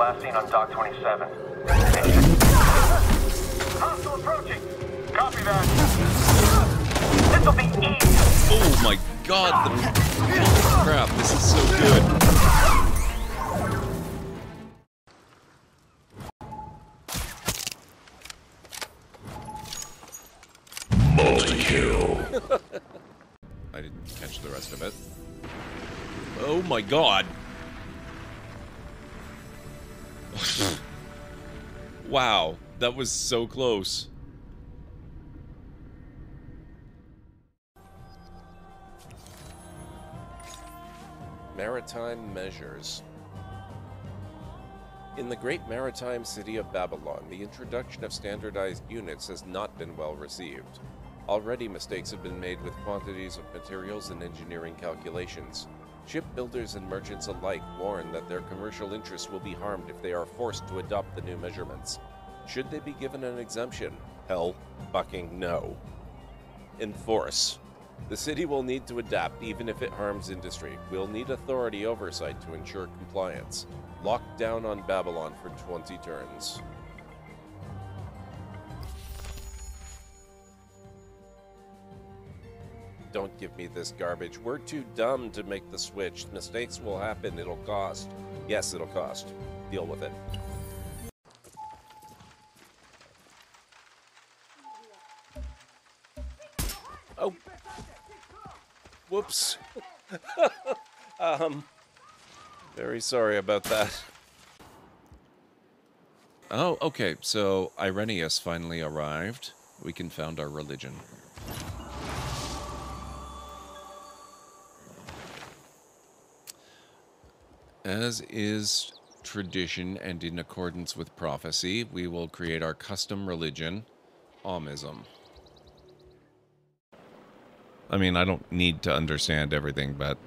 last seen on Dock 27. Hostile approaching! Copy that! This'll be easy! Oh my god, the crap, this is so good. Multi-kill. I didn't catch the rest of it. Oh my god. Wow, that was so close. Maritime measures. In the great maritime city of Babylon, the introduction of standardized units has not been well received. Already mistakes have been made with quantities of materials and engineering calculations. Shipbuilders and merchants alike warn that their commercial interests will be harmed if they are forced to adopt the new measurements. Should they be given an exemption? Hell, fucking no. Enforce. The city will need to adapt even if it harms industry. We'll need authority oversight to ensure compliance. Lock down on Babylon for 20 turns. Don't give me this garbage. We're too dumb to make the switch. Mistakes will happen. It'll cost. Yes, it'll cost. Deal with it. Oh. Whoops. um. Very sorry about that. Oh, okay. So Irenaeus finally arrived. We can found our religion. As is tradition and in accordance with prophecy, we will create our custom religion, Omism. I mean, I don't need to understand everything, but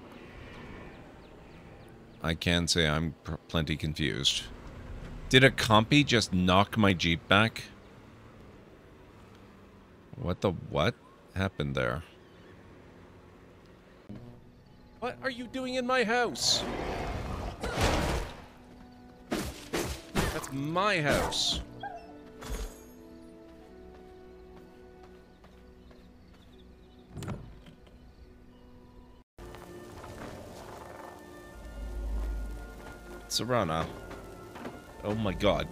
I can say I'm plenty confused. Did a compy just knock my Jeep back? What the what happened there? What are you doing in my house? That's my house. Serana. Oh my god.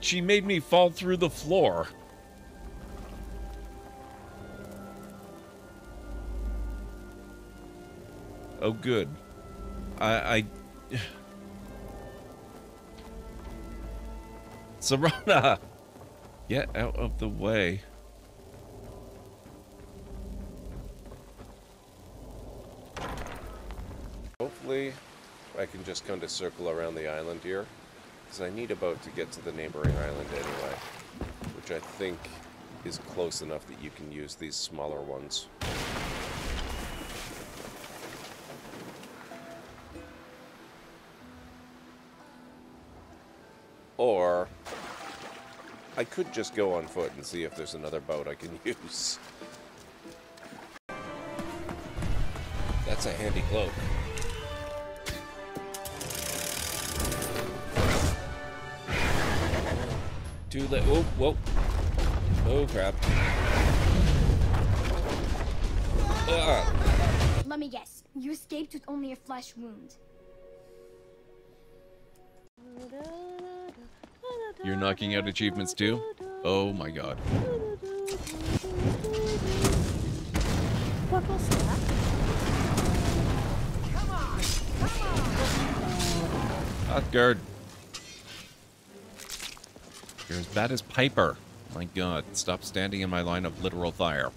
She made me fall through the floor. Oh good. I... I... Serana! Get out of the way. Hopefully, I can just kind of circle around the island here. Because I need a boat to get to the neighboring island anyway. Which I think is close enough that you can use these smaller ones. Or I could just go on foot and see if there's another boat I can use. That's a handy cloak. Too late. Oh, whoa. Oh, crap. Ah. Let me guess. You escaped with only a flesh wound. You're knocking out achievements too? Oh my god. That? You're as bad as Piper. My god, stop standing in my line of literal fire.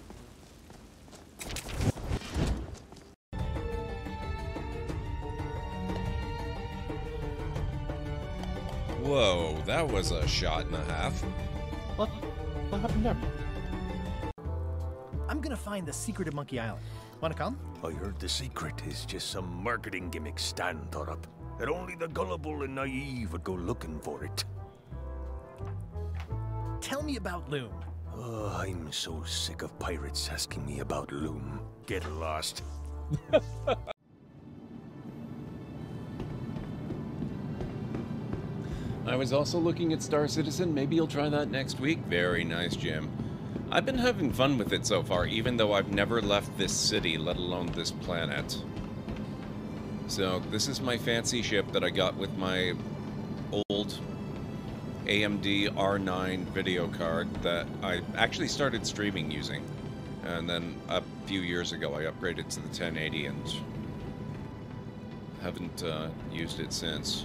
Whoa, that was a shot and a half. What? What happened there? I'm gonna find the secret of Monkey Island. Wanna come? I heard the secret is just some marketing gimmick Stan thought up. That only the gullible and naive would go looking for it. Tell me about Loom. Oh, I'm so sick of pirates asking me about Loom. Get lost. I was also looking at Star Citizen. Maybe you'll try that next week. Very nice, Jim. I've been having fun with it so far, even though I've never left this city, let alone this planet. So, this is my fancy ship that I got with my old AMD R9 video card that I actually started streaming using. And then a few years ago, I upgraded to the 1080 and haven't uh, used it since.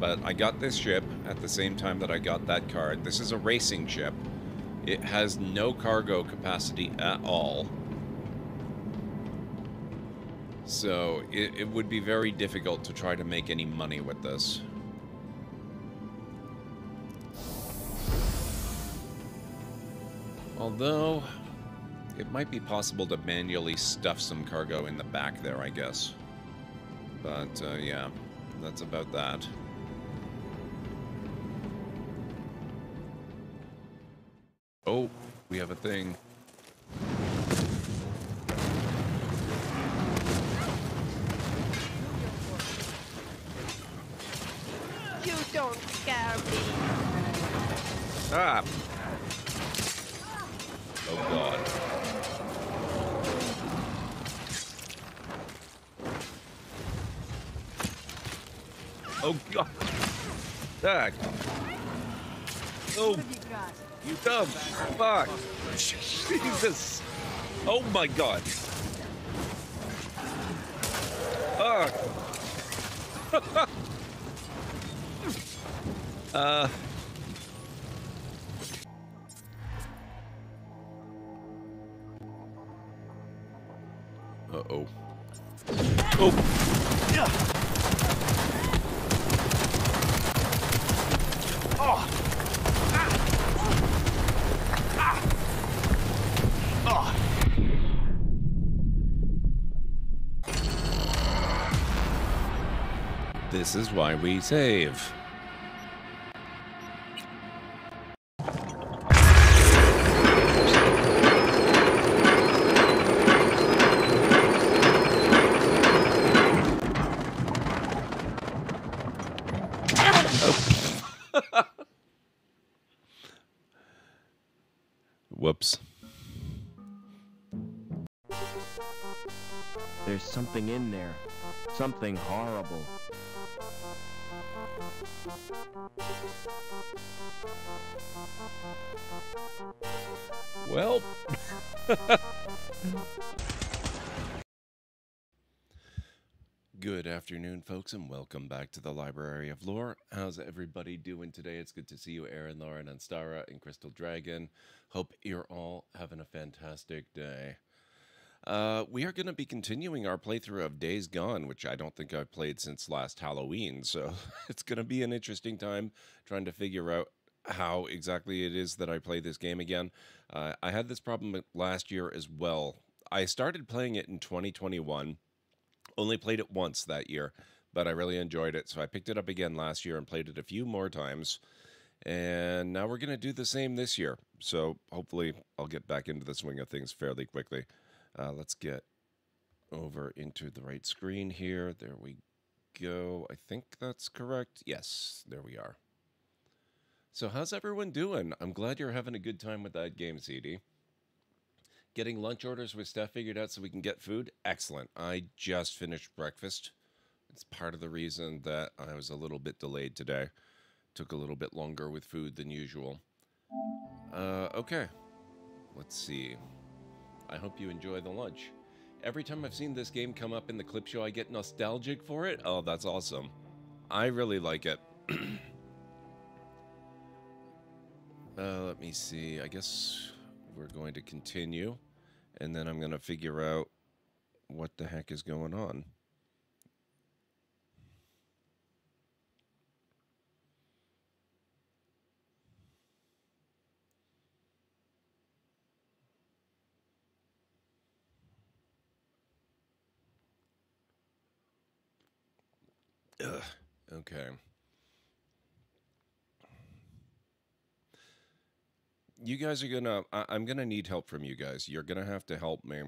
But I got this ship at the same time that I got that card. This is a racing ship. It has no cargo capacity at all. So it, it would be very difficult to try to make any money with this. Although, it might be possible to manually stuff some cargo in the back there, I guess. But, uh, yeah, that's about that. Oh, we have a thing. You don't scare me. Ah! Oh god. Oh god. Ah. Oh, you dumb fuck. Jesus. Oh my god. Ah. uh. Uh-oh. Oh! This is why we save. Whoops. There's something in there. Something horrible. Good afternoon, folks, and welcome back to the Library of Lore. How's everybody doing today? It's good to see you, Aaron, Lauren, and Stara, and Crystal Dragon. Hope you're all having a fantastic day. Uh, we are going to be continuing our playthrough of Days Gone, which I don't think I've played since last Halloween. So it's going to be an interesting time trying to figure out how exactly it is that I play this game again. Uh, I had this problem last year as well. I started playing it in 2021, only played it once that year, but I really enjoyed it. So I picked it up again last year and played it a few more times. And now we're going to do the same this year. So hopefully I'll get back into the swing of things fairly quickly. Uh, let's get over into the right screen here. There we go. I think that's correct. Yes, there we are. So, how's everyone doing? I'm glad you're having a good time with that game, CD. Getting lunch orders with Steph figured out so we can get food? Excellent. I just finished breakfast. It's part of the reason that I was a little bit delayed today. Took a little bit longer with food than usual. Uh, okay. Let's see. I hope you enjoy the lunch. Every time I've seen this game come up in the clip show, I get nostalgic for it. Oh, that's awesome. I really like it. uh, let me see. I guess we're going to continue, and then I'm going to figure out what the heck is going on. Ugh, okay. You guys are gonna. I, I'm gonna need help from you guys. You're gonna have to help me.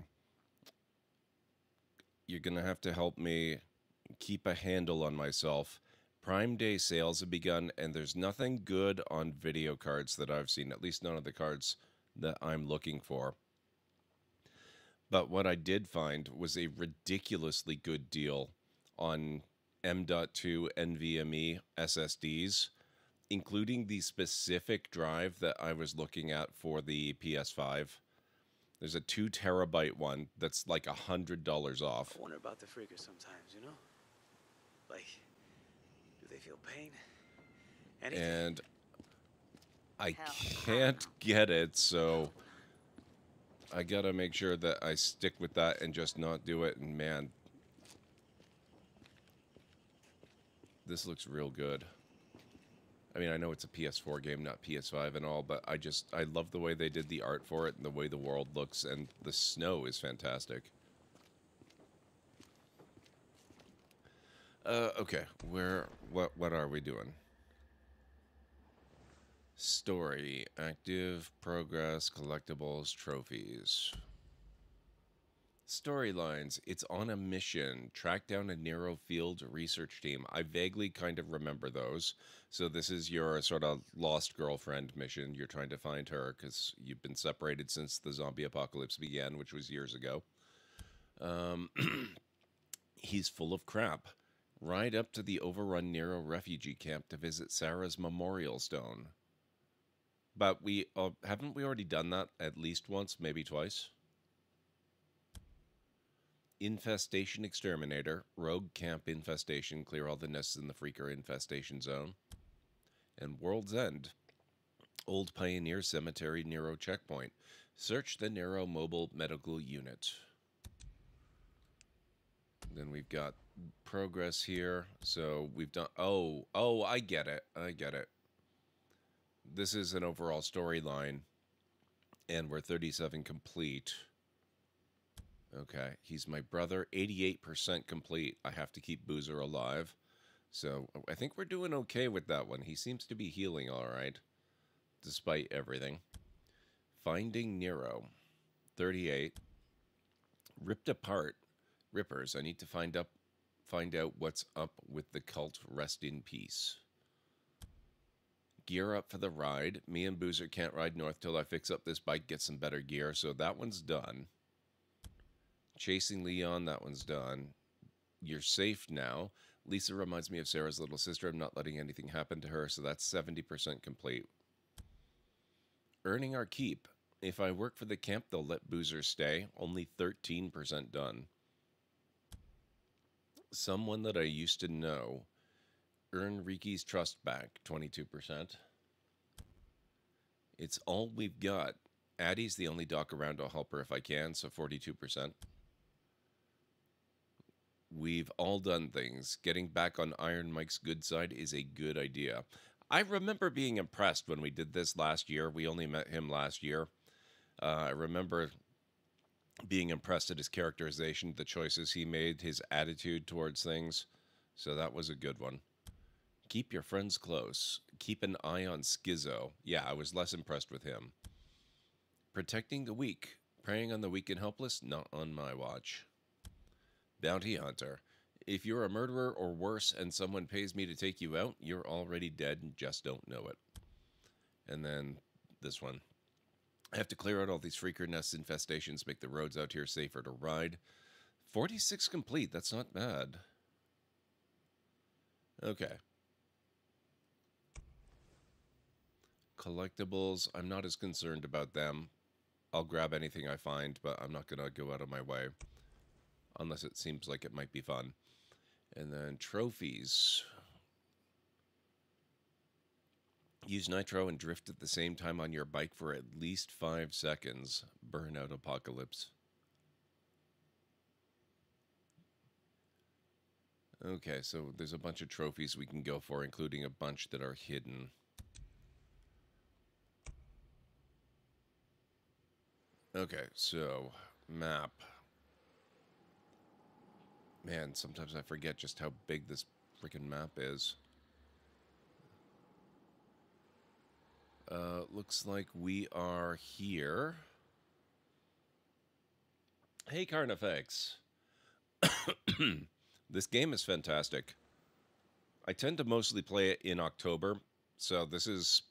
You're gonna have to help me keep a handle on myself Prime Day sales have begun, and there's nothing good on video cards that I've seen, at least none of the cards that I'm looking for. But what I did find was a ridiculously good deal on M.2 NVMe SSDs, including the specific drive that I was looking at for the PS5. There's a two terabyte one that's like a hundred dollars off. I wonder about the freakers sometimes, you know? Like, do they feel pain? Anything? and I Hell. can't get it, so I gotta make sure that I stick with that and just not do it. And man, this looks real good. I mean, I know it's a PS4 game, not PS5 and all, but I just I love the way they did the art for it and the way the world looks, and the snow is fantastic. Uh, okay, where what what are we doing? Story, active, progress, collectibles, trophies. Storylines. It's on a mission. Track down a Nero field research team. I vaguely kind of remember those. So this is your sort of lost girlfriend mission. You're trying to find her because you've been separated since the zombie apocalypse began, which was years ago. Um, he's full of crap. Ride up to the overrun Nero refugee camp to visit Sarah's memorial stone. But we uh, haven't we already done that at least once, maybe twice. Infestation exterminator, rogue camp infestation, clear all the nests in the freaker infestation zone. And World's End, old pioneer cemetery Nero checkpoint. Search the Nero mobile medical unit. Then we've got progress here. So we've done. Oh, oh, I get it. I get it. This is an overall storyline, and we're 37 complete. Okay, he's my brother. 88% complete. I have to keep Boozer alive. So I think we're doing okay with that one. He seems to be healing all right, despite everything. Finding Nero. 38. Ripped apart. Rippers. I need to find up find out what's up with the cult. Rest in peace. Gear up for the ride. Me and Boozer can't ride north till I fix up this bike, get some better gear. So that one's done. Chasing Leon, that one's done. You're safe now. Lisa reminds me of Sarah's little sister. I'm not letting anything happen to her, so that's 70% complete. Earning our keep. If I work for the camp, they'll let Boozer stay. Only 13% done. Someone that I used to know. Earn Rikki's trust back. 22%. It's all we've got. Addie's the only doc around. I'll help her if I can, so 42%. We've all done things. Getting back on Iron Mike's good side is a good idea. I remember being impressed when we did this last year. We only met him last year. Uh, I remember being impressed at his characterization, the choices he made, his attitude towards things. So that was a good one. Keep your friends close. Keep an eye on Skizzo. Yeah, I was less impressed with him. Protecting the weak. Preying on the weak and helpless? Not on my watch. Bounty Hunter. If you're a murderer or worse and someone pays me to take you out, you're already dead and just don't know it. And then this one. I have to clear out all these freaker nest infestations, make the roads out here safer to ride. 46 complete. That's not bad. Okay. Collectibles. I'm not as concerned about them. I'll grab anything I find, but I'm not going to go out of my way unless it seems like it might be fun. And then trophies. Use nitro and drift at the same time on your bike for at least five seconds. Burnout apocalypse. Okay, so there's a bunch of trophies we can go for, including a bunch that are hidden. Okay, so map. Man, sometimes I forget just how big this freaking map is. Uh, looks like we are here. Hey, Carnifex. this game is fantastic. I tend to mostly play it in October, so this is,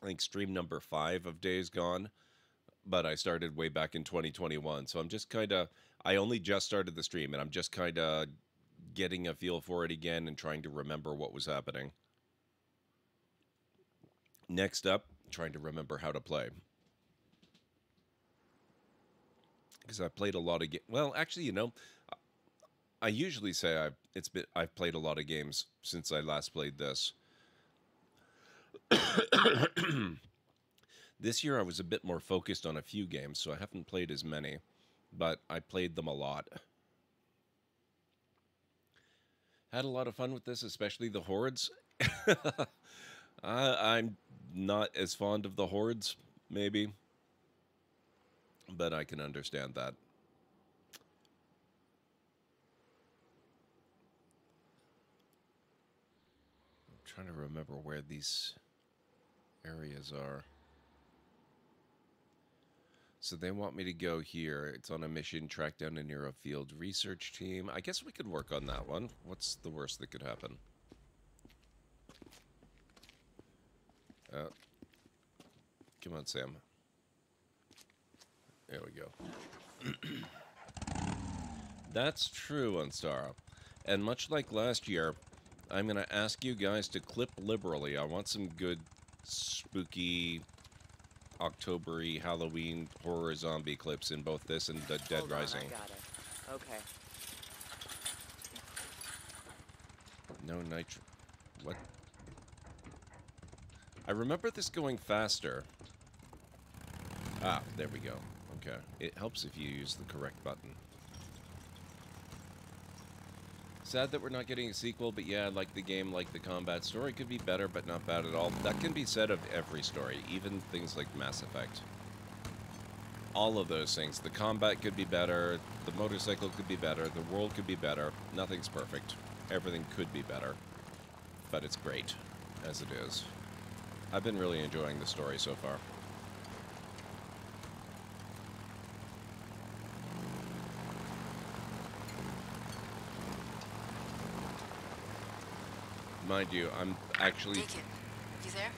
I think, stream number five of Days Gone. But I started way back in 2021, so I'm just kind of. I only just started the stream, and I'm just kind of getting a feel for it again and trying to remember what was happening. Next up, trying to remember how to play. Because I played a lot of games. Well, actually, you know, I usually say I've it's been I've played a lot of games since I last played this. this year I was a bit more focused on a few games, so I haven't played as many, but I played them a lot. Had a lot of fun with this, especially the hordes. I, I'm not as fond of the hordes, maybe, but I can understand that. I'm trying to remember where these areas are. So they want me to go here. It's on a mission, track down a Nero Field research team. I guess we could work on that one. What's the worst that could happen? Uh, come on, Sam. There we go. That's true, Unstara. And much like last year, I'm going to ask you guys to clip liberally. I want some good, spooky, Octobery, Halloween, horror zombie clips in both this and the Dead Hold on, Rising. It. Okay. No nitro. What? I remember this going faster. Ah, there we go. Okay. It helps if you use the correct button. Sad that we're not getting a sequel, but yeah, like the game, like the combat story could be better, but not bad at all. That can be said of every story, even things like Mass Effect. All of those things. The combat could be better, the motorcycle could be better, the world could be better. Nothing's perfect. Everything could be better. But it's great, as it is. I've been really enjoying the story so far. Mind you, I'm actually. Deacon, you there?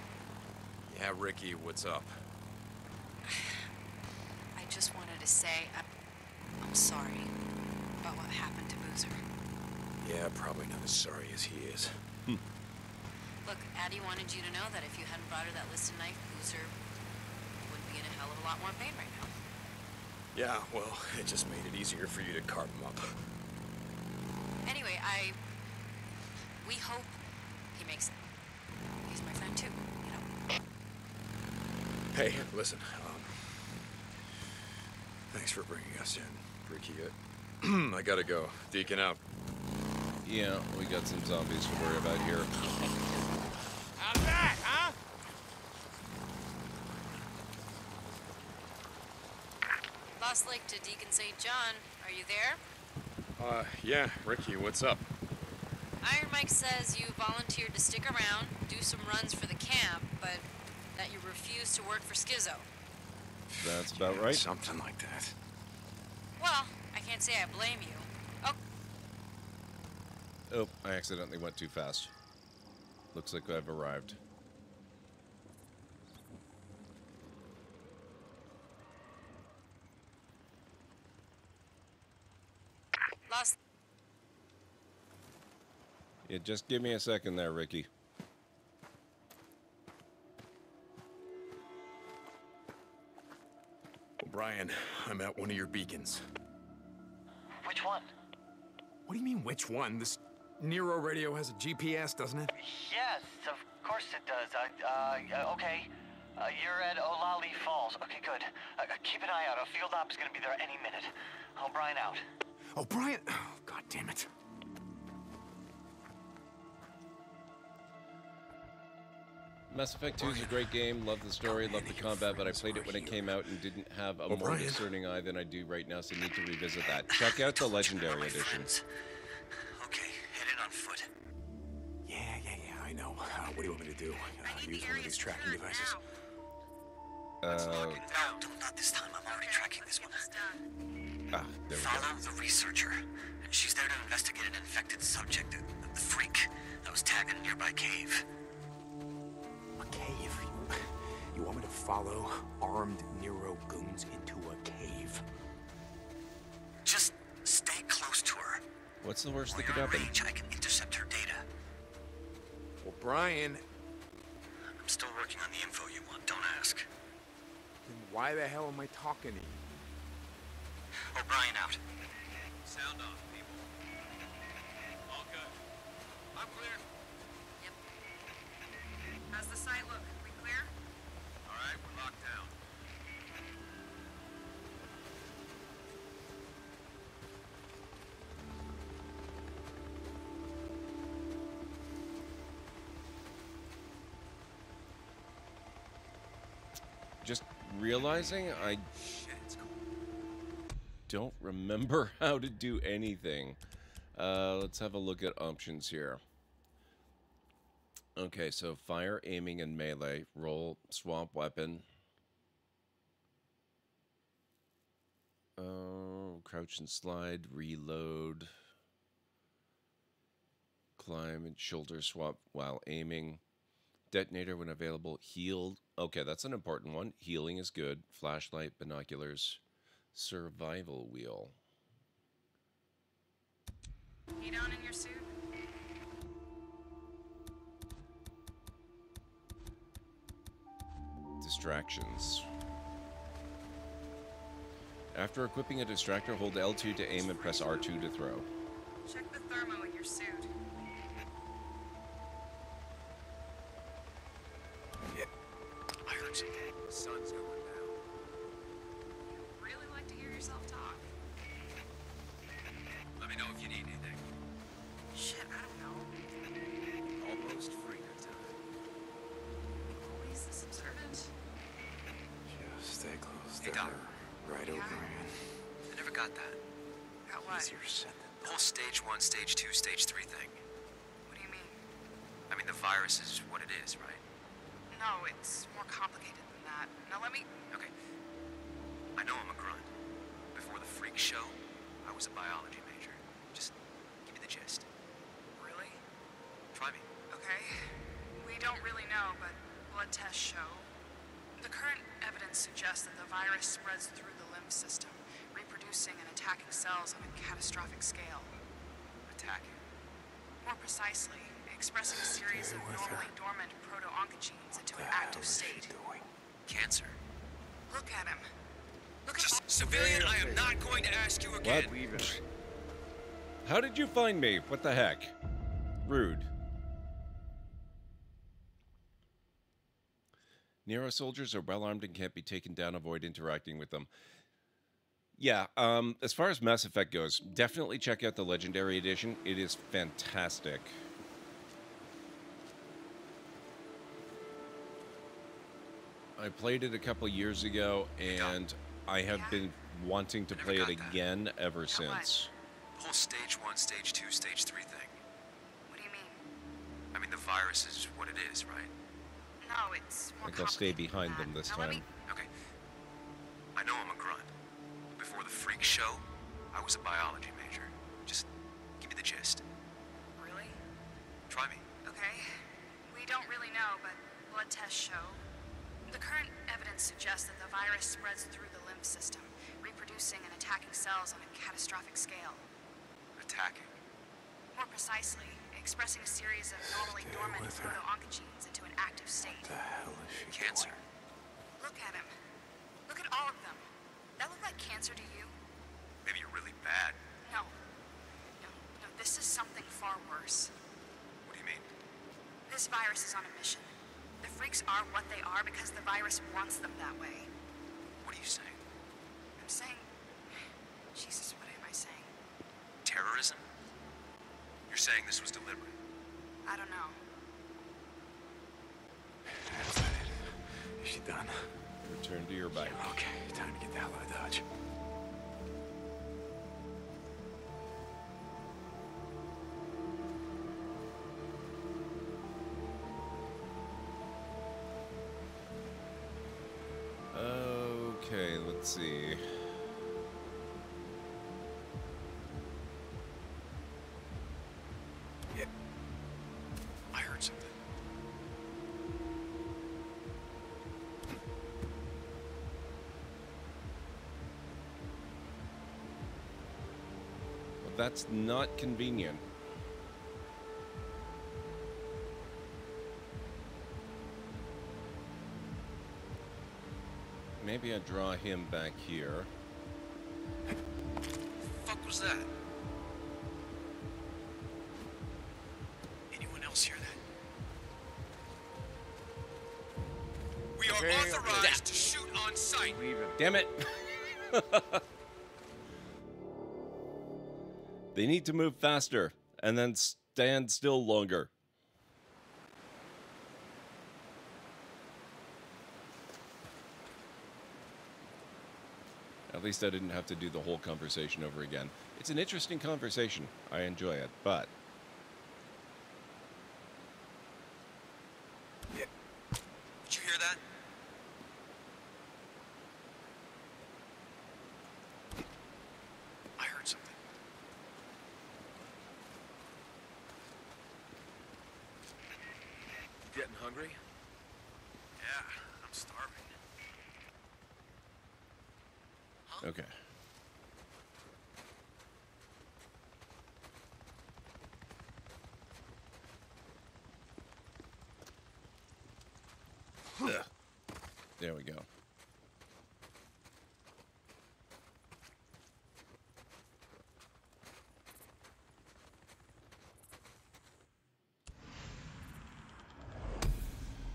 Yeah, Rikki, what's up? I just wanted to say I'm, I'm sorry about what happened to Boozer. Yeah, probably not as sorry as he is. Hmm. Look, Addie wanted you to know that if you hadn't brought her that Liston knife, Boozer would be in a hell of a lot more pain right now. Yeah, well, it just made it easier for you to carve him up. Anyway, I. We hope he makes it. He's my friend too, you know. Hey, listen, um... Thanks for bringing us in, Rikki. I gotta go. Deacon out. Yeah, we got some zombies to worry about here. How's that, huh? Lost Lake to Deacon St. John. Are you there? Uh, yeah, Rikki, what's up? Iron Mike says you volunteered to stick around, do some runs for the camp, but that you refused to work for Skizzo. That's about right. Something like that. Well, I can't say I blame you. Oh, Oh, I accidentally went too fast. Looks like I've arrived. lost. Yeah, just give me a second there, Rikki. O'Brien, I'm at one of your beacons. Which one? What do you mean, which one? This Nero radio has a GPS, doesn't it? Yes, of course it does. Uh, uh, okay. Uh, you're at Olali Falls. Okay, good. Uh, keep an eye out. A field op is gonna be there any minute. O'Brien out. O'Brien! Oh, God damn it. Mass Effect 2 is a great game. Love the story, love the combat, but I played it when it came out and didn't have a more O'Brien. discerning eye than I do right now, so need to revisit that. Check out the Legendary Edition. Okay, head in on foot. Yeah, yeah, yeah, I know. Uh, what do you want me to do? Uh, use one of these tracking devices? Uh, No, not this time. I'm already tracking this one. Ah, there we go. Follow the researcher. She's there to investigate an infected subject, the, the freak that was tagged in a nearby cave. A cave? You, you want me to follow armed Nero goons into a cave? Just stay close to her. What's the worst that While could you're happen? range, I can intercept her data. Well, Brian, I'm still working on the info you want. Don't ask. Then why the hell am I talking to you? Oh, O'Brien out. Sound off, people. All good. I'm clear. Yep. How's the site look? Just realizing I don't remember how to do anything. Uh, let's have a look at options here. Okay, so fire, aiming, and melee. Roll, swamp weapon. Oh, crouch and slide, reload. Climb and shoulder swap while aiming. Detonator when available. Heal. Okay, that's an important one. Healing is good. Flashlight, binoculars. Survival wheel. Heat on in your suit? Distractions. After equipping a distractor, hold L2 to aim and press R2 to throw. Check the thermo in your suit. Blood tests show. The current evidence suggests that the virus spreads through the lymph system, reproducing and attacking cells on a catastrophic scale. Attacking. More precisely, expressing a series of Stay her. normally dormant proto-oncogenes into an active state. doing? Cancer. Look at him. Look at all. Civilian, I am not going to ask you again. What? Leave it. How did you find me? What the heck? Rude. Nero soldiers are well armed and can't be taken down. Avoid interacting with them. Yeah, um, as far as Mass Effect goes, definitely check out the Legendary Edition. It is fantastic. I played it a couple years ago, and I have been wanting to never play it got that. again ever what? since. The whole stage one, stage two, stage three thing. What do you mean? I mean, the virus is what it is, right? No, it's more I think I'll stay behind them this Now time. me- Okay. I know I'm a grunt. Before the freak show, I was a biology major. Just give me the gist. Really? Try me. Okay. We don't really know, but blood tests show. The current evidence suggests that the virus spreads through the lymph system, reproducing and attacking cells on a catastrophic scale. Attacking. More precisely, expressing a series of normally Stay dormant with her. proto-oncogenes into an active state. The hell is she Cancer. doing? Look at him. Look at all of them. That look like cancer to you? Maybe you're really bad. No. No, no, this is something far worse. What do you mean? This virus is on a mission. The freaks are what they are because the virus wants them that way. What are you saying? I'm saying. Jesus, what am I saying? Terrorism? You're saying this was deliberate. I don't know. Is that it? Is she done? Return to your bike. Okay, time to get the hell out of Dodge. Okay, let's see. That's not convenient. Maybe I draw him back here. fuck was that? Anyone else hear that? We are Okay, okay. authorized to shoot on sight. Damn it! they need to move faster and then stand still longer. At least I didn't have to do the whole conversation over again. It's an interesting conversation. I enjoy it, but Did you hear that? I heard something. Getting hungry? Yeah, I'm starving. okay. Ugh. There we go.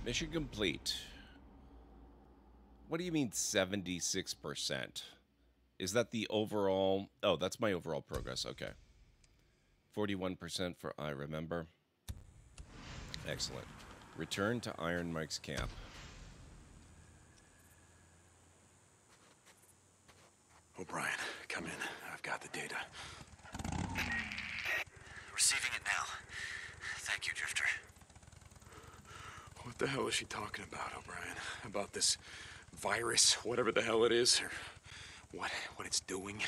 Mission complete. What do you mean 76%? Is that the overall? Oh, that's my overall progress. Okay. 41% for I remember. Excellent. Return to Iron Mike's camp. O'Brien, come in. I've got the data. Receiving it now. Thank you, Drifter. What the hell is she talking about, O'Brien? About this virus, whatever the hell it is, or what what it's doing?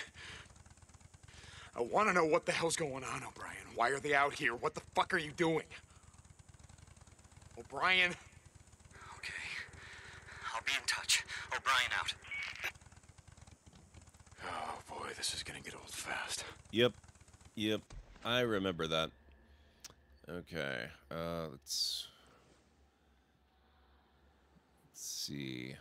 I want to know what the hell's going on, O'Brien. Why are they out here? What the fuck are you doing? O'Brien, Okay. I'll be in touch. O'Brien out. oh boy, this is gonna get old fast. Yep. Yep. I remember that. Okay. Uh, let's. Let's see.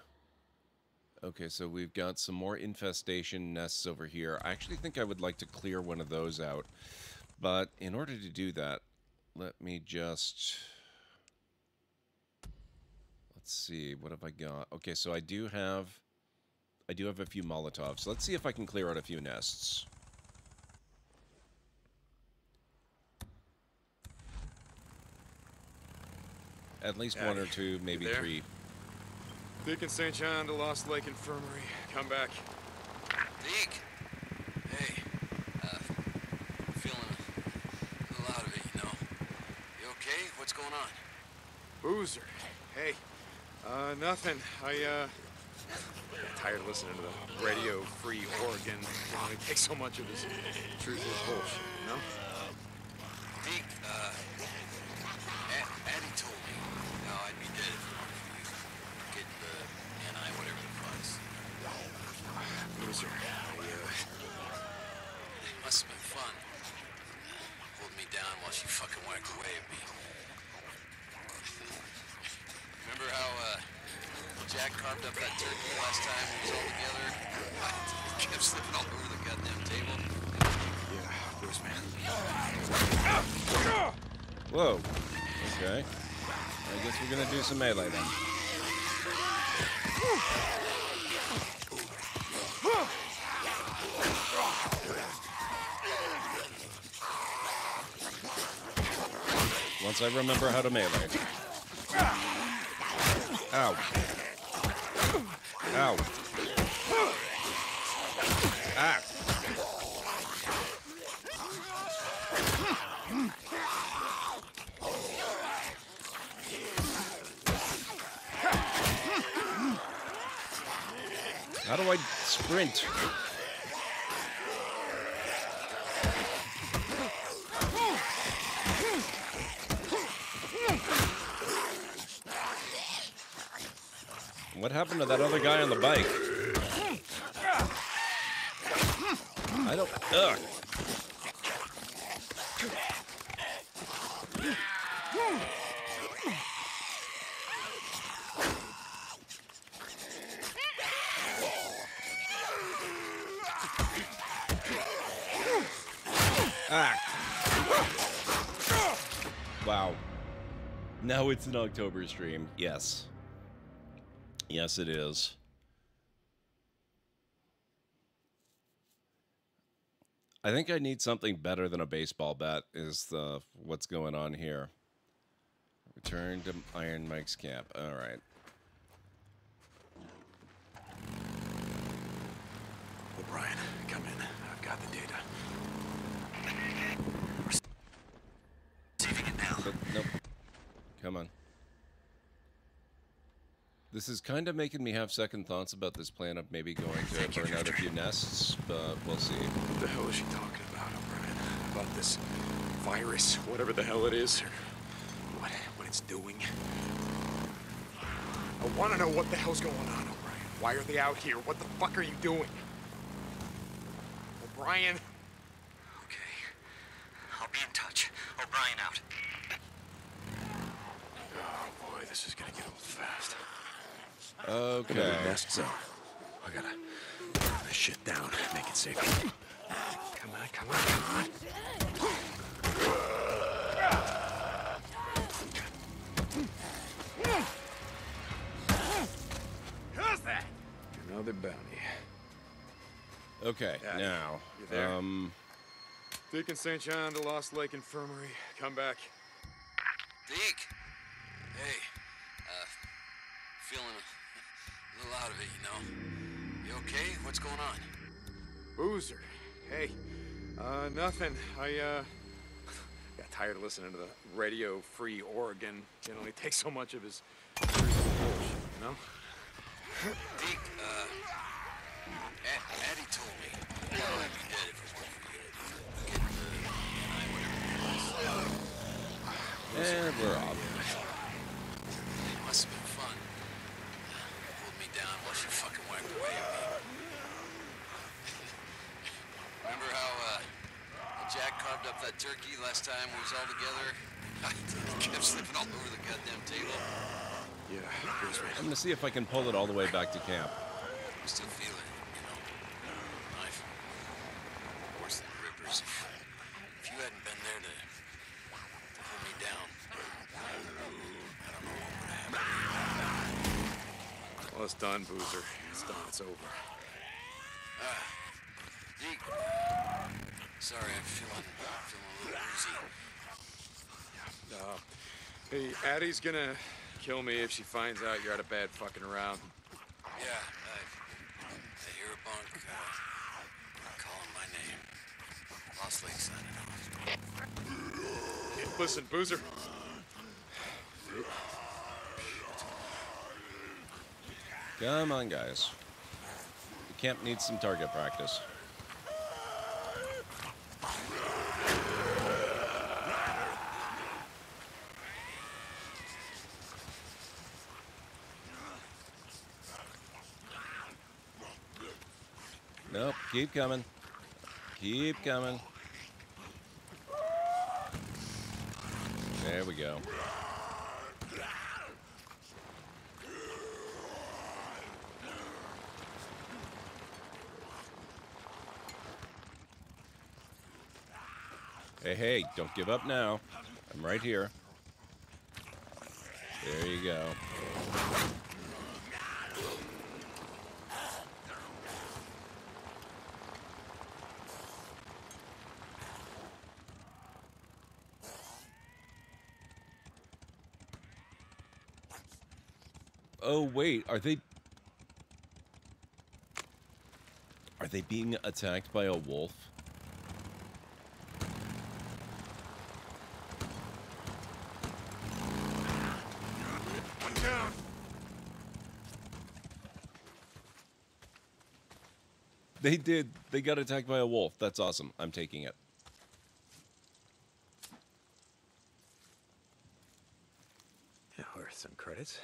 Okay, so we've got some more infestation nests over here. I actually think I would like to clear one of those out. But in order to do that, let me just... Let's see, what have I got? Okay, so I do have... I do have a few Molotovs. Let's see if I can clear out a few nests. At least one or two, maybe three. Deacon St. John to Lost Lake Infirmary. Come back. Deke! Hey, uh, feeling a little out of it, you know. You okay? What's going on? Boozer. Hey. Uh, nothing. I, uh. Tired of listening to the radio free Oregon. You know, it takes so much of this truthless bullshit, you know? Deke, uh, A- Addie told me how I'd be dead if it weren't for you. Getting the NI, whatever the fuck's. Boozer. I, uh. It must have been fun. Holding me down while she fucking whacked away at me. Remember how, uh, Jack carved up that turkey last time we was all together? It kept slipping all over the goddamn table. Yeah, Bruce, man. Whoa. Okay. I guess we're gonna do some melee then. Once I remember how to melee. Ow. Ow. Ah. How do I sprint? What happened to that other guy on the bike? I don't... Ugh. Ah. Wow. Now it's an October stream. Yes. Yes, it is. I think I need something better than a baseball bat. Is the what's going on here? Return to Iron Mike's camp. All right. O'Brien, come in. I've got the data. Receiving it now. But, nope. Come on. This is kind of making me have second thoughts about this plan of maybe going to burn out a few nests, but we'll see. What the hell is she talking about, O'Brien? About this virus, whatever the hell it is, or what, what it's doing? I want to know what the hell's going on, O'Brien. Why are they out here? What the fuck are you doing? O'Brien? Okay. I'll be in touch. O'Brien out. Oh boy, this is gonna get old fast. Okay. Another nest zone. I gotta put this shit down, make it safe. Come on, come on, come on. Who's that? Another bounty. Okay, Yeah, now. you there? Um, Deacon St. John to Lost Lake Infirmary. Come back. Deke! Hey, uh, feeling a little out of it, you know. You okay? What's going on? Boozer. Hey. Uh, nothing. I, uh, got tired of listening to the Radio Free Oregon. Can only take so much of his bullshit, you know? Deke, uh, A- Addie told me. You know, I'd be dead if it weren't for you. Getting the, NI, whatever it was. and we're off. It must have been fun. Pulled me down while she fucking wiped away at me. Remember how, uh, Jack carved up that turkey last time we was all together? he kept slipping all over the goddamn table. Yeah, Boozer. I'm gonna see if I can pull it all the way back to camp. I'm still feeling it, you know. Knife. Worse than rippers. If you hadn't been there to, to hold me down, I don't know what would have happened. Well, it's done, Boozer. It's done. It's over. Ah, Deke. Sorry, I'm feeling, feeling a little woozy. Uh, hey, Addie's gonna kill me if she finds out you're out of bed fucking around. Yeah, I, I hear a bunk uh, calling my name. Lost Lake signing off. Hey, listen, Boozer. Come on, guys. The camp needs some target practice. Nope, keep coming. Keep coming. There we go. Hey, hey, don't give up now. I'm right here. There you go. Oh, wait, are they... Are they being attacked by a wolf? They did. They got attacked by a wolf. That's awesome. I'm taking it. Yeah, worth some credits.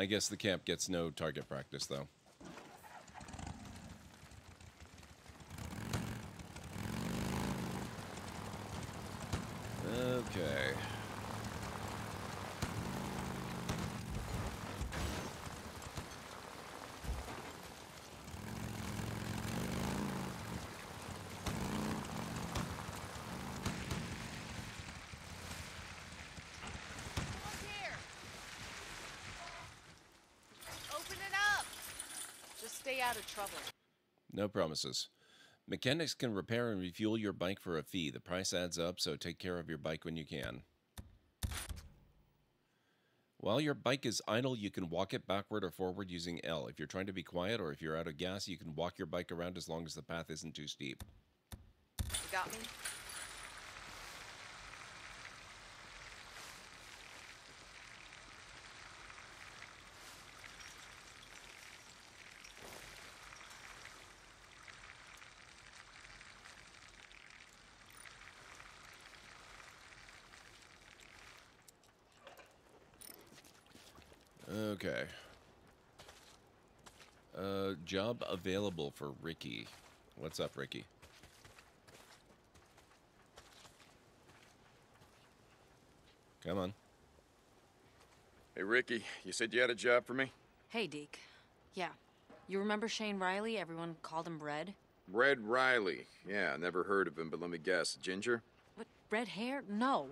I guess the camp gets no target practice, though. Okay. stay out of trouble. No promises. Mechanics can repair and refuel your bike for a fee. The price adds up, so take care of your bike when you can. While your bike is idle, you can walk it backward or forward using L. If you're trying to be quiet or if you're out of gas, you can walk your bike around as long as the path isn't too steep. You got me? Okay. Uh, job available for Rikki. What's up, Rikki? Come on. Hey, Rikki, you said you had a job for me? Hey, Deke. Yeah. You remember Shane Riley? Everyone called him Red? Red Riley. Yeah, never heard of him, but let me guess. Ginger? What, red hair? No.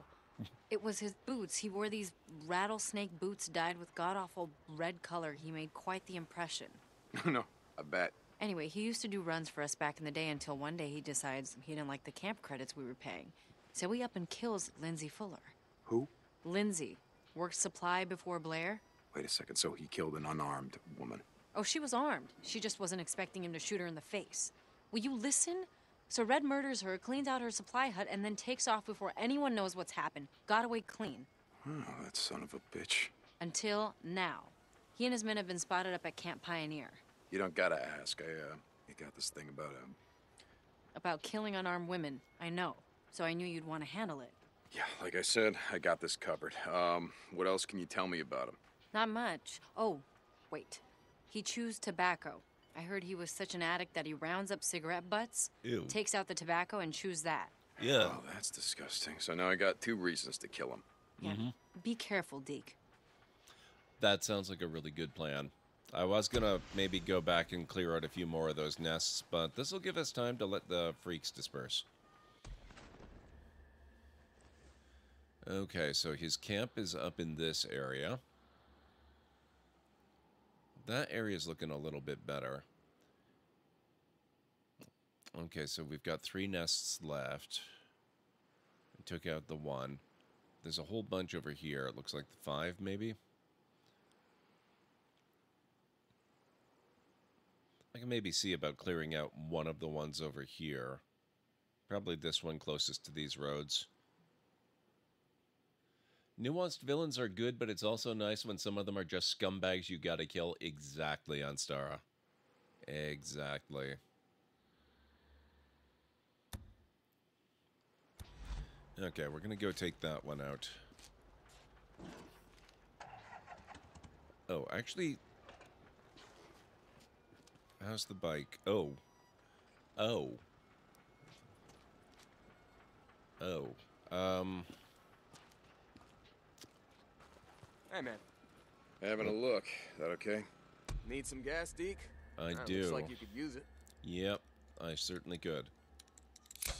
It was his boots. He wore these rattlesnake boots dyed with god awful red color. He made quite the impression. no, I bet. Anyway, he used to do runs for us back in the day until one day he decides he didn't like the camp credits we were paying. So he up and kills Lindsay Fuller. Who? Lindsay. Worked supply before Blair. Wait a second, so he killed an unarmed woman. Oh, she was armed. She just wasn't expecting him to shoot her in the face. Will you listen? So Red murders her, cleans out her supply hut, and then takes off before anyone knows what's happened. Got away clean. Oh, that son of a bitch. Until now. He and his men have been spotted up at Camp Pioneer. You don't gotta ask. I, uh, I got this thing about, um... About killing unarmed women. I know. So I knew you'd want to handle it. Yeah, like I said, I got this covered. Um, what else can you tell me about him? Not much. Oh, wait. He chews tobacco. I heard he was such an addict that he rounds up cigarette butts, Ew. takes out the tobacco, and chews that. Yeah. Oh, that's disgusting. So now I got two reasons to kill him. Yeah. Mm-hmm. Be careful, Deke. That sounds like a really good plan. I was gonna maybe go back and clear out a few more of those nests, but this will give us time to let the freaks disperse. Okay, so his camp is up in this area. That area is looking a little bit better. Okay, so we've got three nests left. I took out the one. There's a whole bunch over here. It looks like the five, maybe. I can maybe see about clearing out one of the ones over here. Probably this one closest to these roads. Nuanced villains are good, but it's also nice when some of them are just scumbags you gotta kill exactly on Stara. Exactly. Okay, we're gonna go take that one out. Oh, actually... How's the bike? Oh. Oh. Oh. Um... Hey, man. Having a look. That okay? Need some gas, Deke? I Ah, do. Looks like you could use it. Yep, I certainly could.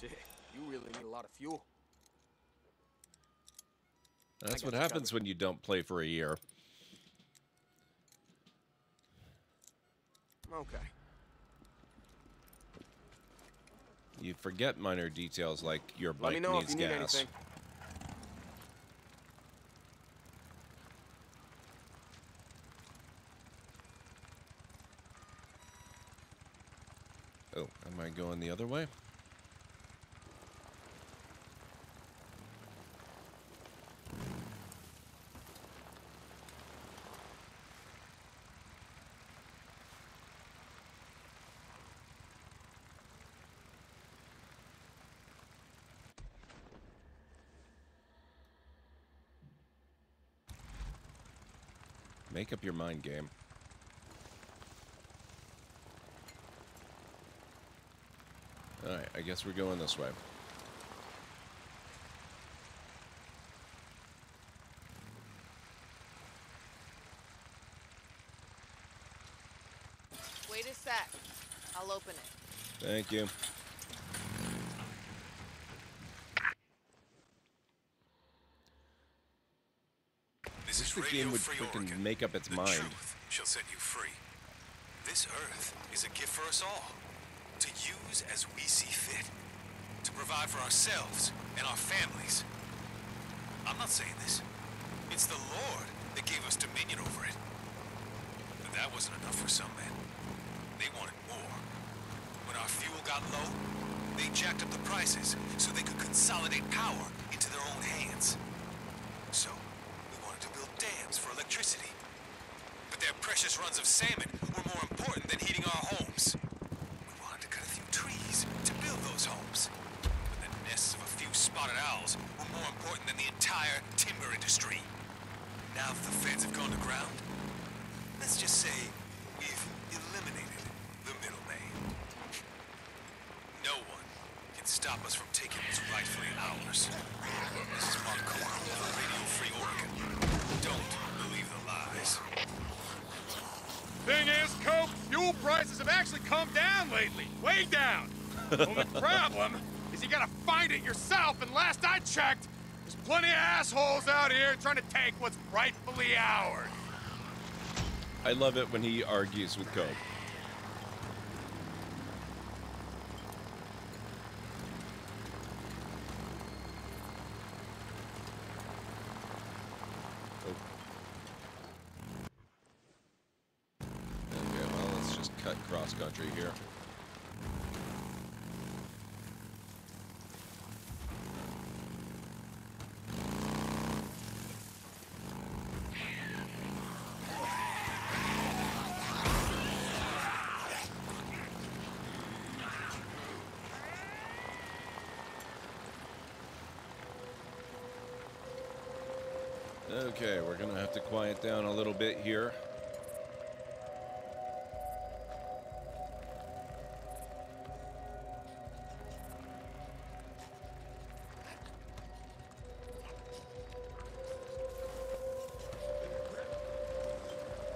Shit, you really need a lot of fuel. That's what happens covered. when you don't play for a year. Okay. You forget minor details like your Let me bike know needs if you need gas. anything. Oh, am I going the other way? Make up your mind, game. Alright, I guess we're going this way. Wait a sec. I'll open it. Thank you. This is the Radio game would Free freaking make up its the mind. truth shall set you free. This Earth is a gift for us all, to use as we see fit, to provide for ourselves and our families. I'm not saying this. It's the Lord that gave us dominion over it. But that wasn't enough for some men. They wanted more. When our fuel got low, they jacked up the prices so they could consolidate power into their own hands. So, we wanted to build dams for electricity. But their precious runs of salmon take what's rightfully ours. I love it when he argues with Cope. Quiet down a little bit here.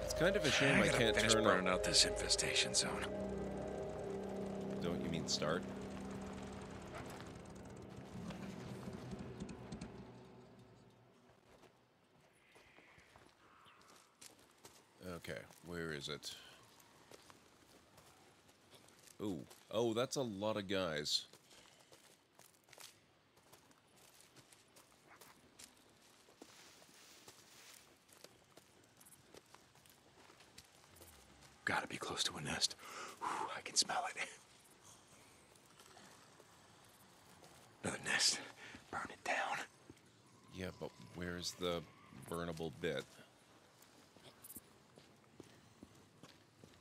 It's kind of a shame I, gotta can't turn on. out this infestation zone. Don't you mean start? Okay, where is it? Ooh, that's a lot of guys. Gotta be close to a nest. Whew, I can smell it. Another nest. Burn it down. Yeah, but where's the burnable bit?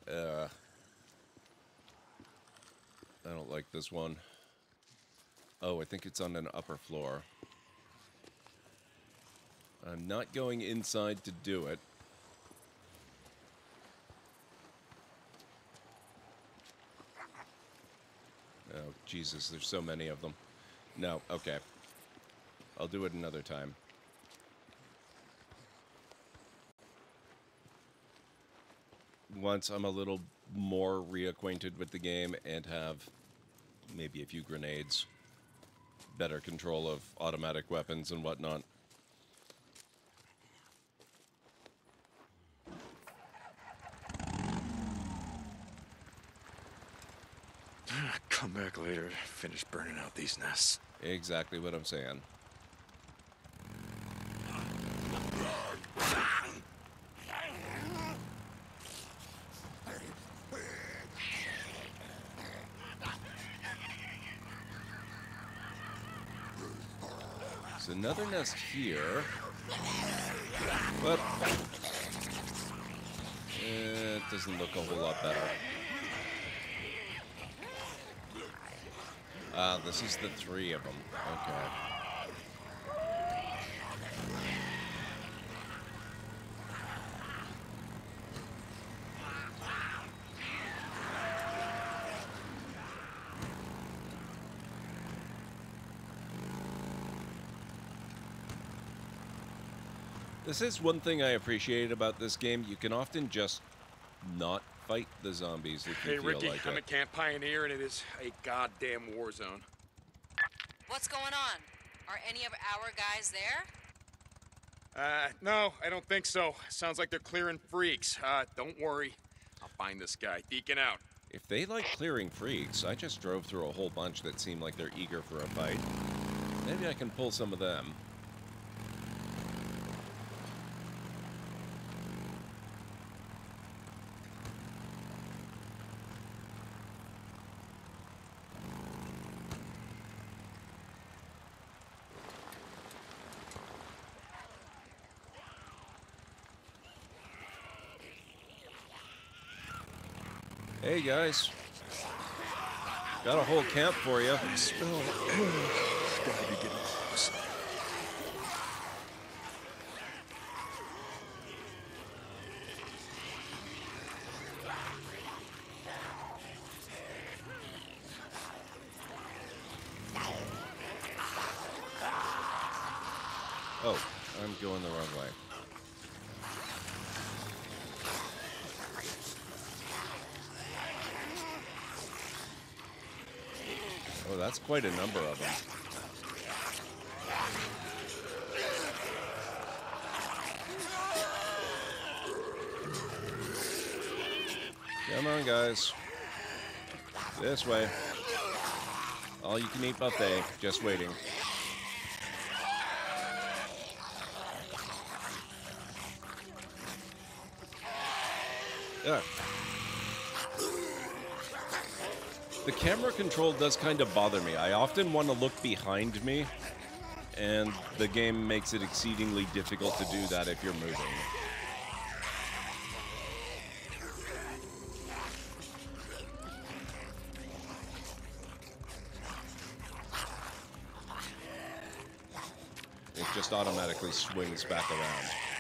Uh, I don't like this one. Oh, I think it's on an upper floor. I'm not going inside to do it. Oh, Jesus, there's so many of them. No, okay. I'll do it another time. Once I'm a little more reacquainted with the game and have maybe a few grenades, better control of automatic weapons and whatnot. Ah, come back later. Finish burning out these nests. Exactly what I'm saying. There's another here. But it doesn't look a whole lot better. Ah, this is the three of them. Okay. This is one thing I appreciate about this game. You can often just not fight the zombies if you Hey, feel Rikki, like I'm it. at Camp Pioneer, and it is a goddamn war zone. What's going on? Are any of our guys there? Uh, no, I don't think so. Sounds like they're clearing freaks. Uh, don't worry. I'll find this guy. Deacon out. If they like clearing freaks, I just drove through a whole bunch that seem like they're eager for a fight. Maybe I can pull some of them. Hey guys. Got a whole camp for you. Smell. Gotta be getting close. Oh, I'm going the wrong way. Oh, that's quite a number of them. Come on, guys. This way. All you can eat buffet. Just waiting. Control does kind of bother me. I often want to look behind me, and the game makes it exceedingly difficult to do that if you're moving. It just automatically swings back around.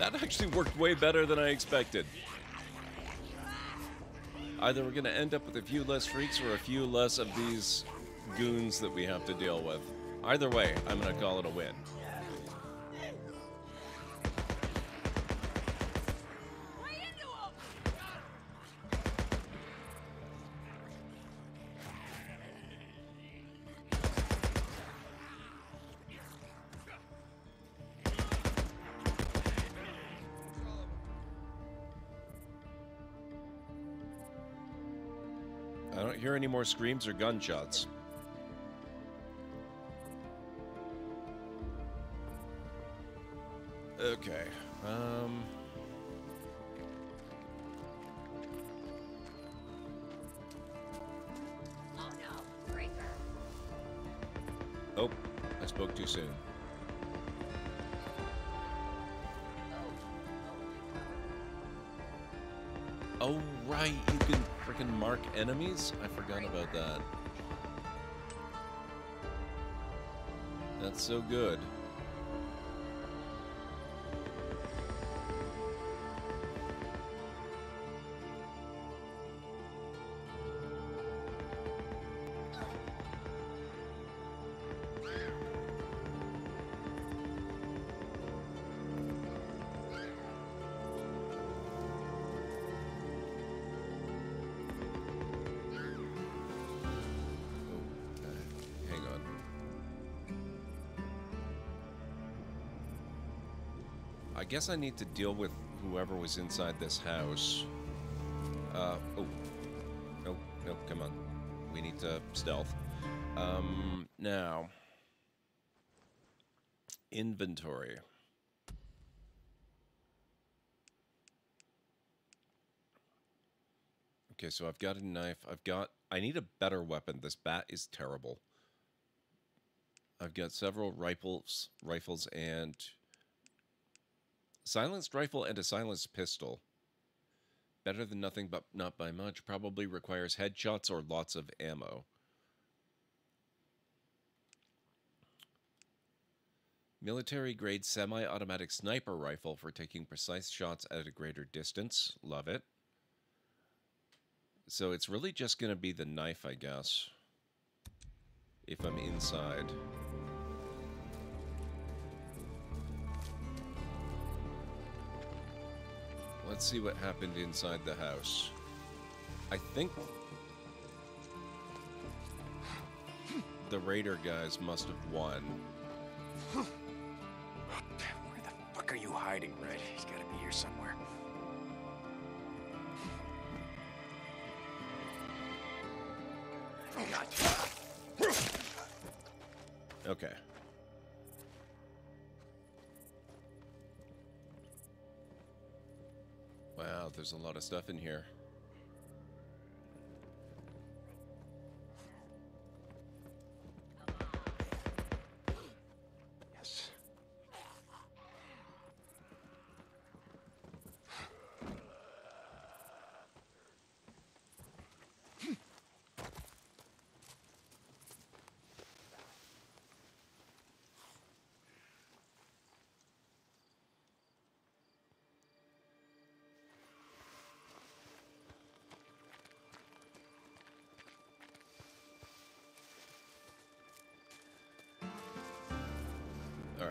That actually worked way better than I expected. Either we're going to end up with a few less freaks or a few less of these goons that we have to deal with. Either way, I'm going to call it a win. More screams or gunshots. So good. Guess I need to deal with whoever was inside this house. Uh, oh. Nope, nope, come on. We need to stealth. Um, now. Inventory. Okay, so I've got a knife. I've got... I need a better weapon. This bat is terrible. I've got several rifles, rifles and silenced rifle and a silenced pistol. Better than nothing, but not by much. Probably requires headshots or lots of ammo. Military grade semi automatic sniper rifle for taking precise shots at a greater distance. Love it. So it's really just going to be the knife, I guess. If I'm inside. Let's see what happened inside the house. I think the raider guys must have won. Where the fuck are you hiding, Red? He's gotta be here somewhere. There's a lot of stuff in here.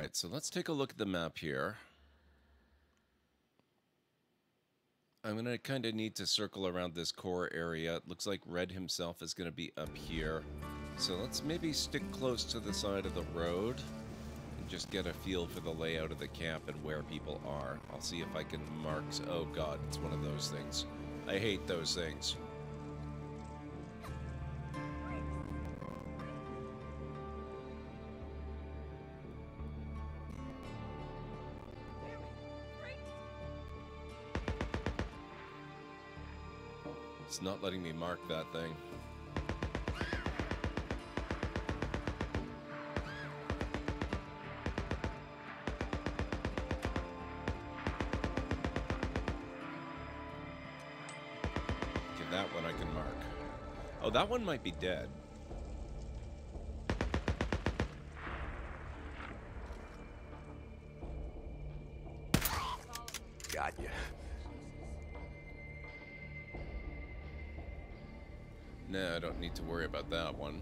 Alright, so let's take a look at the map here. I'm going to kind of need to circle around this core area. It looks like Red himself is going to be up here. So let's maybe stick close to the side of the road and just get a feel for the layout of the camp and where people are. I'll see if I can mark... Oh god, it's one of those things. I hate those things. Letting me mark that thing. Okay, that one I can mark. Oh, that one might be dead. One.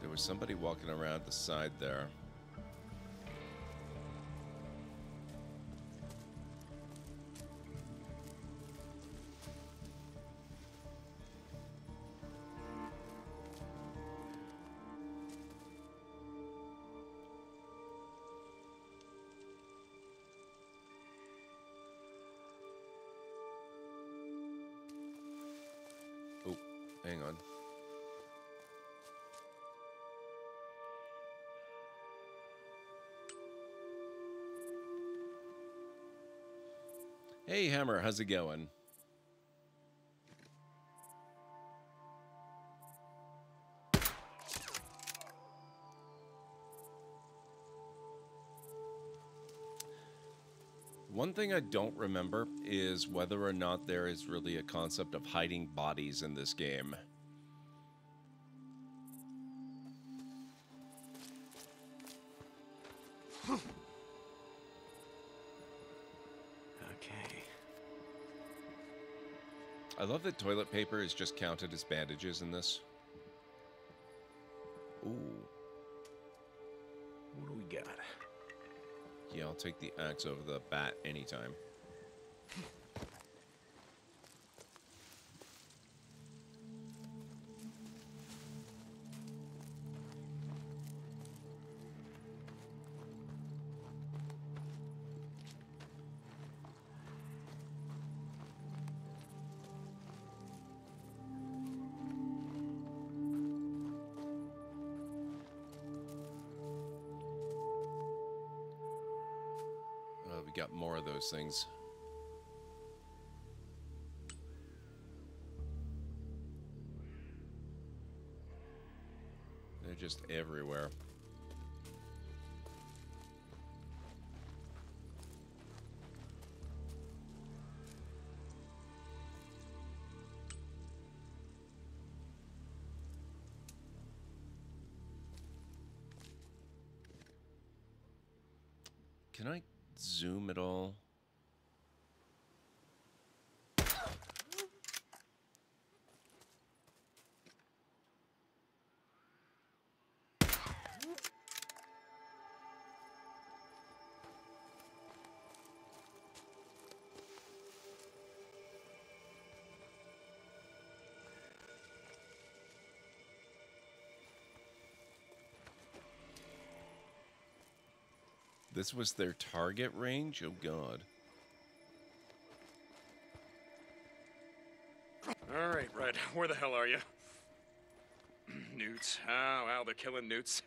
There was somebody walking around the side there. Hammer, how's it going? One thing I don't remember is whether or not there is really a concept of hiding bodies in this game. Toilet paper is just counted as bandages in this. Ooh. What do we got? Yeah, I'll take the axe over the bat anytime. Things. They're just everywhere. This was their target range? Oh god. All right, Red, where the hell are you? newts. Oh, wow, they're killing newts.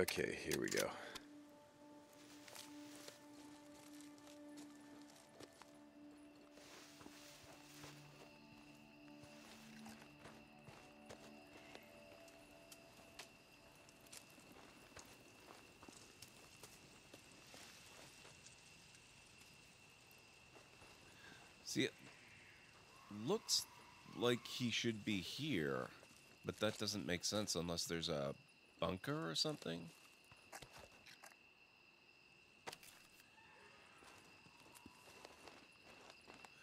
Okay, here we go. See, it looks like he should be here, but that doesn't make sense unless there's a bunker or something.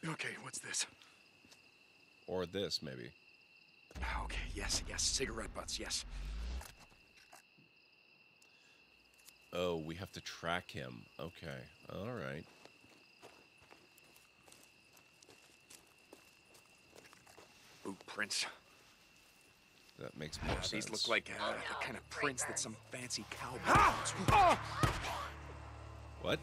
Okay, what's this? Or this, maybe. Ah, okay, yes, yes, cigarette butts, yes. Oh, we have to track him. Okay, alright. Ooh, prints. That makes more sense. These look like uh, the kind of prints that some fancy cowboy wants. What?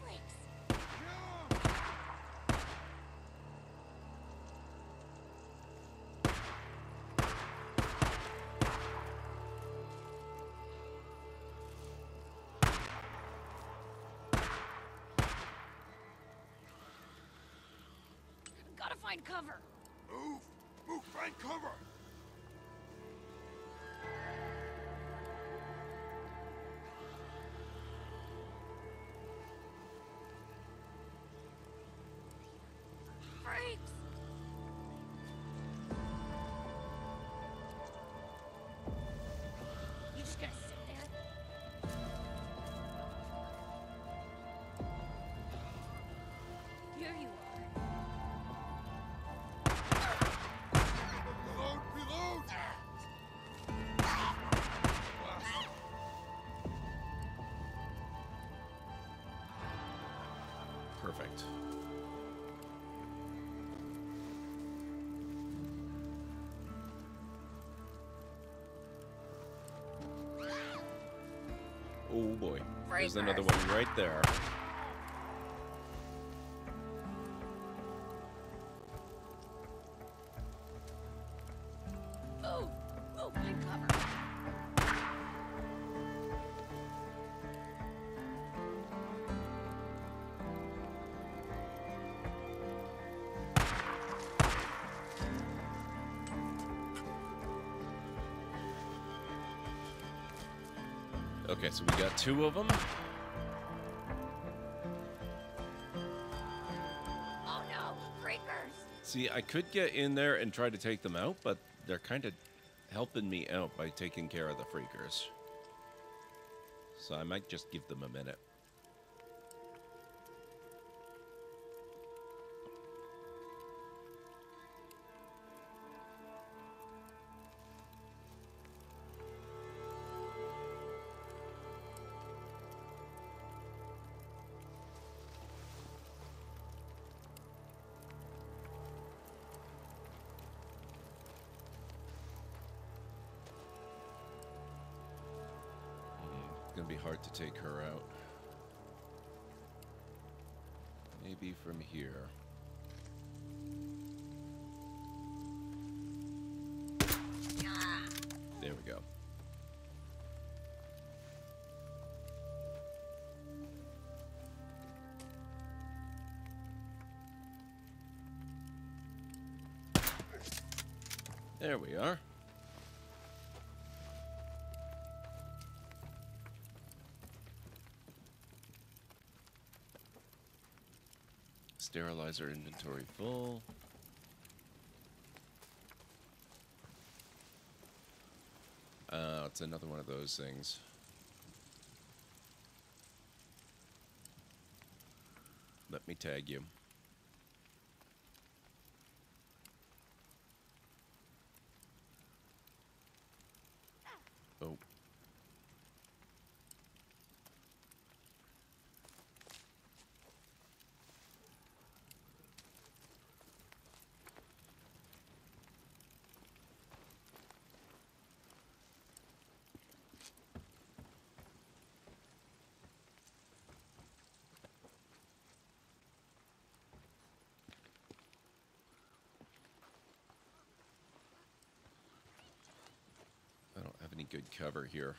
Perfect. Oh boy. There's another one right there. So we got two of them. Oh no! Freakers! See, I could get in there and try to take them out, but they're kind of helping me out by taking care of the freakers. So I might just give them a minute. There we are. Sterilizer inventory full. Uh, it's another one of those things. Let me tag you. Good cover here.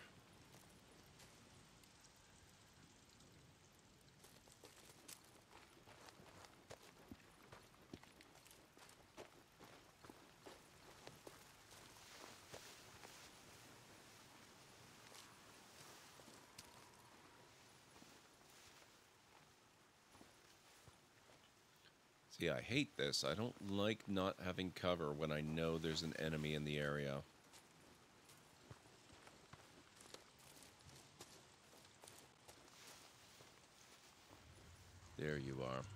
See, I hate this. I don't like not having cover when I know there's an enemy in the area. There you are.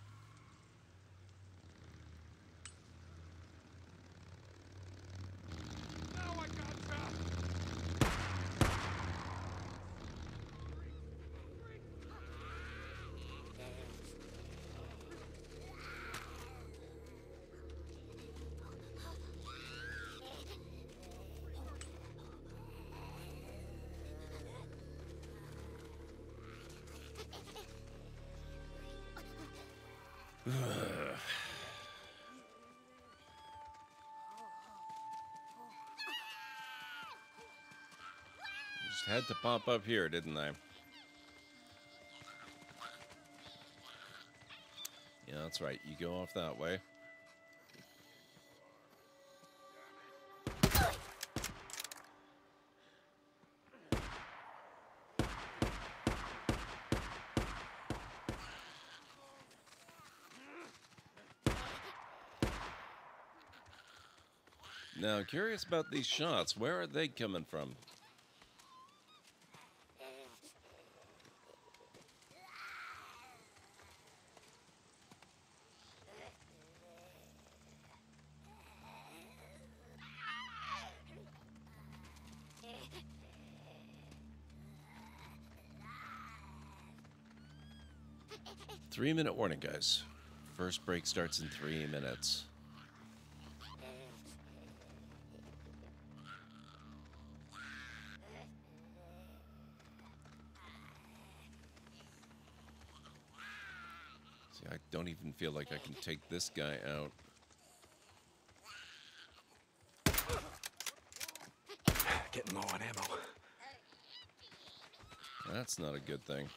Just had to pop up here, didn't I? Yeah, that's right. You go off that way. Now, curious about these shots. Where are they coming from? Three minute warning, guys. First break starts in three minutes. Don't even feel like I can take this guy out. Getting low on ammo. That's not a good thing.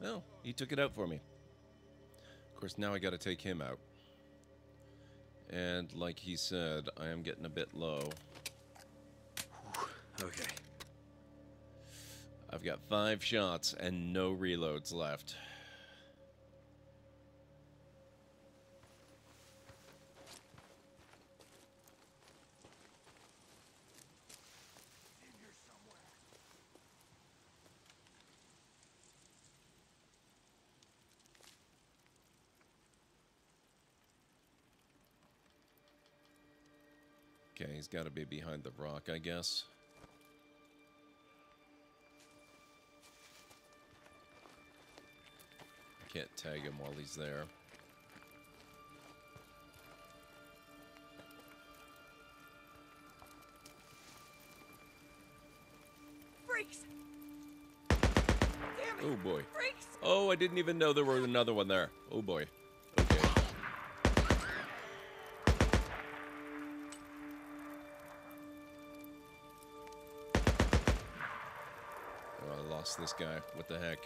Well, he took it out for me. Of course, now I gotta take him out. And like he said, I am getting a bit low. Okay. I've got five shots and no reloads left. Okay, he's got to be behind the rock, I guess. can't tag him while he's there. Freaks! Damn it. Oh boy. Freaks! Oh, I didn't even know there was another one there. Oh boy. Okay. Oh, I lost this guy. What the heck?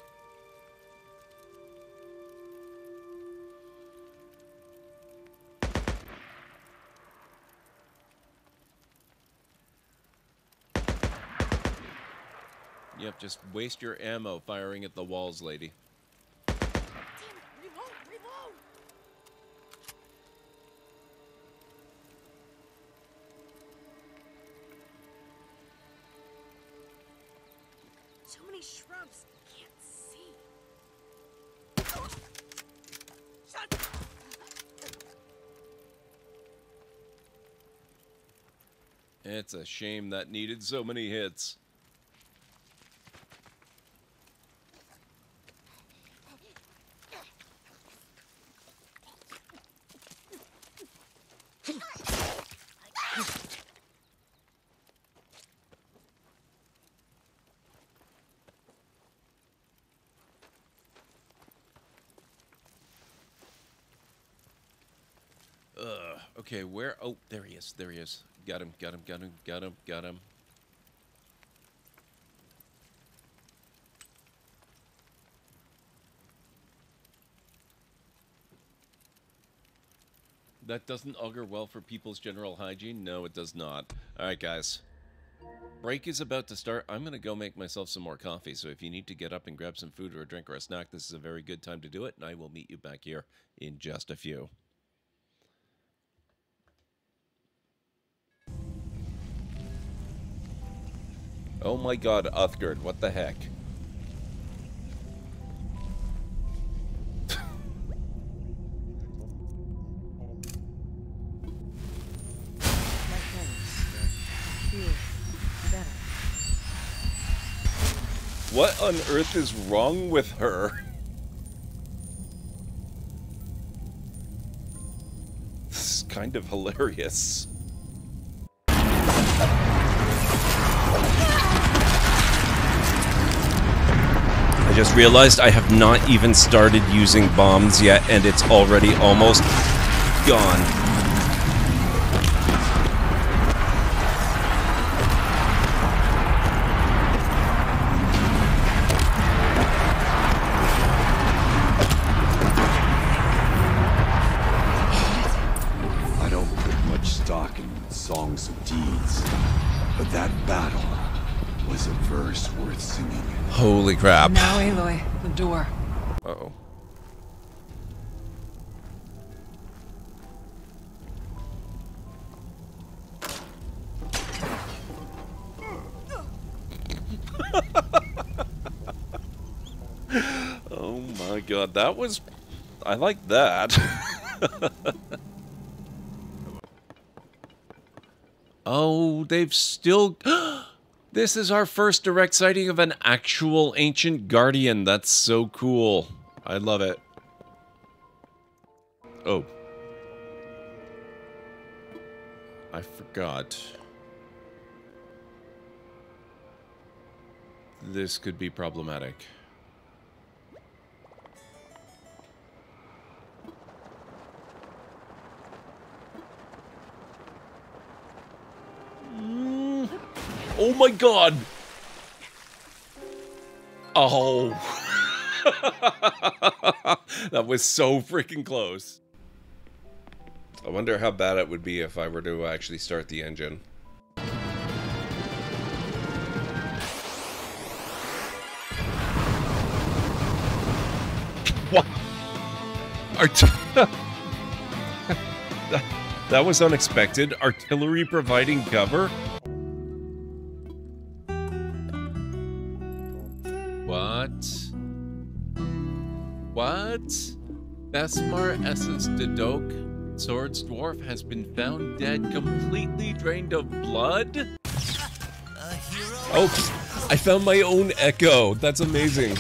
Just waste your ammo firing at the walls, lady. Reload, reload! So many shrubs. Can't see. Shut It's a shame that needed so many hits. Ugh. Okay, where? Oh, there he is. There he is. Got him. Got him. Got him. Got him. Got him. That doesn't augur well for people's general hygiene. No, it does not. All right, guys. Break is about to start. I'm going to go make myself some more coffee. So if you need to get up and grab some food or a drink or a snack, this is a very good time to do it. And I will meet you back here in just a few. Oh my god, Uthgard, what the heck? What on earth is wrong with her? This is kind of hilarious. I just realized I have not even started using bombs yet, and it's already almost gone. That was. I like that. oh, they've still. This is our first direct sighting of an actual ancient guardian. That's so cool. I love it. Oh. I forgot. This could be problematic. Oh my god! Oh. that was so freaking close. I wonder how bad it would be if I were to actually start the engine. What? Art that, that was unexpected. Artillery providing cover? What? What? Besmar Esses Dedok, Swords Dwarf, has been found dead, completely drained of blood? Oh, I found my own echo. That's amazing.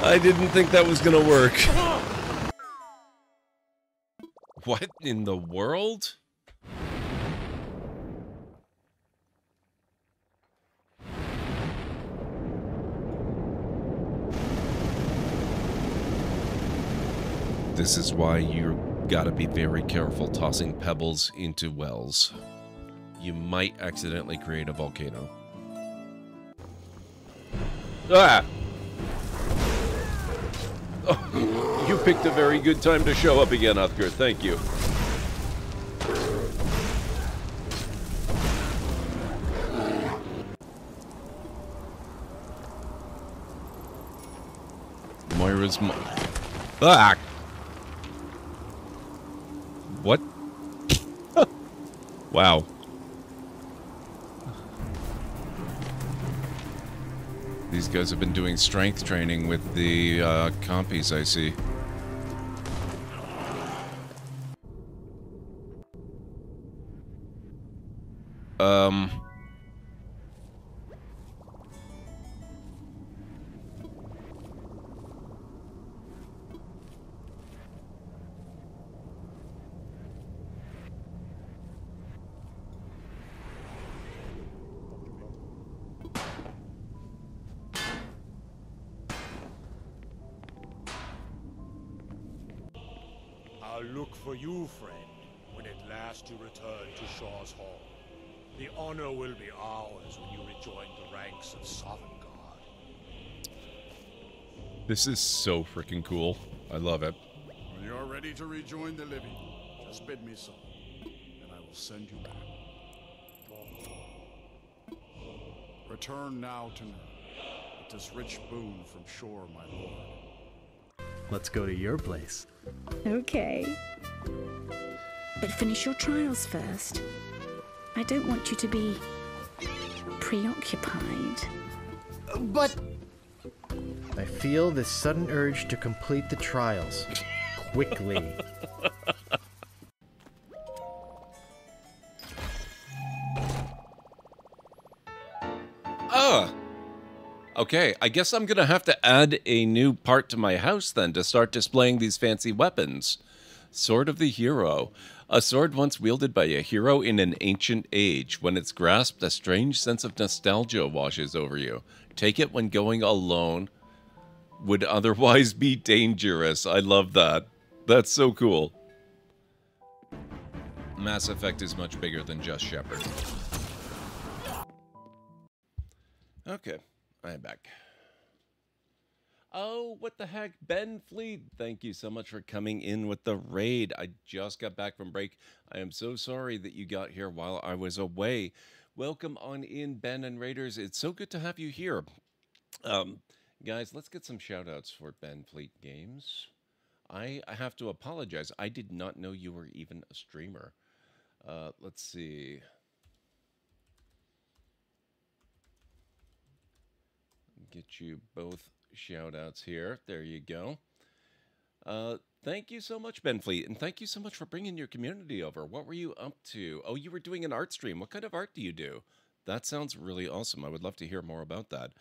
I didn't think that was gonna work. What in the world? This is why you gotta be very careful tossing pebbles into wells. You might accidentally create a volcano. Ah! You picked a very good time to show up again, Uthgar. Thank you. Moira's mo- Ah! What? wow. These guys have been doing strength training with the uh, compies, I see. Um... This is so freaking cool. I love it. When you're ready to rejoin the living, just bid me so, and I will send you back. Return now to me, with this rich boon from shore, my lord. Let's go to your place. Okay. But finish your trials first. I don't want you to be preoccupied. But I feel this sudden urge to complete the trials quickly. Ah! Okay, I guess I'm gonna have to add a new part to my house then to start displaying these fancy weapons. Sword of the Hero. A sword once wielded by a hero in an ancient age. When it's grasped, a strange sense of nostalgia washes over you. Take it when going alone would otherwise be dangerous. I love that. That's so cool. Mass Effect is much bigger than just Shepard. Okay, I am back. Oh, what the heck? Ben Fleet, thank you so much for coming in with the raid. I just got back from break. I am so sorry that you got here while I was away. Welcome on in, Ben and Raiders. It's so good to have you here. Um, guys, let's get some shout outs for Ben Fleet Games. I, have to apologize. I did not know you were even a streamer. Uh, let's see. Get you both shout outs here. There you go. Uh, thank you so much, Ben Fleet, and thank you so much for bringing your community over. What were you up to? Oh, you were doing an art stream. What kind of art do you do? That sounds really awesome. I would love to hear more about that.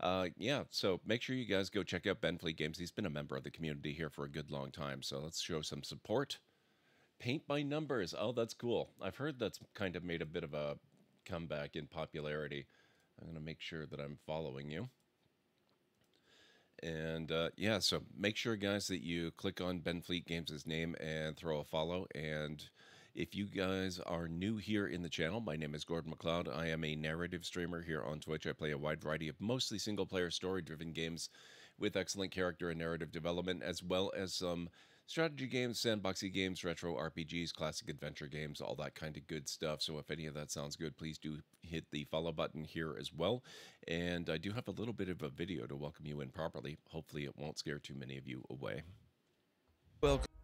Uh, yeah, so make sure you guys go check out Ben Fleet Games. He's been a member of the community here for a good long time, so let's show some support. Paint by numbers. Oh, that's cool. I've heard that's kind of made a bit of a comeback in popularity. I'm going to make sure that I'm following you. And uh, yeah, so make sure, guys, that you click on Ben Fleet Games' name and throw a follow. And if you guys are new here in the channel, my name is Gordon McLeod. I am a narrative streamer here on Twitch. I play a wide variety of mostly single player story driven games with excellent character and narrative development, as well as some strategy games, sandboxy games, retro RPGs, classic adventure games, all that kind of good stuff. So if any of that sounds good, please do hit the follow button here as well. And I do have a little bit of a video to welcome you in properly. Hopefully it won't scare too many of you away. Welcome.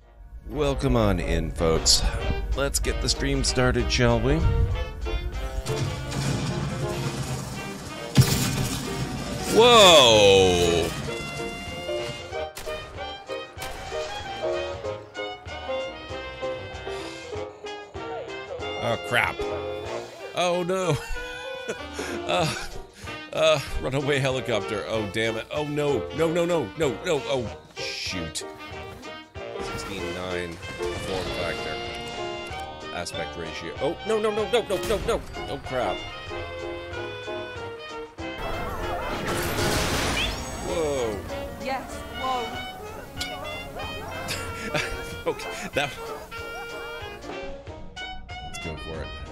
Welcome on in, folks. Let's get the stream started, shall we? Whoa! Oh, crap. Oh, no. uh, uh, runaway helicopter. Oh, damn it. Oh, no. No, no, no, no, no. Oh, shoot. 16.9 form factor. Aspect ratio. Oh, no, no, no, no, no, no, no. Oh, crap. Whoa. Yes, whoa. okay, that. Let's go for it.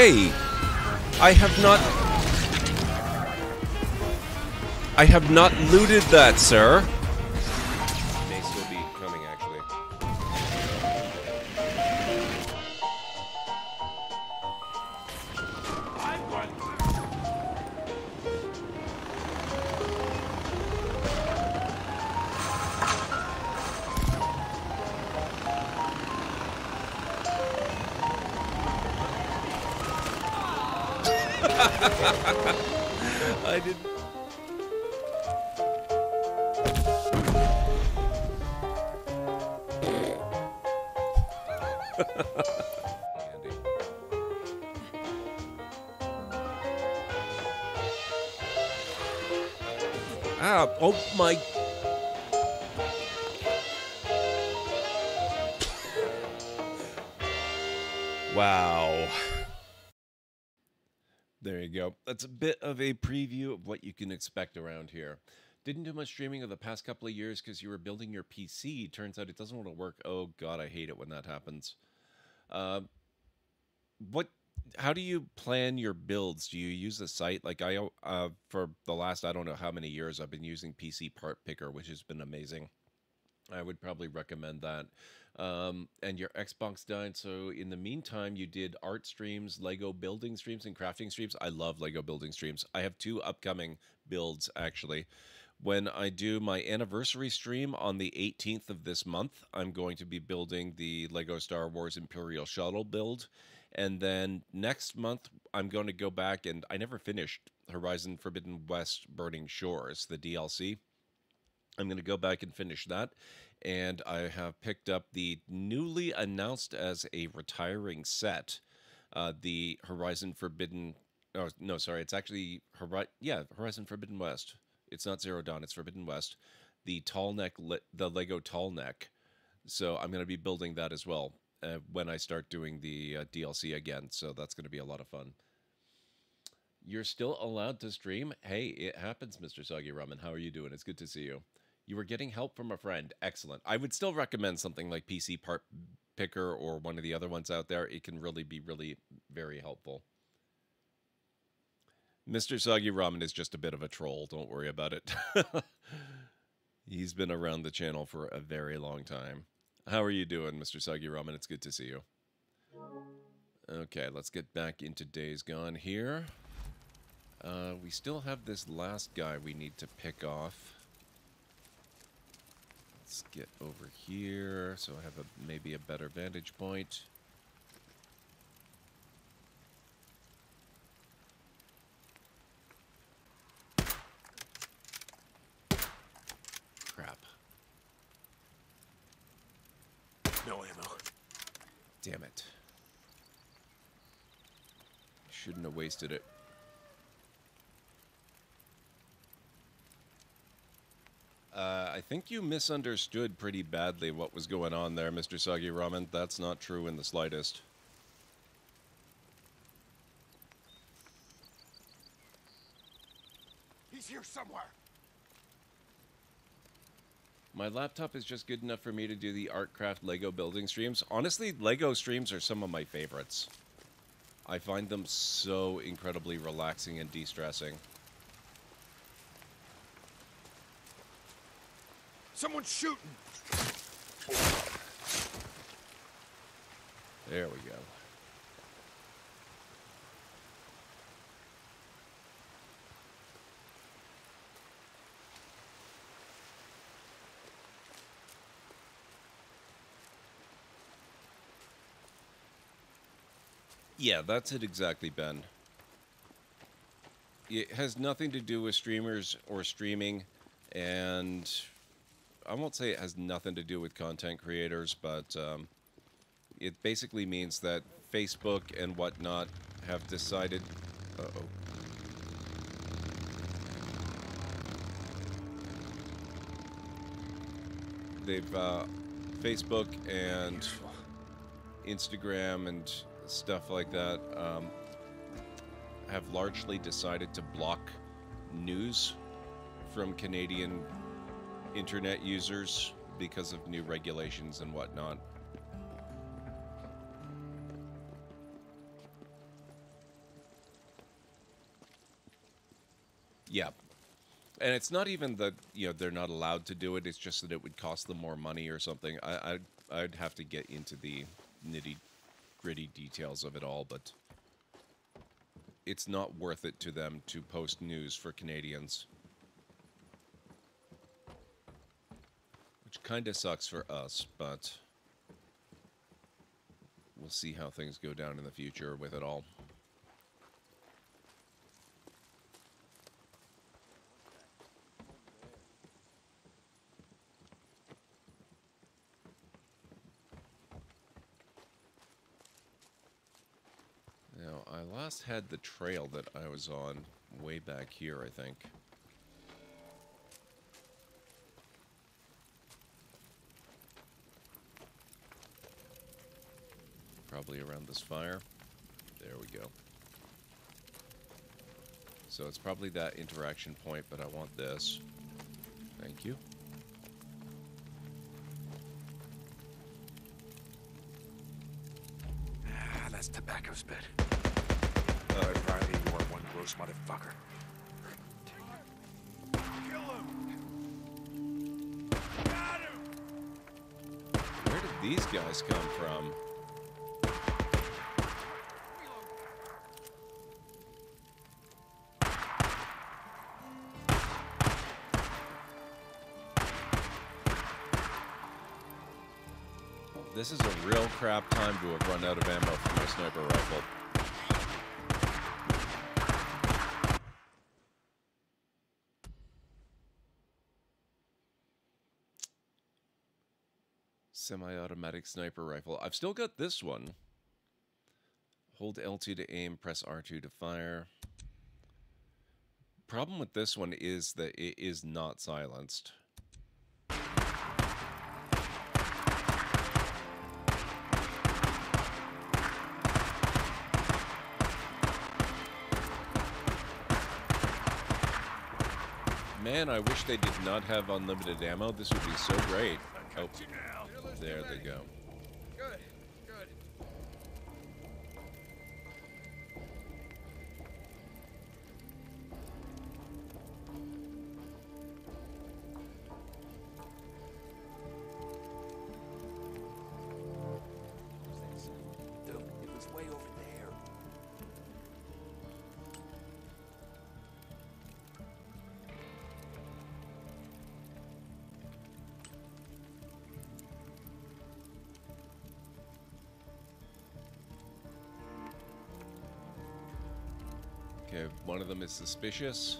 Hey! I have not... I have not looted that, sir. That's a bit of a preview of what you can expect around here. Didn't do much streaming over the past couple of years because you were building your PC. Turns out it doesn't want to work. Oh god, I hate it when that happens. Uh, what? How do you plan your builds? Do you use a site like I? Uh, for the last I don't know how many years I've been using PC Part Picker, which has been amazing. I would probably recommend that. Um, and your Xbox died. So in the meantime, you did art streams, Lego building streams, and crafting streams. I love Lego building streams. I have two upcoming builds actually. When I do my anniversary stream on the 18th of this month, I'm going to be building the Lego Star Wars Imperial Shuttle build. And then next month, I'm going to go back and I never finished Horizon Forbidden West Burning Shores, the DLC. I'm going to go back and finish that. And I have picked up the newly announced as a retiring set, uh, the Horizon Forbidden. Oh, no, sorry. It's actually Hori- yeah, Horizon Forbidden West. It's not Zero Dawn. It's Forbidden West. The tall neck, le- the Lego tall neck. So I'm going to be building that as well uh, when I start doing the uh, DLC again. So that's going to be a lot of fun. You're still allowed to stream. Hey, it happens, Mr. Soggy Ramen. How are you doing? It's good to see you. You were getting help from a friend. Excellent. I would still recommend something like PC Part Picker or one of the other ones out there. It can really be really very helpful. Mr. Soggy Ramen is just a bit of a troll. Don't worry about it. He's been around the channel for a very long time. How are you doing, Mr. Soggy Ramen? It's good to see you. Okay, let's get back into Days Gone here. Uh, we still have this last guy we need to pick off. Let's get over here so I have a maybe a better vantage point. Crap. No ammo. Damn it. Shouldn't have wasted it. Uh, I think you misunderstood pretty badly what was going on there, Mr. Soggy Ramen. That's not true in the slightest. He's here somewhere. My laptop is just good enough for me to do the Artcraft Lego building streams. Honestly, Lego streams are some of my favorites. I find them so incredibly relaxing and de-stressing. Someone's shooting. There we go. Yeah, that's it exactly, Ben. It has nothing to do with streamers or streaming, and I won't say it has nothing to do with content creators, but um, it basically means that Facebook and whatnot have decided. Uh oh. They've uh, Facebook and Instagram and stuff like that um, have largely decided to block news from Canadian internet users because of new regulations and whatnot. Yeah. And it's not even that, you know, they're not allowed to do it, it's just that it would cost them more money or something. I, I'd, I'd have to get into the nitty gritty details of it all, but it's not worth it to them to post news for Canadians. Kind of sucks for us, but we'll see how things go down in the future with it all. Now, I last had the trail that I was on way back here, I think. Probably around this fire. There we go. So it's probably that interaction point, but I want this. Thank you. Ah, that's tobacco spit. Uh, Riley, you are one gross motherfucker. Where did these guys come from? This is a real crap time to have run out of ammo for my sniper rifle. Semi-automatic sniper rifle. I've still got this one. Hold L2 to aim, press R2 to fire. Problem with this one is that it is not silenced. Man, I wish they did not have unlimited ammo. This would be so great. Oh, there they go. Of is suspicious.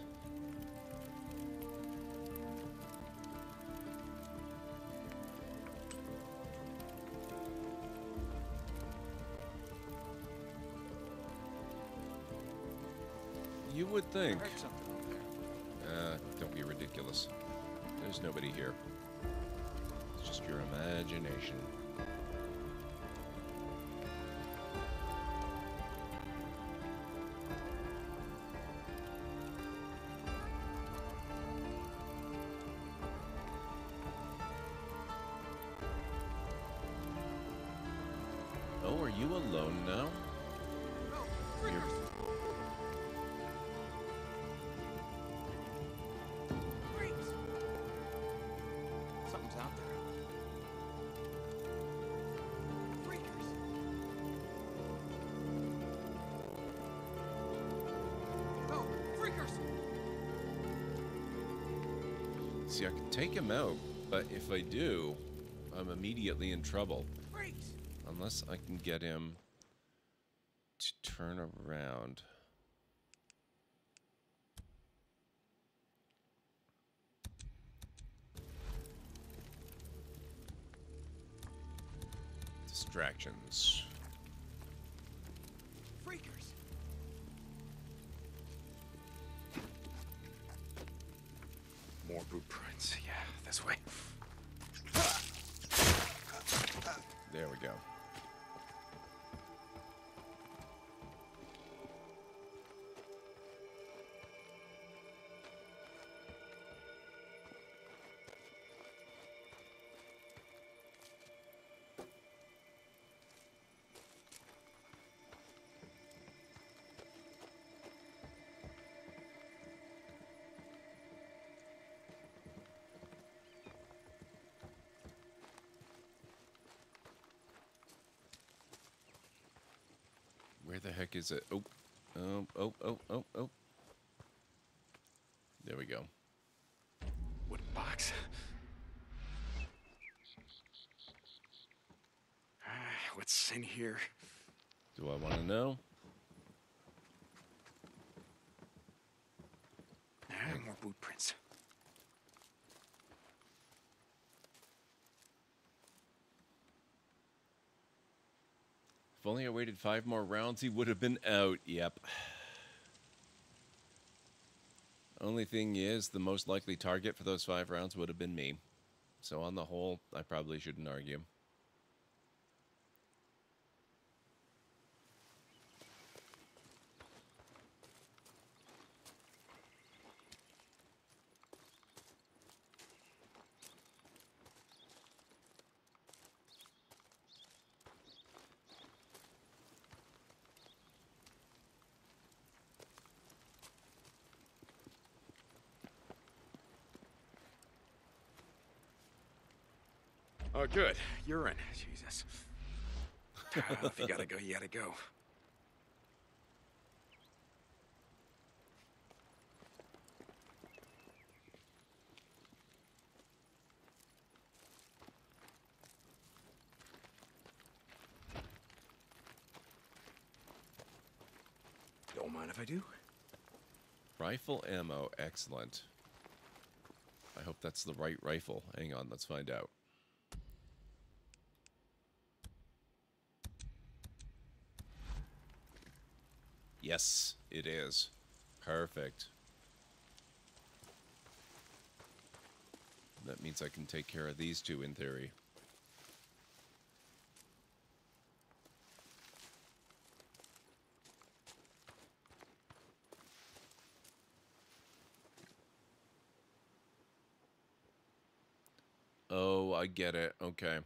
You would think. Uh, don't be ridiculous. There's nobody here. It's just your imagination. See, I can take him out, but if I do, I'm immediately in trouble. Unless I can get him to turn around. Yeah, this way. There we go. Where the heck is it? Oh, oh, oh, oh, oh, oh. There we go. What box? Ah, what's in here? Do I want to know? Ah, more blueprints. If only I waited five more rounds, he would have been out. Yep. Only thing is, the most likely target for those five rounds would have been me. So on the whole, I probably shouldn't argue. Good. Urine. Jesus. If you gotta go, you gotta go. Don't mind if I do. Rifle ammo, excellent. I hope that's the right rifle. Hang on, let's find out. Yes, it is. Perfect. That means I can take care of these two in theory. Oh, I get it. Okay.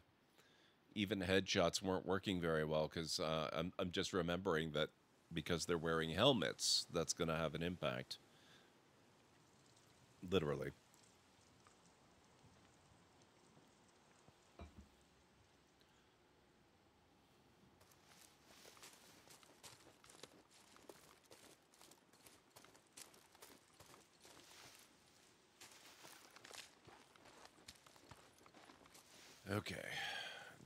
Even headshots weren't working very well because uh, I'm, I'm just remembering that because they're wearing helmets, that's going to have an impact. Literally. Okay.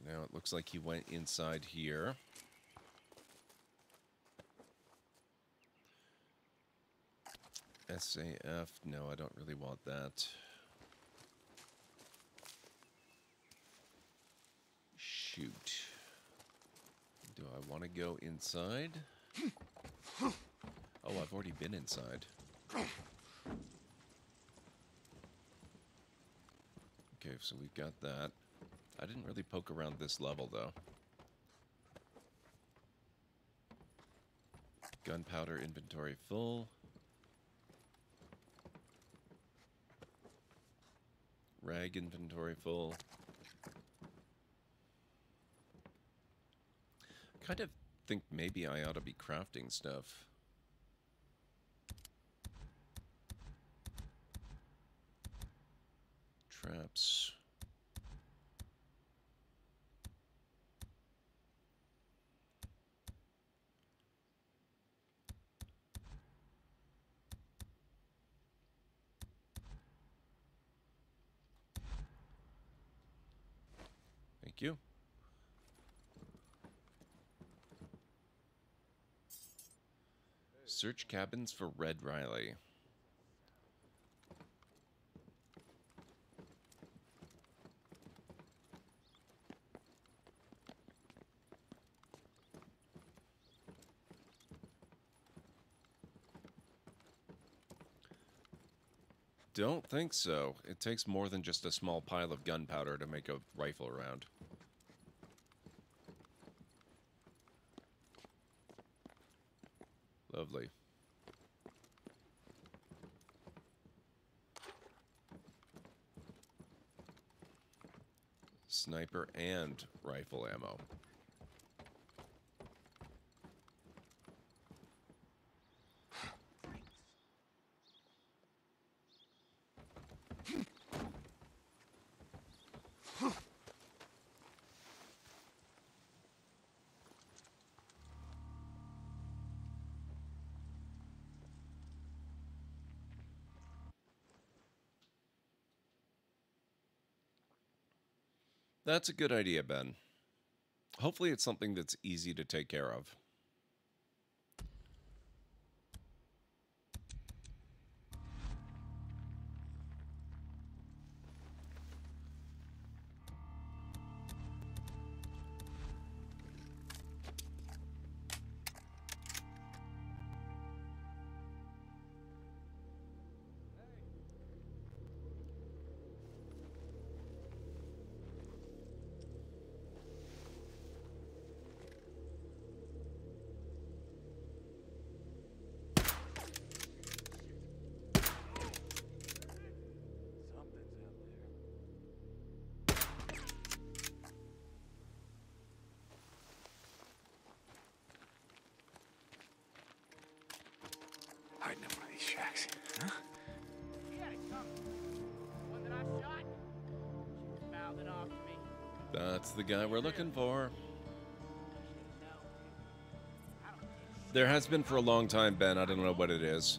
Now it looks like he went inside here. SAF, no, I don't really want that. Shoot. Do I want to go inside? Oh, I've already been inside. Okay, so we've got that. I didn't really poke around this level, though. Gunpowder inventory full. Rag inventory full. Kind of think maybe I ought to be crafting stuff. Traps. Thank you. Search cabins for Red Riley. don't think so. It takes more than just a small pile of gunpowder to make a rifle round. Lovely. Sniper and rifle ammo. That's a good idea, Ben. Hopefully, it's something that's easy to take care of. There has been for a long time, Ben. I don't know what it is.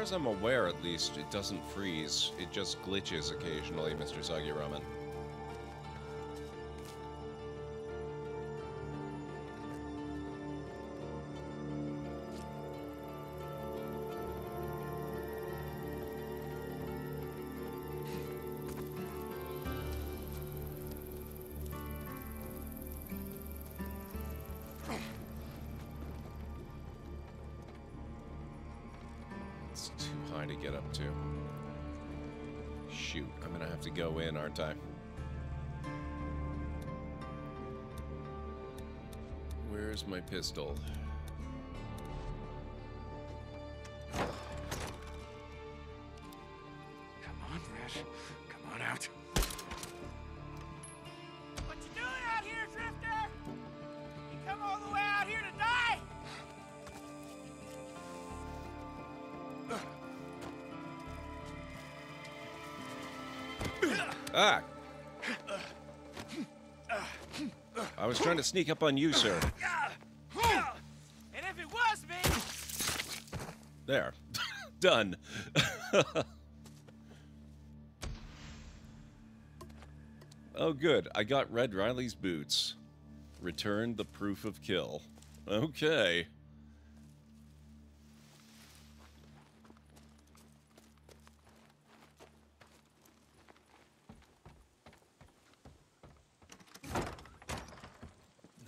Far as I'm aware, at least, it doesn't freeze. It just glitches occasionally, Mr. Sagi my pistol? Come on, Red. Come on out. What you doing out here, Drifter? You come all the way out here to die? Ah! I was trying to sneak up on you, sir. There. Done. oh, good. I got Red Riley's boots. Return the proof of kill. Okay.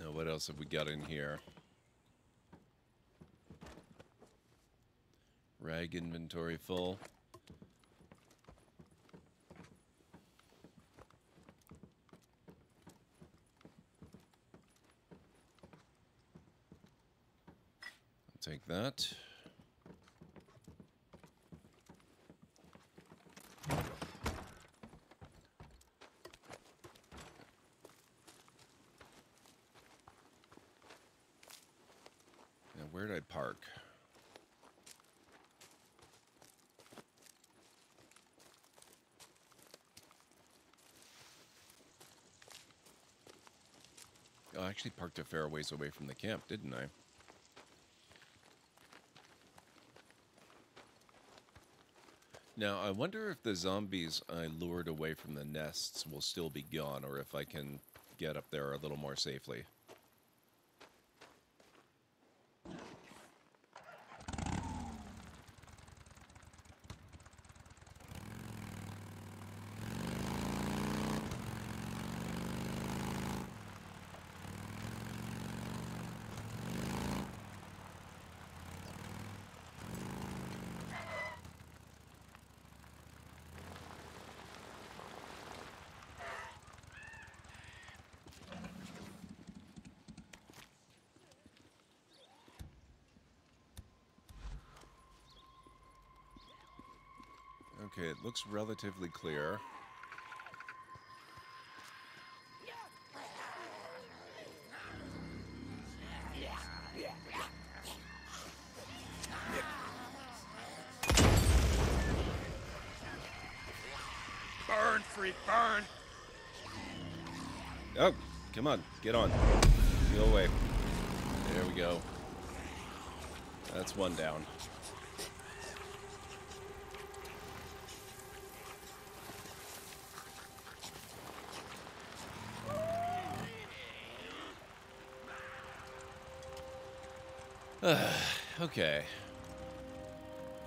Now, what else have we got in here? Rag inventory full. take that. Now, where'd I park? I actually parked a fair ways away from the camp, didn't I? Now, I wonder if the zombies I lured away from the nests will still be gone, or if I can get up there a little more safely. Okay, it looks relatively clear. Burn, freak, burn! Oh, come on, get on. Go away. There we go. That's one down. Okay.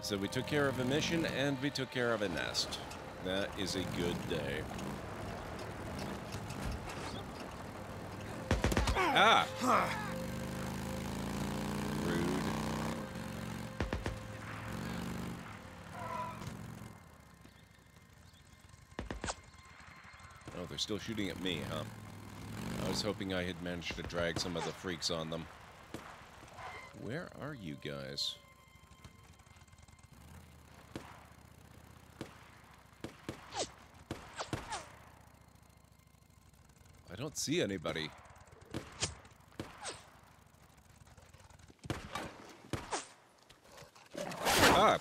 So we took care of a mission and we took care of a nest. That is a good day. Ah! Rude. Oh, they're still shooting at me, huh? I was hoping I had managed to drag some of the freaks on them. Where are you guys? I don't see anybody. Ah!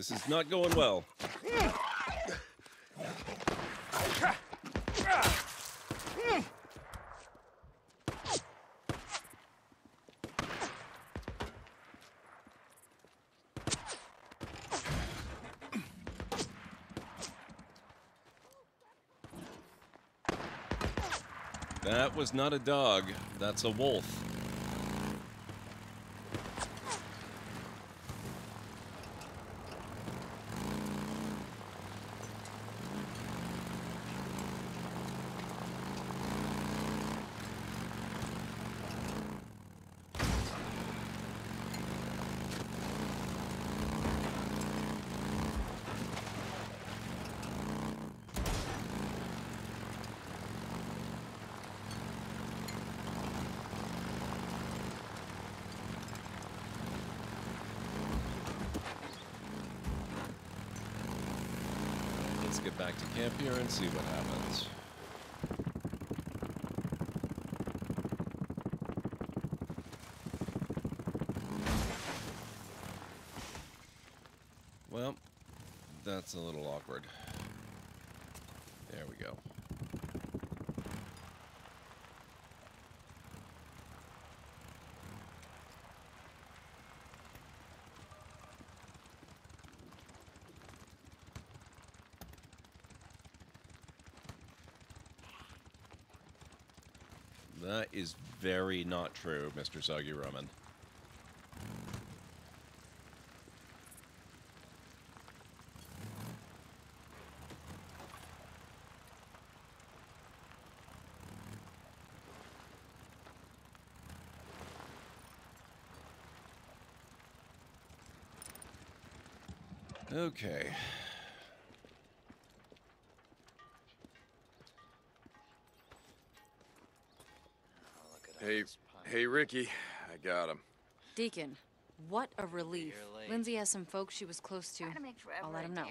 This is not going well. That was not a dog. That's a wolf. Let's get back to camp here and see what happens. Well, that's a little awkward. There we go. That is very not true, Mr. Soggy Roman. Okay. Hey, hey, Rikki. I got him. Deacon, what a relief. Lindsay has some folks she was close to. I'll let him know.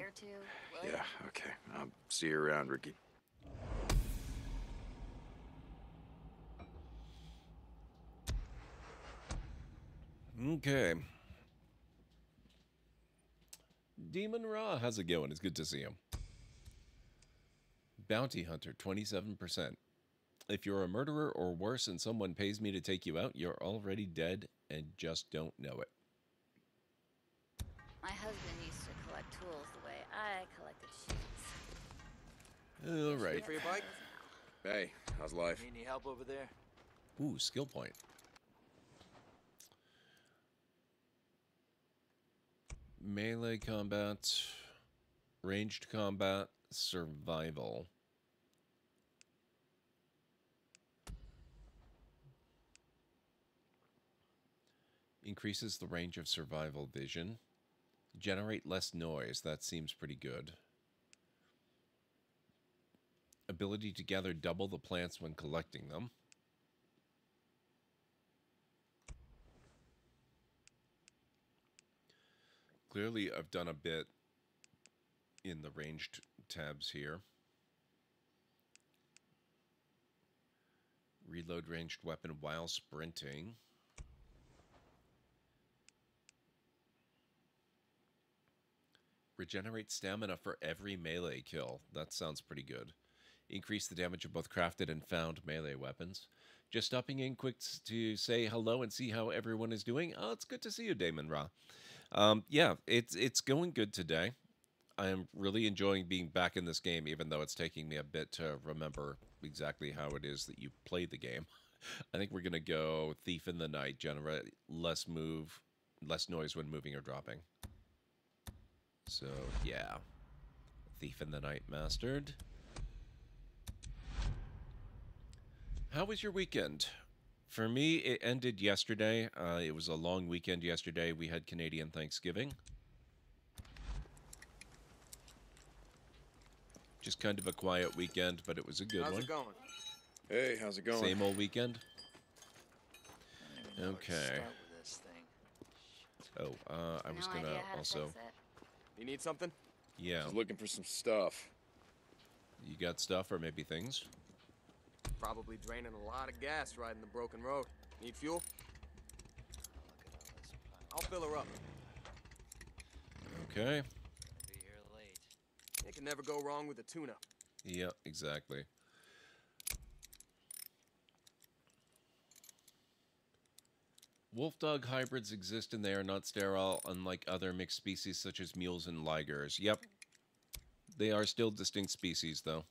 Yeah, okay. I'll see you around, Rikki. Okay. Demon Raw, how's it going? It's good to see him. Bounty Hunter, 27%. If you're a murderer or worse and someone pays me to take you out, you're already dead and just don't know it. My husband used to collect tools the way I collected sheets. All right. For your bike? Hey, how's life? Need any help over there? Ooh, skill point. Melee combat, ranged combat, survival. Increases the range of survival vision. Generate less noise. That seems pretty good. Ability to gather double the plants when collecting them. Clearly, I've done a bit in the ranged tabs here. Reload ranged weapon while sprinting. Regenerate stamina for every melee kill. That sounds pretty good. Increase the damage of both crafted and found melee weapons. Just stopping in quick to say hello and see how everyone is doing. Oh, it's good to see you, Damon Ra. Um, yeah, it's it's going good today. I am really enjoying being back in this game, even though it's taking me a bit to remember exactly how it is that you play the game. I think we're gonna go Thief in the Night, generate less move, less noise when moving or dropping. So yeah, Thief in the Night mastered. How was your weekend? For me, it ended yesterday. Uh, it was a long weekend yesterday. We had Canadian Thanksgiving. Just kind of a quiet weekend, but it was a good How's one. it going? Hey, how's it going? Same old weekend. Okay. Start with this thing. Oh, uh, I was gonna idea how to also. Fix it. You need something? Yeah. Just looking for some stuff. You got stuff or maybe things? Probably draining a lot of gas riding the broken road. Need fuel? I'll fill her up. Okay. Be here late. It can never go wrong with a tuna. Yeah, exactly. Wolf dog hybrids exist and they are not sterile, unlike other mixed species such as mules and ligers. Yep. They are still distinct species, though.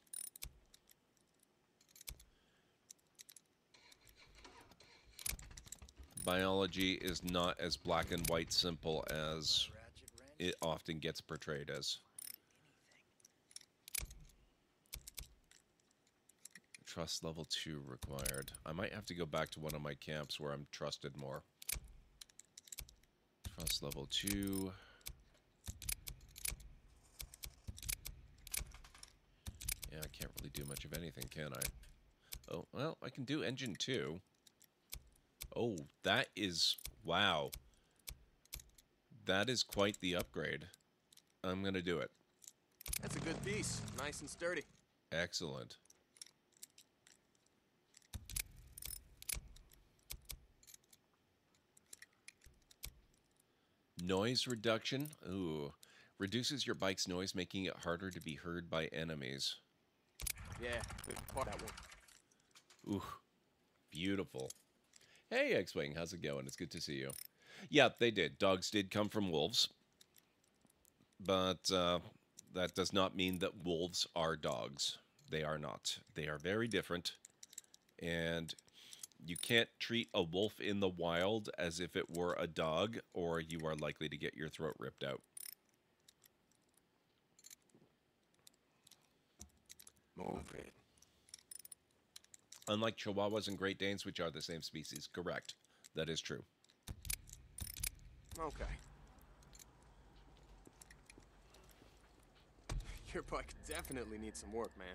Biology is not as black and white simple as it often gets portrayed as. Trust level 2 required. I might have to go back to one of my camps where I'm trusted more. Trust level 2. Yeah, I can't really do much of anything, can I? Oh, well, I can do engine 2. Oh, that is... Wow. That is quite the upgrade. I'm going to do it. That's a good piece. Nice and sturdy. Excellent. Noise reduction. Ooh. Reduces your bike's noise, making it harder to be heard by enemies. Yeah, part that one. Ooh. Beautiful. Hey, X-Wing. How's it going? It's good to see you. Yeah, they did. Dogs did come from wolves. But uh, that does not mean that wolves are dogs. They are not. They are very different. And you can't treat a wolf in the wild as if it were a dog, or you are likely to get your throat ripped out. Move it. Unlike Chihuahuas and Great Danes, which are the same species. Correct. That is true. Okay. Your bike definitely needs some work, man.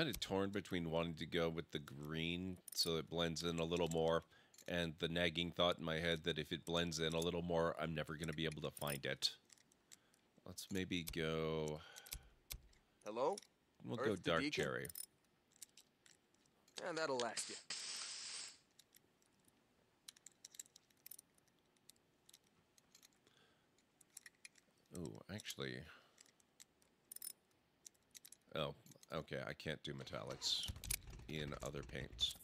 Kind of torn between wanting to go with the green so it blends in a little more, and the nagging thought in my head that if it blends in a little more, I'm never going to be able to find it. Let's maybe go... Hello? We'll Earth go dark Deacon? cherry. And ah, that'll last you. Ooh, actually... Oh, okay, I can't do metallics in other paints.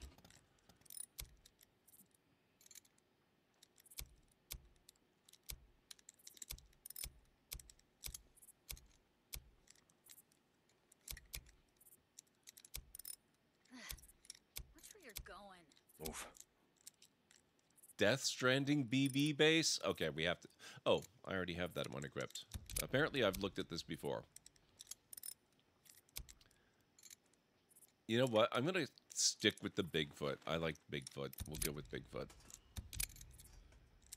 Watch where you're going. Oof. Death Stranding BB base? Okay, we have to... Oh, I already have that one equipped. Apparently I've looked at this before. You know what? I'm going to stick with the Bigfoot. I like Bigfoot. We'll go with Bigfoot.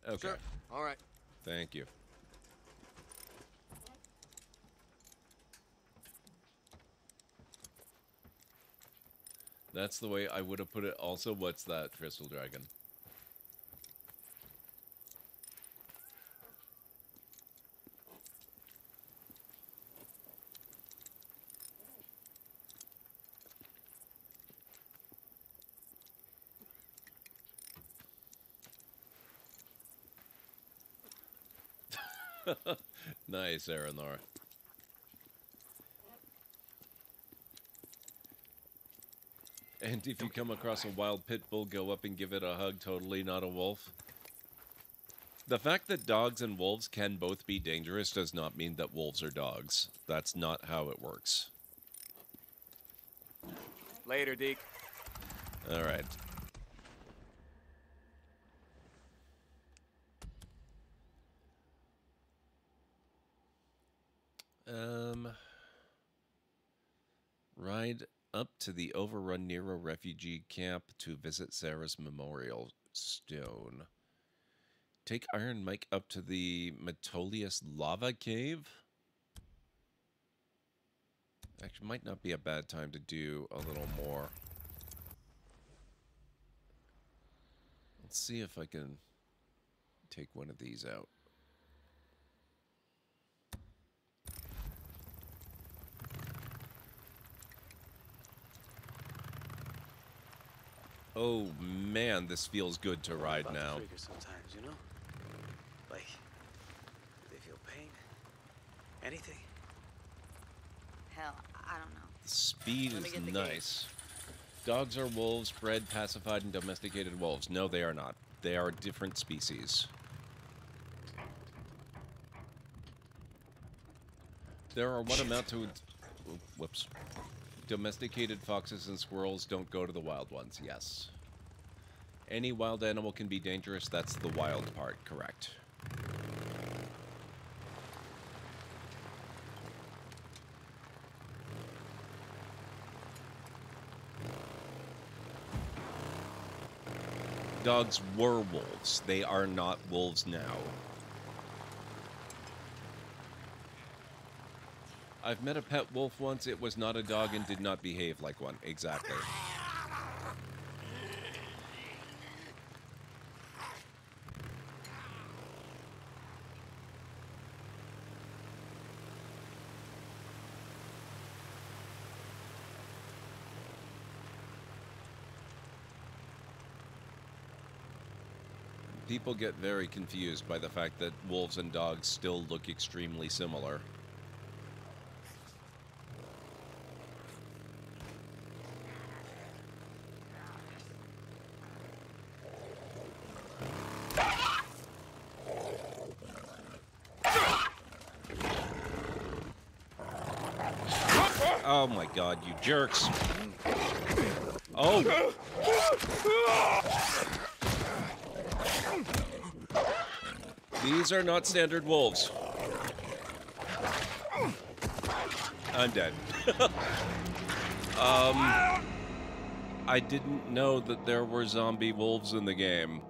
Okay. Sure. All right. Thank you. That's the way I would have put it. Also, what's that, Crystal Dragon? nice, Aranor. And if you come across a wild pit bull, go up and give it a hug, totally not a wolf. The fact that dogs and wolves can both be dangerous does not mean that wolves are dogs. That's not how it works. Later, Deke. Alright. Um, ride up to the overrun Nero refugee camp to visit Sarah's memorial stone. Take Iron Mike up to the Metolius lava cave. Actually, might not be a bad time to do a little more. Let's see if I can take one of these out. Oh man, this feels good to ride now. sometimes, you know? Like, do they feel pain? Anything? Hell, I don't know. The speed is get the gauge. nice. Dogs are wolves, bred, pacified, and domesticated wolves. No, they are not. They are different species. There are what amount to... Whoops. Domesticated foxes and squirrels don't go to the wild ones, yes. Any wild animal can be dangerous, that's the wild part, correct. Dogs were wolves. They are not wolves now. I've met a pet wolf once. It was not a dog and did not behave like one. Exactly. People get very confused by the fact that wolves and dogs still look extremely similar. Oh my god, you jerks. Oh! These are not standard wolves. I'm dead. um, I didn't know that there were zombie wolves in the game.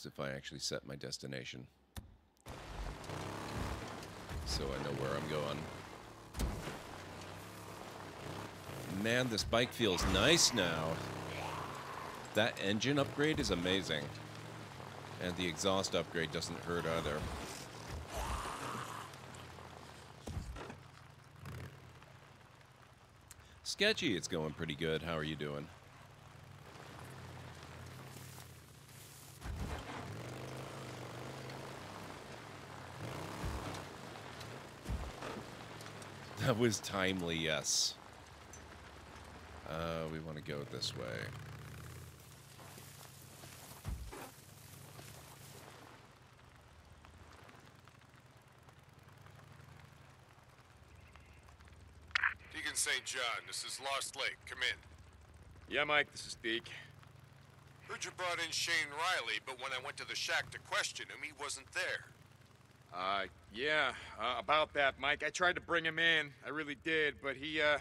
helps if I actually set my destination. So I know where I'm going. Man, this bike feels nice now. That engine upgrade is amazing. And the exhaust upgrade doesn't hurt either. Sketchy, it's going pretty good. How are you doing? That was timely, yes. Uh, we want to go this way. Deacon St. John, this is Lost Lake. Come in. Yeah, Mike, this is Deke. Heard you brought in Shane Riley, but when I went to the shack to question him, he wasn't there. Uh, yeah, uh, about that, Mike. I tried to bring him in. I really did, but he, uh,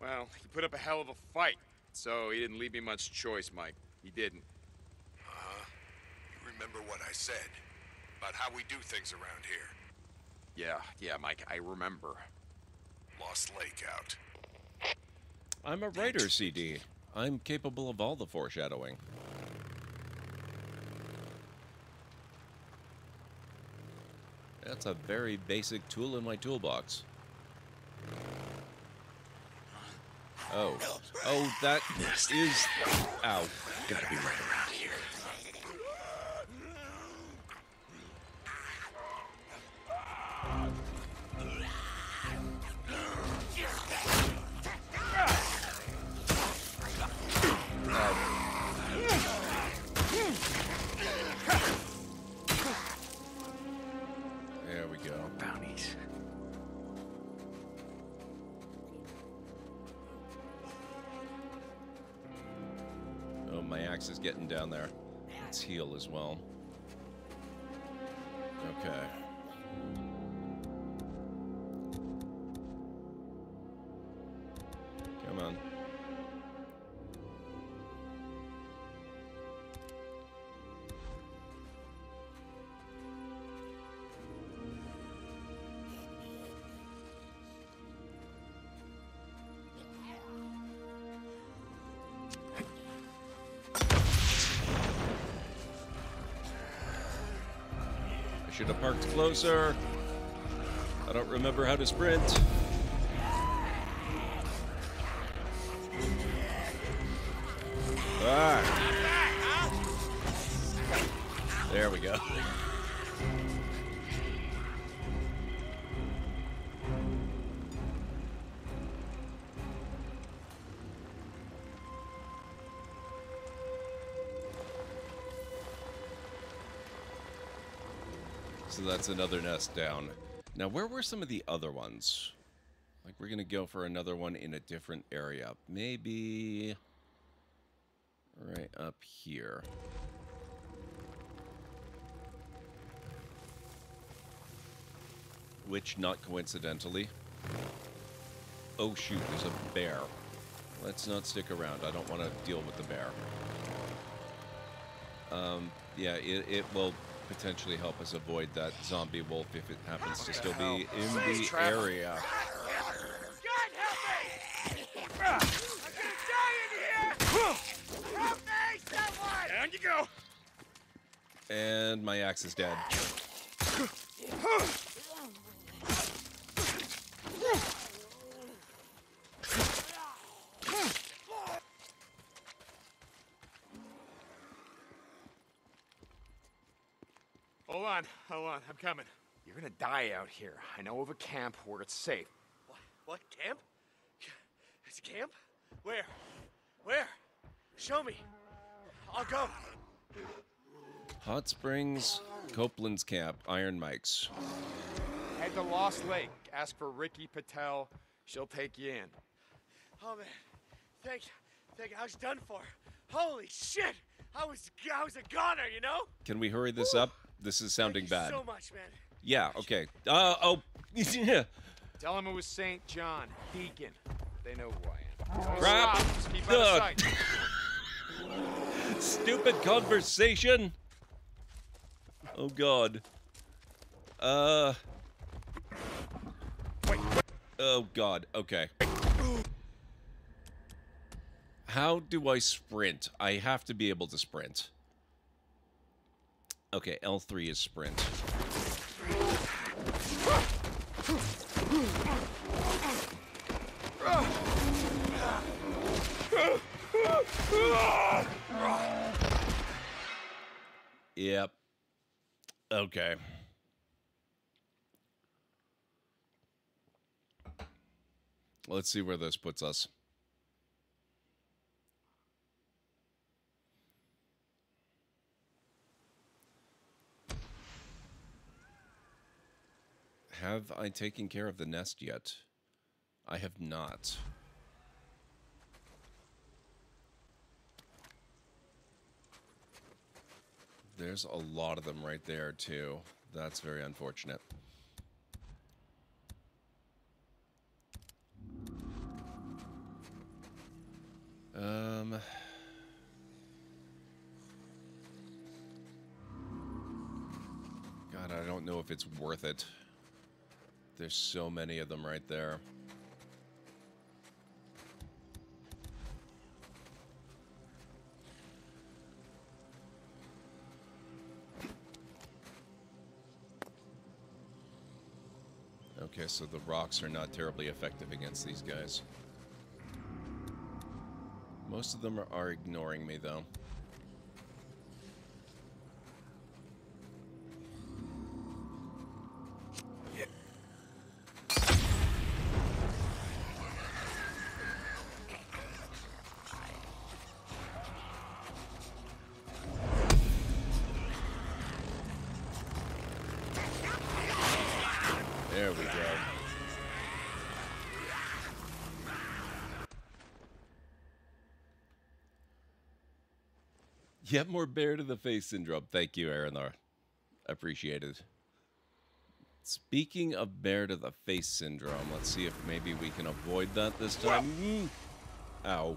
well, he put up a hell of a fight. So he didn't leave me much choice, Mike. He didn't. Uh-huh. You remember what I said about how we do things around here. Yeah, yeah, Mike, I remember. Lost Lake out. I'm a writer, CD. I'm capable of all the foreshadowing. That's a very basic tool in my toolbox. Oh. Oh, that is... Ow. Gotta be right around should have parked closer. I don't remember how to sprint. That's another nest down. Now, where were some of the other ones? Like, we're going to go for another one in a different area. Maybe right up here. Which, not coincidentally... Oh shoot, there's a bear. Let's not stick around. I don't want to deal with the bear. Um, yeah, it, it will potentially help us avoid that zombie wolf if it happens to still be in the area. God help me! I'm gonna die in here! Help me, someone! Down you go! And my axe is dead. Hold on, I'm coming. You're gonna die out here. I know of a camp where it's safe. What? What? Camp? It's a camp? Where? Where? Show me. I'll go. Hot Springs, Copeland's Camp, Iron Mike's. Head to Lost Lake. Ask for Rikki Patel. She'll take you in. Oh man, thank, thank. I was done for. Holy shit! I was, I was a goner, you know. Can we hurry this up? This is sounding bad. So much, man. Yeah, okay. Uh, oh, yeah. Tell him it was St. John, Deacon. They know who I am. Don't Crap. Just keep out of sight. Stupid conversation. Oh god. Uh. Oh god. Okay. How do I sprint? I have to be able to sprint. Okay, L3 is sprint. Yep. Okay. Let's see where this puts us. Have I taken care of the nest yet? I have not. There's a lot of them right there, too. That's very unfortunate. Um... God, I don't know if it's worth it. There's so many of them right there. Okay, so the rocks are not terribly effective against these guys. Most of them are, ignoring me, though. Yet more bear to the face syndrome. Thank you, Aranor. Appreciated. Speaking of bear to the face syndrome, let's see if maybe we can avoid that this time. Mm. Ow.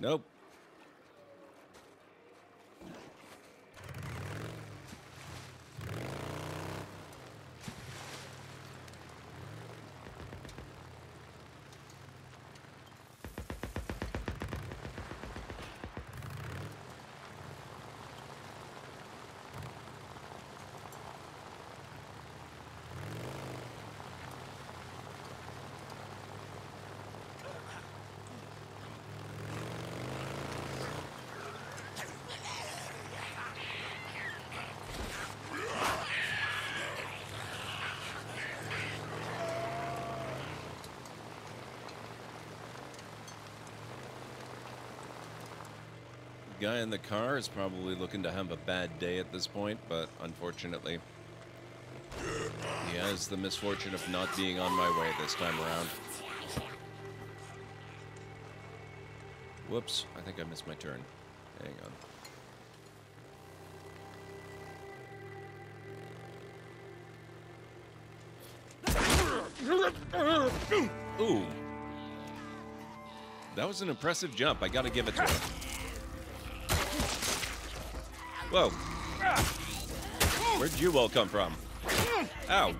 Nope. Guy in the car is probably looking to have a bad day at this point, but unfortunately, he has the misfortune of not being on my way this time around. Whoops, I think I missed my turn. Hang on. Ooh. That was an impressive jump. I gotta give it to him. Whoa. Where'd you all come from? Ow.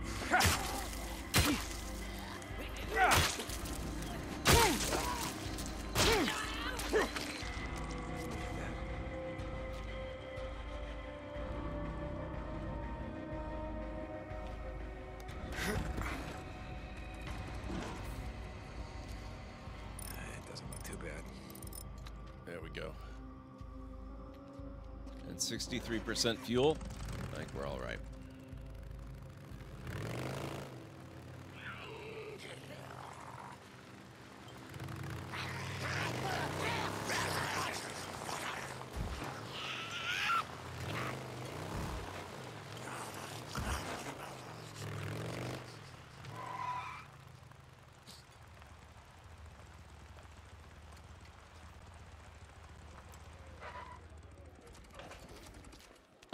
63% fuel. I think we're all right.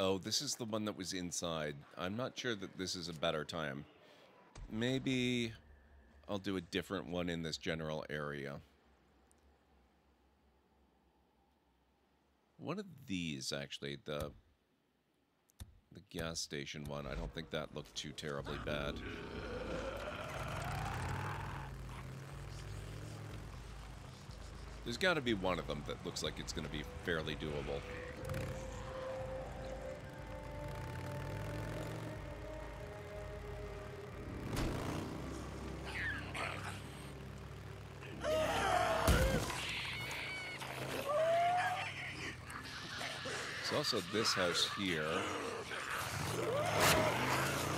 Oh, this is the one that was inside. I'm not sure that this is a better time. maybe I'll do a different one in this general area. One of these, actually, the the gas station one, I don't think that looked too terribly bad. There's got to be one of them that looks like it's going to be fairly doable. Also this house here.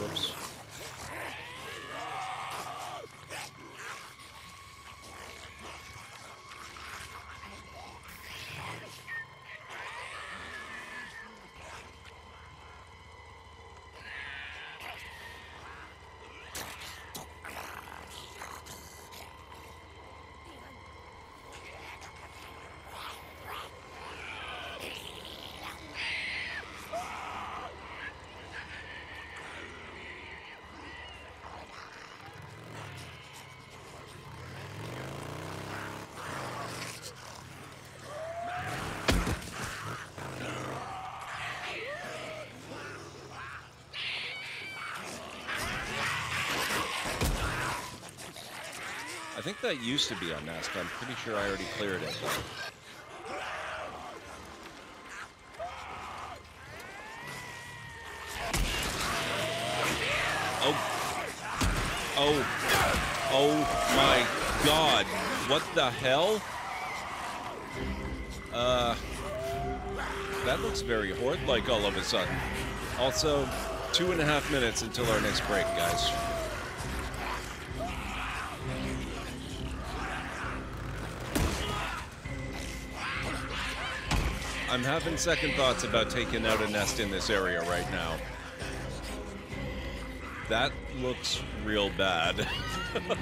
Whoops. I that used to be on Nest. I'm pretty sure I already cleared it. Oh. Oh. Oh my god. What the hell? Uh. That looks very horde-like all of a sudden. Also, two and a half minutes until our next break, guys. I'm having second thoughts about taking out a nest in this area right now. That looks real bad.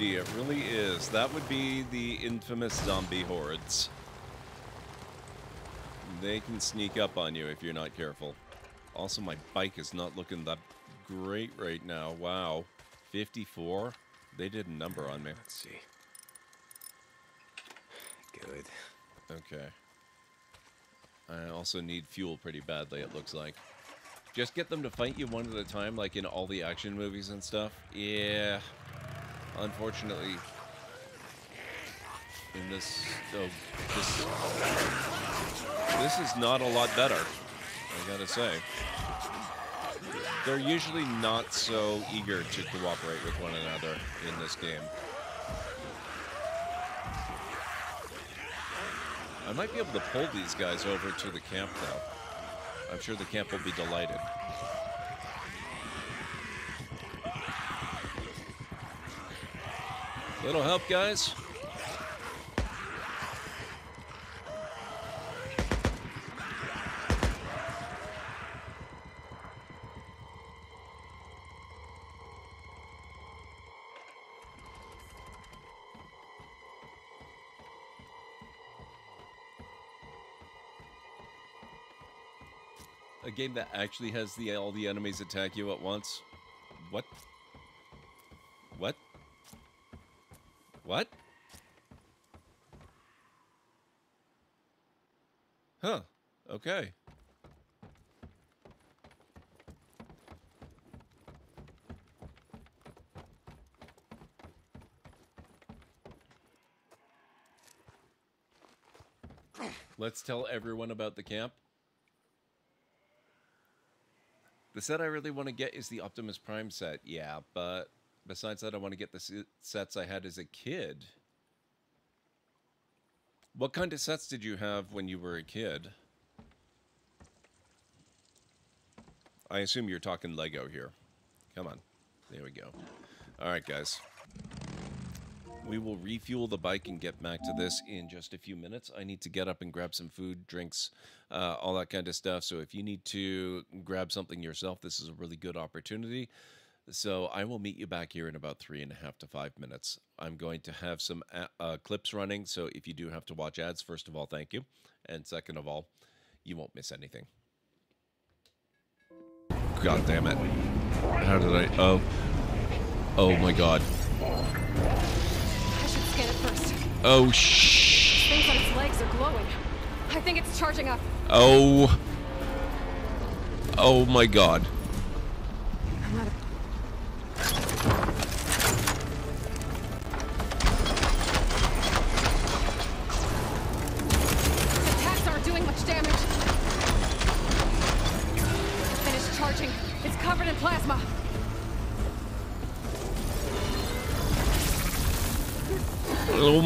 It really is. That would be the infamous zombie hordes. They can sneak up on you if you're not careful. Also, my bike is not looking that great right now. Wow. 54? They did a number on me. Let's see. Good. Okay. I also need fuel pretty badly, it looks like. Just get them to fight you one at a time, like in all the action movies and stuff. Yeah, Unfortunately, in this, oh, this, this is not a lot better. I gotta say. They're usually not so eager to cooperate with one another in this game. I might be able to pull these guys over to the camp, though. I'm sure the camp will be delighted. Little help, guys? A game that actually has the all the enemies attack you at once? What? What? What? Huh. Okay. Let's tell everyone about the camp. The set I really want to get is the Optimus Prime set, yeah, but besides that, I want to get the sets I had as a kid. What kind of sets did you have when you were a kid? I assume you're talking Lego here. Come on. There we go. All right, guys. We will refuel the bike and get back to this in just a few minutes. I need to get up and grab some food, drinks, uh, all that kind of stuff. So if you need to grab something yourself, this is a really good opportunity. So I will meet you back here in about three and a half to five minutes. I'm going to have some uh, clips running. So if you do have to watch ads, first of all, thank you. And second of all, you won't miss anything. God damn it. How did I? Oh. Oh my god. I should scan it first. Oh shh. Things on its legs are glowing. I think it's charging up. Oh. Oh my god. I'm not Its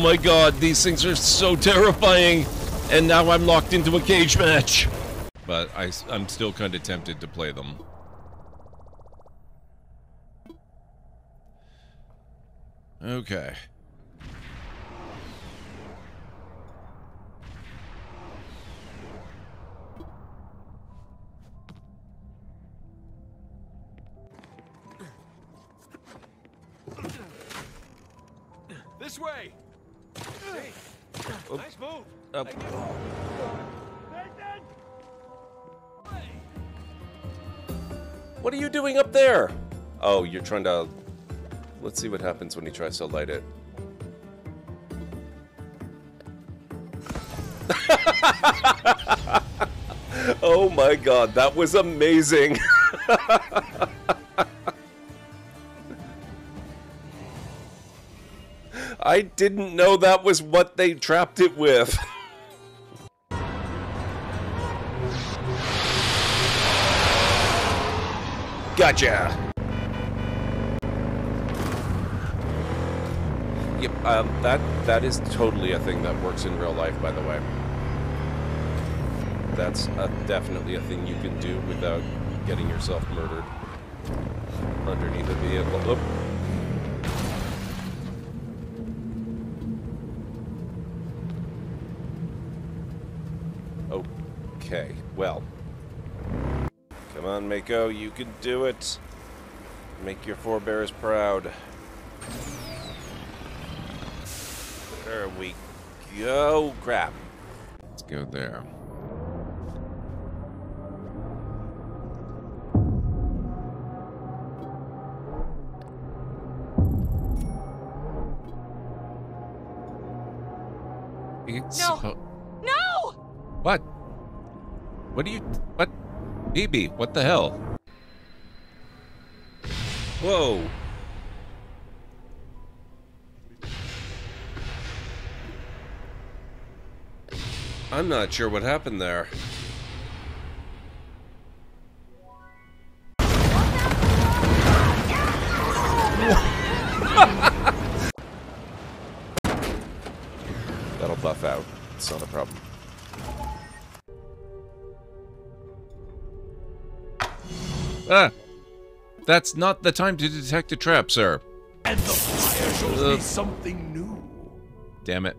my god, these things are so terrifying. And now I'm locked into a cage match. But I, am still kind of tempted to play them. Okay. This way! Hey, nice move! Up. What are you doing up there? Oh, you're trying to... Let's see what happens when he tries to light it. oh my god, that was amazing! I didn't know that was what they trapped it with. Gotcha. Yep, um, that that is totally a thing that works in real life, by the way. That's a, definitely a thing you can do without getting yourself murdered underneath a vehicle. Oop. Okay, well. Come on, Mako, you can do it. Make your forebears proud. There we go. Crap. Let's go there. It's No. No! What? What do you... What? BB, what the hell? Whoa. I'm not sure what happened there. That'll buff out. It's not a problem. Ah! That's not the time to detect a trap, sir. And the fire shows Ugh. me something new. Damn it.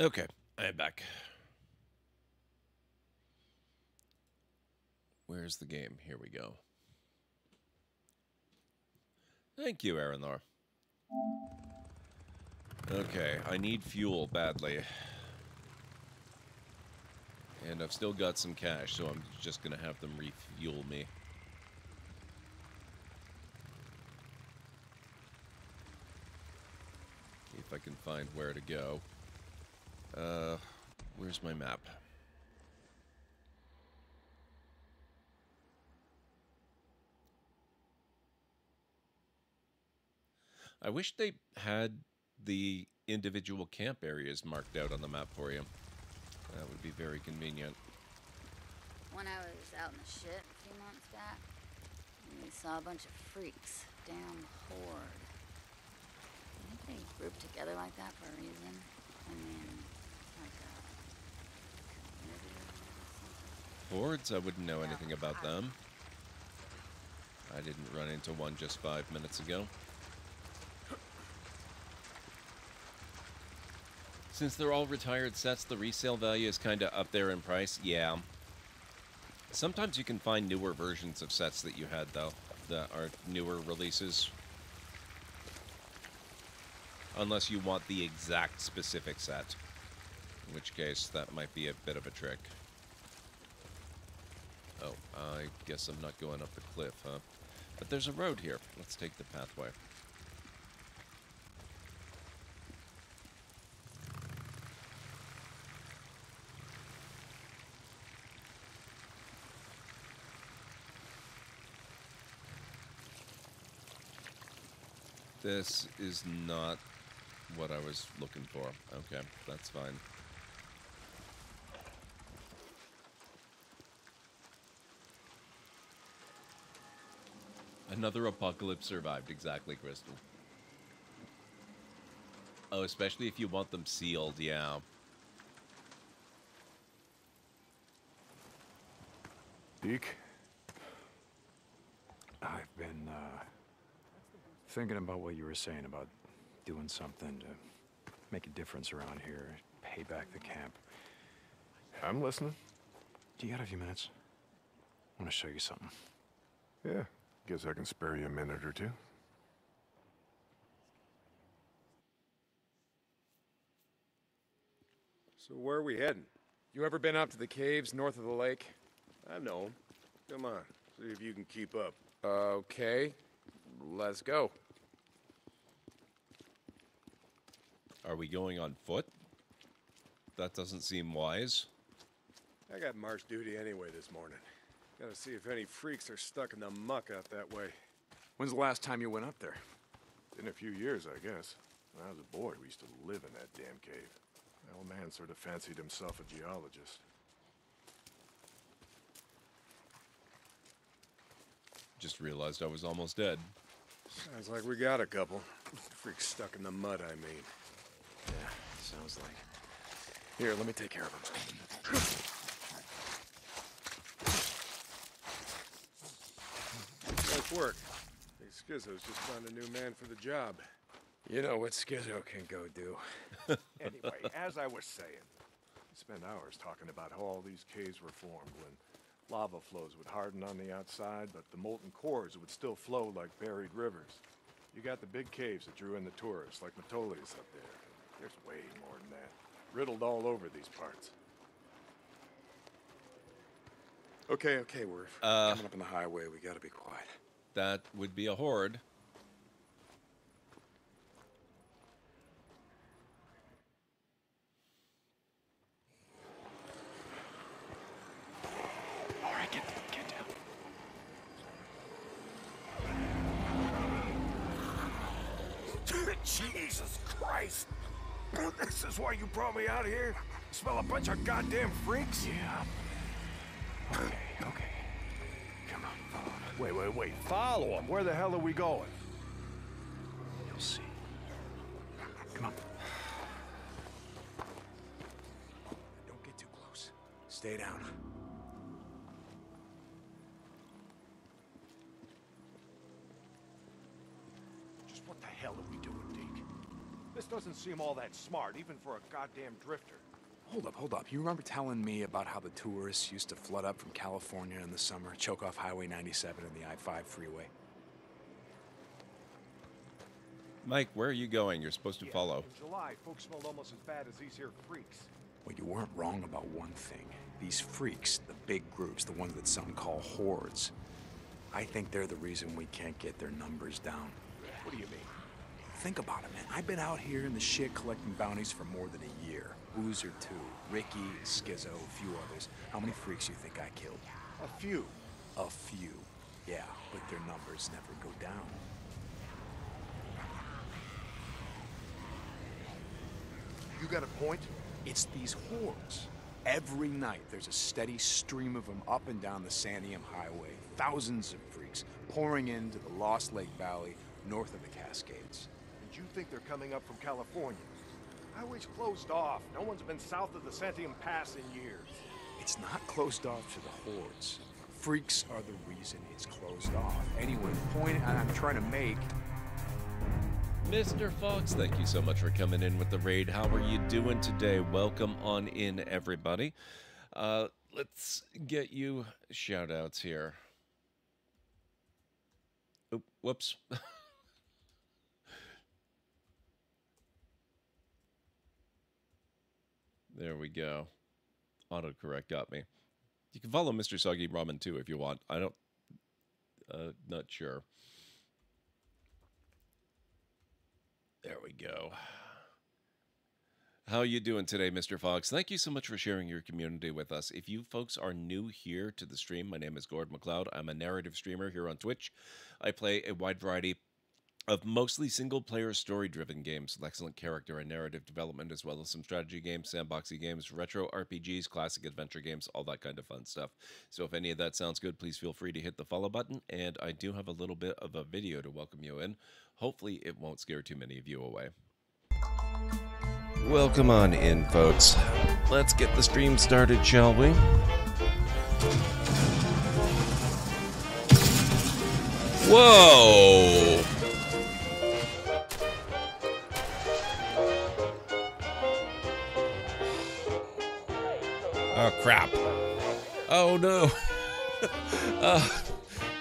Okay, I am back. Where's the game? Here we go. Thank you, Aranor. Okay, I need fuel badly. And I've still got some cash, so I'm just gonna have them refuel me. If I can find where to go. Uh, where's my map? I wish they had the individual camp areas marked out on the map for you. That would be very convenient. When I was out in the shit a few months back, we saw a bunch of freaks, damn horde. I think they grouped together like that for a reason. I mean, like a Hordes, I wouldn't know anything about them. I didn't run into one just five minutes ago. Since they're all retired sets, the resale value is kind of up there in price. Yeah. Sometimes you can find newer versions of sets that you had, though, that are newer releases. Unless you want the exact specific set. In which case, that might be a bit of a trick. Oh, I guess I'm not going up the cliff, huh? But there's a road here. Let's take the pathway. This is not what I was looking for. Okay, that's fine. Another apocalypse survived, exactly, Crystal. Oh, especially if you want them sealed, yeah. Deke, I've been uh, thinking about what you were saying about doing something to make a difference around here, pay back the camp. I'm listening. Do you got a few minutes? I want to show you something. Yeah, guess I can spare you a minute or two. So where are we heading? You ever been up to the caves north of the lake? I know. Come on, see if you can keep up. Uh, okay, let's go. Are we going on foot? That doesn't seem wise. I got march duty anyway this morning. Gotta see if any freaks are stuck in the muck out that way. When's the last time you went up there? In a few years, I guess. When I was a boy, we used to live in that damn cave. My old man sort of fancied himself a geologist. Just realized I was almost dead. Sounds like we got a couple. Freaks stuck in the mud, I mean. Yeah, sounds like. Here, let me take care of them. Nice work. Think Skizzo's just found a new man for the job. You know what Schizo can go do. anyway, as I was saying, we spent hours talking about how all these caves were formed when lava flows would harden on the outside, but the molten cores would still flow like buried rivers. You got the big caves that drew in the tourists, like Metolius up there. There's way more than that. Riddled all over these parts. Okay, okay, we're Uh, coming up on the highway. We gotta be quiet. That would be a horde. All right, get, get down. Jesus Christ! This is why you brought me out here? Smell a bunch of goddamn freaks? Yeah. Okay, okay. Come on, follow me. Wait, wait, wait. Follow him. Where the hell are we going? You'll see. Come on. Don't get too close. Stay down. Just what the hell are we doing, Deke? This doesn't seem all that smart, even for a goddamn drifter. Hold up, hold up. You remember telling me about how the tourists used to flood up from California in the summer, choke off Highway 97 and the I-5 freeway? Mike, where are you going? You're supposed to follow. In July, folks smelled almost as bad as these here freaks. Well, you weren't wrong about one thing. These freaks, the big groups, the ones that some call hordes, I think they're the reason we can't get their numbers down. What do you mean? Think about it, man. I've been out here in the shit collecting bounties for more than a year. Boozer, too. Rikki, Skizzo, a few others. How many freaks you think I killed? A few. A few. Yeah, but their numbers never go down. You got a point? It's these hordes. Every night, there's a steady stream of them up and down the Santiam Highway. Thousands of freaks pouring into the Lost Lake Valley north of the Cascades. And you think they're coming up from California? Highway's closed off. No one's been south of the Santiam Pass in years. It's not closed off to the hordes. Freaks are the reason it's closed off. Anyway, the point I'm trying to make Mr. Fox, thank you so much for coming in with the raid. How are you doing today? Welcome on in, everybody. Uh, let's get you shout outs here. Oop, whoops. there we go. Autocorrect got me. You can follow Mr. Soggy Ramen too if you want. I don't, uh, not sure. There we go. How are you doing today, Mr. Fox? Thank you so much for sharing your community with us. If you folks are new here to the stream, my name is Gord McLeod. I'm a narrative streamer here on Twitch. I play a wide variety of mostly single-player story-driven games with excellent character and narrative development, as well as some strategy games, sandboxy games, retro RPGs, classic adventure games, all that kind of fun stuff. So if any of that sounds good, please feel free to hit the follow button. And I do have a little bit of a video to welcome you in. Hopefully it won't scare too many of you away. Welcome on in, folks. Let's get the stream started, shall we? Whoa! Oh, crap. Oh, no. uh,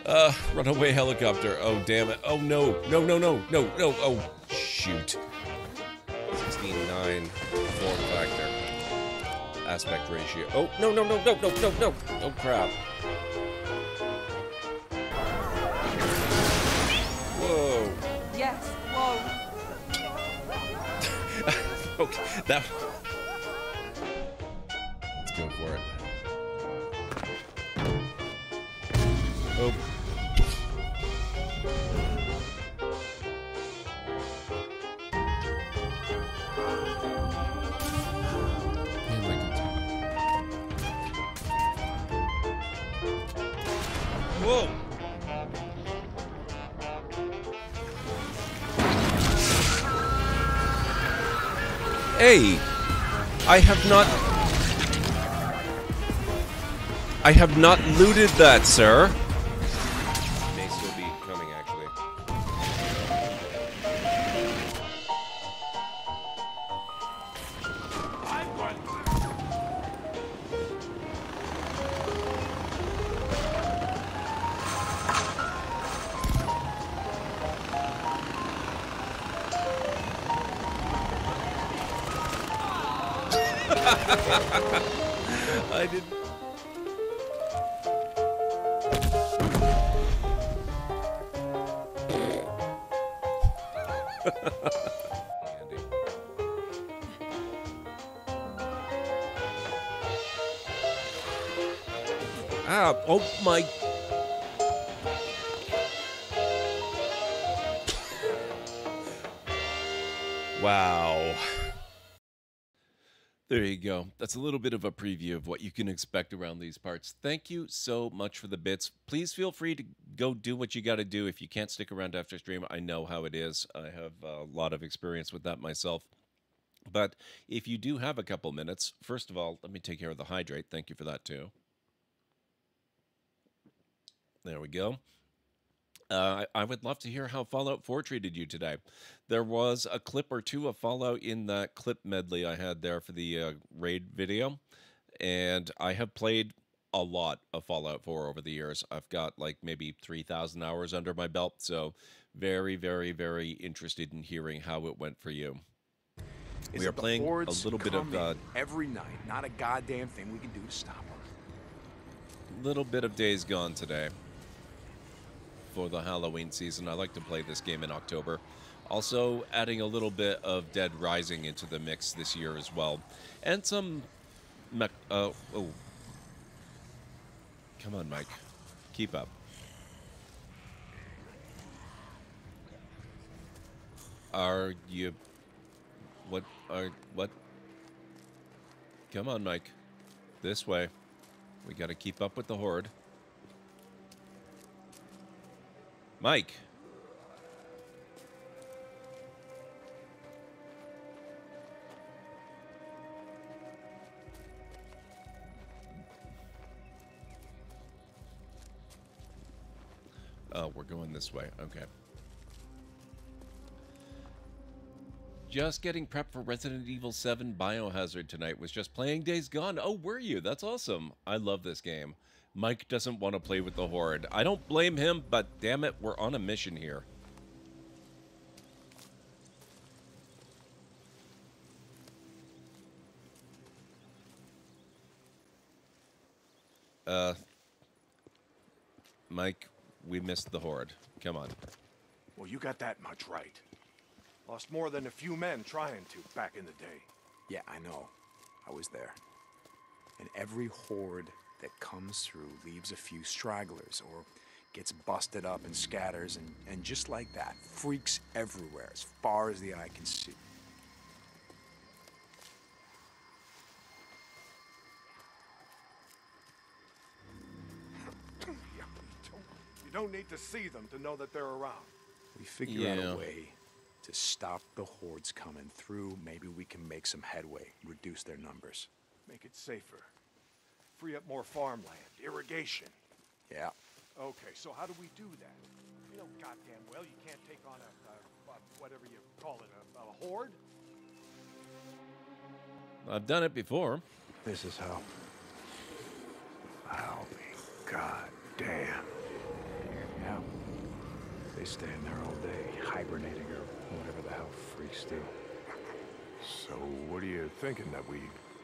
uh, runaway helicopter. Oh, damn it. Oh, no. No, no, no, no, no. Oh, shoot. 16.9 form factor. Aspect ratio. Oh, no, no, no, no, no, no, no. Oh, crap. Whoa. Yes, whoa. okay, that. Hey, I have not. I have not looted that, sir. That's a little bit of a preview of what you can expect around these parts. Thank you so much for the bits. Please feel free to go do what you got to do. If you can't stick around after stream, I know how it is. I have a lot of experience with that myself. But if you do have a couple minutes, first of all, let me take care of the hydrate. Thank you for that too. There we go. Uh, I, would love to hear how Fallout 4 treated you today. There was a clip or two of Fallout in that clip medley I had there for the uh, raid video, and I have played a lot of Fallout 4 over the years. I've got like maybe 3,000 hours under my belt, so very, very, very interested in hearing how it went for you. is we are playing a little bit of uh, every night. Not a goddamn thing we can do to stop them. little bit of Days Gone today for the Halloween season. I like to play this game in October. Also, adding a little bit of Dead Rising into the mix this year as well, and some. Uh, oh, come on, Mike, keep up. Are you? What are what? Come on, Mike. This way. We got to keep up with the horde. Mike. Oh, we're going this way. Okay. Just getting prepped for Resident Evil 7 Biohazard tonight was just playing Days Gone. Oh, were you? That's awesome. I love this game. Mike doesn't want to play with the Horde. I don't blame him, but damn it, we're on a mission here. Uh, Mike, we missed the Horde. Come on. Well, you got that much right. Lost more than a few men trying to back in the day. Yeah, I know. I was there. And every horde that comes through leaves a few stragglers or gets busted up and scatters, and, and just like that, freaks everywhere as far as the eye can see. You don't need to see them to know that they're around. We figure out a way to stop the hordes coming through. Maybe we can make some headway, reduce their numbers. Make it safer. Free up more farmland, irrigation. Yeah. Okay, so how do we do that? You know goddamn well you can't take on a, a, a whatever you call it, a, a horde. I've done it before. This is how. I'll be goddamn. Yeah. They stay in there all day, hibernating or whatever the hell freaks do. So what are you thinking that we?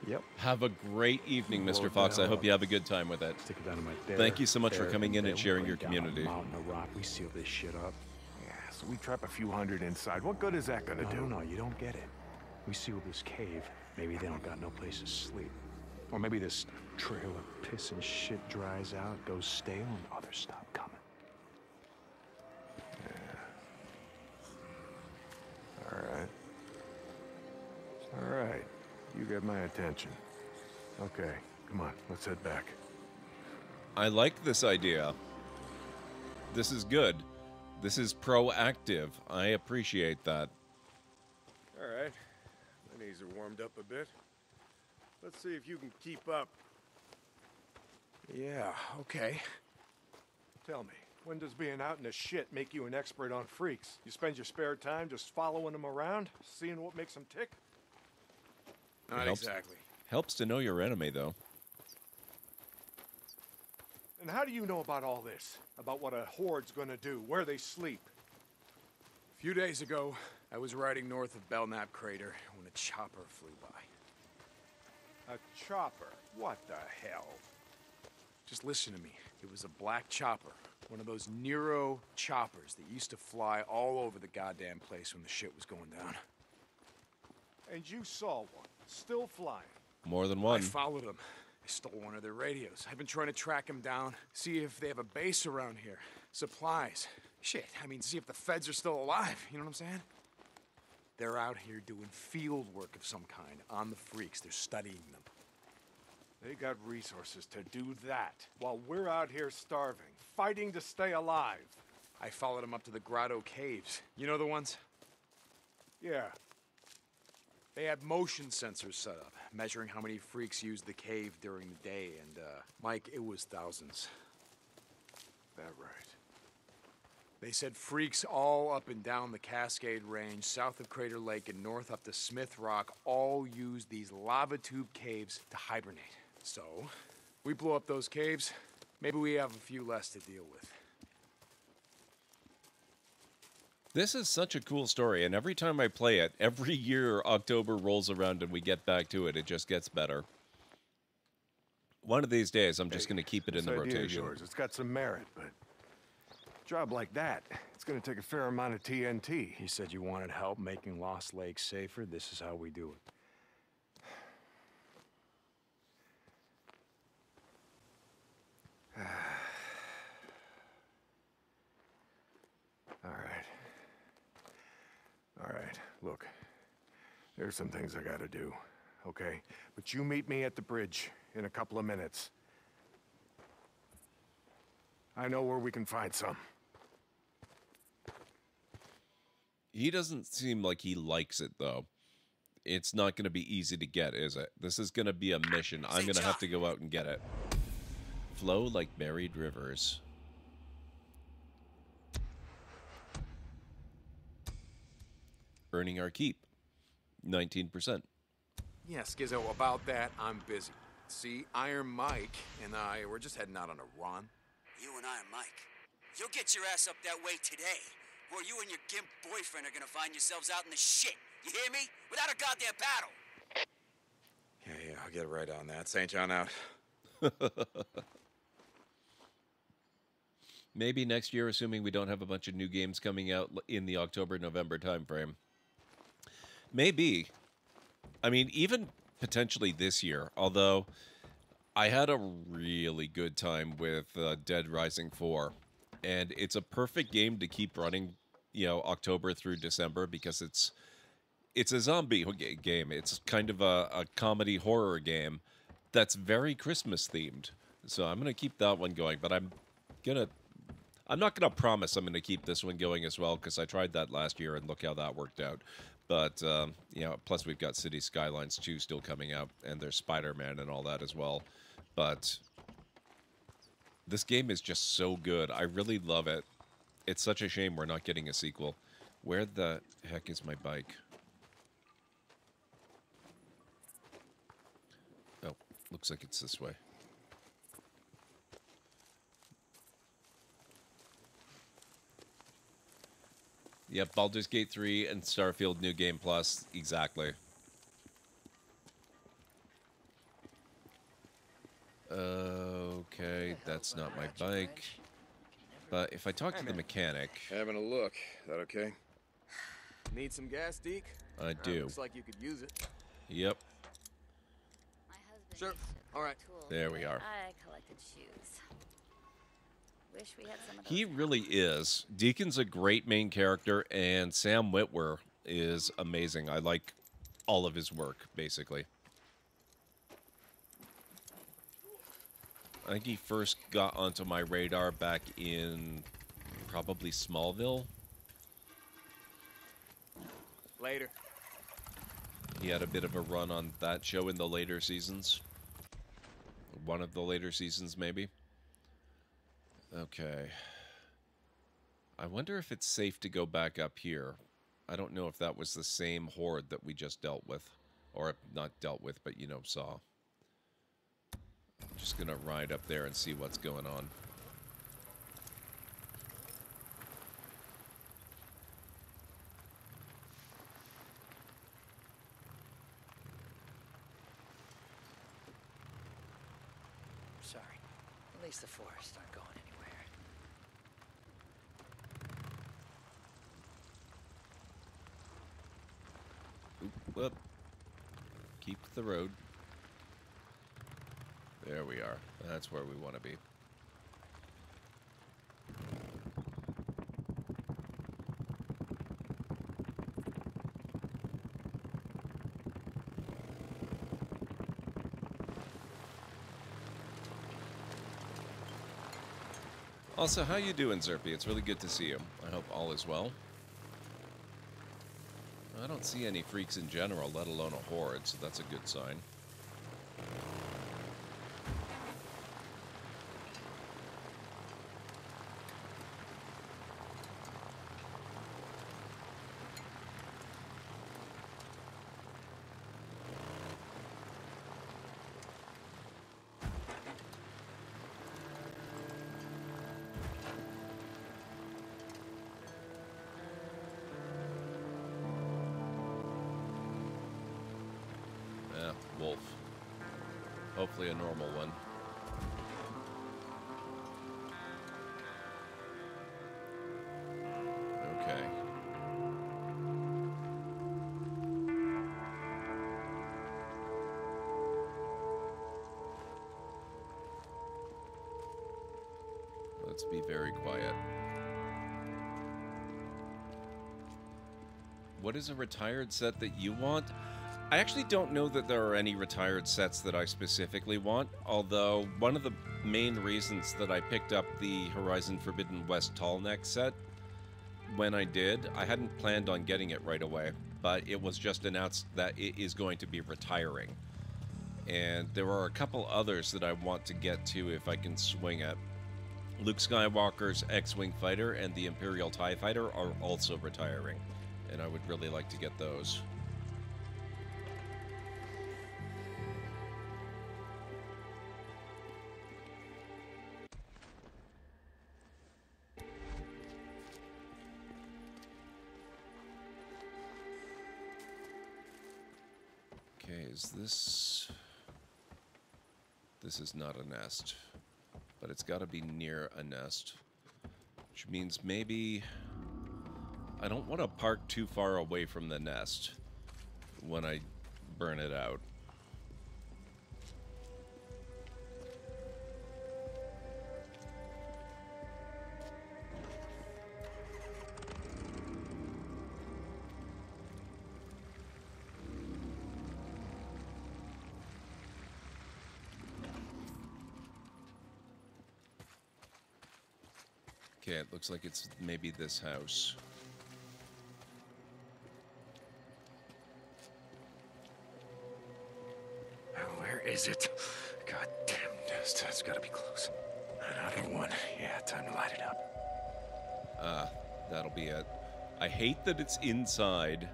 Yep. Have a great evening, Mr. it Fox. I hope you have a good time with it. Stick it down there, Thank you so much for coming in and sharing your bring down a community. mountain of rock. We seal this shit up. Yeah, so we trap a few hundred inside. What good is that gonna no, do? No, no, you don't get it. We seal this cave. Maybe they don't got no place to sleep. Or maybe this trail of piss and shit dries out, goes stale, and others stop coming. All right. All right. You got my attention. Okay, come on, let's head back. I like this idea. This is good. This is proactive. I appreciate that. All right. My knees are warmed up a bit. Let's see if you can keep up. Yeah, okay. Tell me, when does being out in the shit make you an expert on freaks? You spend your spare time just following them around, seeing what makes them tick? It helps- Helps to know your enemy, though. And how do you know about all this? About what a horde's gonna do, where they sleep? A few days ago, I was riding north of Belknap Crater when a chopper flew by. A chopper? What the hell? Just listen to me. It was a black chopper. One of those Nero choppers that used to fly all over the goddamn place when the shit was going down. And you saw one, still flying. More than one. I followed them. I stole one of their radios. I've been trying to track them down, see if they have a base around here. Supplies. Shit, I mean, see if the feds are still alive. You know what I'm saying? They're out here doing field work of some kind on the freaks. They're studying them. They got resources to do that, while we're out here starving, fighting to stay alive. I followed them up to the Grotto Caves. You know the ones? Yeah. They had motion sensors set up, measuring how many freaks used the cave during the day, and, uh, Mike, it was thousands. That right. They said freaks all up and down the Cascade Range, south of Crater Lake, and north up to Smith Rock, all used these lava tube caves to hibernate. So, we blow up those caves, maybe we have a few less to deal with. This is such a cool story, and every time I play it, every year October rolls around and we get back to it, it just gets better. One of these days, I'm just going to keep it in the rotation. yours, it's got some merit, but a job like that, it's gonna take a fair amount of TNT. You said you wanted help making Lost Lake safer. This is how we do it. All right. All right, look. There's some things I gotta do, okay? But you meet me at the bridge in a couple of minutes. I know where we can find some. He doesn't seem like he likes it, though. It's not going to be easy to get, is it? This is going to be a mission. I'm going to have to go out and get it. Flow like buried rivers. Earning our keep. 19%. Yeah, Skizzo, about that, I'm busy. See, Iron Mike and I, we're just heading out on a run. You and Iron Mike. You'll get your ass up that way today, or you and your gimp boyfriend are gonna find yourselves out in the shit. You hear me? Without a goddamn paddle. Yeah, yeah, I'll get right on that. St. John out. Maybe next year, assuming we don't have a bunch of new games coming out in the October November timeframe. Maybe. I mean, even potentially this year. Although I had a really good time with uh, Dead Rising 4, and it's a perfect game to keep running. You know, October through December because it's it's a zombie game. It's kind of a, a comedy horror game that's very Christmas themed. So I'm gonna keep that one going, but I'm gonna I'm not gonna promise I'm gonna keep this one going as well because I tried that last year and look how that worked out. But um, you know, plus we've got City Skylines 2 still coming out, and there's Spider-Man and all that as well. But this game is just so good. I really love it. It's such a shame we're not getting a sequel. Where the heck is my bike? Oh, looks like it's this way. Yep, Baldur's Gate 3 and Starfield New Game Plus. Exactly. Okay, that's not my bike. But if I talk to the mechanic, Having a look. That okay? Need some gas, Deke? I Uh, do. looks like you could use it. Yep, Sure. All right. there we are. I collected shoes. He really is. Deacon's a great main character, and Sam Witwer is amazing. I like all of his work, basically. I think he first got onto my radar back in probably Smallville. Later. He had a bit of a run on that show in the later seasons. One of the later seasons, maybe. Okay. I wonder if it's safe to go back up here. I don't know if that was the same horde that we just dealt with. Or not dealt with, but, you know, saw. I'm Just gonna ride up there and see what's going on. Sorry. At least the forests aren't going anywhere. Oop, whoop. Keep the road. There we are. That's where we want to be. Also, how you doing, Zerpy? It's really good to see you. I hope all is well. I don't see any freaks in general, let alone a horde, so that's a good sign. What is a retired set that you want? I actually don't know that there are any retired sets that I specifically want, although one of the main reasons that I picked up the Horizon Forbidden West tall neck set when I did, I hadn't planned on getting it right away, but it was just announced that it is going to be retiring. And there are a couple others that I want to get to if I can swing it. Luke Skywalker's X Wing fighter and the Imperial TIE fighter are also retiring. And I would really like to get those. Okay, is this... This is not a nest, but it's got to be near a nest, which means maybe I don't want to park too far away from the nest when I burn it out. Okay, it looks like it's maybe this house. Is it? God damn, that's, that's gotta be close. Another one. Yeah, time to light it up. Ah, that'll be it. I hate that it's inside.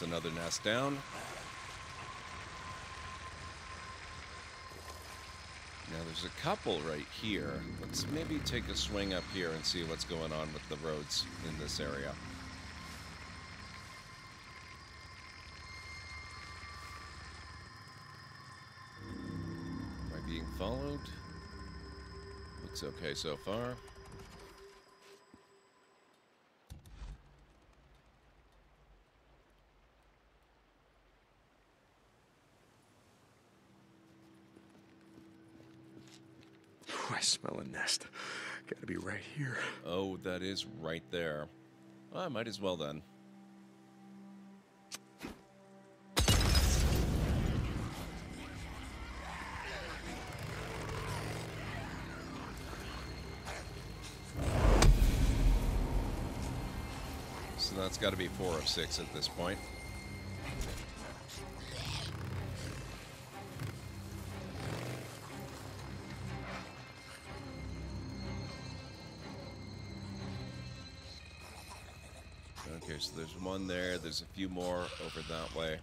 That's another nest down. Now there's a couple right here. Let's maybe take a swing up here and see what's going on with the roads in this area. Am I being followed? Looks okay so far. Ooh, smell a nest. Gotta be right here. Oh, that is right there. Well, I might as well then. So that's got to be four of six at this point. There's one there. There's a few more over that way.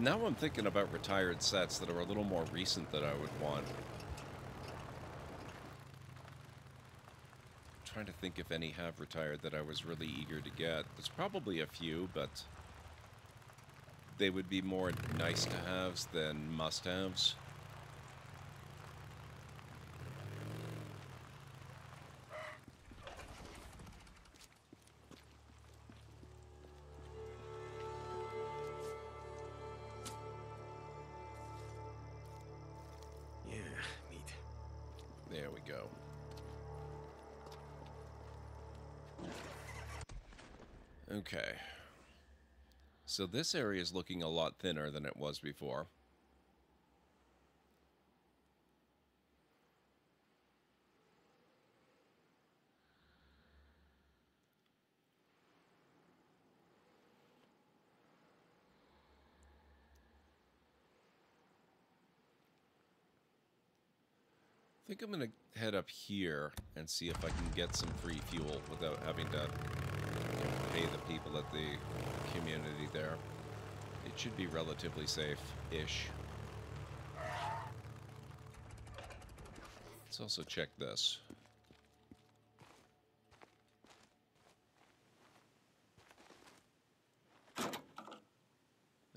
Now I'm thinking about retired sets that are a little more recent that I would want. trying to think if any have retired that I was really eager to get. There's probably a few, but they would be more nice to haves than must haves. So this area is looking a lot thinner than it was before. I think I'm going to head up here and see if I can get some free fuel without having to the people at the community there. It should be relatively safe-ish. Let's also check this.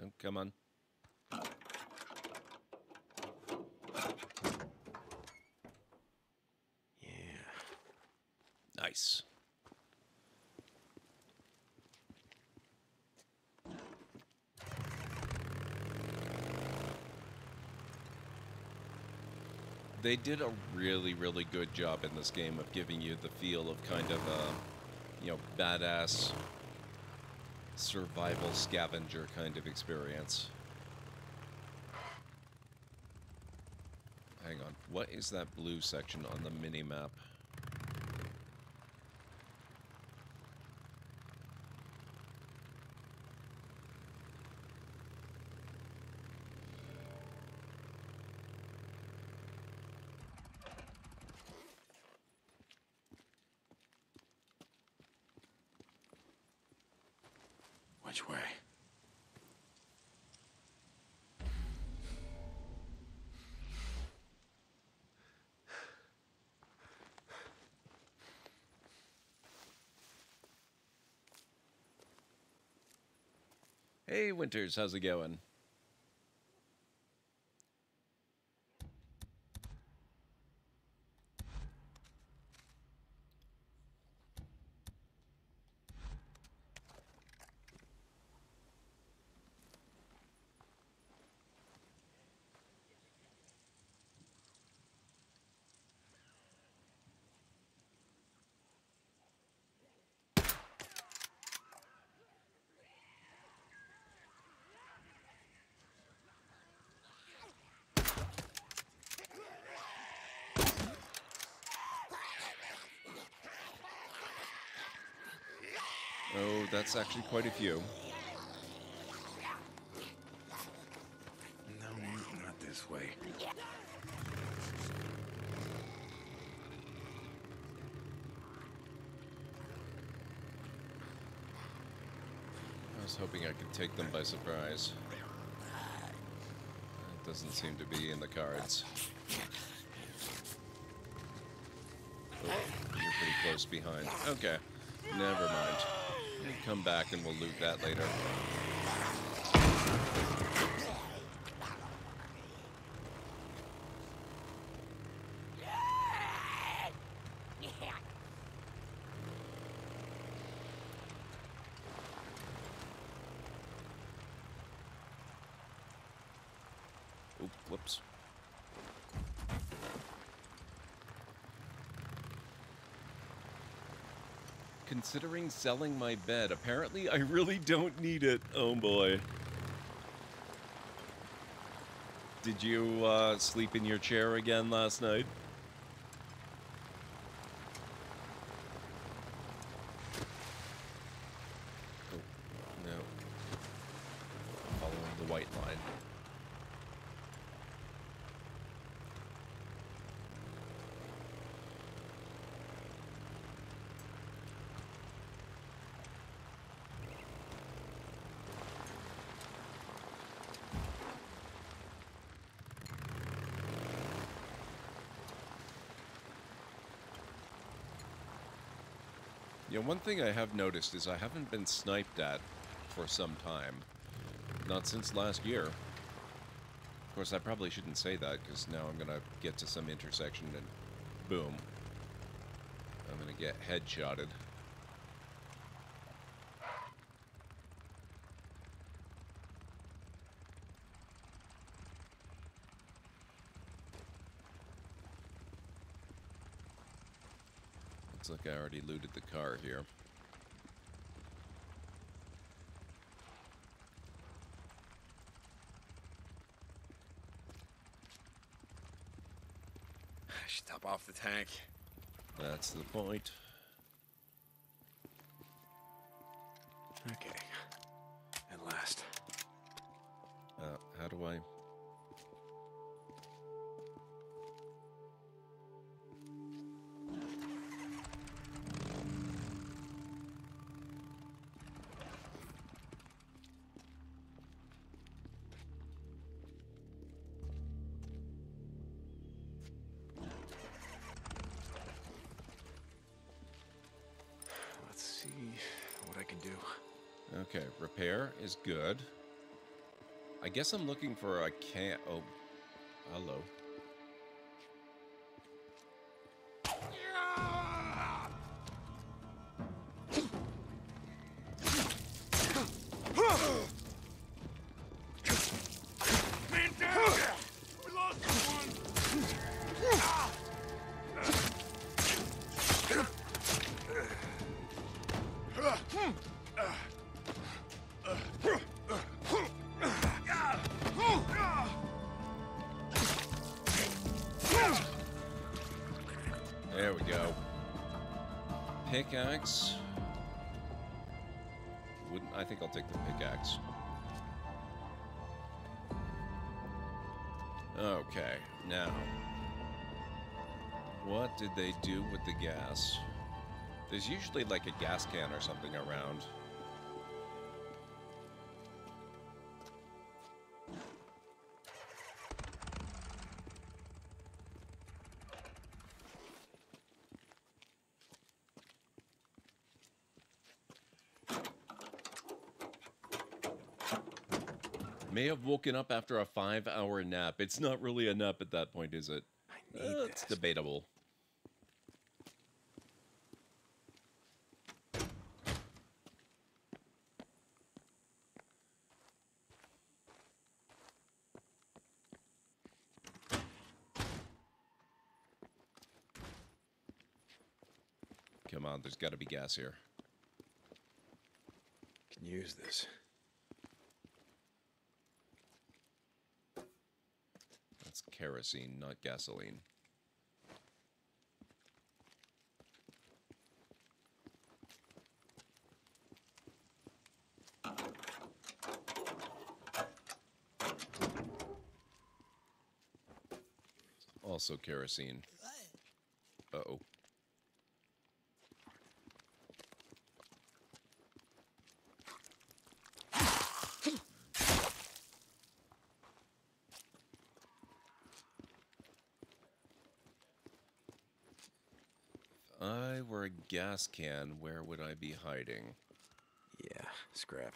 Oh, come on. Yeah. Nice. They did a really, really good job in this game of giving you the feel of kind of a, you know, badass survival scavenger kind of experience. Hang on, what is that blue section on the mini-map? Which way? Hey, Winters, how's it going? Oh, that's actually quite a few. No, not this way. I was hoping I could take them by surprise. It doesn't seem to be in the cards. Oh, you're pretty close behind. Okay, never mind. Come back and we'll loot that later. Oop, whoops. Considering selling my bed, apparently I really don't need it. Oh boy. Did you uh, sleep in your chair again last night? Oh, no. Following the white line. Yeah, one thing I have noticed is I haven't been sniped at for some time. Not since last year. Of course, I probably shouldn't say that, because now I'm going to get to some intersection and boom. I'm going to get headshotted. Looks like I already looted the car here. I should top off the tank. That's the point. Is good. I guess I'm looking for a can. Oh, with the gas? There's usually like a gas can or something around. May have woken up after a five hour nap. It's not really a nap at that point, is it? I need Uh, it's debatable. Come on, there's got to be gas here. Can use this. That's kerosene, not gasoline. Also kerosene. Uh-oh. If I were a gas can, where would I be hiding? Yeah, scrap.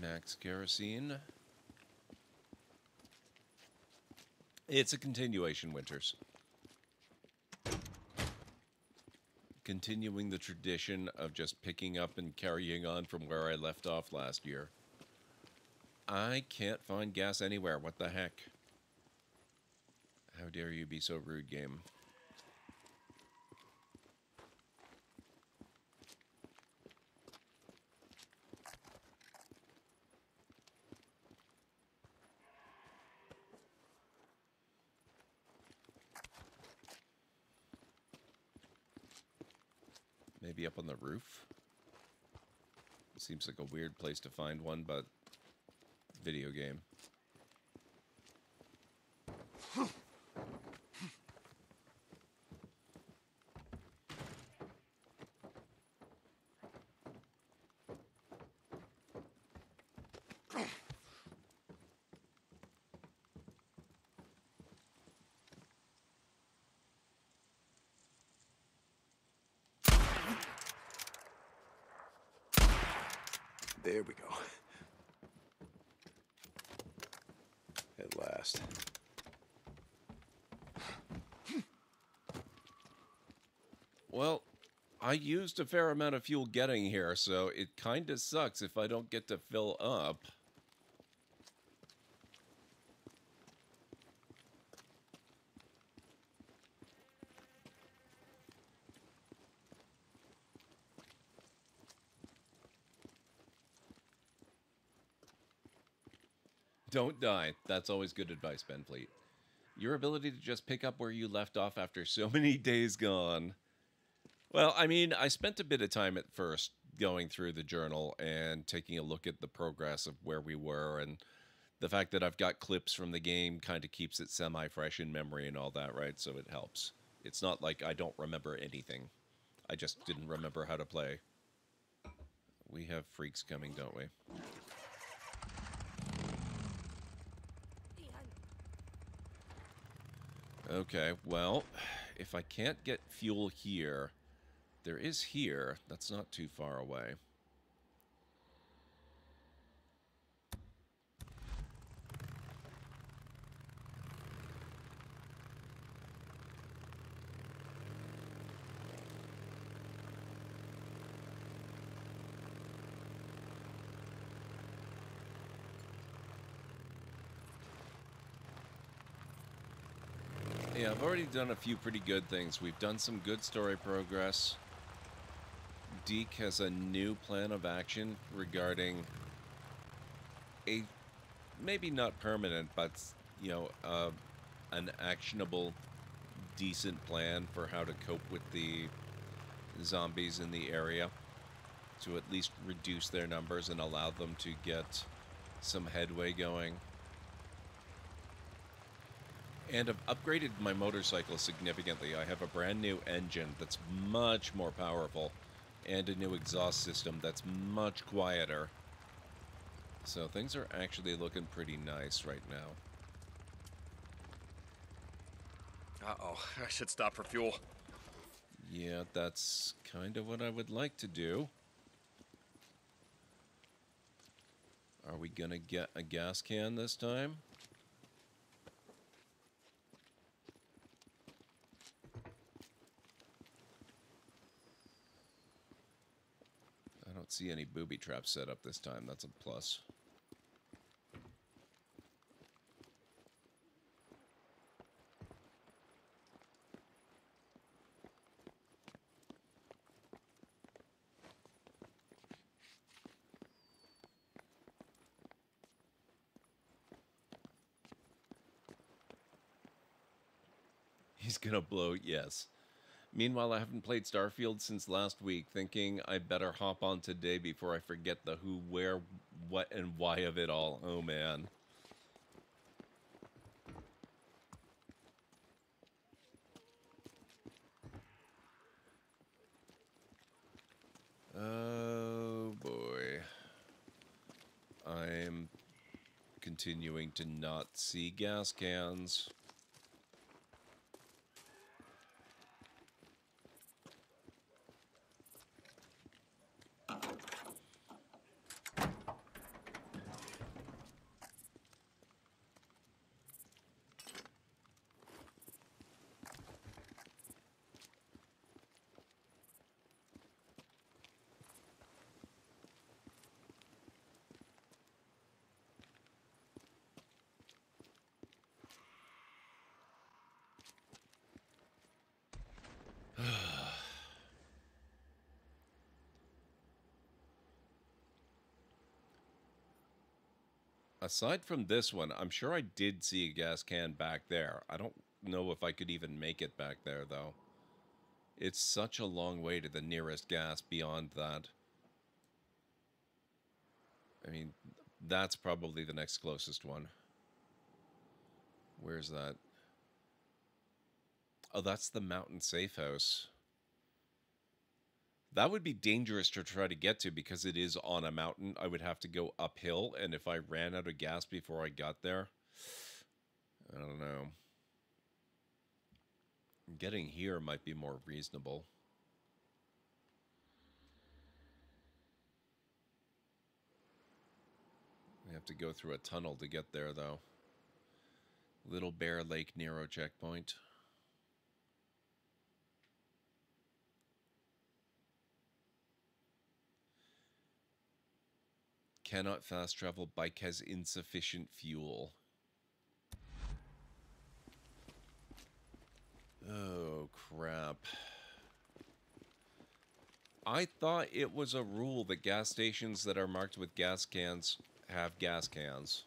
Max kerosene. It's a continuation, Winters. Continuing the tradition of just picking up and carrying on from where I left off last year. I can't find gas anywhere. What the heck? How dare you be so rude, game? Maybe up on the roof? Seems like a weird place to find one, but video game. There we go. At last. Well, I used a fair amount of fuel getting here, so it kind of sucks if I don't get to fill up. Don't die. That's always good advice, Ben Fleet. Your ability to just pick up where you left off after so many days gone. Well, I mean, I spent a bit of time at first going through the journal and taking a look at the progress of where we were and the fact that I've got clips from the game kind of keeps it semi fresh in memory and all that, right? So it helps. It's not like I don't remember anything. I just didn't remember how to play. We have freaks coming, don't we? Okay, well, if I can't get fuel here, there is here. That's not too far away. Yeah, I've already done a few pretty good things. We've done some good story progress. Deke has a new plan of action regarding a maybe not permanent, but you know, uh, an actionable, decent plan for how to cope with the zombies in the area to at least reduce their numbers and allow them to get some headway going. And I've upgraded my motorcycle significantly. I have a brand new engine that's much more powerful and a new exhaust system that's much quieter. So things are actually looking pretty nice right now. Uh-oh, I should stop for fuel. Yeah, that's kind of what I would like to do. Are we gonna get a gas can this time? See any booby traps set up this time. That's a plus. He's gonna blow, yes. Meanwhile, I haven't played Starfield since last week, thinking I better hop on today before I forget the who, where, what, and why of it all. Oh man. Oh boy. I'm continuing to not see gas cans. Aside from this one, I'm sure I did see a gas can back there. I don't know if I could even make it back there, though. It's such a long way to the nearest gas beyond that. I mean, that's probably the next closest one. Where's that? Oh, that's the mountain safe house. That would be dangerous to try to get to because it is on a mountain. I would have to go uphill, and if I ran out of gas before I got there, I don't know. Getting here might be more reasonable. We have to go through a tunnel to get there, though. Little Bear Lake Nero checkpoint. Cannot fast travel. Bike has insufficient fuel. Oh, crap. I thought it was a rule that gas stations that are marked with gas cans have gas cans.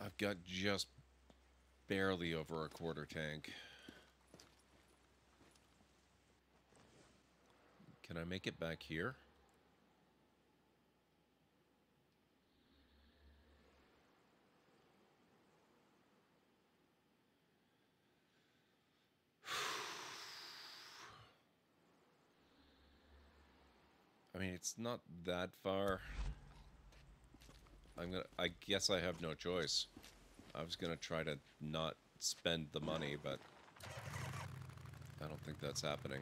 I've got just barely over a quarter tank. Can I make it back here? I mean, it's not that far. I'm gonna. I guess I have no choice. I was gonna try to not spend the money, but I don't think that's happening.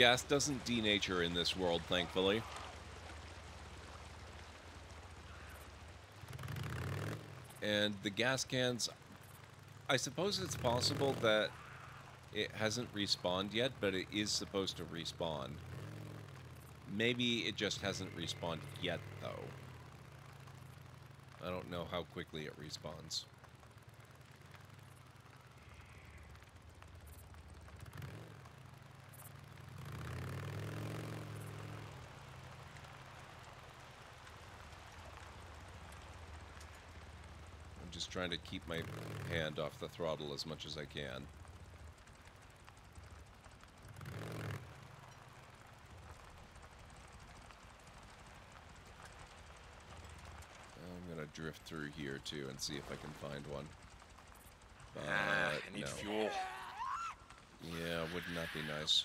Gas doesn't denature in this world, thankfully. And the gas cans, I suppose it's possible that it hasn't respawned yet, but it is supposed to respawn. Maybe it just hasn't respawned yet, though. I don't know how quickly it respawns. I'm just trying to keep my hand off the throttle as much as I can. I'm gonna drift through here too and see if I can find one. But Ah, I need no. fuel. Yeah, wouldn't that be nice?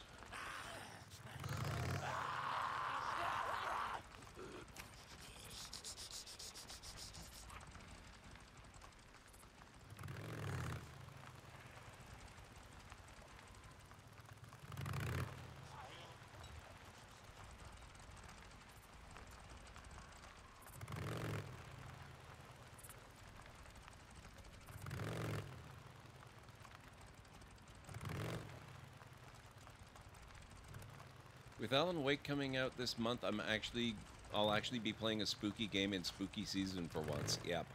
Alan Wake coming out this month, I'm actually I'll actually be playing a spooky game in spooky season for once. Yep.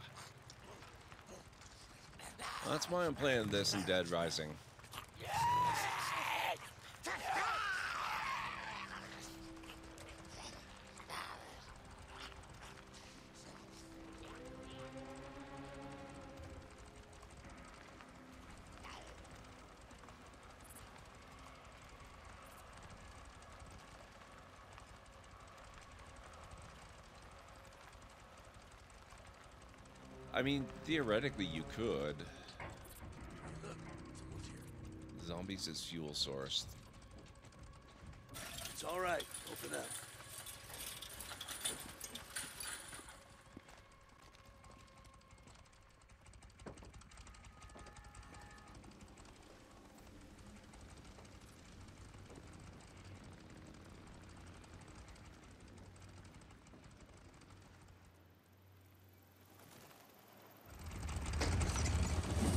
That's why I'm playing this in Dead Rising. I mean, theoretically you could. Zombies as fuel source. It's all right. Open up.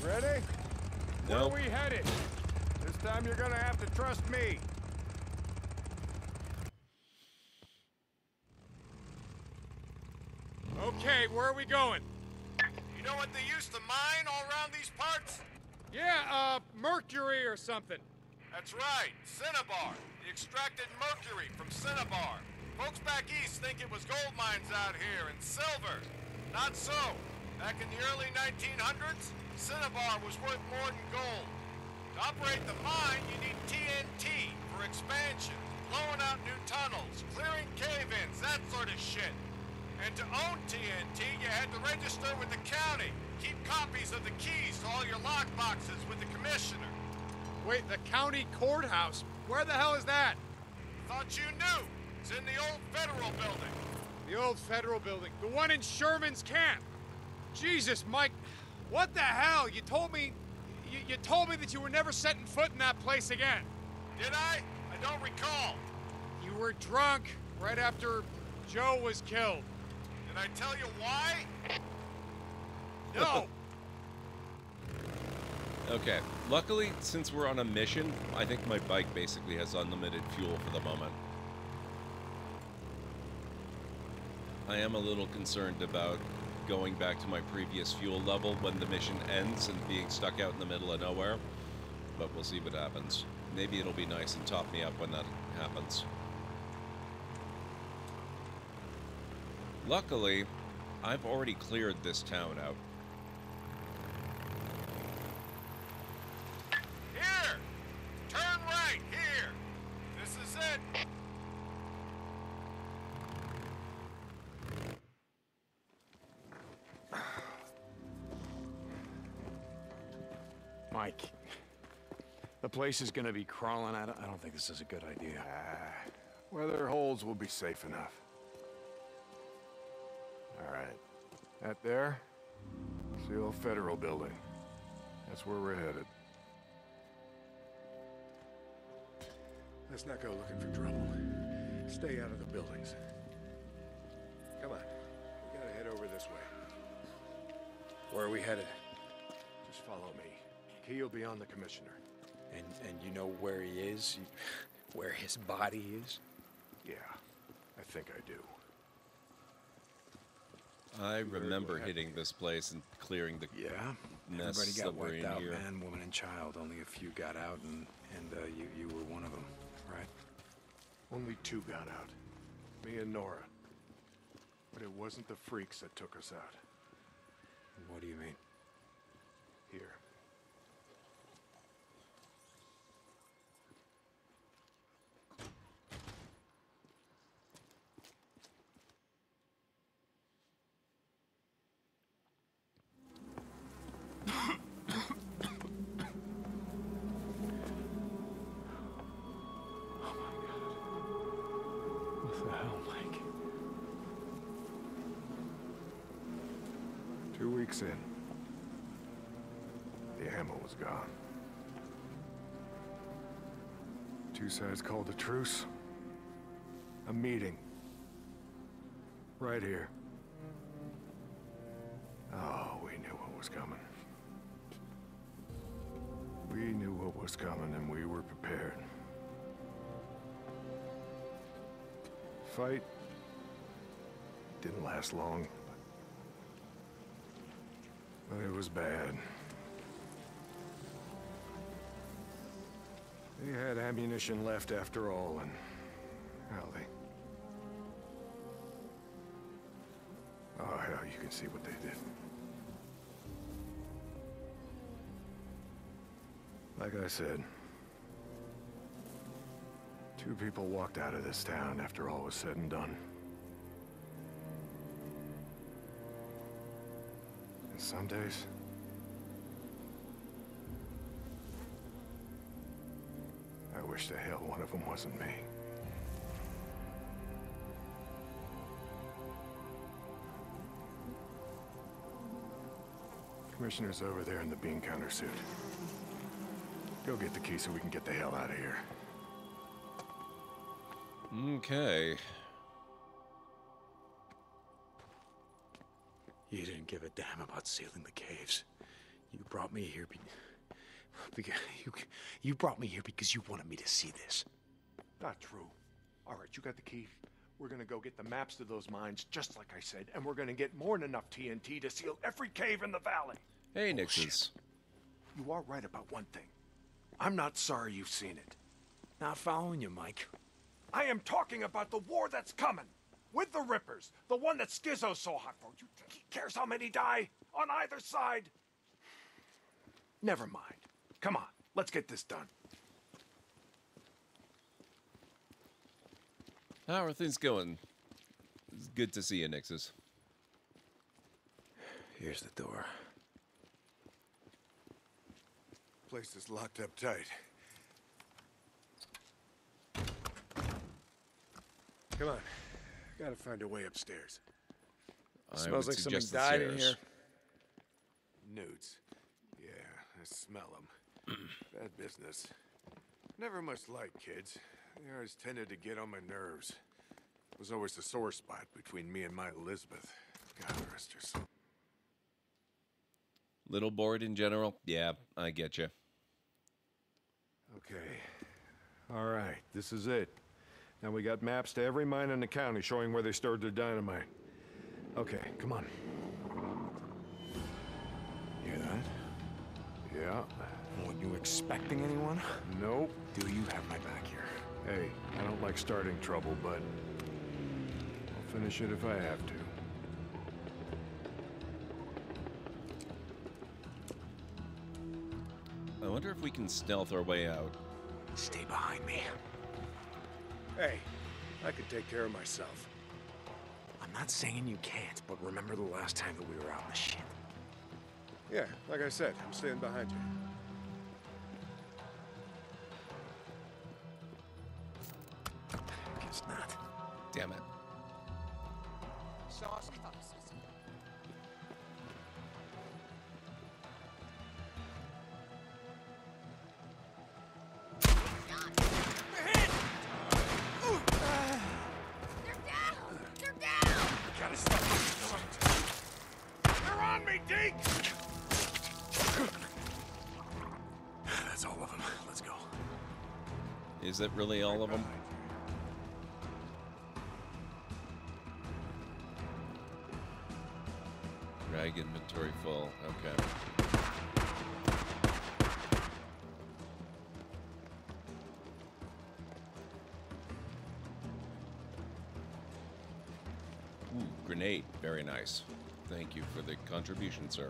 Ready? Nope. Where we headed? This time you're gonna have to trust me. Okay, where are we going? You know what they used to mine all around these parts? Yeah, uh, mercury or something. That's right, Cinnabar. The extracted mercury from Cinnabar. Folks back east think it was gold mines out here and silver. Not so. Back in the early 1900s, Cinnabar was worth more than gold. To operate the mine, you need TNT for expansion, blowing out new tunnels, clearing cave-ins, that sort of shit. And to own TNT, you had to register with the county. Keep copies of the keys to all your lockboxes with the commissioner. Wait, the county courthouse? Where the hell is that? Thought you knew. It's in the old federal building. The old federal building. The one in Sherman's camp. Jesus, Mike, what the hell? You told me you, you told me that you were never setting foot in that place again. Did I? I don't recall. You were drunk right after Joe was killed. Did I tell you why? No. Okay. Luckily, since we're on a mission, I think my bike basically has unlimited fuel for the moment. I am a little concerned about going back to my previous fuel level when the mission ends and being stuck out in the middle of nowhere. But we'll see what happens. Maybe it'll be nice and top me up when that happens. Luckily, I've already cleared this town out. Here! Turn right, here! This is it! Mike, the place is gonna be crawling out. I don't think this is a good idea. Ah, weather holds, we'll be safe enough. That there? It's the old federal building. That's where we're headed. Let's not go looking for trouble. Stay out of the buildings. Come on. We gotta head over this way. Where are we headed? Just follow me. Key will be on the commissioner. And and you know where he is? Where his body is? Yeah, I think I do. I remember hitting this place and clearing the Yeah. nests Everybody got that were wiped in out, here. man, woman, and child. Only a few got out, and and uh, you you were one of them, right? Only two got out. Me and Nora. But it wasn't the freaks that took us out. What do you mean? The hell, Mike? Two weeks in. The ammo was gone. Two sides called a truce. A meeting. Right here. Oh, we knew what was coming. We knew what was coming and we were prepared. Fight didn't last long. But it was bad. They had ammunition left after all, and hell, they. Oh, hell, you can see what they did. Like I said, two people walked out of this town after all was said and done. And some days, I wish the hell one of them wasn't me. Commissioner's over there in the bean counter suit. Go get the key so we can get the hell out of here. Okay. You didn't give a damn about sealing the caves. You brought me here be- because you, you brought me here because you wanted me to see this. Not true. All right, you got the key. We're gonna go get the maps to those mines, just like I said, and we're gonna get more than enough TNT to seal every cave in the valley. Hey, oh, Nixes. You are right about one thing. I'm not sorry you've seen it. Not following you, Mike. I am talking about the war that's coming. With the Rippers. The one that Skizzo's so hot for. You think he cares how many die? On either side? Never mind. Come on, let's get this done. How are things going? It's good to see you, Nixes. Here's the door. Place is locked up tight. Come on. Gotta find a way upstairs. I Smells like someone died in here. Newts. Yeah, I smell them. Bad business. Never much like kids. They always tended to get on my nerves. It was always the sore spot between me and my Elizabeth. God rest her soul. Little bored in general? Yeah, I get you. Okay. All right, this is it. Now we got maps to every mine in the county showing where they stored their dynamite. Okay, come on. You hear that? Yeah. Weren't you expecting anyone? Nope. Do you have my back here? Hey, I don't like starting trouble, but I'll finish it if I have to. I wonder if we can stealth our way out. Stay behind me. Hey, I could take care of myself. I'm not saying you can't, but remember the last time that we were out in the shit. Yeah, like I said, I'm staying behind you. Guess not. Damn it. Is it really all of them? Drag inventory full. Okay. Ooh, grenade. Very nice. Thank you for the contribution, sir.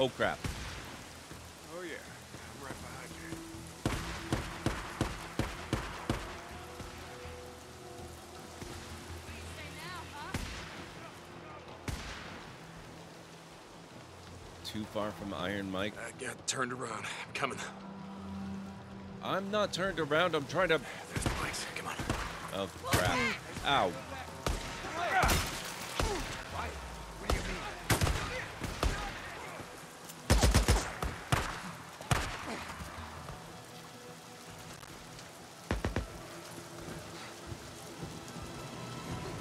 Oh crap. Oh yeah, I'm right behind you. Too far from Iron Mike. I got turned around. I'm coming. I'm not turned around. I'm trying to. There's the bikes. Come on. Oh crap. Ow.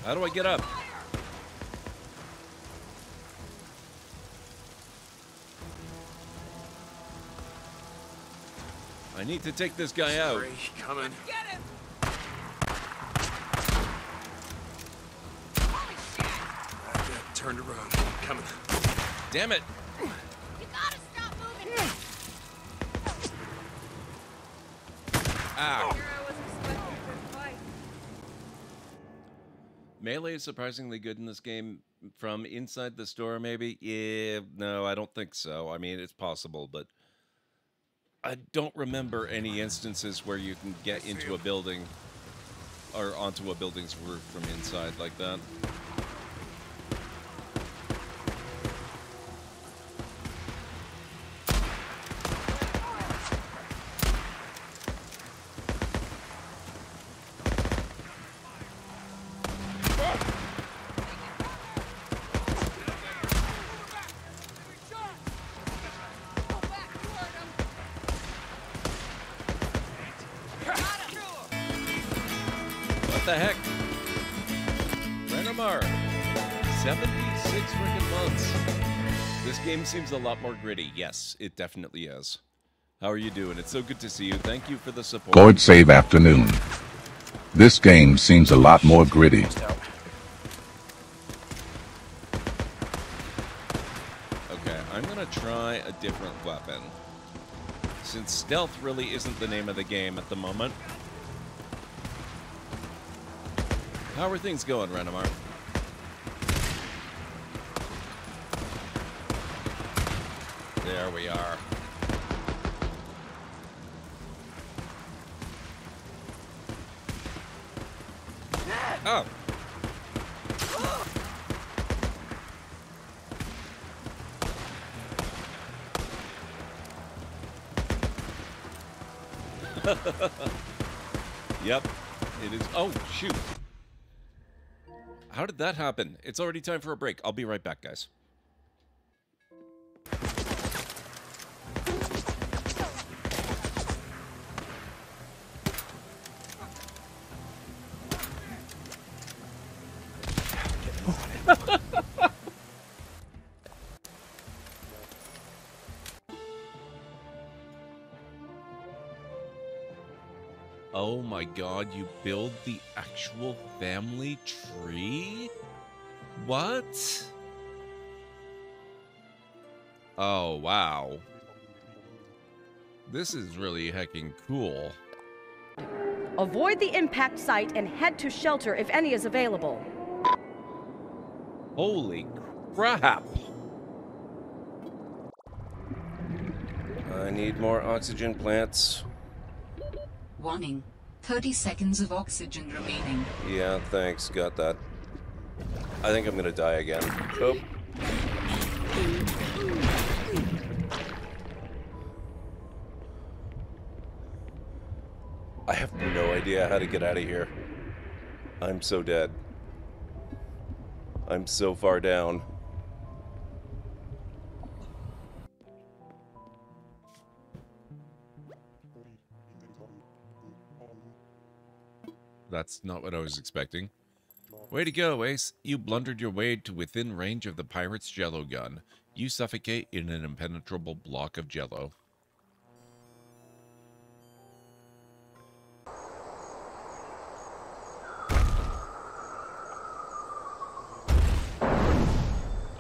How do I get up? I need to take this guy out. Spray coming. Get him! I got turned around. Coming. Damn it. Is surprisingly good in this game. From inside the store, maybe? Yeah, no, I don't think so. I mean, it's possible, but I don't remember any instances where you can get into a building or onto a building's roof from inside like that. Seems a lot more gritty. Yes, it definitely is. How are you doing? It's so good to see you. Thank you for the support. Lord save afternoon. This game seems a lot more gritty. Okay, I'm gonna try a different weapon. Since stealth really isn't the name of the game at the moment. How are things going, Renamar? There we are. Oh. yep. It is. Oh, shoot. How did that happen? It's already time for a break. I'll be right back, guys. God, you build the actual family tree? What? Oh, wow. This is really hecking cool. Avoid the impact site and head to shelter if any is available. Holy crap! I need more oxygen plants. Warning. 30 seconds of oxygen remaining. Yeah, thanks. Got that. I think I'm gonna die again. Oh. I have no idea how to get out of here. I'm so dead. I'm so far down. That's not what I was expecting. Way to go, Ace. You blundered your way to within range of the pirate's jello gun. You suffocate in an impenetrable block of jello.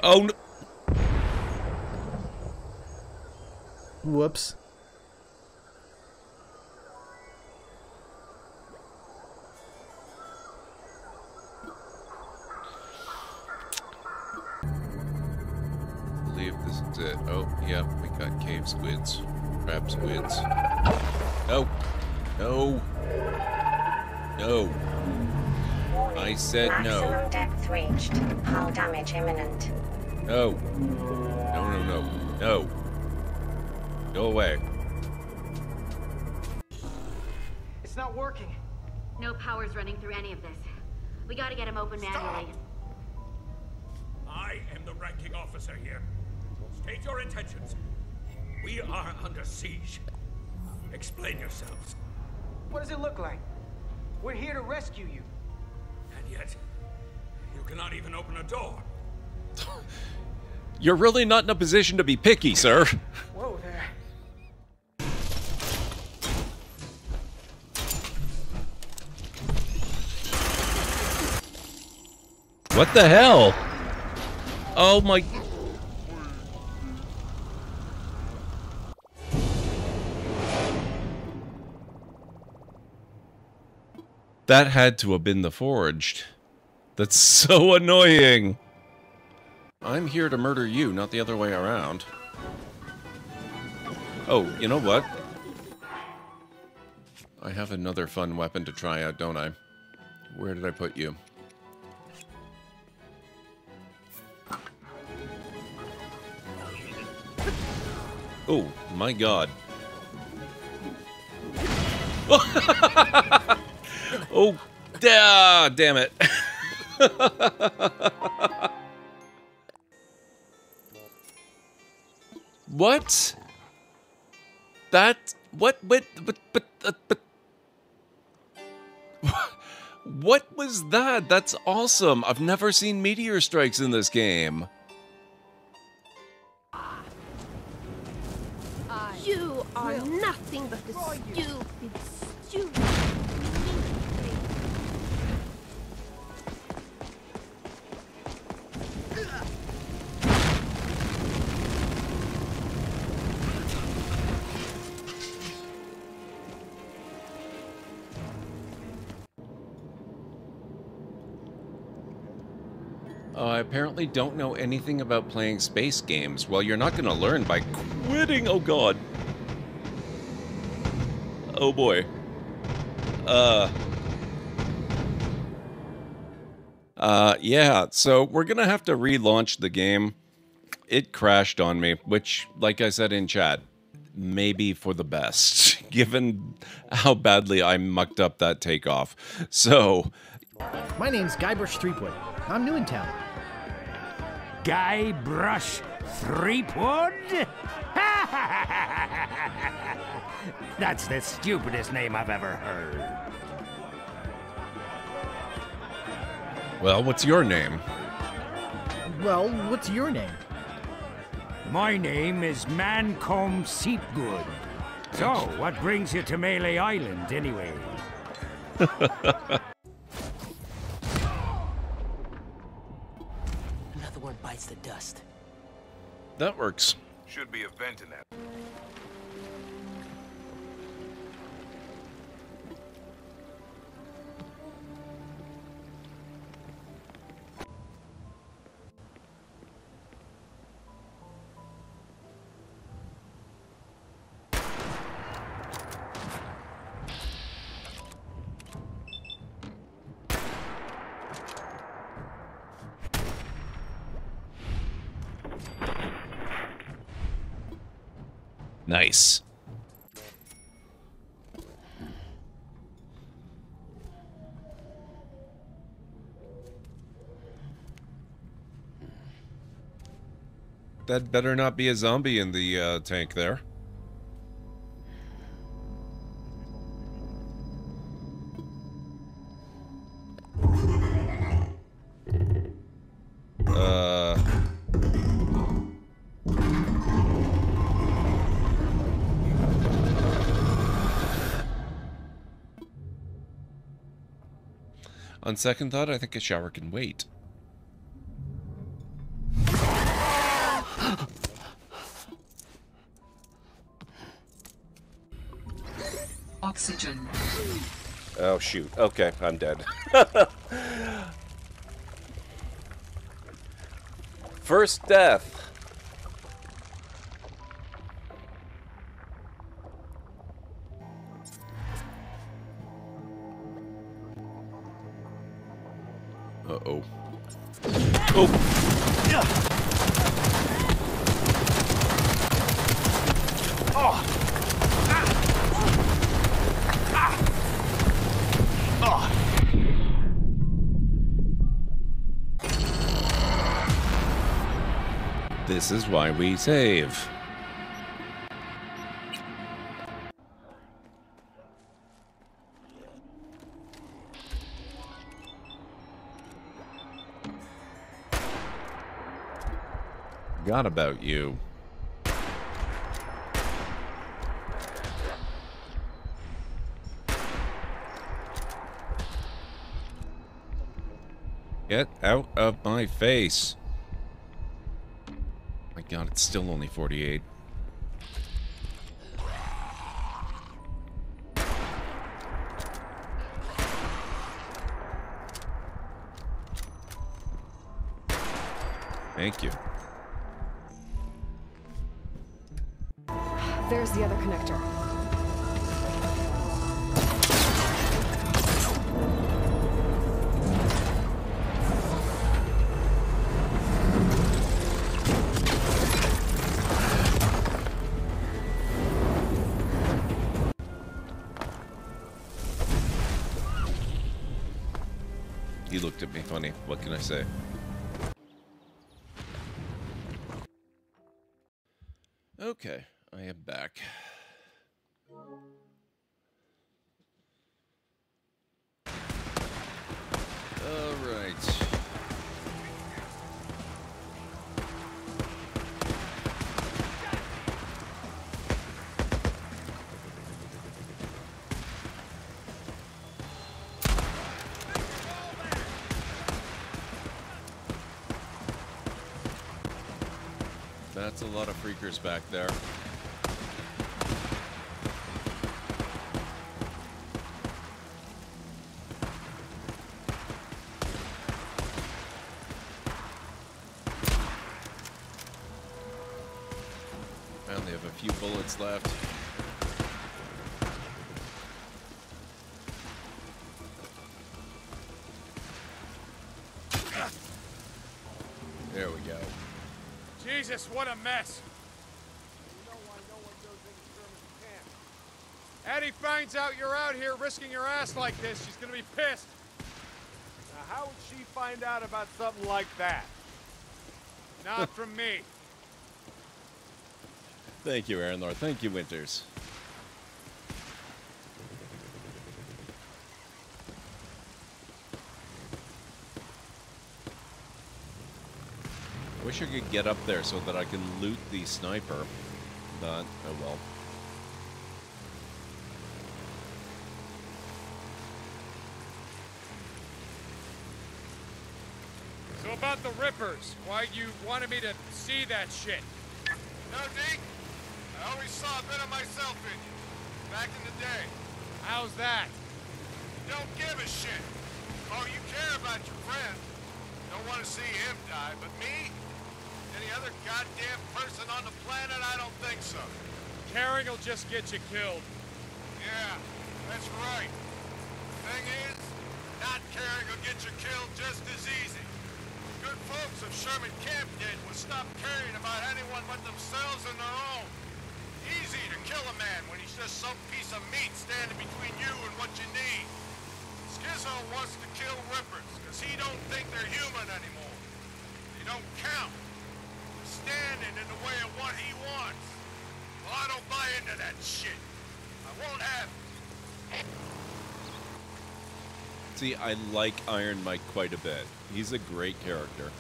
Oh no! Whoops. It. Yeah, we got cave squids. Crab squids. No! No! No! I said no. Maximum depth reached. Hull damage imminent. No. No, no, no. No. Go away. It's not working. No power's running through any of this. We gotta get him open manually. I am the ranking officer here. State your intentions. We are under siege. Explain yourselves. What does it look like? We're here to rescue you. And yet, you cannot even open a door. You're really not in a position to be picky, sir. Whoa there. What the hell? Oh my... That had to have been the forged. That's so annoying. I'm here to murder you, not the other way around. Oh, you know what? I have another fun weapon to try out, don't I? Where did I put you? Oh, my god. oh, da, damn it. what? That what what but but uh, but What was that? That's awesome. I've never seen meteor strikes in this game. You are nothing but a stupid, Oh, I apparently don't know anything about playing space games. Well, you're not going to learn by quitting. Oh, God. Oh, boy. Uh. Uh, yeah, so we're going to have to relaunch the game. It crashed on me, which, like I said in chat, maybe for the best, given how badly I mucked up that takeoff. So, My name's Guybrush Threepwood. I'm new in town. Guybrush Threepwood? That's the stupidest name I've ever heard. Well, what's your name? Well, what's your name? My name is Mancomb Seepgood. So, what brings you to Melee Island, anyway? one bites the dust. That works. Should be a vent in that. Nice. That better not be a zombie in the uh, tank there. On second thought, I think a shower can wait. Oxygen. Oh shoot. Okay, I'm dead. First death. Uh-oh. Oh! This is why we save. Forgot about you. Get out of my face. Oh my god, it's still only 48. Thank you. The other connector. That's a lot of freakers back there. Jesus, what a mess. Addie finds out you're out here risking your ass like this, she's gonna be pissed. Now, how would she find out about something like that? Not from me. Thank you, Aaron Lord. Thank you, Winters. I wish I could get up there so that I can loot the sniper, but oh well. So about the Rippers, why you wanted me to see that shit? No, Deke. I always saw a bit of myself in you. Back in the day. How's that? You don't give a shit. Oh, you care about your friend. Don't want to see him die, but me? Other goddamn person on the planet? I don't think so. Caring will just get you killed. Yeah, that's right. Thing is, not caring will get you killed just as easy. Good folks of Sherman Camp did was stop caring about anyone but themselves and their own. Easy to kill a man when he's just some piece of meat standing between you and what you need. Skizzo wants to kill Rippers, because he don't think they're human anymore. They don't count. Standing in the way of what he wants. Well, I don't buy into that shit. I won't have it. See, I like Iron Mike quite a bit. He's a great character.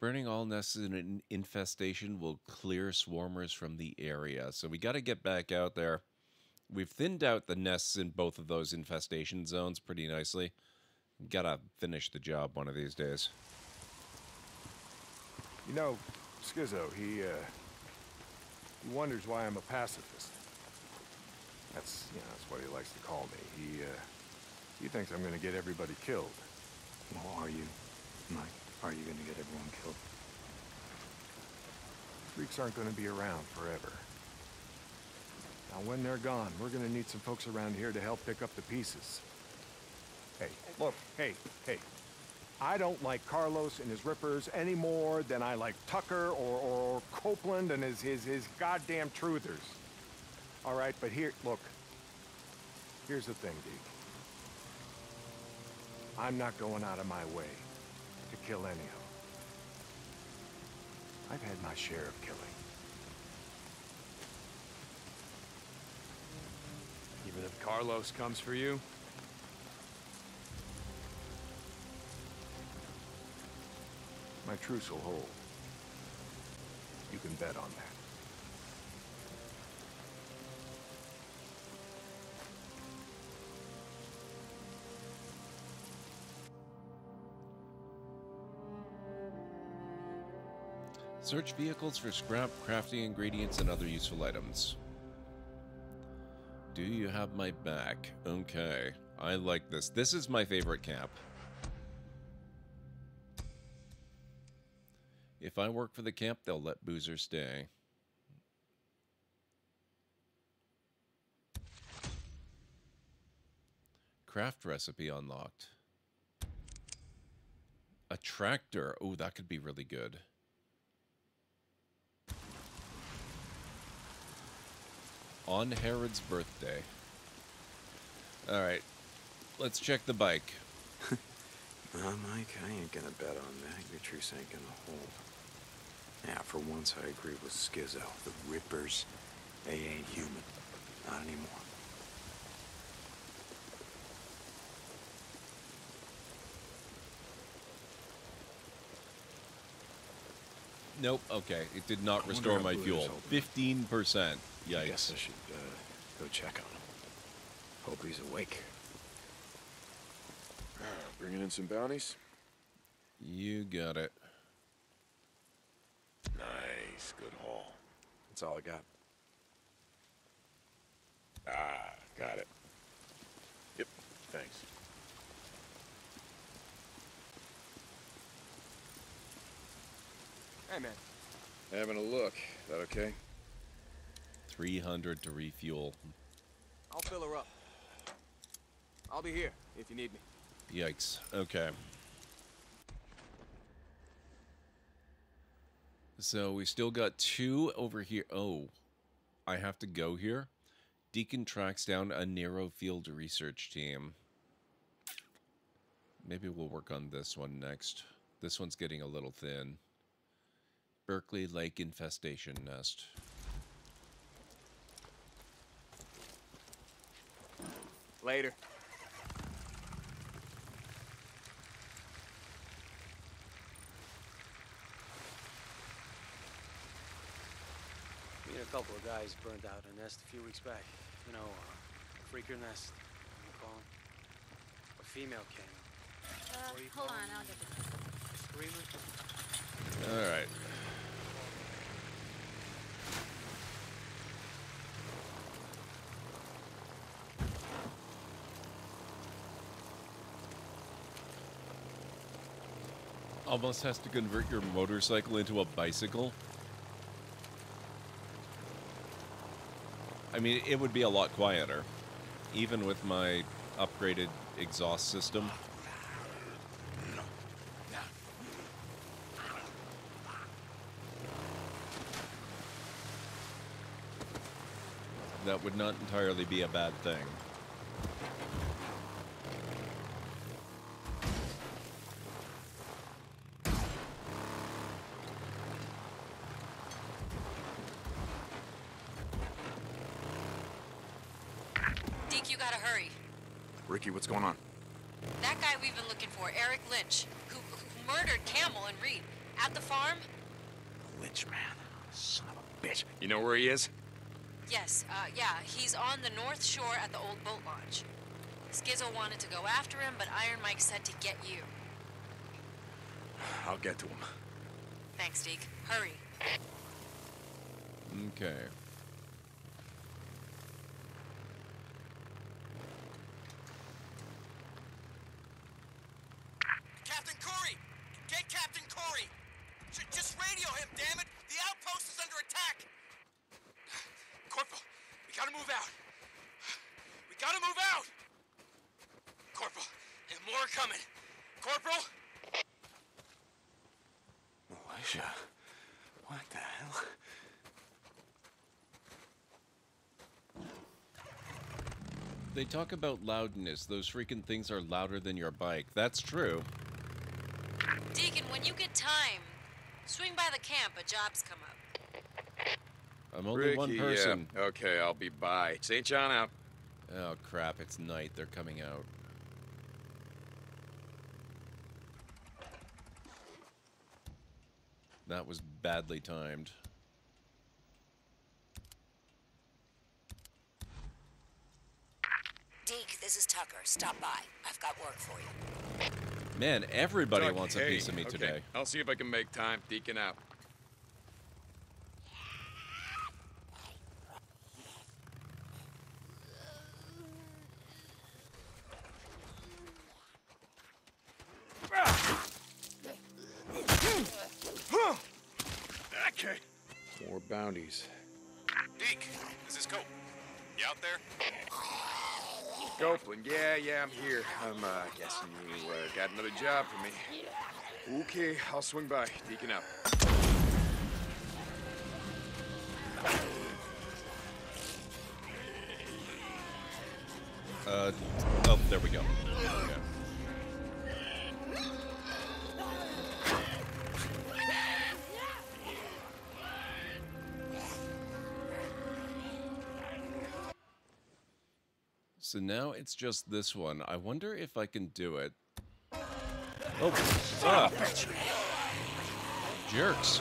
Burning all nests in an infestation will clear swarmers from the area. So we got to get back out there. We've thinned out the nests in both of those infestation zones pretty nicely. Gotta finish the job one of these days. You know, Skizzo, he, uh, he wonders why I'm a pacifist. That's, you know, that's what he likes to call me. He, uh, he thinks I'm gonna get everybody killed. Well, are you, Mike? Are you gonna get everyone killed? Freaks aren't gonna be around forever. Now, when they're gone, we're gonna need some folks around here to help pick up the pieces. Hey, look, hey, hey. I don't like Carlos and his rippers any more than I like Tucker or, or Copeland and his, his, his goddamn truthers. All right, but here, look. Here's the thing, Deke. I'm not going out of my way to kill any of them. I've had my share of killing. Even if Carlos comes for you? My truce will hold. You can bet on that. Search vehicles for scrap, crafting ingredients, and other useful items. Do you have my back? Okay. I like this. This is my favorite camp. If I work for the camp, they'll let Boozer stay. Craft recipe unlocked. A tractor. Oh, that could be really good. On Herod's birthday. Alright. Let's check the bike. Nah, Mike, I ain't gonna bet on that. Your truce ain't gonna hold. Now, for once I agree with Skizzo. The Rippers, they ain't human. Not anymore. Nope. Okay. It did not restore my fuel. 15%. I Yikes. guess I should uh, go check on him. Hope he's awake. Bringing in some bounties? You got it. Nice. Good haul. That's all I got. Ah, got it. Yep, thanks. Hey, man. Having a look. That okay? 300 to refuel. I'll fill her up. I'll be here if you need me. Yikes. Okay. So we still got two over here. Oh. I have to go here. Deacon tracks down a narrow field research team. Maybe we'll work on this one next. This one's getting a little thin. Berley Lake Infestation Nest. Later. Me and a couple of guys burned out a nest a few weeks back. You know, uh, a freaker nest, you call 'em. A female came. Uh, hold on, I'll get the Screamer? All right. Almost has to convert your motorcycle into a bicycle. I mean, it would be a lot quieter, even with my upgraded exhaust system. That would not entirely be a bad thing. Deke, you gotta hurry. Rikki, what's going on? That guy we've been looking for, Eric Lynch, who, who murdered Camel and Reed at the farm. Lynch man. Son of a bitch. You know where he is? Yes, uh, yeah, he's on the north shore at the old boat launch. Skizzo wanted to go after him, but Iron Mike said to get you. I'll get to him. Thanks, Deke. Hurry. Okay. Captain Corey! Get Captain Corey! J- just radio him, damn it! The outpost is under attack! Corporal, we gotta move out. We gotta move out! Corporal, and more are coming. Corporal? Militia? What the hell? They talk about loudness. Those freaking things are louder than your bike. That's true. Deacon, when you get time, swing by the camp. A job's come up. I'm only Ricky, one person. Yeah. Okay, I'll be by. St. John out. Oh crap, it's night. They're coming out. That was badly timed. Deke, this is Tucker. Stop by. I've got work for you. Man, everybody Doug, wants a piece of me okay. today. I'll see if I can make time. Deacon out. I'm uh, guessing you uh, got another job for me. Okay, I'll swing by. Deacon out. Uh, oh, there we go. So now it's just this one. I wonder if I can do it. Oh, ah. Jerks.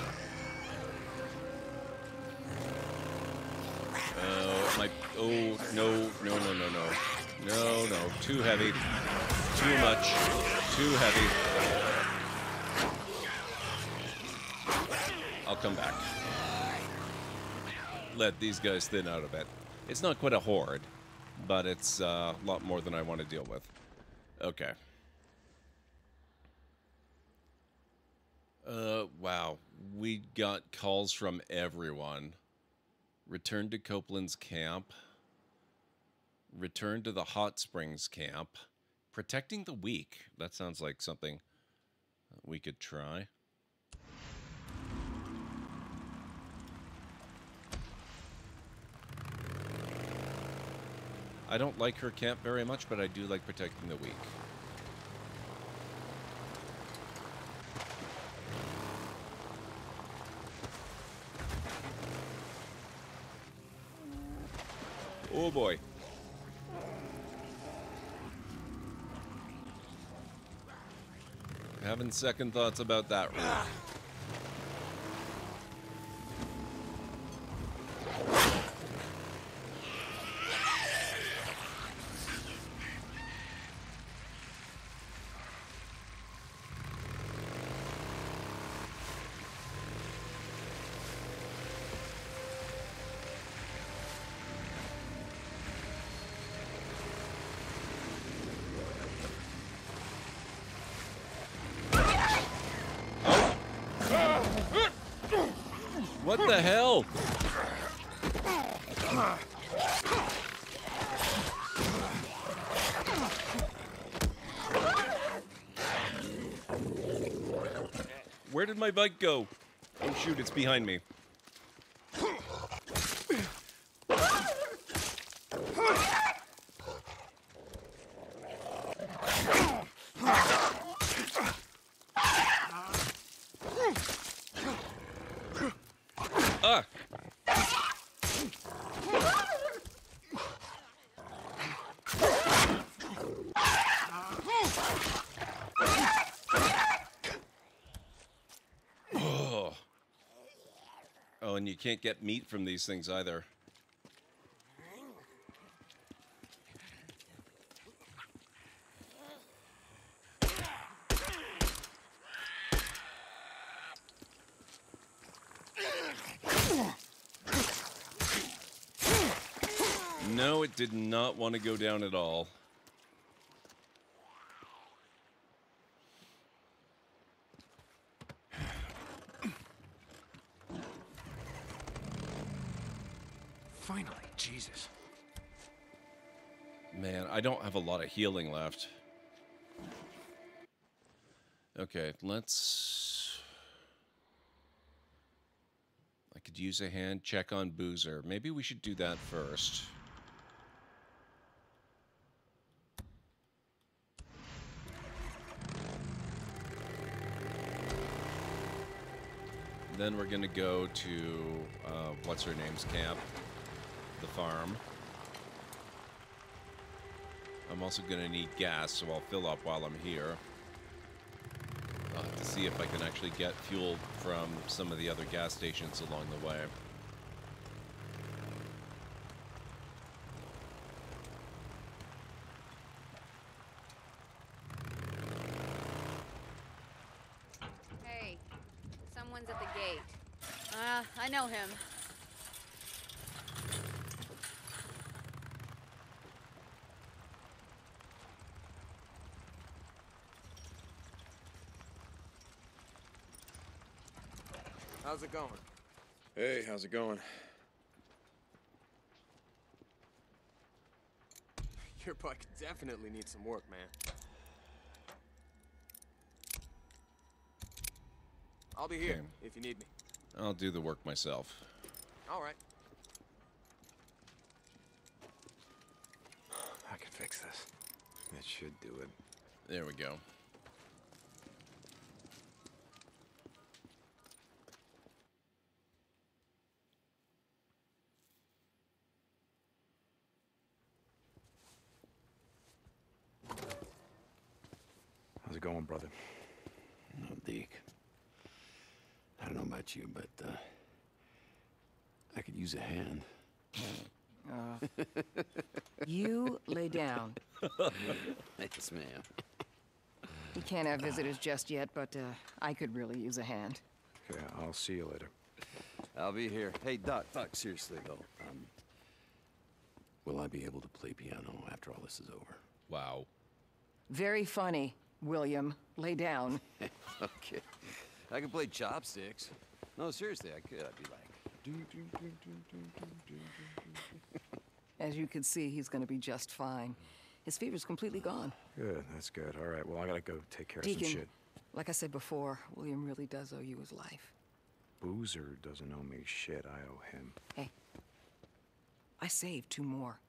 Oh, my. Oh, no, no, no, no, no. No, no. Too heavy. Too much. Too heavy. I'll come back. Let these guys thin out a bit. It's not quite a horde, but it's uh, a lot more than I want to deal with. Okay. Uh, wow. We got calls from everyone. Return to Copeland's camp. Return to the Hot Springs camp. Protecting the weak. That sounds like something we could try. I don't like her camp very much, but I do like protecting the weak. Oh boy. Having second thoughts about that the hell? Where did my bike go? Oh shoot, it's behind me. Ah! Oh. Oh, and you can't get meat from these things either. No, it did not want to go down at all. Finally, Jesus. Man, I don't have a lot of healing left. Okay, let's... I could use a hand check on Boozer. Maybe we should do that first. Then we're gonna go to, uh, what's her name's camp? The farm. I'm also gonna need gas, so I'll fill up while I'm here. I'll have to see if I can actually get fuel from some of the other gas stations along the way. Hey, someone's at the gate. Uh, I know him. How's it going? Hey, how's it going? Your bike definitely needs some work, man. I'll be here Okay. if you need me. I'll do the work myself. All right. I can fix this. That should do it. There we go. Brother? No, Deke. I don't know about you, but uh, I could use a hand. Uh, you lay down. Thanks, ma'am. We can't have visitors just yet, but uh, I could really use a hand. Okay, I'll see you later. I'll be here. Hey, Doc, Doc, seriously though, um, will I be able to play piano after all this is over? Wow. Very funny, William, lay down. okay. I can play chopsticks. No, seriously, I could. I'd be like... As you can see, he's going to be just fine. His fever's completely gone. Good, that's good. All right, well, I gotta go take care Deacon, of some shit. like I said before, William really does owe you his life. Boozer doesn't owe me shit. I owe him. Hey, I saved two more.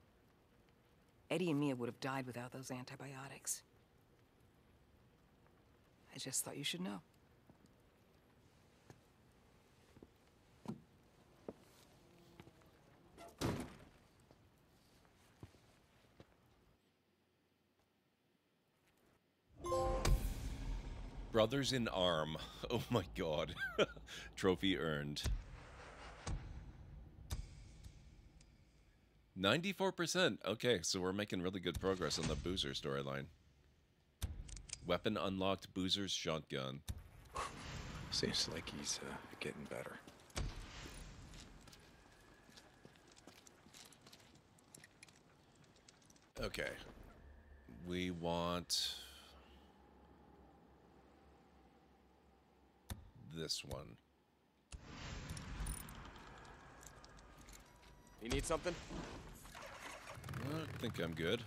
Eddie and Mia would have died without those antibiotics. I just thought you should know. Brothers in Arm. Oh my god. Trophy earned. 94%. Okay, so we're making really good progress on the Boozer storyline. Weapon unlocked Boozer's shotgun. Seems like he's uh, getting better. Okay. We want this one. You need something? I think I'm good.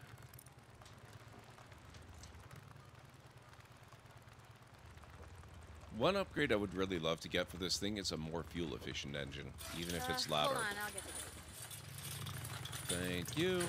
One upgrade I would really love to get for this thing is a more fuel efficient engine, even if it's Uh, hold louder. on, I'll get the Thank you.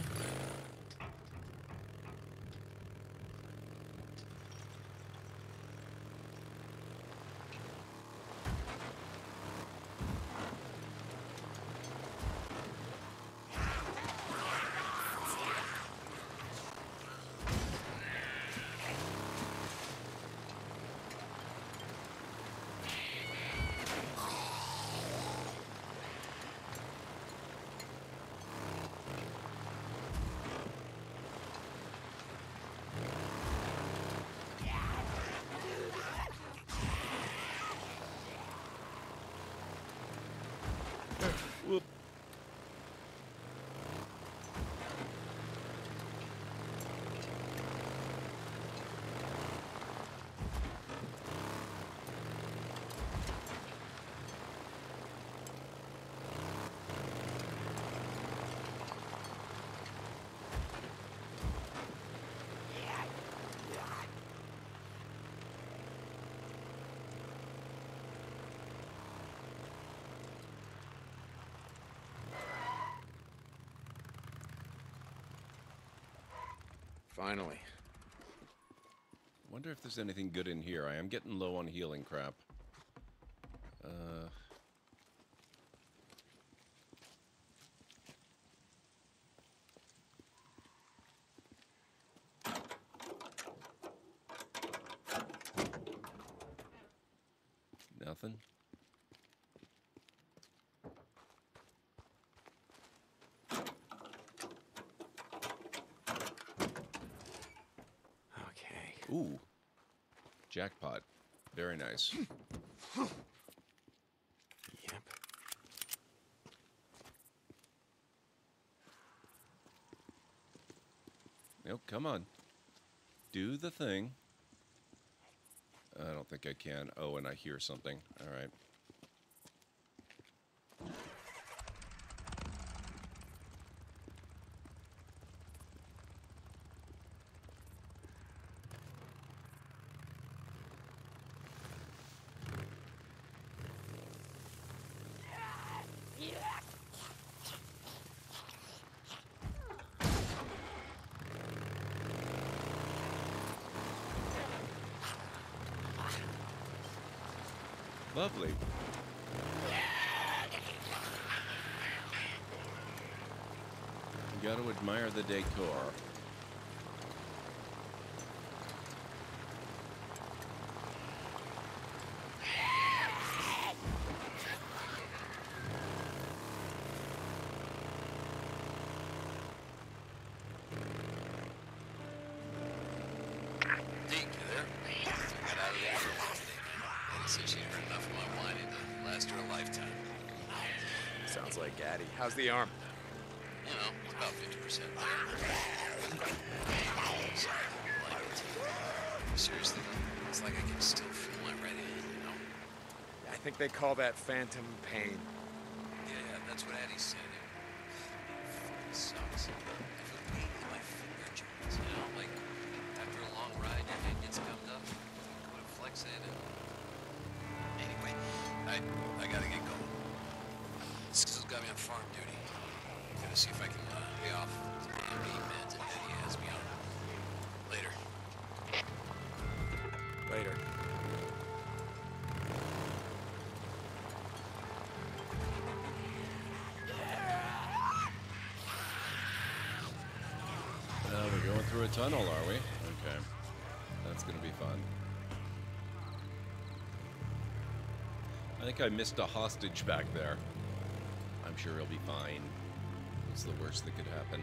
Finally. Wonder if there's anything good in here. I am getting low on healing crap. Uh, nothing. Okay. Ooh. Jackpot. Very nice. Yep. Nope, come on. Do the thing. I don't think I can. Oh, and I hear something. All right. Lovely. You got to admire the decor. Sounds like Addy. How's the arm? You know, it's about 50% better. Sorry, like it. Seriously, it's like I can still feel my right hand, you know? I think they call that phantom pain. Think I missed a hostage back there. I'm sure he'll be fine. What's the worst that could happen?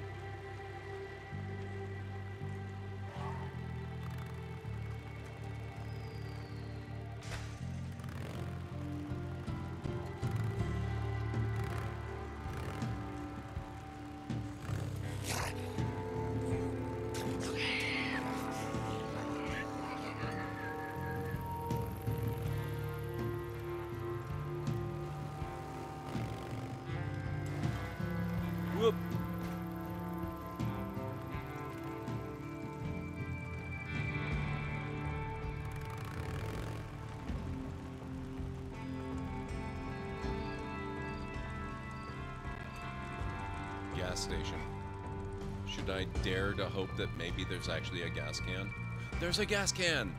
Dare to hope that maybe there's actually a gas can? There's a gas can!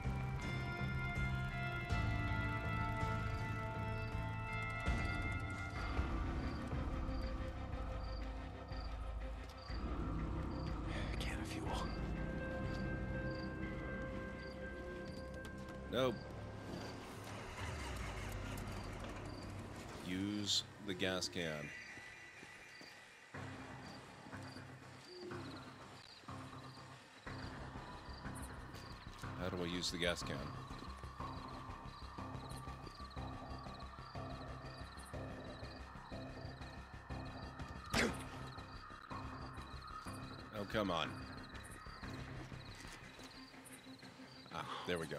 The gas can? Oh, come on. Ah, there we go.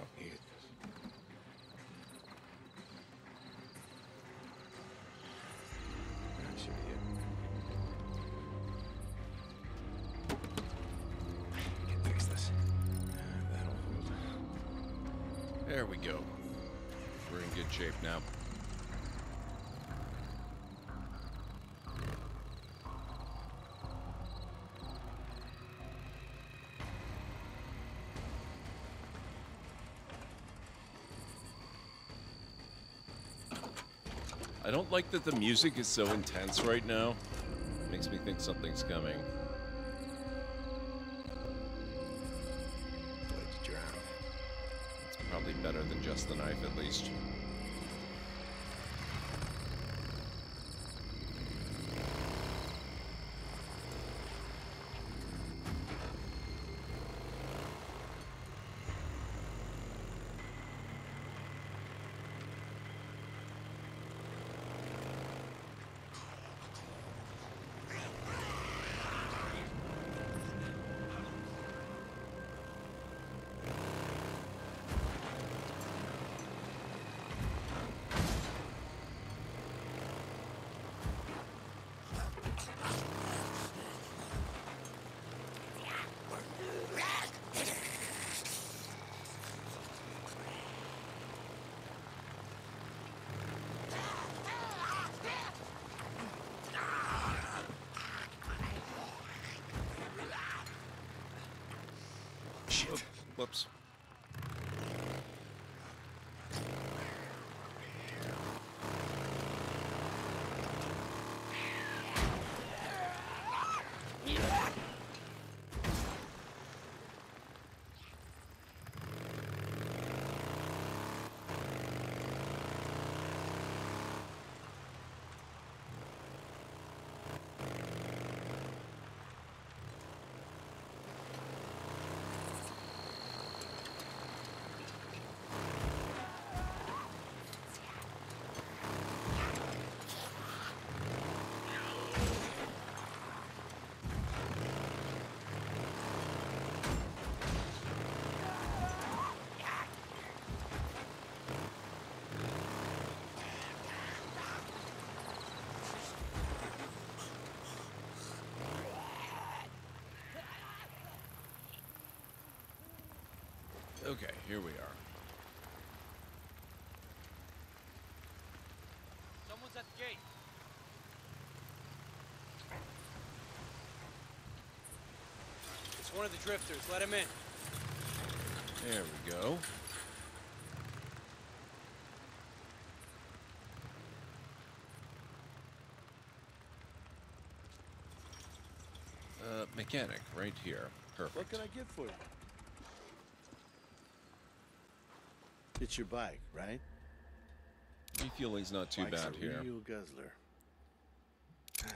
Don't like that the music is so intense right now. Makes me think something's coming. Whoops. Okay, here we are. Someone's at the gate. It's one of the drifters. Let him in. There we go. Uh, mechanic, right here. Perfect. What can I get for you? It's your bike, right? Refueling's not too Bike's bad a here. real guzzler.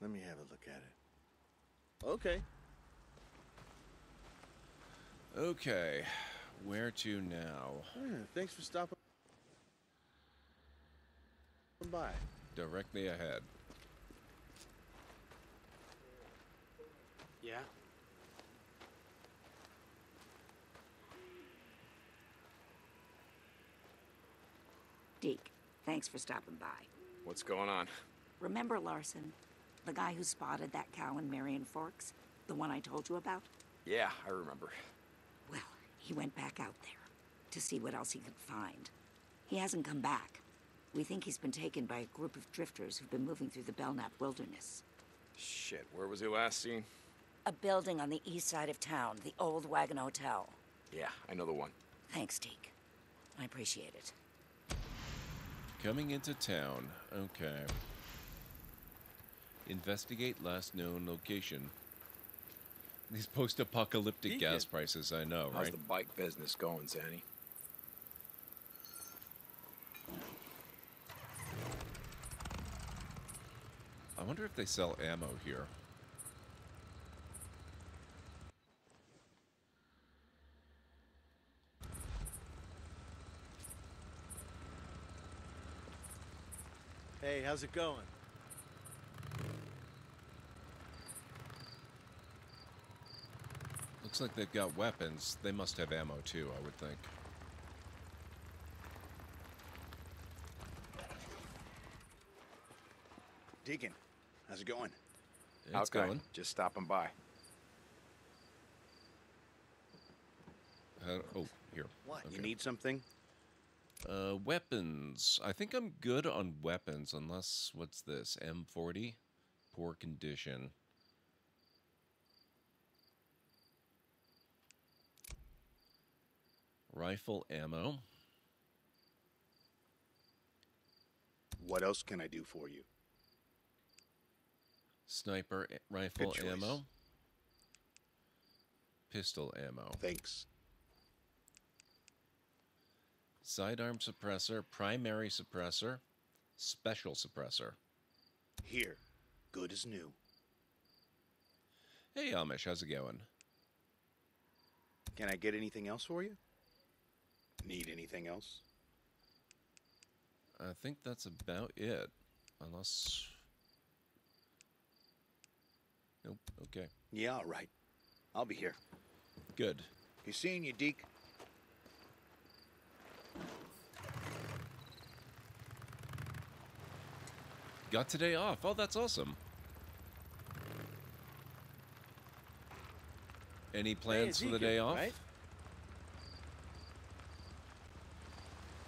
Let me have a look at it. Okay. Okay, where to now? Yeah, thanks for stopping by. Directly ahead. Yeah? Deke, stopping by. What's going on? Remember Larson? The guy who spotted that cow in Marion Forks? The one I told you about? Yeah, I remember. Well, he went back out there to see what else he could find. He hasn't come back. We think he's been taken by a group of drifters who've been moving through the Belknap wilderness. Shit, where was he last seen? A building on the east side of town, the old Wagon Hotel. Yeah, I know the one. Thanks, Deke. I appreciate it. Coming into town. Okay. Investigate last known location. These post-apocalyptic gas prices, I know, How's right? How's the bike business going, Zanny? I wonder if they sell ammo here. How's it going? Looks like they've got weapons. They must have ammo too, I would think. Deacon, how's it going? It's okay, going. just stopping by. Uh, oh, here. What? You need something? Uh, weapons. I think I'm good on weapons, unless what's this? M40, poor condition. Rifle ammo. What else can I do for you? Sniper rifle ammo. Pistol ammo. Thanks. Sidearm suppressor, primary suppressor, special suppressor. Here. Good as new. Hey Amish, how's it going? Can I get anything else for you? Need anything else? I think that's about it. Unless. Nope, okay. Yeah, all right. I'll be here. Good. You seeing you, Deke? Got today off. Oh, that's awesome. Any plans for the day off? Right?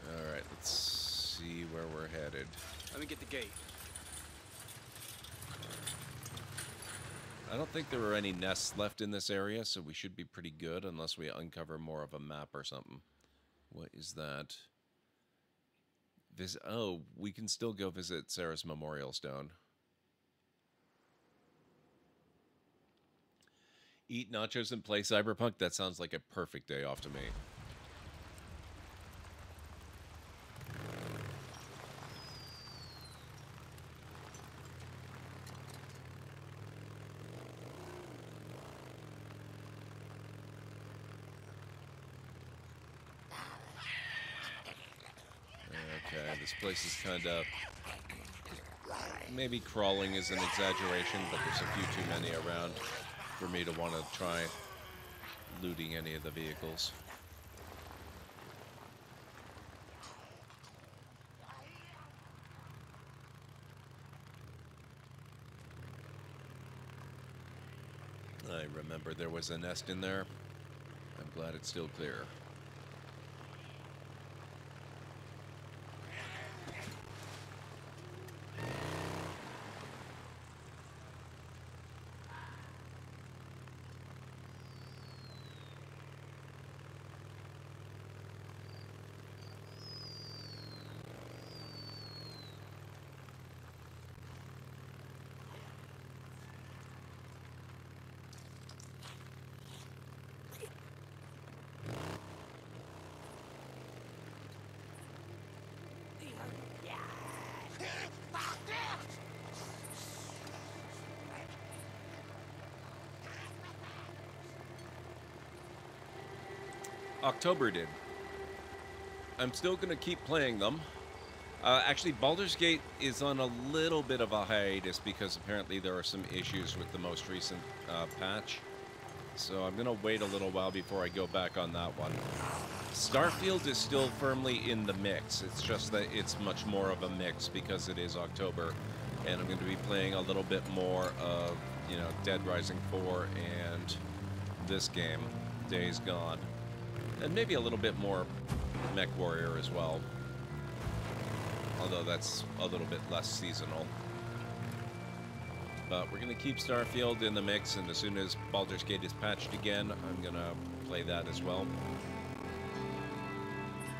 All right, let's see where we're headed. Let me get the gate. I don't think there are any nests left in this area, so we should be pretty good unless we uncover more of a map or something. What is that? Vis oh, we can still go visit Sarah's Memorial Stone. Eat nachos and play Cyberpunk? That sounds like a perfect day off to me. Okay, this place is kind of. Maybe crawling is an exaggeration, but there's a few too many around for me to want to try looting any of the vehicles. I remember there was a nest in there. I'm glad it's still clear. October did. I'm still going to keep playing them. Uh, actually, Baldur's Gate is on a little bit of a hiatus because apparently there are some issues with the most recent uh, patch. So I'm going to wait a little while before I go back on that one. Starfield is still firmly in the mix. It's just that it's much more of a mix because it is October. And I'm going to be playing a little bit more of, you know, Dead Rising 4 and this game, Days Gone. And maybe a little bit more Mech Warrior as well. Although that's a little bit less seasonal. But we're going to keep Starfield in the mix, and as soon as Baldur's Gate is patched again, I'm going to play that as well.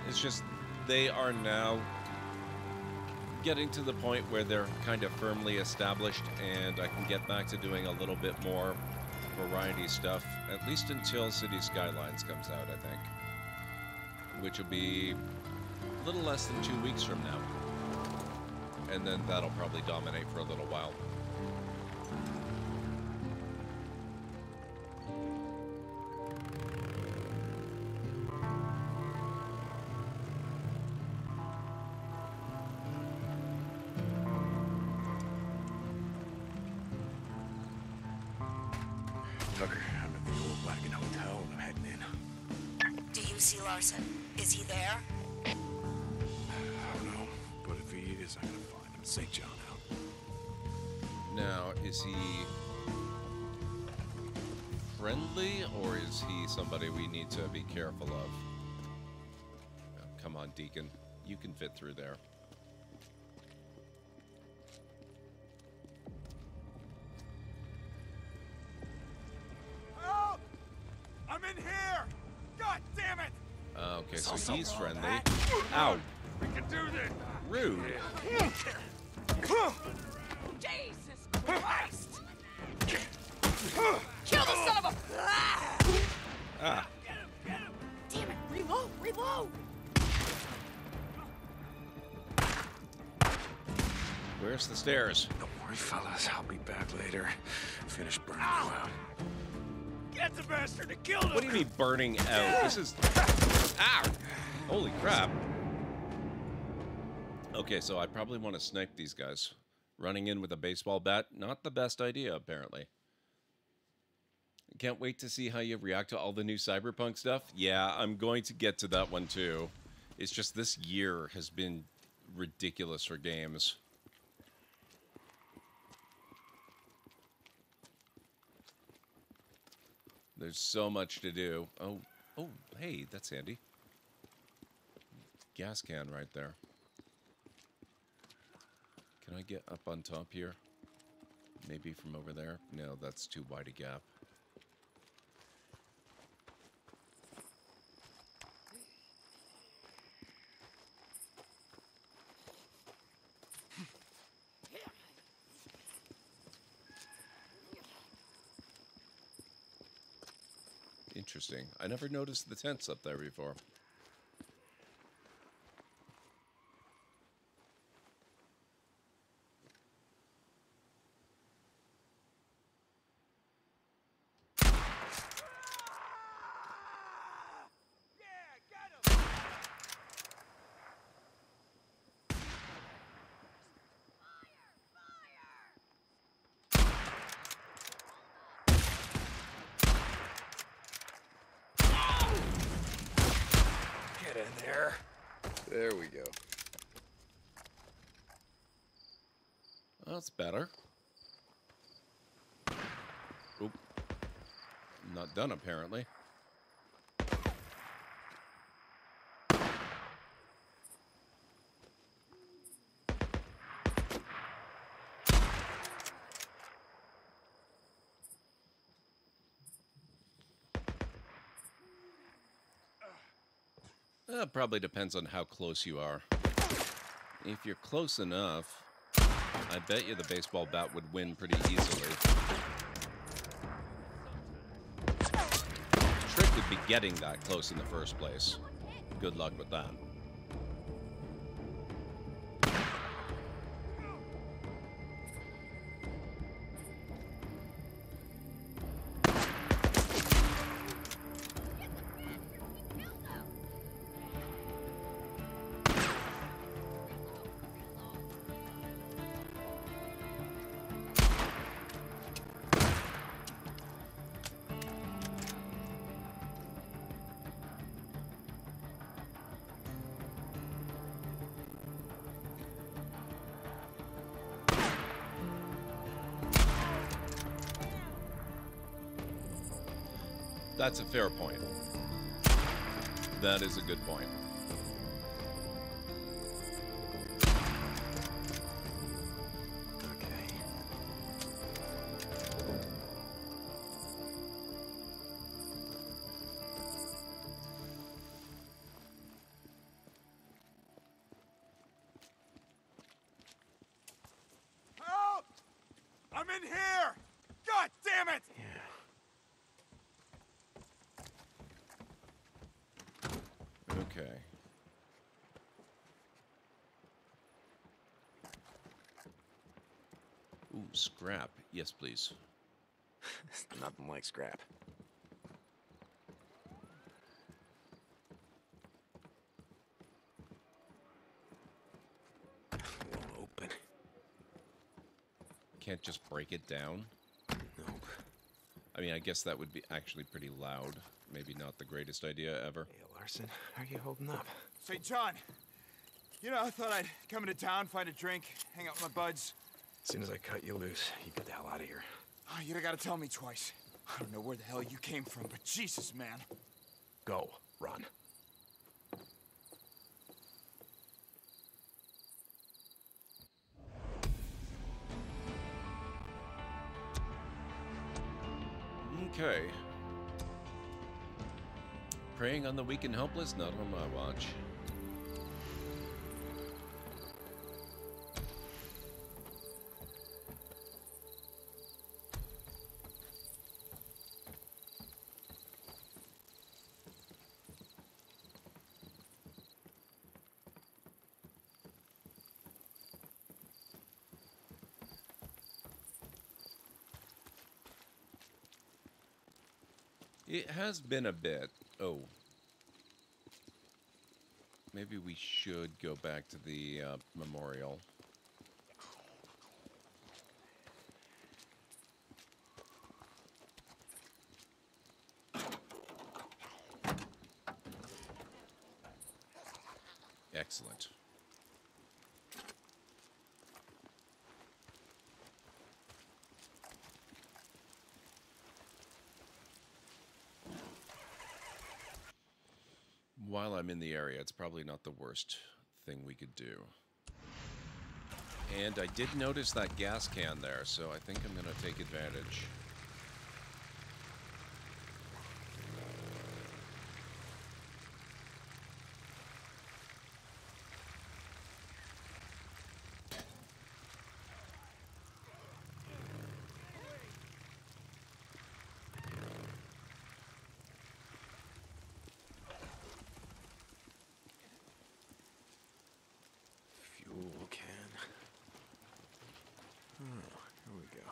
It's just, they are now getting to the point where they're kind of firmly established, and I can get back to doing a little bit more variety stuff, at least until City Skylines comes out, I think. Which will be a little less than two weeks from now. And then that'll probably dominate for a little while. So he's friendly. Matt. Ow! We can do this! Rude. Jesus Christ! Kill the son of a... Ah. Damn it! Reload! Reload! Where's the stairs? Don't worry, fellas. I'll be back later. Finish burning you out. Get the bastard to kill him! What do you mean burning out? This is. Ow! Holy crap. Okay, so I probably want to snipe these guys. Running in with a baseball bat, not the best idea, apparently. Can't wait to see how you react to all the new Cyberpunk stuff. Yeah, I'm going to get to that one too. It's just this year has been ridiculous for games. There's so much to do. Oh, oh, hey, that's handy. Gas can right there. Can I get up on top here? Maybe from over there? No, that's too wide a gap. Interesting. I never noticed the tents up there before. Get in there. There we go. That's better. Oop. Not done, apparently. Uh, probably depends on how close you are. If you're close enough, I bet you the baseball bat would win pretty easily. Trick would be getting that close in the first place. Good luck with that. That's a fair point. That is a good point. Yes, please. Nothing like scrap. Won't open. Can't just break it down? Nope. I mean, I guess that would be actually pretty loud. Maybe not the greatest idea ever. Hey, Larson, how are you holding up? Say, John, you know, I thought I'd come into town, find a drink, hang out with my buds. As soon as I cut you loose, you get the hell out of here. Oh, you don't gotta tell me twice. I don't know where the hell you came from, but Jesus, man. Go. Run. Okay. Preying on the weak and helpless? Not on my watch. Has been a bit. Oh. Maybe we should go back to the uh, memorial. Excellent. While I'm in the area, it's probably not the worst thing we could do. And I did notice that gas can there, so I think I'm going to take advantage. Fuel can. Oh, here we go.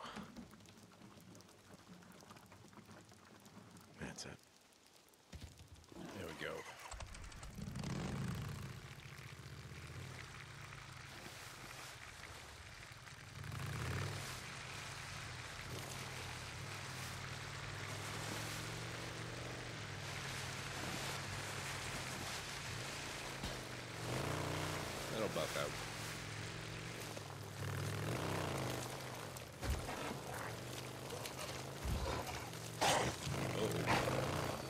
That's it. There we go. That'll buff out. Oh.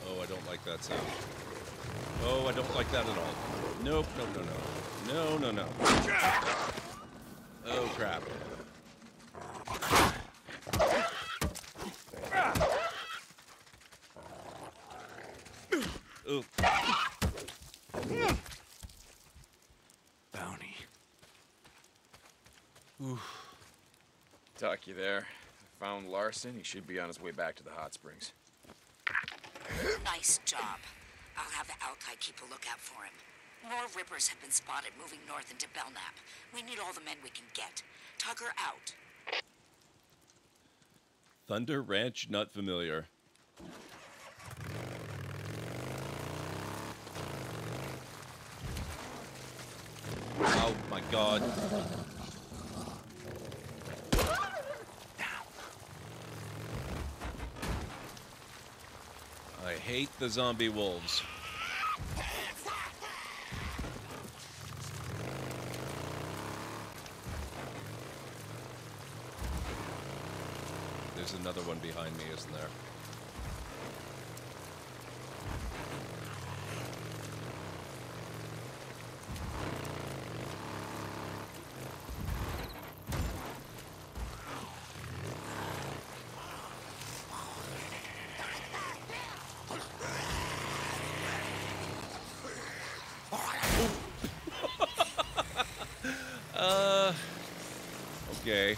Oh, I don't like that sound. Oh, I don't like that at all. Nope, no, no, no. No, no, no. Oh, crap. Ooh. Bounty. Tuck, you there? I found Larson. He should be on his way back to the hot springs. Nice job. I'll have the Alki keep a lookout for him. More Rippers have been spotted moving north into Belknap. We need all the men we can get. Tucker out. Thunder Ranch, not familiar. Oh my god. Hate the zombie wolves. There's another one behind me, isn't there? Uh, okay.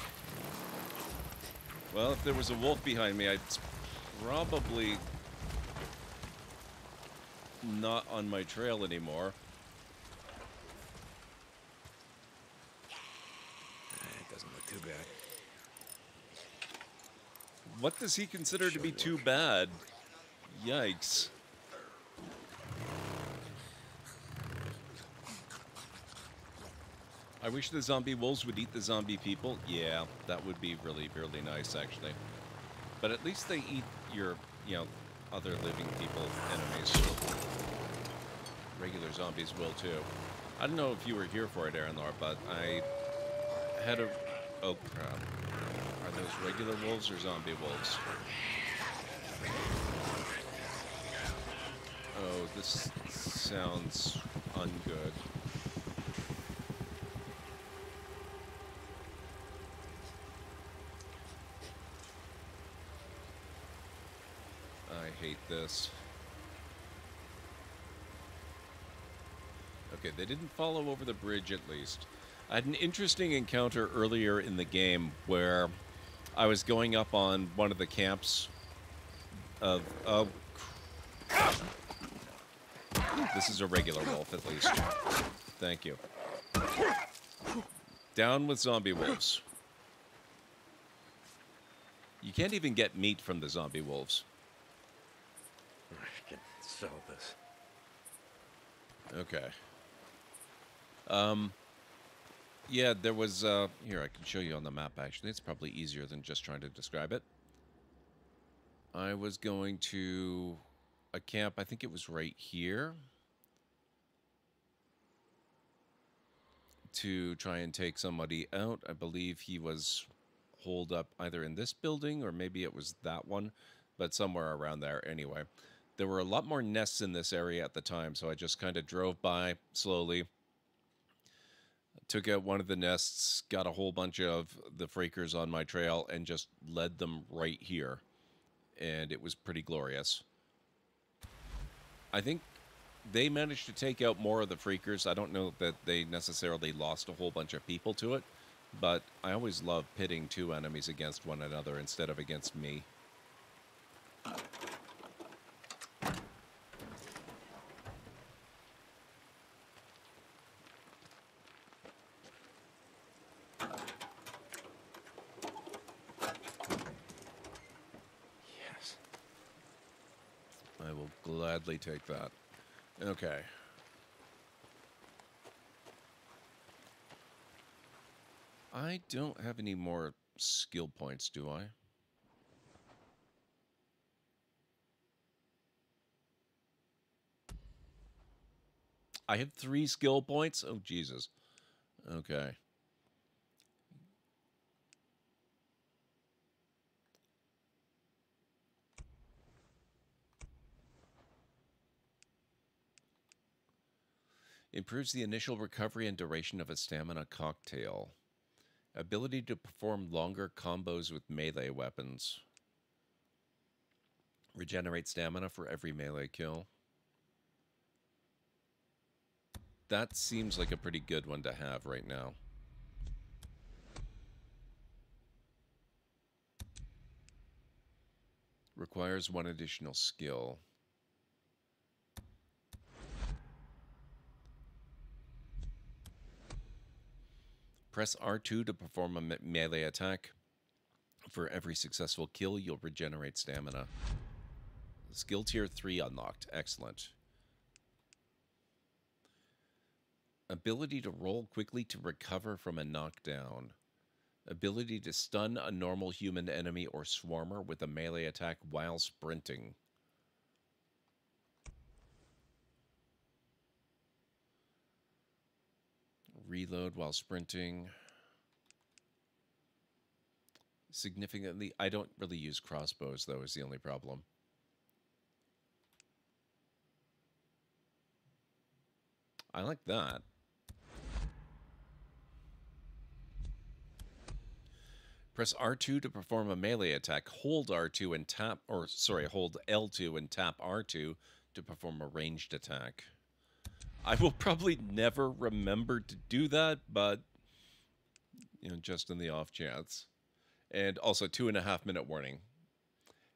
Well, if there was a wolf behind me, I'd probably not on my trail anymore. It doesn't look too bad. What does he consider to be too bad? Yikes. I wish the zombie wolves would eat the zombie people. Yeah, that would be really, really nice, actually. But at least they eat your, you know, other living people enemies. Regular zombies will, too. I don't know if you were here for it, Aaron Lore, but I had a... Oh, crap. Are those regular wolves or zombie wolves? Oh, this sounds ungood. I hate this. Okay, they didn't follow over the bridge at least. I had an interesting encounter earlier in the game where I was going up on one of the camps of... of this is a regular wolf, at least. Thank you. Down with zombie wolves. You can't even get meat from the zombie wolves. I can sell this. Okay. Um, yeah, there was, uh, here, I can show you on the map, actually. It's probably easier than just trying to describe it. I was going to a camp, I think it was right here, to try and take somebody out. I believe he was holed up either in this building or maybe it was that one, but somewhere around there anyway. There were a lot more nests in this area at the time, so I just kind of drove by slowly, took out one of the nests, got a whole bunch of the freakers on my trail, and just led them right here. And it was pretty glorious. I think they managed to take out more of the freakers. I don't know that they necessarily lost a whole bunch of people to it, but I always love pitting two enemies against one another instead of against me. Yes. I will gladly take that. Okay. I don't have any more skill points, do I? I have three skill points? Oh, Jesus. Okay. Improves the initial recovery and duration of a stamina cocktail. Ability to perform longer combos with melee weapons. Regenerate stamina for every melee kill. That seems like a pretty good one to have right now. Requires one additional skill. Press R2 to perform a me melee attack. For every successful kill, you'll regenerate stamina. Skill tier 3 unlocked. Excellent. Ability to roll quickly to recover from a knockdown. Ability to stun a normal human enemy or swarmer with a melee attack while sprinting. Reload while sprinting. Significantly, I don't really use crossbows, though, is the only problem. I like that. Press R2 to perform a melee attack. Hold R2 and tap, or sorry, hold L2 and tap R2 to perform a ranged attack. I will probably never remember to do that, but you know, just in the off chance. And also, two and a half minute warning.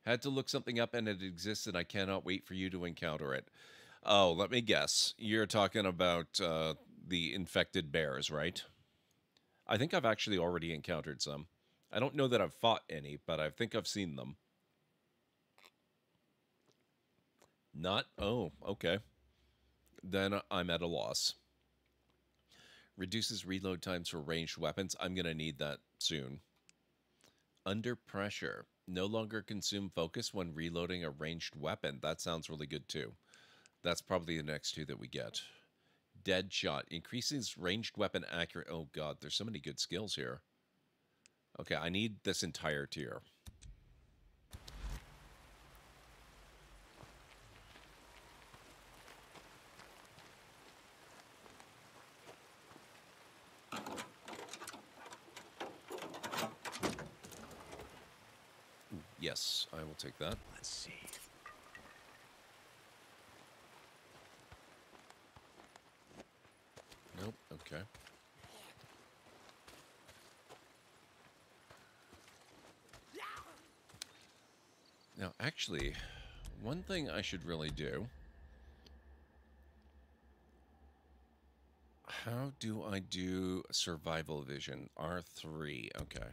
Had to look something up and it exists, and I cannot wait for you to encounter it. Oh, let me guess. You're talking about uh, the infected bears, right? I think I've actually already encountered some. I don't know that I've fought any, but I think I've seen them. Not? Oh, okay. Then I'm at a loss. Reduces reload times for ranged weapons. I'm going to need that soon. Under pressure. No longer consume focus when reloading a ranged weapon. That sounds really good too. That's probably the next two that we get. Dead shot. Increases ranged weapon accurate. Oh god, there's so many good skills here. Okay, I need this entire tier. Yes, I will take that. Let's see. Nope, okay. Now, actually, one thing I should really do. How do I do survival vision? R3, okay.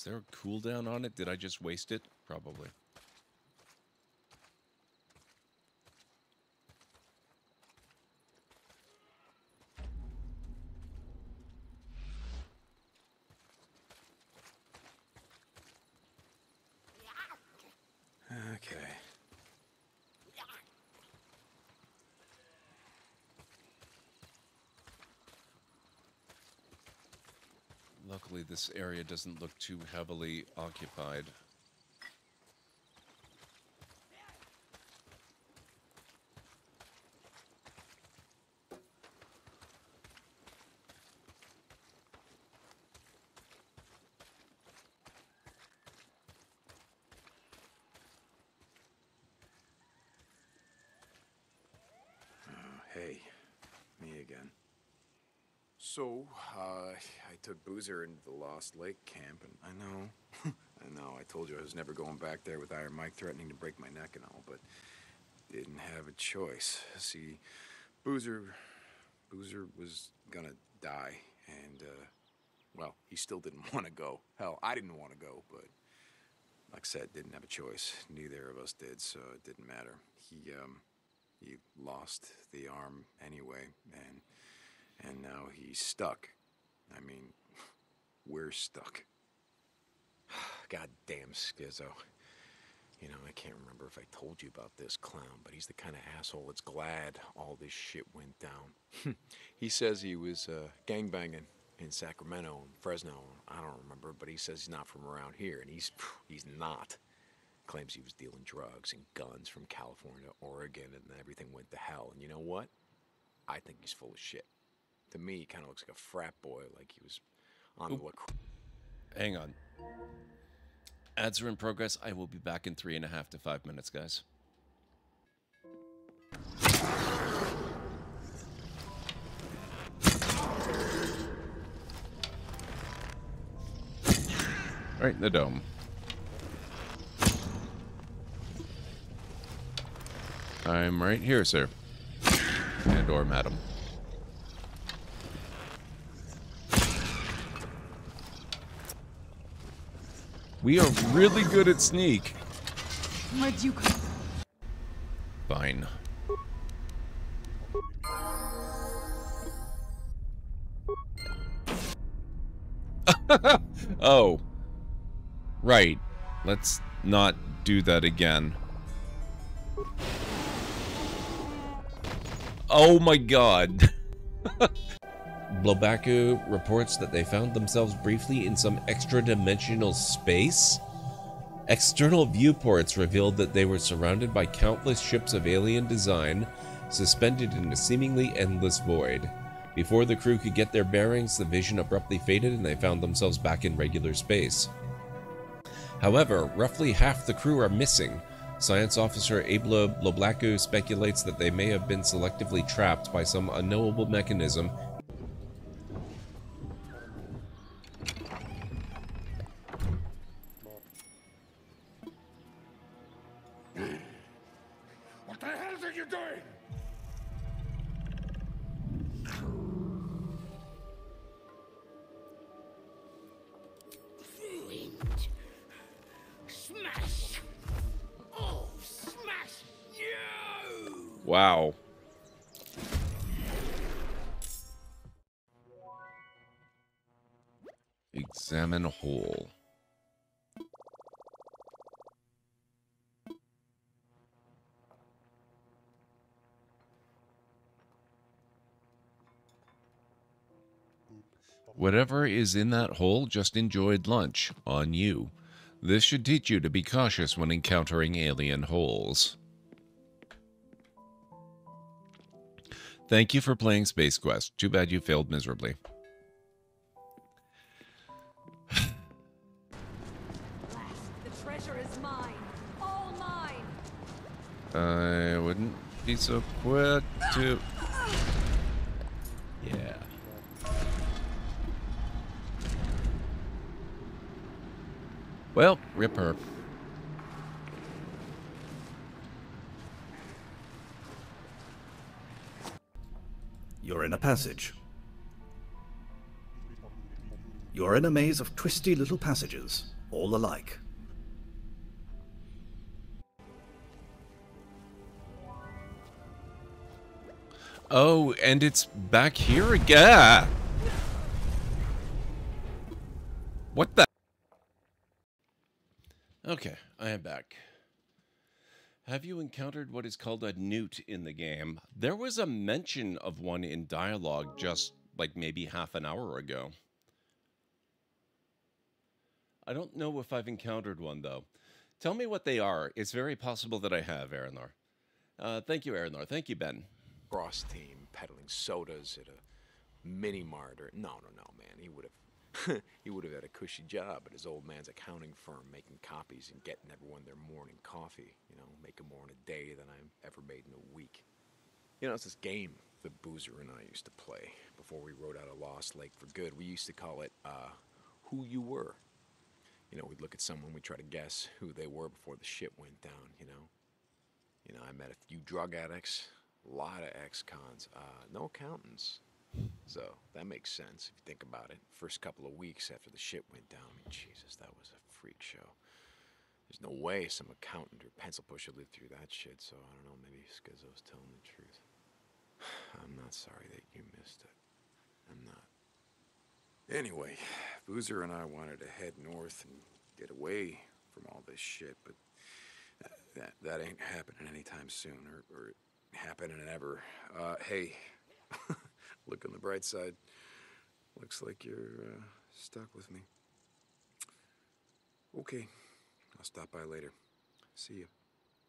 Is there a cooldown on it? Did I just waste it? Probably. Okay. Luckily, this area doesn't look too heavily occupied. Oh, hey, me again. So, uh, Boozer into the Lost Lake camp, and I know. I know. I told you I was never going back there with Iron Mike threatening to break my neck and all, but didn't have a choice. See, Boozer, Boozer was gonna die, and uh, well, he still didn't want to go. Hell, I didn't want to go, but like I said, didn't have a choice. Neither of us did, so it didn't matter. He um, he lost the arm anyway, and and now he's stuck. I mean, we're stuck. goddamn Skizzo. You know, I can't remember if I told you about this clown, but he's the kind of asshole that's glad all this shit went down. he says he was uh, gangbanging in Sacramento and Fresno. I don't remember, but he says he's not from around here, and he's he's not. Claims he was dealing drugs and guns from California, Oregon, and everything went to hell. And you know what? I think he's full of shit. To me, he kind of looks like a frat boy, like he was on the what? Hang on. Ads are in progress. I will be back in three and a half to five minutes, guys. Right in the dome. I'm right here, sir. And or madam. We are really good at sneak. Where'd you come? Fine. oh. Right. Let's not do that again. Oh my god. Blobaku reports that they found themselves briefly in some extra-dimensional space. External viewports revealed that they were surrounded by countless ships of alien design, suspended in a seemingly endless void. Before the crew could get their bearings, the vision abruptly faded and they found themselves back in regular space. However, roughly half the crew are missing, Science officer Abla Loblaku speculates that they may have been selectively trapped by some unknowable mechanism hole. Whatever is in that hole just enjoyed lunch. On you. This should teach you to be cautious when encountering alien holes. Thank you for playing Space Quest. Too bad you failed miserably. I wouldn't be so quick to. Yeah. Well, rip her. You're in a passage. You're in a maze of twisty little passages, all alike. Oh, and it's back here again. What the? Okay, I am back. Have you encountered what is called a newt in the game? There was a mention of one in dialogue just like maybe half an hour ago. I don't know if I've encountered one though. Tell me what they are. It's very possible that I have, Aranor. Uh, thank you, Aranor. Thank you, Ben. Cross team peddling sodas at a mini mart or no, no, no, man. He would have he would have had a cushy job at his old man's accounting firm, making copies and getting everyone their morning coffee. You know, making more in a day than I ever made in a week. You know, it's this game that Boozer and I used to play before we rode out of Lost Lake for good. We used to call it uh, "Who You Were." You know, we'd look at someone, we'd try to guess who they were before the shit went down. You know, you know, I met a few drug addicts, a lot of ex-cons, uh, no accountants. So that makes sense if you think about it. First couple of weeks after the shit went down, I mean, Jesus, that was a freak show. There's no way some accountant or pencil pusher lived through that shit, so I don't know, maybe Skizzo's telling the truth. I'm not sorry that you missed it. I'm not. Anyway, Boozer and I wanted to head north and get away from all this shit, but that, that, that ain't happening anytime soon, or, or happening ever. Uh, hey, look on the bright side. Looks like you're uh, stuck with me. Okay, I'll stop by later. See you.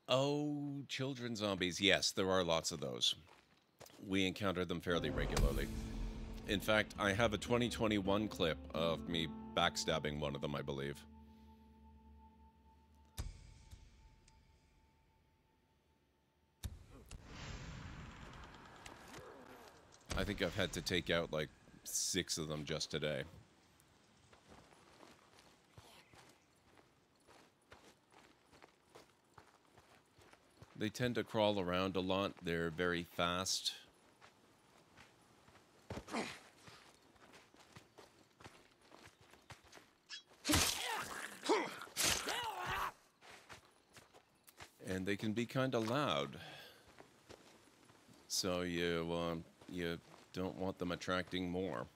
Oh, children zombies. Yes, there are lots of those. We encounter them fairly regularly. In fact, I have a 2021 clip of me backstabbing one of them, I believe. I think I've had to take out like six of them just today. They tend to crawl around a lot. They're very fast. And they can be kind of loud. So you um, you don't want them attracting more.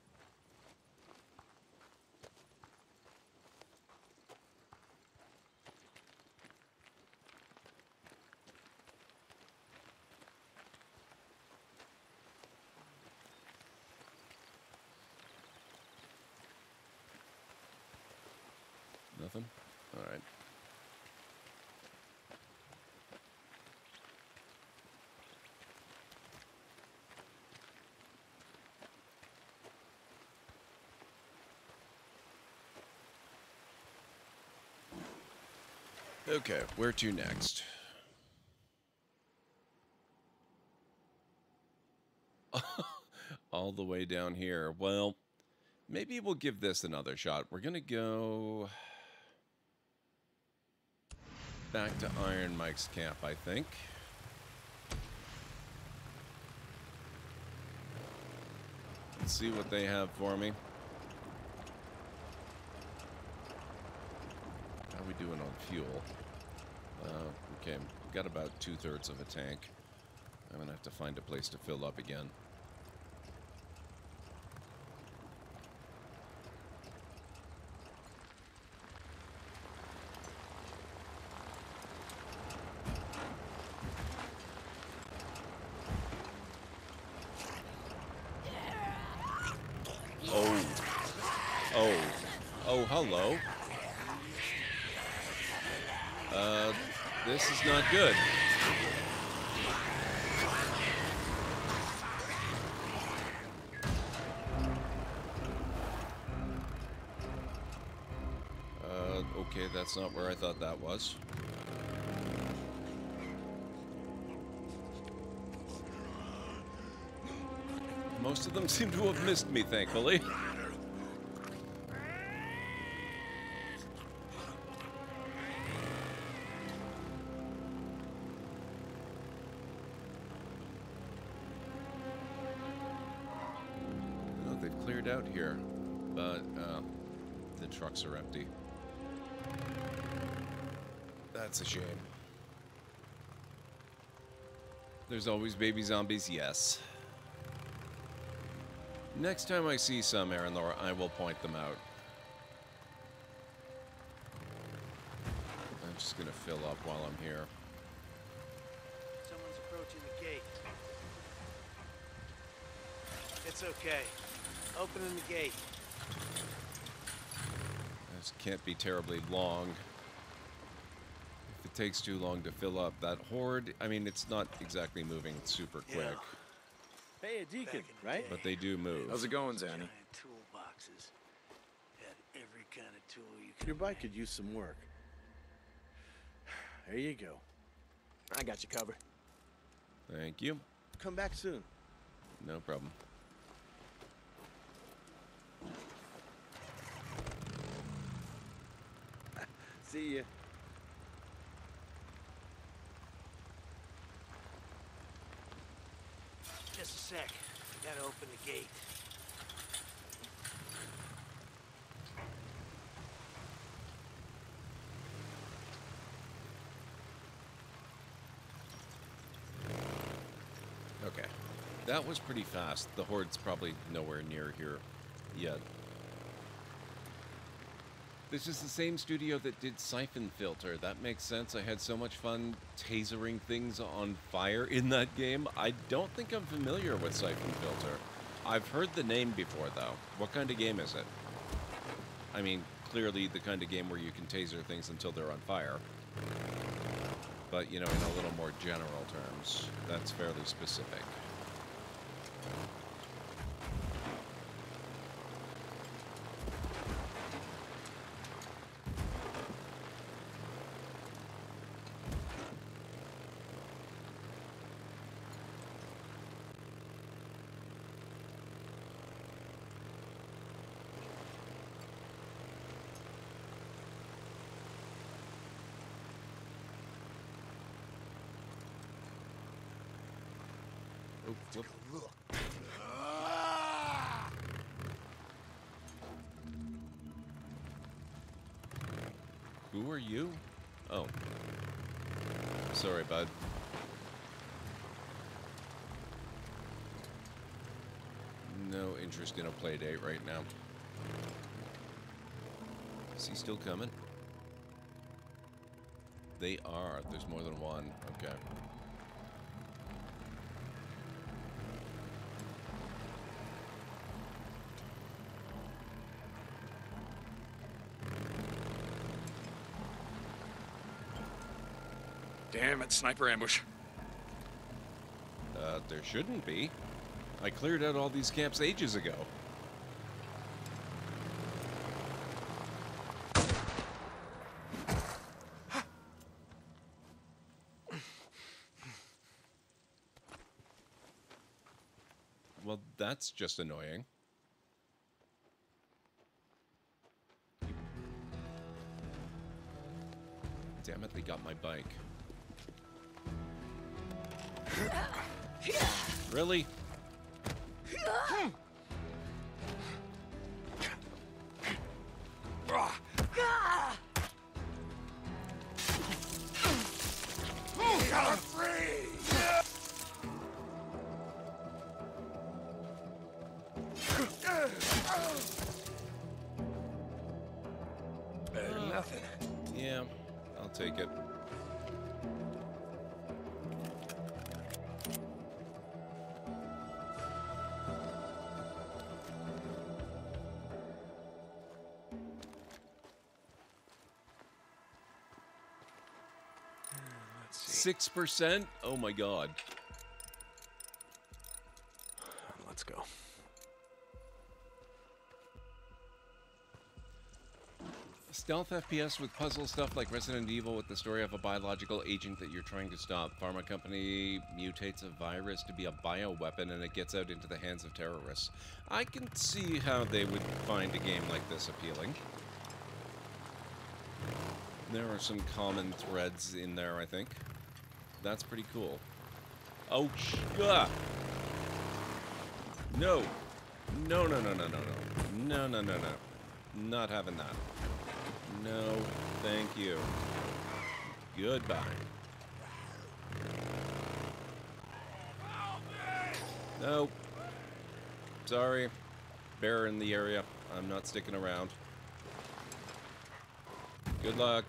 Okay, where to next? All the way down here. Well, maybe we'll give this another shot. We're going to go back to Iron Mike's camp, I think. Let's see what they have for me. How are we doing on fuel? Uh, okay, got about two-thirds of a tank. I'm gonna have to find a place to fill up again. Oh. Oh. Oh, hello. Uh, this is not good. Uh, okay, that's not where I thought that was. Most of them seem to have missed me, thankfully. There's always baby zombies, yes. Next time I see some, Aranor, I will point them out. I'm just gonna fill up while I'm here. Someone's approaching the gate. It's okay. Opening the gate. This can't be terribly long. If it takes too long to fill up, that horde, I mean, it's not exactly moving super quick, Hey, a deacon, right? but they do move. How's it going, Zanny? Toolboxes. Had every kind of tool you could. Your bike could use some work. There you go. I got you covered. Thank you. Come back soon. No problem. See ya. A. Gotta open the gate. Okay. That was pretty fast. The horde's probably nowhere near here yet. This is the same studio that did Siphon Filter. That makes sense. I had so much fun tasering things on fire in that game. I don't think I'm familiar with Siphon Filter. I've heard the name before, though. What kind of game is it? I mean, clearly the kind of game where you can taser things until they're on fire. But, you know, in a little more general terms, that's fairly specific. Oh, whoop. Who are you? Oh. Sorry, bud. No interest in a play date right now. Is he still coming? They are. There's more than one. Okay. Damn it, sniper ambush. Uh, there shouldn't be. I cleared out all these camps ages ago. well, that's just annoying. Really? 6%? Oh my god. Let's go. Stealth FPS with puzzle stuff like Resident Evil with the story of a biological agent that you're trying to stop. Pharma company mutates a virus to be a bioweapon and it gets out into the hands of terrorists. I can see how they would find a game like this appealing. There are some common threads in there, I think. That's pretty cool. Oh, ah! No! No, no, no, no, no, no. No, no, no, no. Not having that. No, thank you. Goodbye. No. Sorry. Bear in the area. I'm not sticking around. Good luck.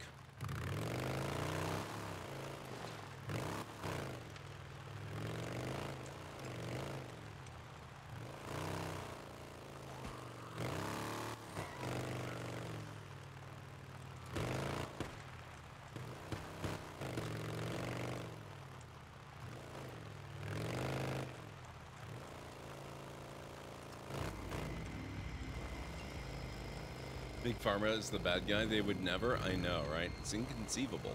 Big Pharma is the bad guy. They would never. I know, right? It's inconceivable.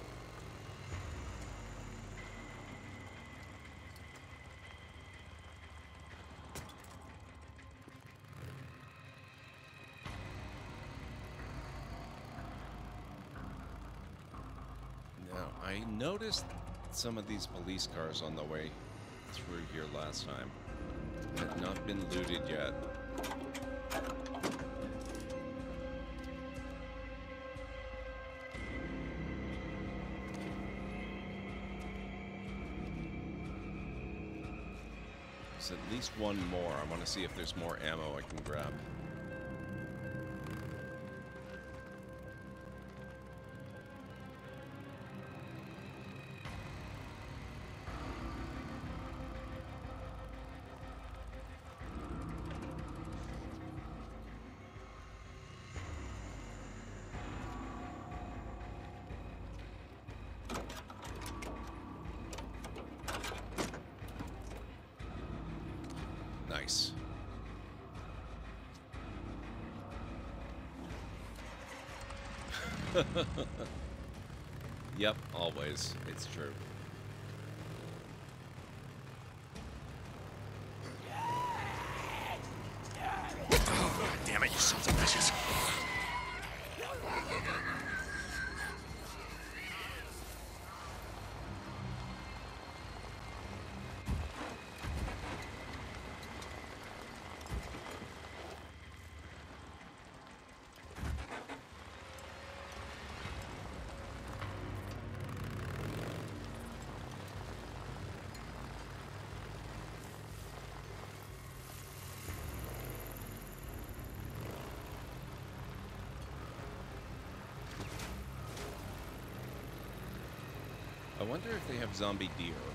Now, I noticed some of these police cars on the way through here last time. Had not been looted yet. One more. I want to see if there's more ammo I can grab. yep, always. It's true. Oh, damn it, you sons of bitches. I wonder if they have zombie deer.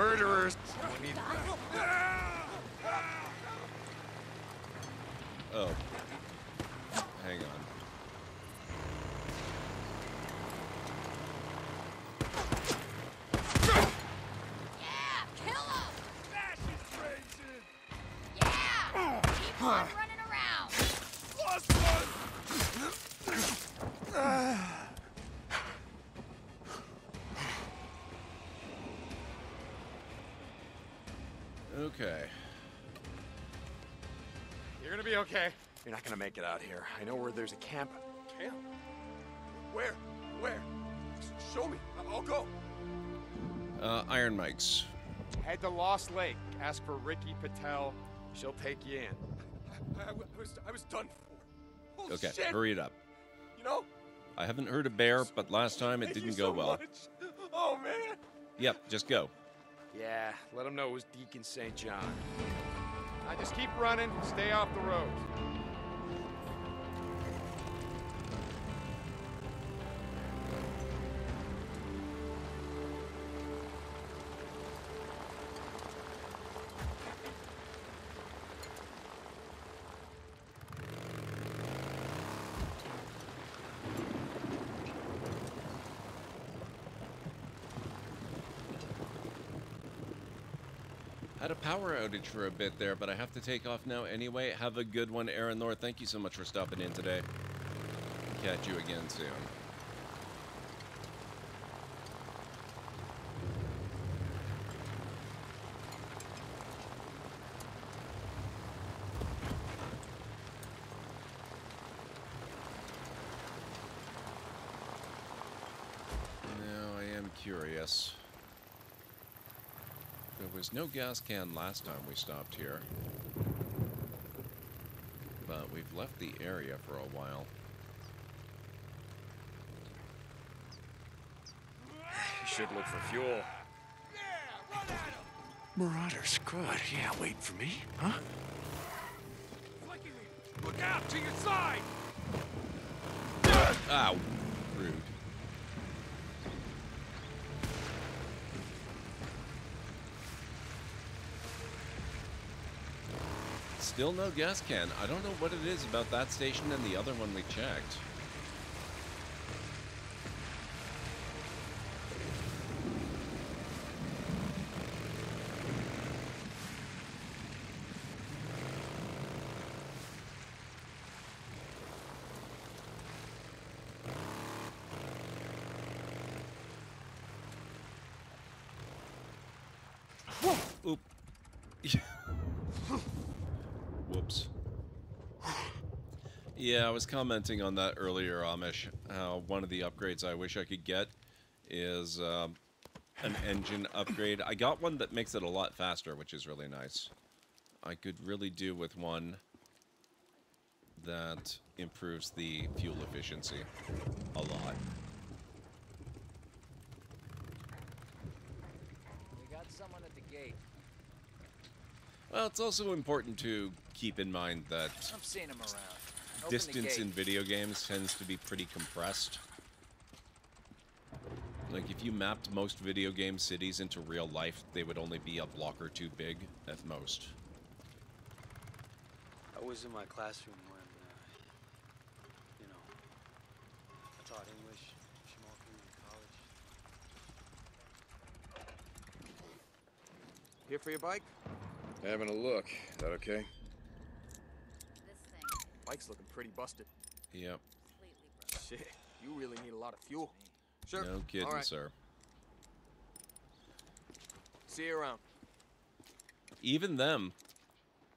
Murderers. We need be okay. You're not gonna make it out here. I know where there's a camp. Camp? Where? Where? Show me. I- I'll go. Uh, Iron Mike's. Head to Lost Lake. Ask for Rikki Patel. She'll take you in. I, I- I was, I was done for. Holy Okay, shit. hurry it up. You know? I haven't heard a bear, but last time it didn't go so well. much. Oh man. Yep, just go. Yeah, let him know it was Deacon St. John. I just keep running, stay off the road. Power outage for a bit there, but I have to take off now anyway. Have a good one, Aaron North. Thank you so much for stopping in today. Catch you again soon. Now I am curious. There was no gas can last time we stopped here. But we've left the area for a while. You should look for fuel. Marauders, good. Yeah, wait for me, huh? Look out to your side! Ow. Rude. Still no gas can. I don't know what it is about that station and the other one we checked. Oop. Whoops. Yeah, I was commenting on that earlier, Amish. How one of the upgrades I wish I could get is um, an engine upgrade. I got one that makes it a lot faster, which is really nice. I could really do with one that improves the fuel efficiency a lot. We got someone at the gate. Well, it's also important to keep in mind that I'm seeing him around. Open distance in video games tends to be pretty compressed. Like, if you mapped most video game cities into real life, they would only be a block or two big at most. I was in my classroom when, uh, you know, I taught English, small community college. Here for your bike? Having a look. Is that okay? Bike's looking pretty busted. Yep. Shit, you really need a lot of fuel. Sure. No kidding, right. sir. See you around. Even them,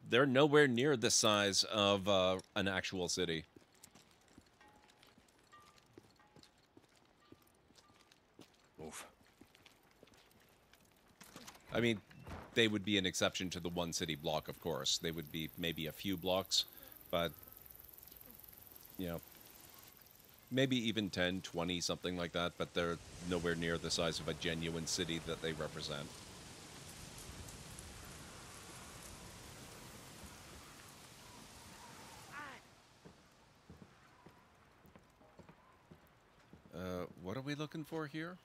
they're nowhere near the size of uh, an actual city. Move. I mean, they would be an exception to the one city block, of course. They would be maybe a few blocks, but, you know, maybe even 10, 20, something like that, but they're nowhere near the size of a genuine city that they represent. Uh, what are we looking for here?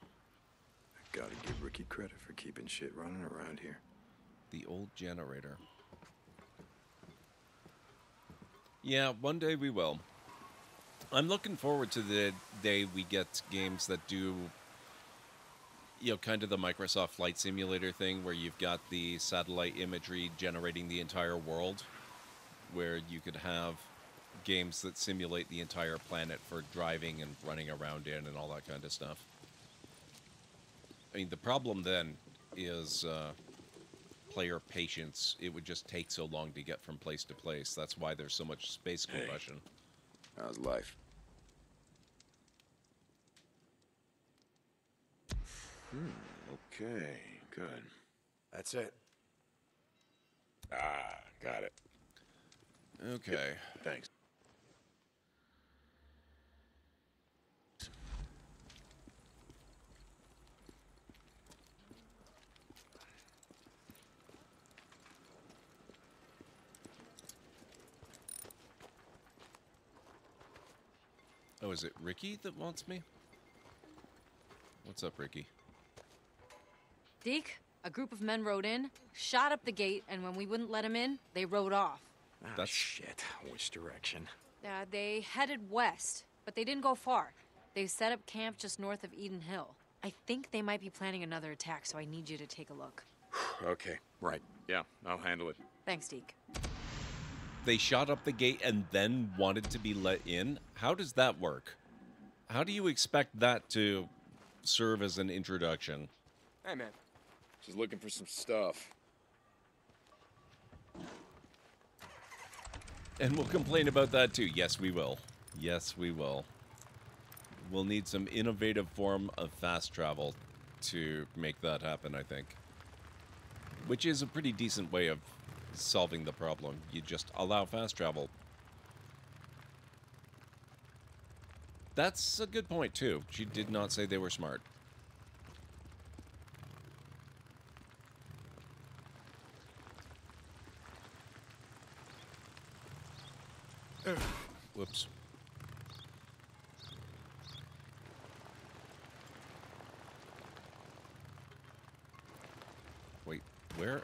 I Gotta give Rikki credit for keeping shit running around here. The old generator. Yeah, one day we will. I'm looking forward to the day we get games that do, you know, kind of the Microsoft Flight Simulator thing where you've got the satellite imagery generating the entire world, where you could have games that simulate the entire planet for driving and running around in and all that kind of stuff. I mean, the problem then is uh, player patience. It would just take so long to get from place to place. That's why there's so much space Hey. compression. How's life? Hmm, okay, good. That's it. Ah, got it. Okay. Thanks. Oh, is it Rikki that wants me? What's up, Rikki? Deke, a group of men rode in, shot up the gate, and when we wouldn't let them in, they rode off. Ah, That's- shit. Which direction? Uh, they headed west, but they didn't go far. They set up camp just north of Eden Hill. I think they might be planning another attack, so I need you to take a look. Okay, right. Yeah, I'll handle it. Thanks, Deke. They shot up the gate and then wanted to be let in? How does that work? How do you expect that to serve as an introduction? Hey, man. She's looking for some stuff. And we'll complain about that too. Yes, we will. Yes, we will. We'll need some innovative form of fast travel to make that happen, I think. Which is a pretty decent way of solving the problem. You just allow fast travel. That's a good point, too. She did not say they were smart. Whoops. Wait, where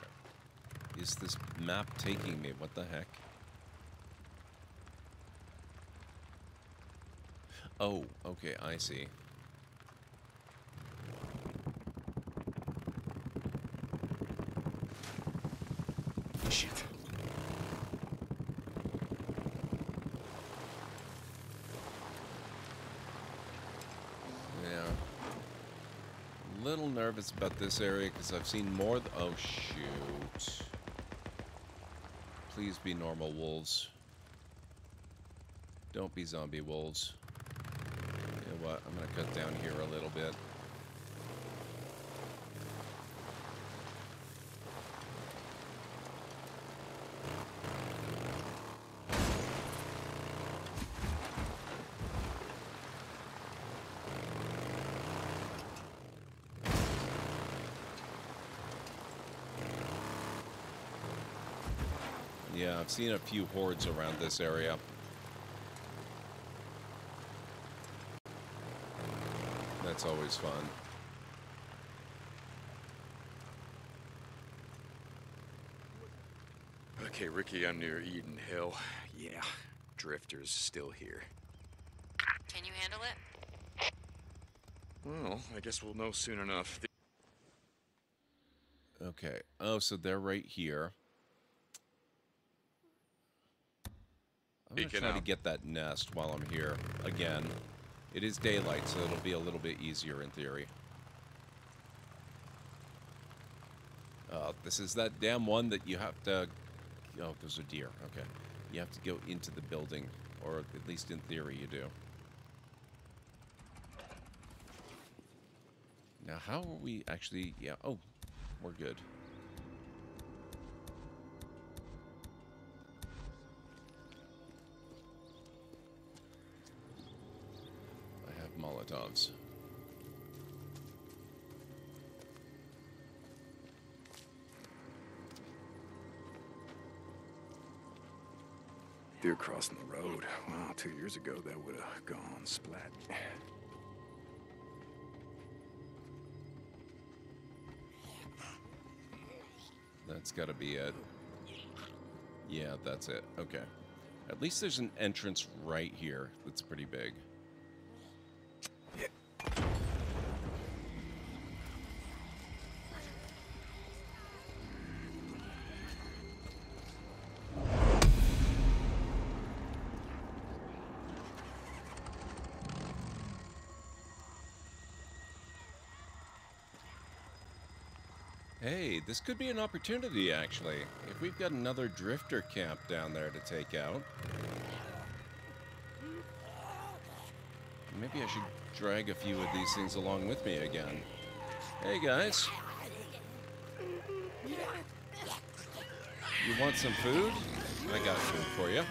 is this map taking me? What the heck? Oh, okay, I see. Shit. Yeah. A little nervous about this area because I've seen more. Th- oh, shoot. Please be normal wolves. Don't be zombie wolves. You know what? I'm going to cut down here a little bit. Yeah, I've seen a few hordes around this area. That's always fun. Okay, Rikki, I'm near Eden Hill. Yeah, Drifter's still here. Can you handle it? Well, I guess we'll know soon enough. Okay. Oh, so they're right here. I'm gonna try to get that nest while I'm here. Again, it is daylight, so it'll be a little bit easier in theory. Uh, this is that damn one that you have to... Oh, those are deer. Okay. You have to go into the building, or at least in theory you do. Now, how are we actually... Yeah, oh, we're good. grounds. Deer crossing the road. Wow, two years ago that would have gone splat. That's gotta be it. Yeah, that's it. Okay. At least there's an entrance right here that's pretty big. This could be an opportunity, actually. If we've got another drifter camp down there to take out. Maybe I should drag a few of these things along with me again. Hey, guys. You want some food? I got food for you.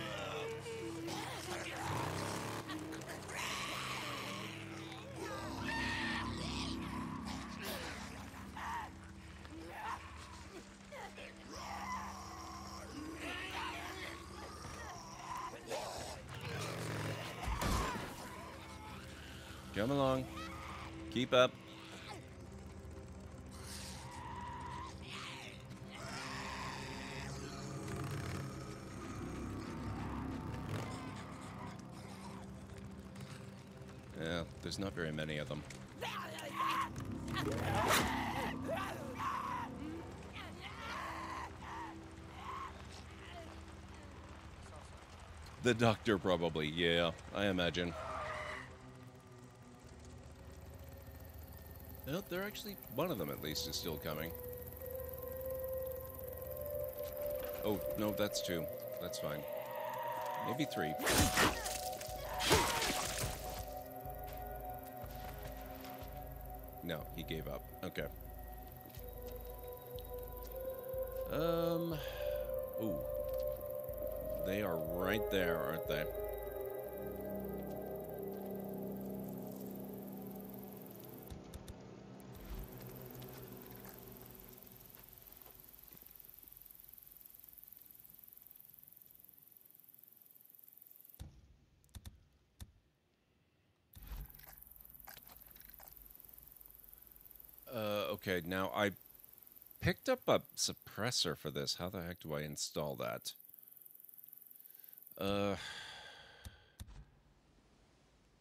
The doctor, probably. Yeah, I imagine. No, they're actually one of them at least is still coming. Oh no, that's two. That's fine. Maybe three. No, he gave up. Okay. Um. They are right there, aren't they? Uh, okay, now I picked up a suppressor for this. How the heck do I install that? Uh,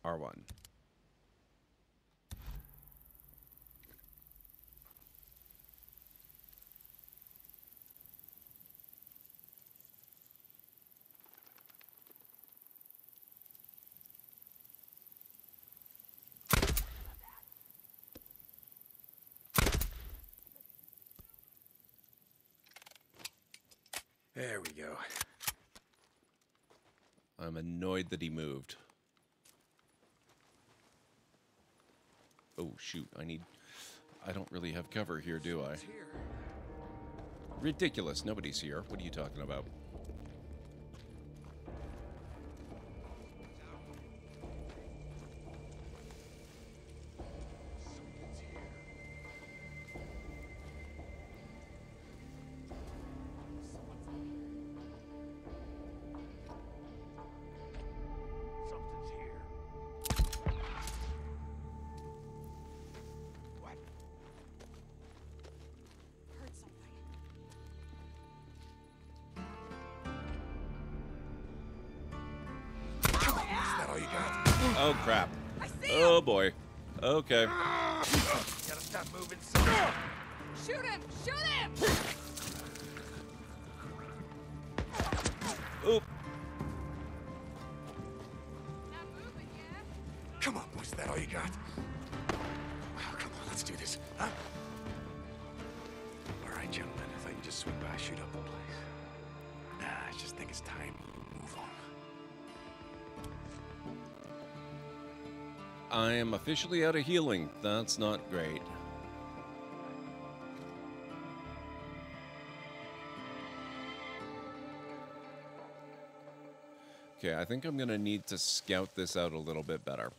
R1. There we go. I'm he moved. Oh, shoot. I need... I don't really have cover here, do I? Ridiculous. Nobody's here. What are you talking about? Officially out of healing. That's not great. Okay, I think I'm going to need to scout this out a little bit better.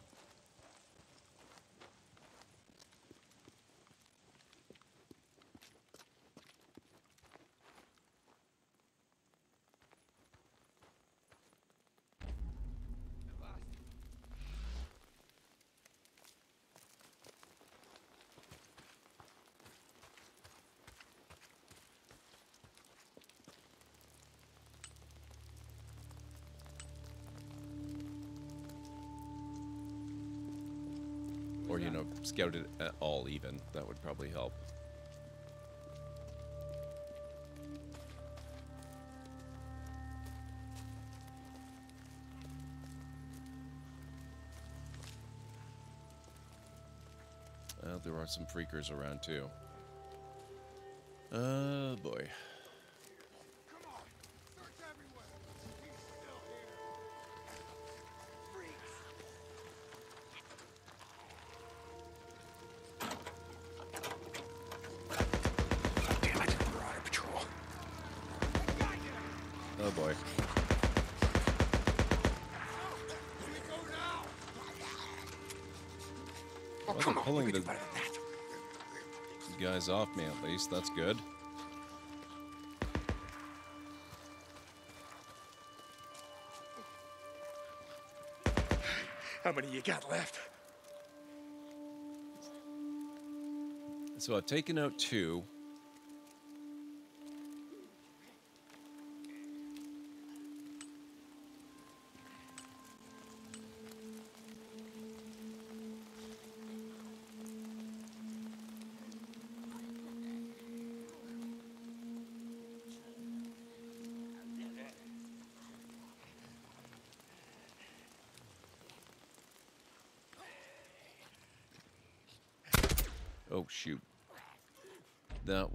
At all even. That would probably help. Uh, there are some freakers around too. Oh boy. Come on, pulling the better than that. guys off me at least. That's good. How many you got left? So I've taken out two.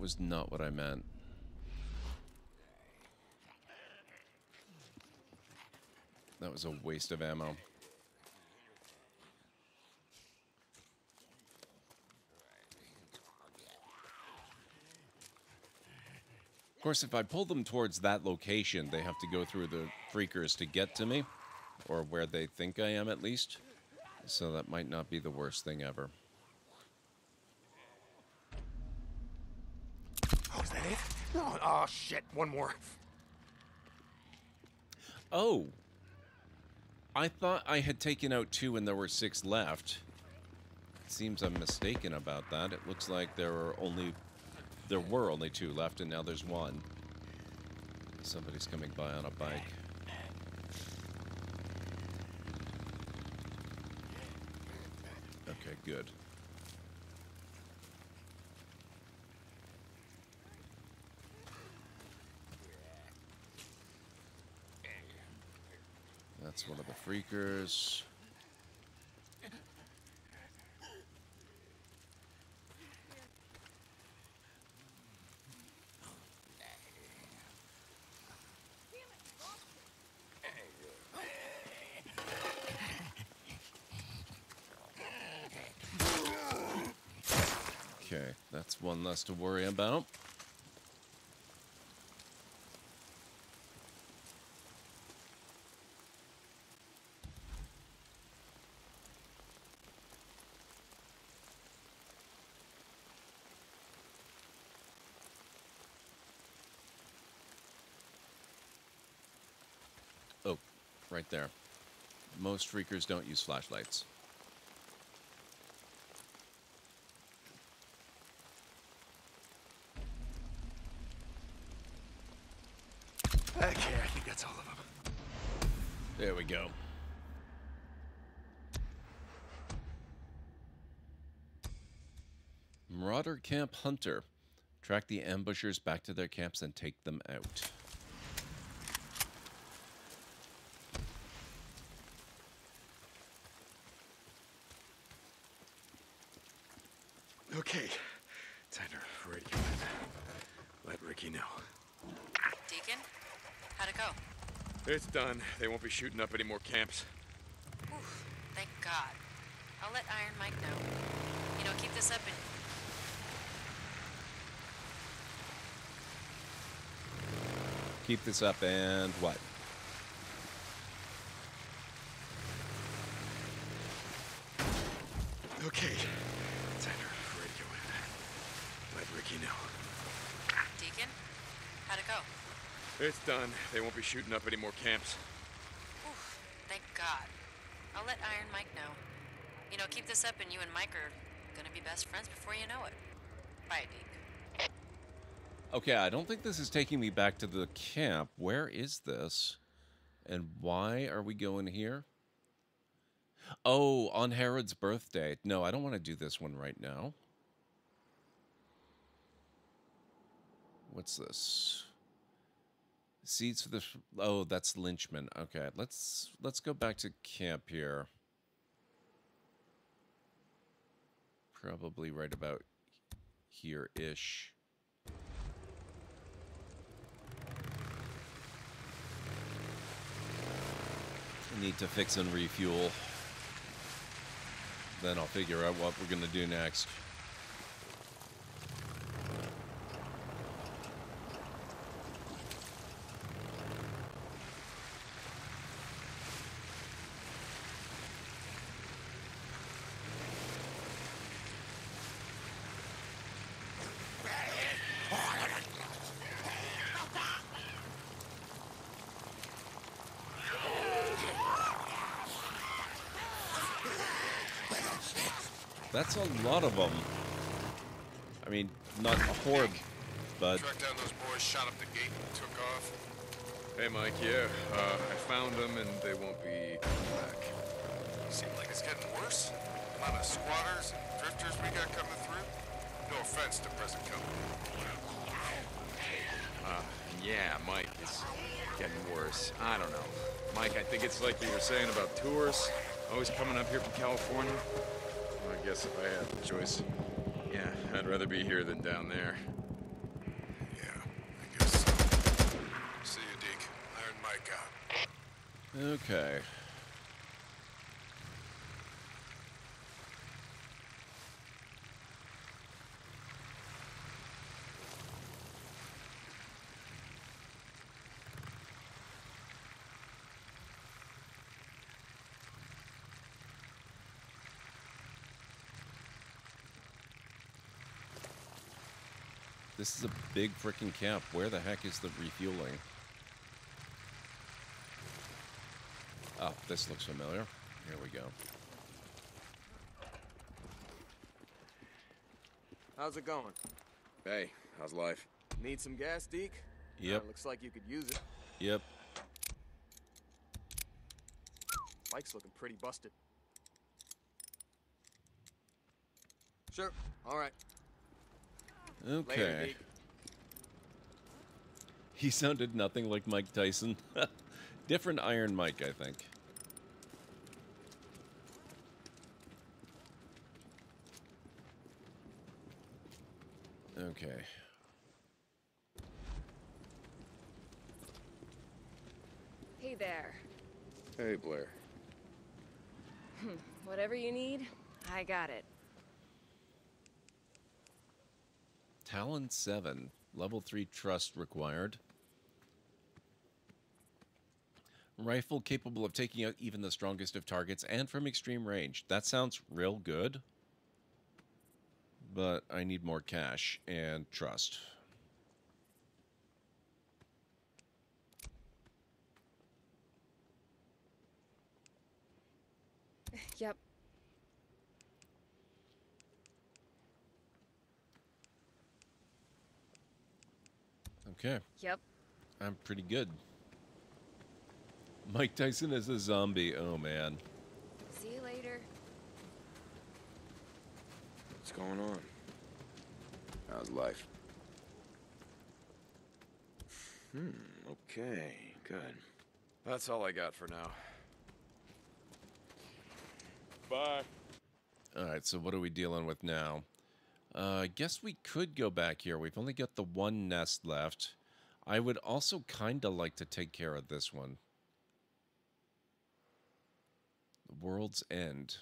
Was not what I meant. That was a waste of ammo. Of course, if I pull them towards that location, they have to go through the freakers to get to me, or where they think I am at least. So that might not be the worst thing ever. Oh, is that it? Oh, oh shit, one more. Oh. I thought I had taken out two and there were six left. Seems I'm mistaken about that. It looks like there are only there were only two left and now there's one. Somebody's coming by on a bike. Okay, good. That's one of the freakers. Okay, that's one less to worry about. Oh, there. Most freakers don't use flashlights. Okay, I think that's all of them. There we go. Marauder Camp Hunter. Track the ambushers back to their camps and take them out. Okay, time to radio in. Let Rikki know. Deacon, how'd it go? It's done. They won't be shooting up any more camps. Oof, thank God. I'll let Iron Mike know. You know, keep this up and Keep this up and what? Okay, time to radio in. Let Rikki know. Deacon, how'd it go? It's done. They won't be shooting up any more camps. Oof, thank God. I'll let Iron Mike know. You know, keep this up and you and Mike are gonna be best friends before you know it. Bye, Deke. Okay, I don't think this is taking me back to the camp. Where is this? And why are we going here? Oh, on Herod's birthday. No, I don't want to do this one right now. What's this? Seeds for the oh, that's Lynchman. Okay, let's let's go back to camp here. Probably right about here ish. Need to fix and refuel. Then I'll figure out what we're gonna do next. That's a lot of them. I mean, not a horde, but Tracked down those boys, shot up the gate, and took off. Hey, Mike, yeah, uh, I found them, and they won't be coming back. Seems like it's getting worse. The amount of squatters and drifters we got coming through. No offense to present company. Uh, yeah, Mike, it's getting worse. I don't know. Mike, I think it's like you were saying about tourists always coming up here from California. Guess if I had the choice, yeah, I'd rather be here than down there. Yeah, I guess so. See you, Deke. Iron Mike out. okay. This is a big freaking camp. Where the heck is the refueling? Oh, this looks familiar. Here we go. How's it going? Hey, how's life? Need some gas, Deke? Yep. Uh, looks like you could use it. Yep. Bike's looking pretty busted. Sure. All right. Okay. Deke. He sounded nothing like Mike Tyson. Different Iron Mike, I think. Okay. Hey there. Hey, Blair. Hmm, Whatever you need, I got it. Talon 7. Level 3 trust required. Rifle capable of taking out even the strongest of targets and from extreme range. That sounds real good. But I need more cash and trust. Yep. Okay. Yep. I'm pretty good. Mike Tyson is a zombie. Oh, man. See you later. What's going on? How's life? Hmm, okay, good. That's all I got for now. Bye. All right, so what are we dealing with now? Uh, I guess we could go back here. We've only got the one nest left. I would also kind of like to take care of this one. The World's End.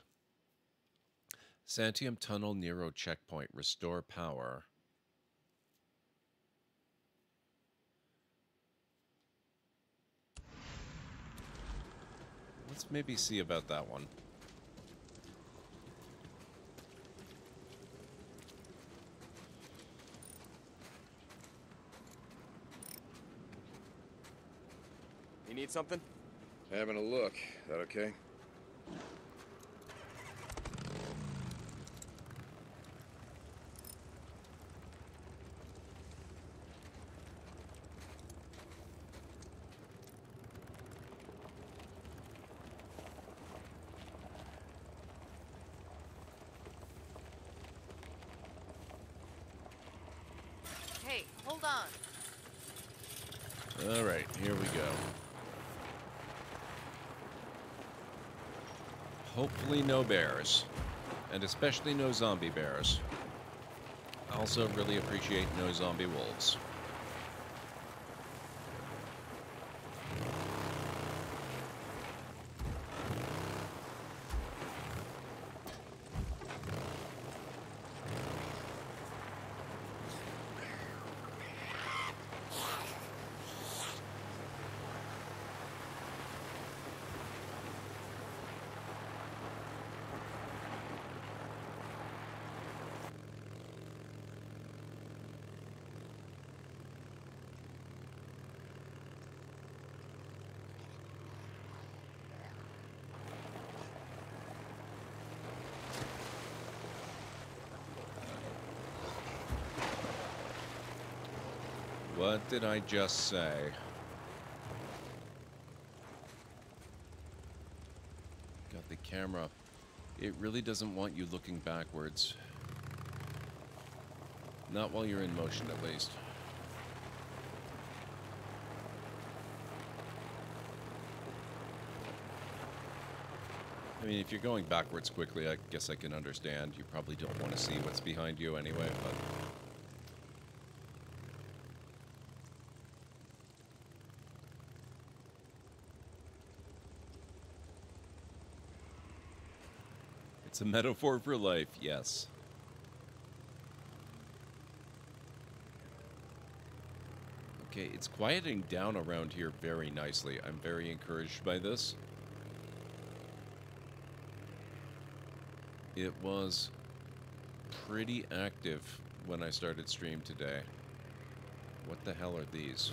Santiam Tunnel Nero checkpoint. Restore power. Let's maybe see about that one. You need something? Having a look. That okay? Hey, hold on. All right, here we go. No bears, and especially no zombie bears. I also really appreciate no zombie wolves. What did I just say? Got the camera. It really doesn't want you looking backwards. Not while you're in motion, at least. I mean, if you're going backwards quickly, I guess I can understand. You probably don't want to see what's behind you anyway, but... It's a metaphor for life, yes. Okay, it's quieting down around here very nicely. I'm very encouraged by this. It was pretty active when I started stream today. What the hell are these?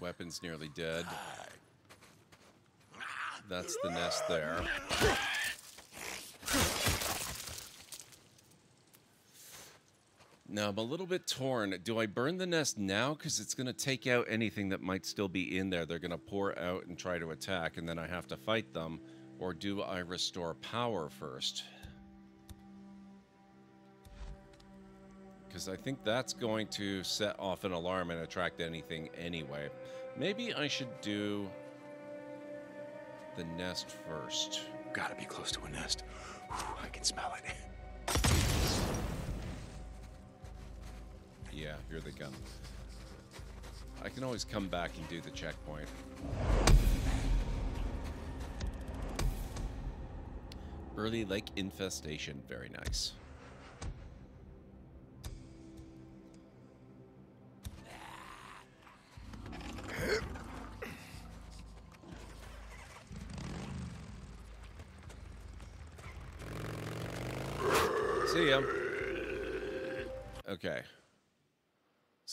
Weapon's nearly dead. Ah. That's the nest there. Now I'm a little bit torn. Do I burn the nest now? Because it's going to take out anything that might still be in there. They're going to pour out and try to attack, and then I have to fight them. Or do I restore power first? Because I think that's going to set off an alarm and attract anything anyway. Maybe I should do the nest first. Gotta be close to a nest. Whew, I can smell it. Yeah, here they come. I can always come back and do the checkpoint. Berley Lake infestation, very nice.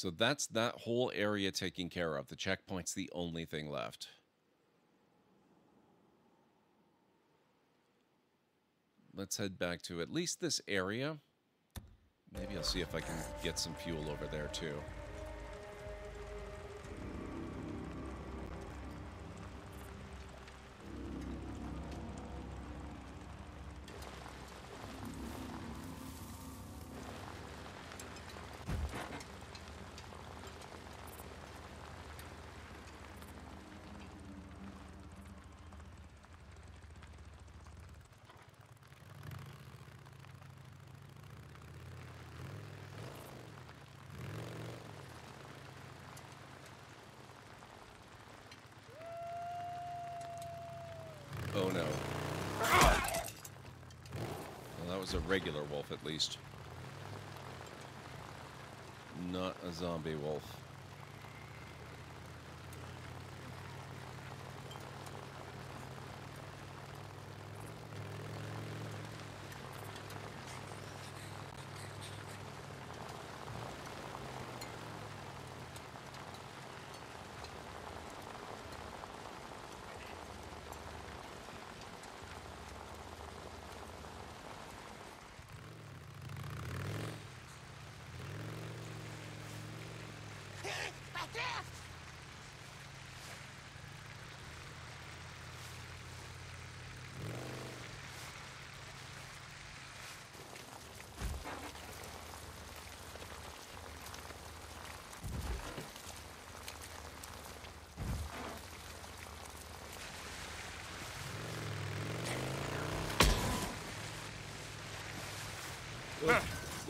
So that's that whole area taken care of. The checkpoint's the only thing left. Let's head back to at least this area. Maybe I'll see if I can get some fuel over there too. A regular wolf at least. Not a zombie wolf.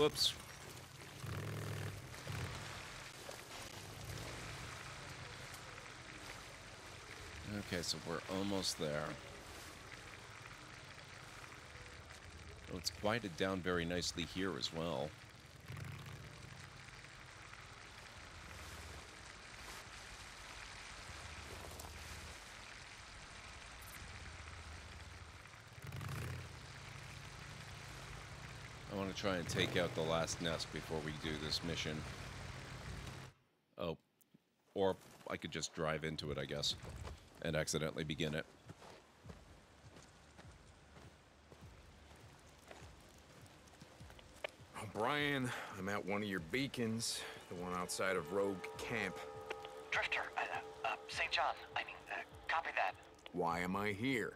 Whoops. Okay, so we're almost there. Oh, it's quieted down very nicely here as well. I want to try and take out the last nest before we do this mission. Oh, or I could just drive into it, I guess, and accidentally begin it. O'Brien, I'm at one of your beacons, the one outside of Rogue Camp. Drifter, uh, uh, St. John, I mean, uh, copy that. Why am I here?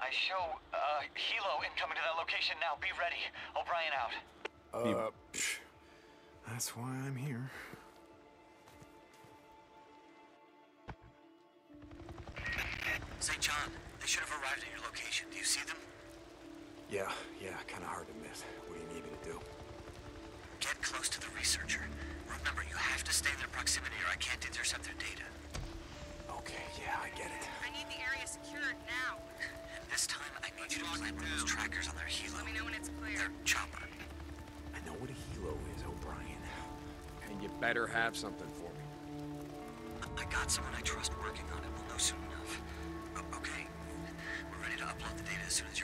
I show, uh, helo incoming to that location now. Be ready. O'Brien out. Uh, psh, that's why I'm here. Researcher. Remember, you have to stay in their proximity or I can't intercept their data. Okay, yeah, I get it. I need the area secured now. And this time, I need you to plant one of those trackers on their helo. Let me know when it's clear. Their chopper. I know what a helo is, O'Brien. And you better have something for me. I got someone I trust working on it. We'll know soon enough. O- okay. We're ready to upload the data as soon as you're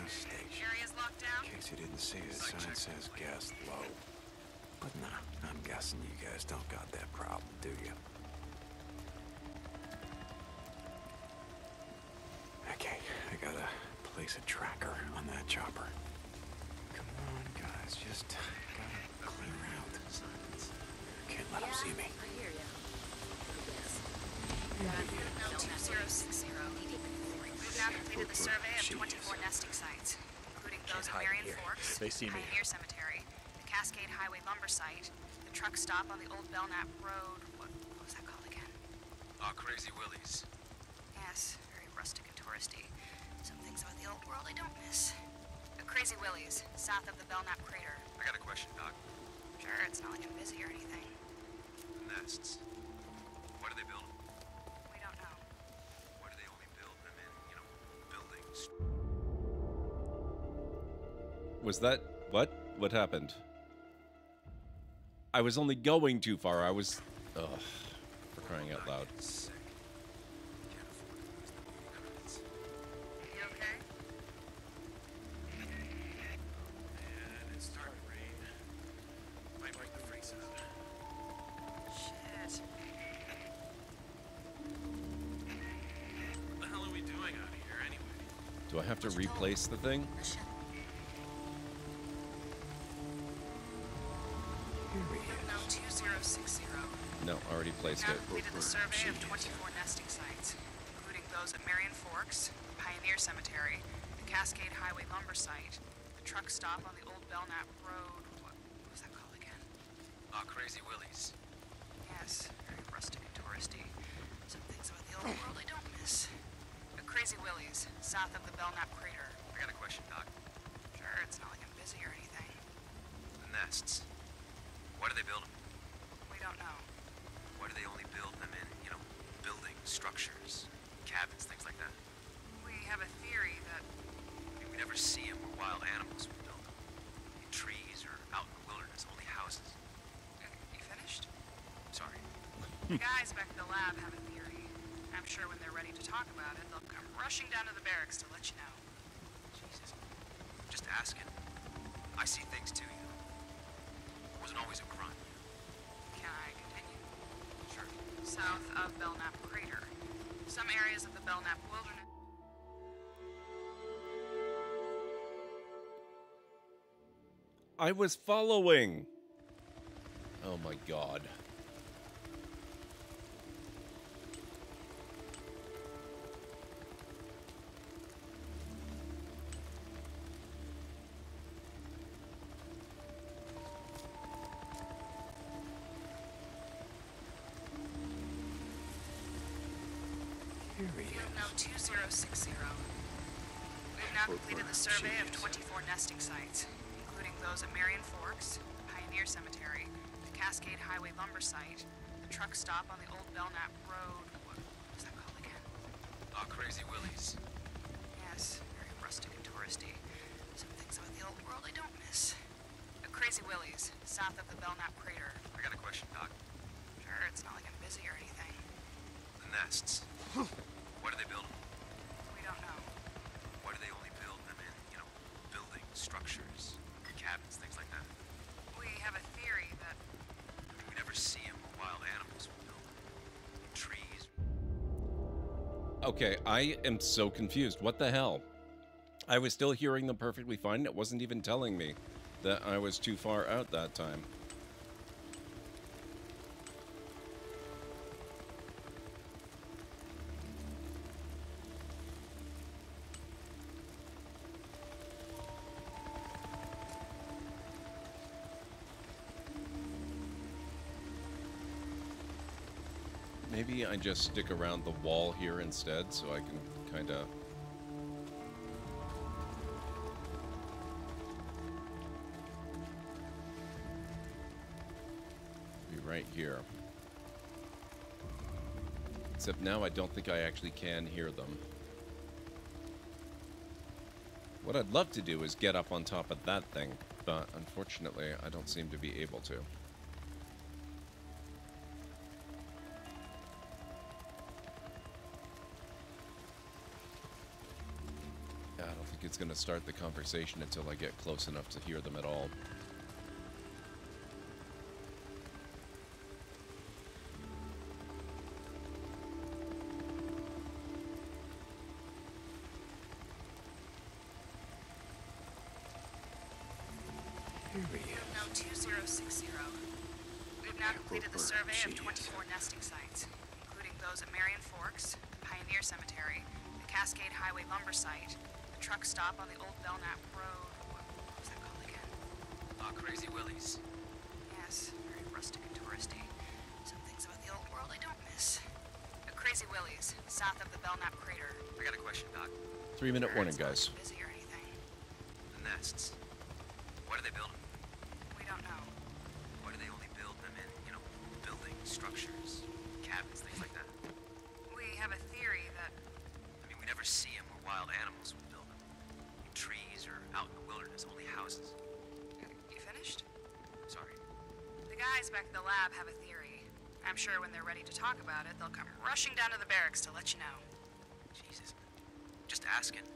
Gas station. Area's locked down. In case you didn't see it, sign says gas low. But nah, I'm guessing you guys don't got that problem, do you? Okay, I gotta place a tracker on that chopper. Come on, guys, just gotta clear out. Can't let them see me. I hear ya. Now 2060. Now completed the survey of 24 nesting sites, including those at Marion here. Forks, They see me. Pioneer Cemetery, the Cascade Highway lumber site, the truck stop on the old Belknap Road. What, what was that called again? Ah, Crazy Willie's. Yes, very rustic and touristy. Some things about the old world I don't miss. The Crazy Willie's, south of the Belknap crater. I got a question, Doc. Sure, it's not like I'm busy or anything. The Nests. Was that what? What happened? I was only going too far. I was. Ugh. For crying out loud. You okay? And it's starting to rain. Might break the freeze out. Shit. What the hell are we doing out here anyway? Do I have to replace the thing? Placed Now it. completed the survey of 24 nesting sites, including those at Marion Forks, Pioneer Cemetery, the Cascade Highway lumber site, the truck stop on the old Belknap Road. What, what was that called again? Ah, Crazy Willie's. Yes, very rustic and touristy. Some things about the old world I don't miss. The Crazy Willie's, south of the Belknap crater. I got a question, Doc. Sure, it's not like I'm busy or anything. The nests. Why do they build them? We don't know. Do they only build them in, you know, buildings, structures, cabins, things like that? We have a theory that I mean, we never see them where wild animals would build them. In trees or out in the wilderness, only houses. You finished? Sorry. the guys back at the lab have a theory. I'm sure when they're ready to talk about it, they'll come rushing down to the barracks to let you know. Jesus. Just asking. I see things too, you know. Wasn't always a grunt. South of Belknap Crater. Some areas of the Belknap Wilderness. I was following. Oh my god. Field note 2060. We've now completed the survey of 24 nesting sites, including those at Marion Forks, the Pioneer Cemetery, the Cascade Highway lumber site, the truck stop on the old Belknap Road. What was that called again? Ah, Crazy Willie's. Yes, very rustic and touristy. Some things about the old world I don't miss. Uh, Crazy Willie's, south of the Belknap Crater. I got a question, Doc. Sure, it's not like I'm busy or anything. The nests. Why do they build them? We don't know. Why do they only build them in, you know, buildings, structures, cabins, things like that? We have a theory that we never see them where wild animals would build trees. Okay, I am so confused. What the hell? I was still hearing them perfectly fine. It wasn't even telling me that I was too far out that time. Maybe I just stick around the wall here instead so I can kind of... Be right here. Except now I don't think I actually can hear them. What I'd love to do is get up on top of that thing, but unfortunately I don't seem to be able to. Going to start the conversation until I get close enough to hear them at all. Field 2060. We've now completed the survey of 24 nesting sites, including those at Marion Forks, Pioneer Cemetery, the Cascade Highway lumber site, the truck stop on the old Belknap Road. What was that called again? Ah, Crazy Willie's. Yes, very rustic and touristy. Some things about the old world I don't miss. Uh, Crazy Willie's, south of the Belknap Crater. I got a question, Doc. Three minute warning, guys. Busy or anything? The nests. The guys back at the lab have a theory. I'm sure when they're ready to talk about it, they'll come rushing down to the barracks to let you know. Jesus. Just asking.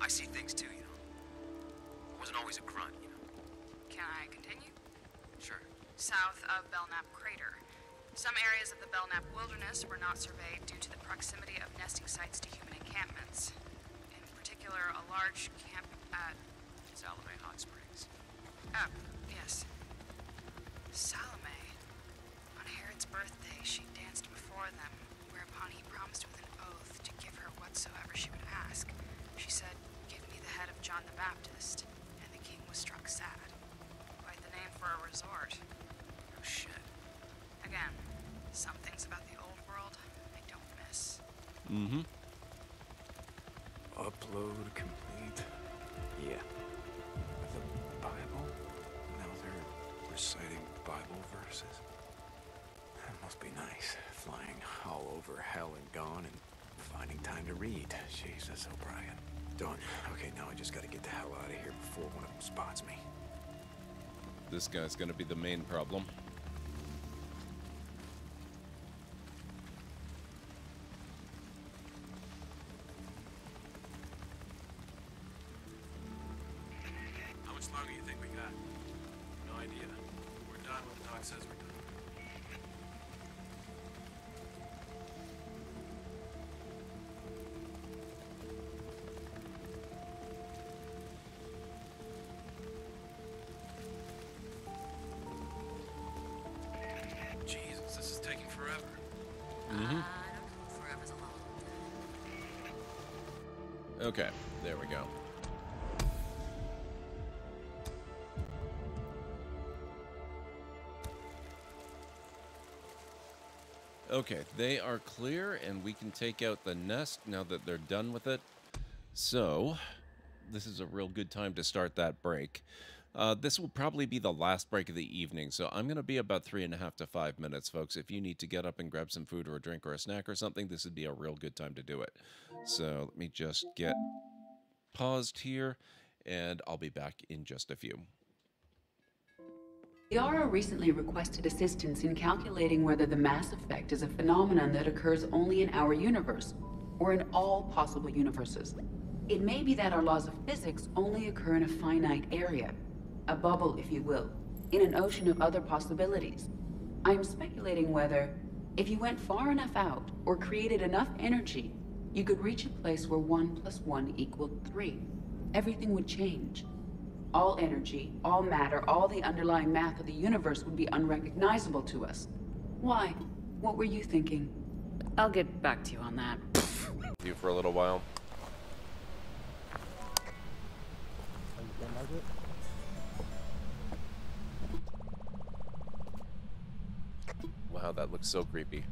I see things too, you know. I wasn't always a grunt, you know. Can I continue? Sure. South of Belknap Crater. Some areas of the Belknap Wilderness were not surveyed due to the proximity of nesting sites to human encampments. In particular, a large camp at. Salome Hot Springs. Oh, yes. Salome. On Herod's birthday, she danced before them, whereupon he promised with an oath to give her whatsoever she would ask. She said, Give me the head of John the Baptist, and the king was struck sad. Quite the name for a resort. Oh, shit. Again, some things about the old world I don't miss. Mm-hmm. Upload complete. Yeah. That must be nice, flying all over hell and gone and finding time to read. Jesus, O'Brien. Done. Okay, now I just gotta get the hell out of here before one of them spots me. This guy's gonna be the main problem. Mm-hmm. Forever's a long Okay, there we go. Okay, they are clear, and we can take out the nest now that they're done with it. So, this is a real good time to start that break. Uh, this will probably be the last break of the evening, so I'm going to be about three and a half to five minutes, folks. If you need to get up and grab some food or a drink or a snack or something, this would be a real good time to do it. So, let me just get paused here, and I'll be back in just a few. Yara recently requested assistance in calculating whether the mass effect is a phenomenon that occurs only in our universe, or in all possible universes. It may be that our laws of physics only occur in a finite area, a bubble, if you will, in an ocean of other possibilities. I am speculating whether, if you went far enough out, or created enough energy, you could reach a place where one plus one equaled three. Everything would change. All energy, all matter, all the underlying math of the universe would be unrecognizable to us. Why? What were you thinking? I'll get back to you on that. You for a little while. Wow, that looks so creepy.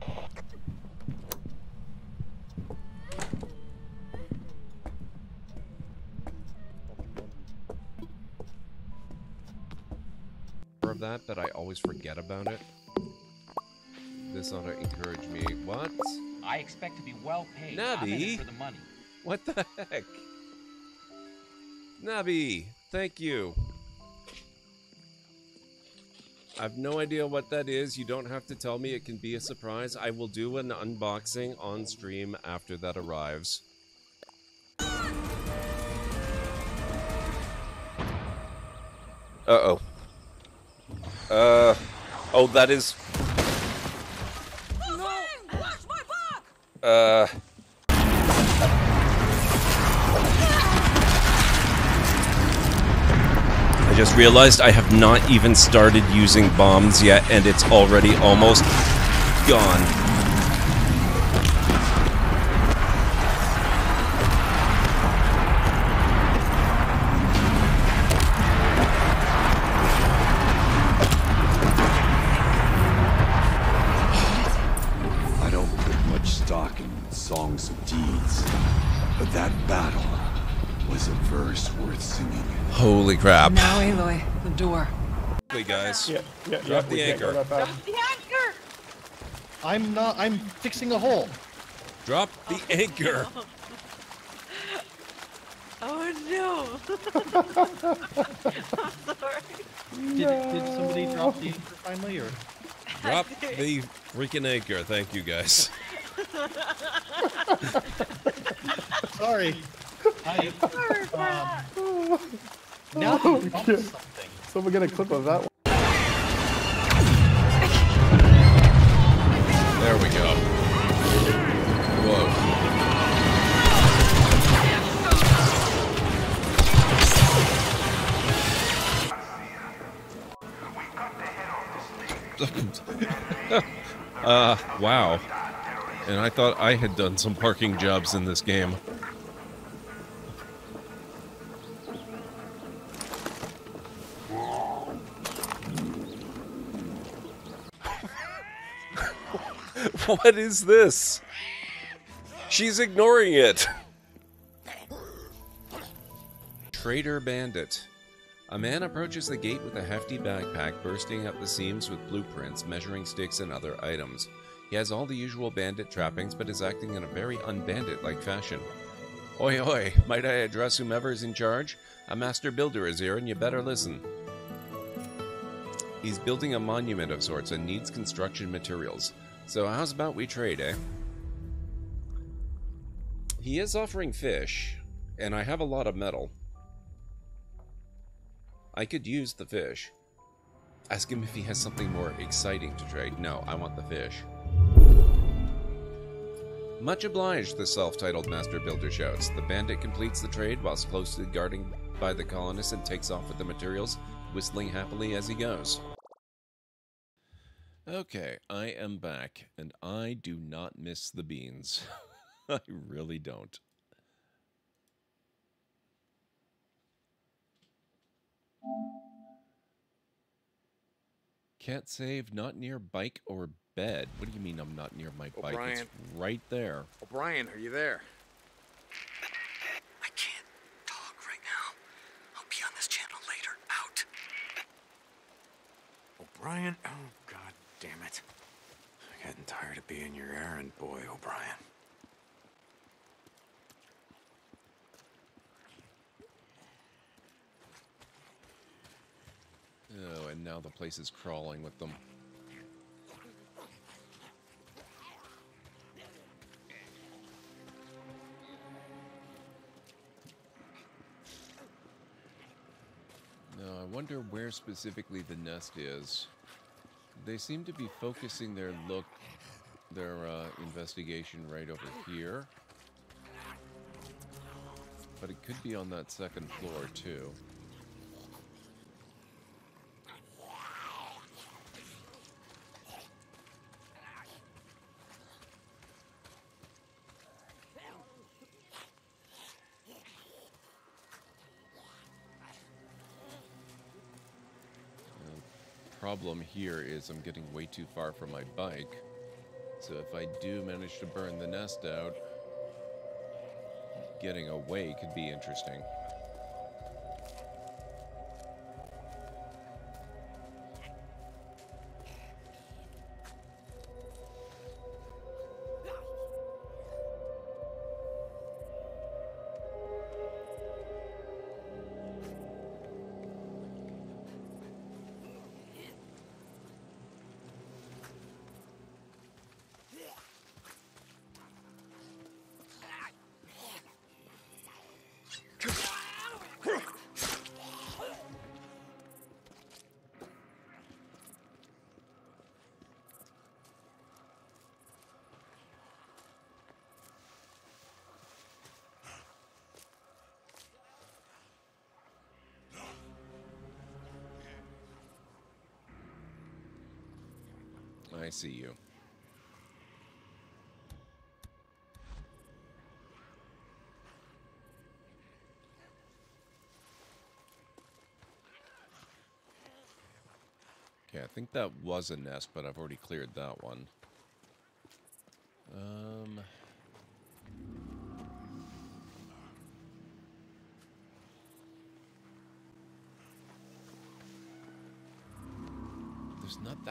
Of that, but I always forget about it. This ought to encourage me. What? I expect to be well paid. I'm Navi? for the money. What the heck? Nabi, thank you. I've no idea what that is. You don't have to tell me. It can be a surprise. I will do an unboxing on stream after that arrives. Uh-oh. Uh, oh, that is, No. uh... I just realized I have not even started using bombs yet, and it's already almost gone. Crap. Now, Aloy, the door. Hey guys. Yeah, yeah, Drop yeah, the we can't go anchor. that fast. The anchor! I'm not. I'm fixing a hole. Drop the anchor. Oh no! I'm sorry. Did, did somebody drop the anchor finally, or? Drop the freaking anchor. Thank you guys. Sorry. I, um, now Oh, you bumped shit. something. Someone get a clip of that one. There we go. Whoa. uh, wow. And I thought I had done some parking jobs in this game. what is this? She's ignoring it. Traitor Bandit. A man approaches the gate with a hefty backpack bursting at the seams with blueprints, measuring sticks, and other items. He has all the usual bandit trappings, but is acting in a very unbandit like fashion. Oi, oi, might I address whomever is in charge? A master builder is here, and you better listen. He's building a monument of sorts and needs construction materials. So, how's about we trade, eh? He is offering fish, and I have a lot of metal. I could use the fish. Ask him if he has something more exciting to trade. No, I want the fish. Much obliged, the self-titled master builder shouts. The bandit completes the trade whilst closely guarded by the colonists and takes off with the materials, whistling happily as he goes. Okay, I am back, and I do not miss the beans. I really don't. Can't save, not near bike or bed. What do you mean I'm not near my bike? It's right there. O'Brien, are you there? I can't talk right now. I'll be on this channel later. Out. O'Brien? Oh, god damn it. I'm getting tired of being your errand boy, O'Brien. Oh, and now the place is crawling with them. Now, I wonder where specifically the nest is. They seem to be focusing their look, their uh, investigation right over here. But it could be on that second floor, too. Problem here is I'm getting way too far from my bike. So if I do manage to burn the nest out, getting away could be interesting. See you. Okay, I think that was a nest, but I've already cleared that one.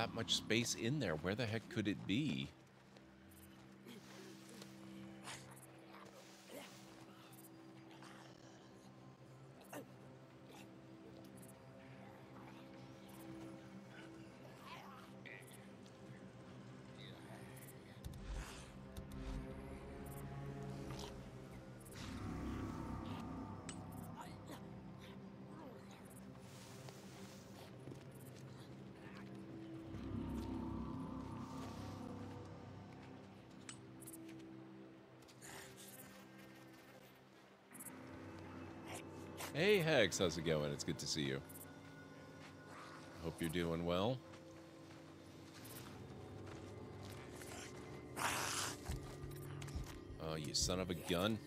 That much space in there. Where the heck could it be? Hey Hex, how's it going? It's good to see you. Hope you're doing well. Oh, you son of a gun.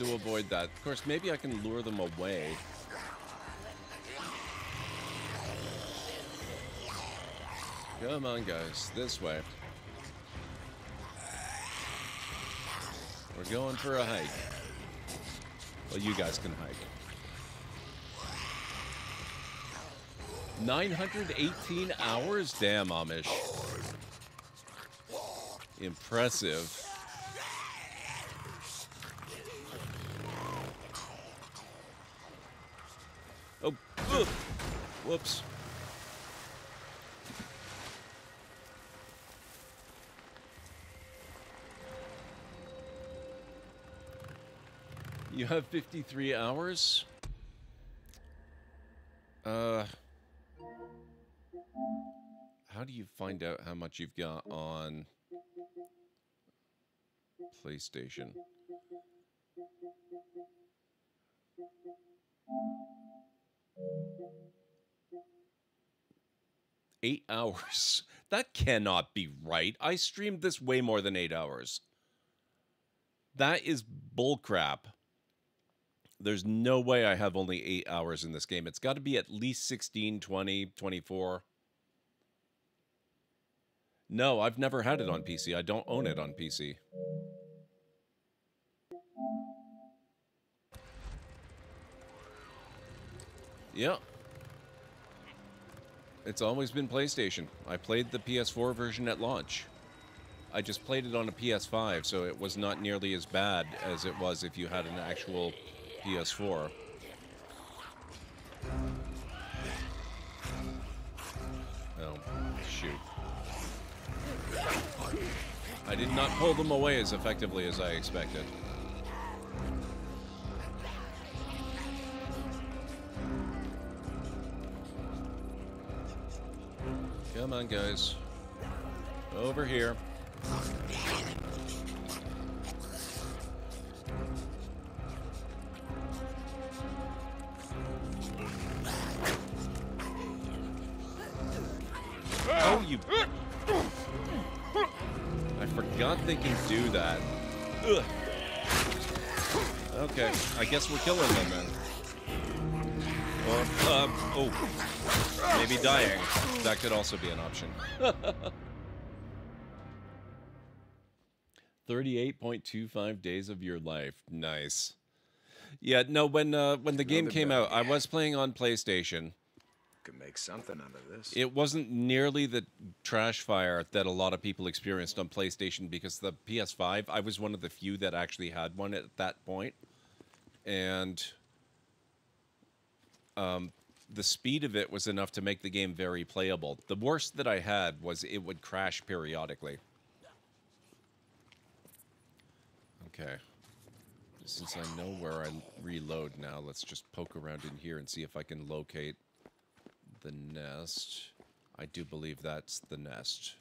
To avoid that. Of course, maybe I can lure them away. Come on, guys. This way. We're going for a hike. Well, you guys can hike. 918 hours? Damn, Amish. Impressive. You have 53 hours? Uh, how do you find out how much you've got on PlayStation? Eight hours. That cannot be right. I streamed this way more than eight hours. That is bullcrap. There's no way I have only eight hours in this game. It's got to be at least 16, 20, 24. No, I've never had it on PC. I don't own it on PC. Yeah. It's always been PlayStation. I played the PS4 version at launch. I just played it on a PS5, so it was not nearly as bad as it was if you had an actual PS4. Oh, shoot. I did not pull them away as effectively as I expected. Come on, guys. Over here. Guess we're killing them then. Or, um, oh, maybe dying. That could also be an option. 38.25 days of your life. Nice. Yeah, no, when uh, when the game came out, I was playing on PlayStation. Could make something out of this. It wasn't nearly the trash fire that a lot of people experienced on PlayStation because the PS5, I was one of the few that actually had one at that point. And um, the speed of it was enough to make the game very playable. The worst that I had was it would crash periodically. Okay. Since I know where I reload now, let's just poke around in here and see if I can locate the nest. I do believe that's the nest.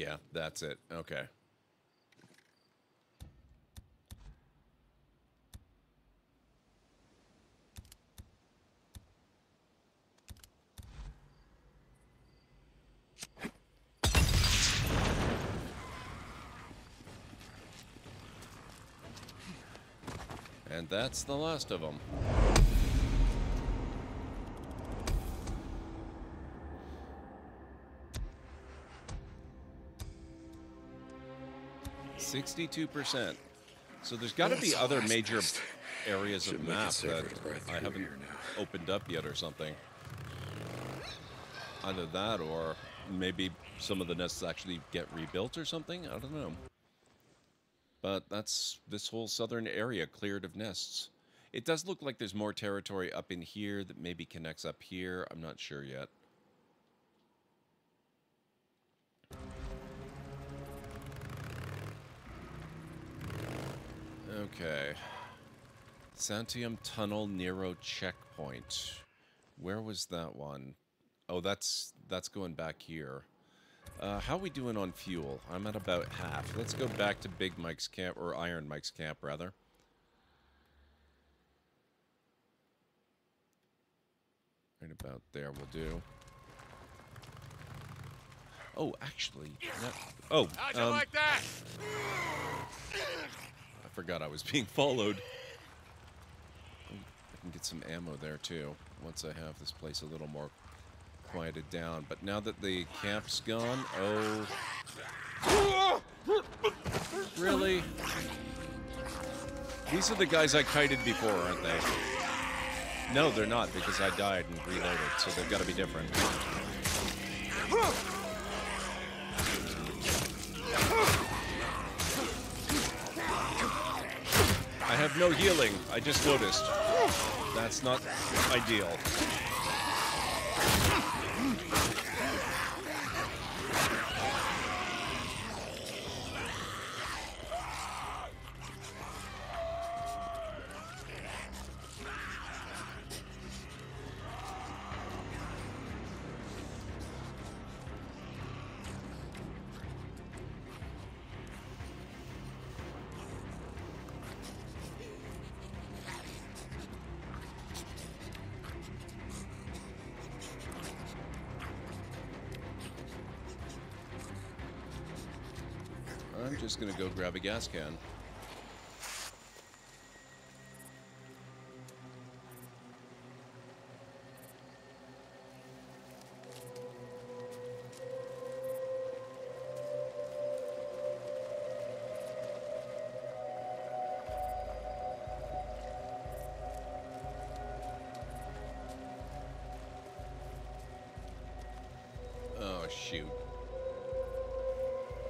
Yeah, that's it. Okay. And that's the last of them. Sixty-two percent. So there's got to be other major areas of map that I haven't opened up yet or something. Either that or maybe some of the nests actually get rebuilt or something. I don't know. But that's this whole southern area cleared of nests. It does look like there's more territory up in here that maybe connects up here. I'm not sure yet. Okay. Santiam Tunnel Nero checkpoint. Where was that one? Oh, that's that's going back here. Uh, how we doing on fuel? I'm at about half. Let's go back to Big Mike's camp, or Iron Mike's camp, rather. Right about there will do. Oh, actually, oh, How'd you um, like that? I forgot I was being followed. I can get some ammo there too, once I have this place a little more quieted down. But now that the camp's gone, oh... Really? These are the guys I kited before, aren't they? No, they're not, because I died and reloaded, so they've got to be different. I have no healing. I just noticed. That's not ideal. Grab a gas can.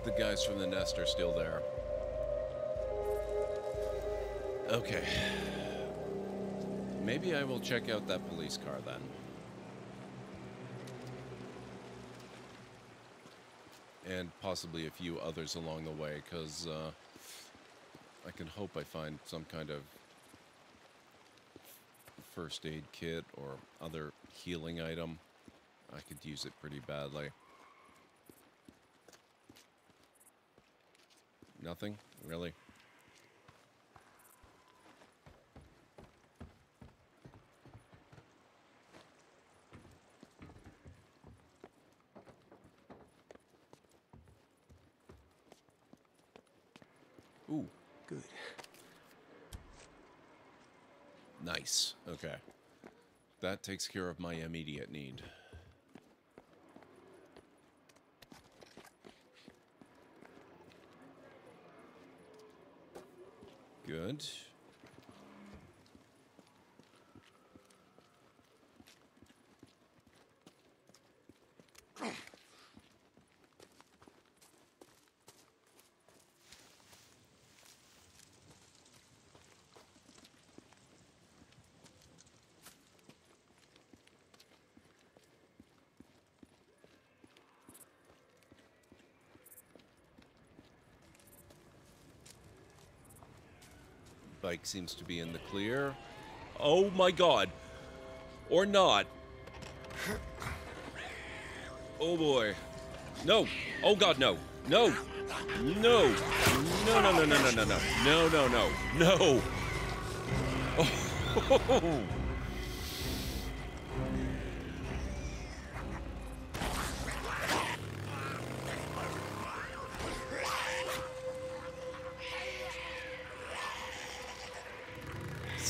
The guys from the nest are still there. Okay. Maybe I will check out that police car then. And possibly a few others along the way, because uh, I can hope I find some kind of first aid kit or other healing item. I could use it pretty badly. Nothing? Really? Ooh. Good. Nice. Okay. That takes care of my immediate need. Good. Bike seems to be in the clear. Oh my god. Or not. Oh boy. No. Oh god, no. No. No. No, no, no, no, no, no, no. No, no, no. No. Oh.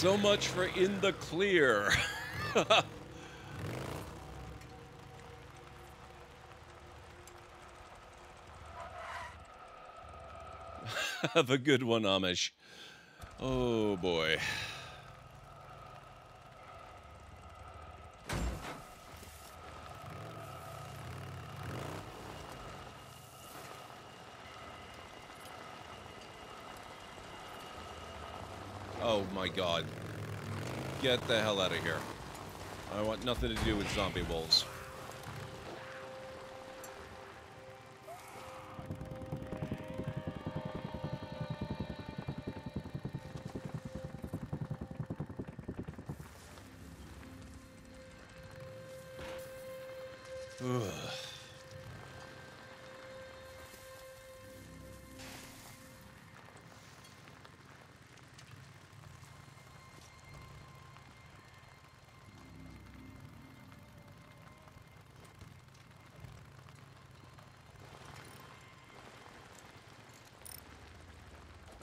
So much for in the clear. Have a good one, Amish. Oh boy. Oh my god. Get the hell out of here. I want nothing to do with zombie wolves.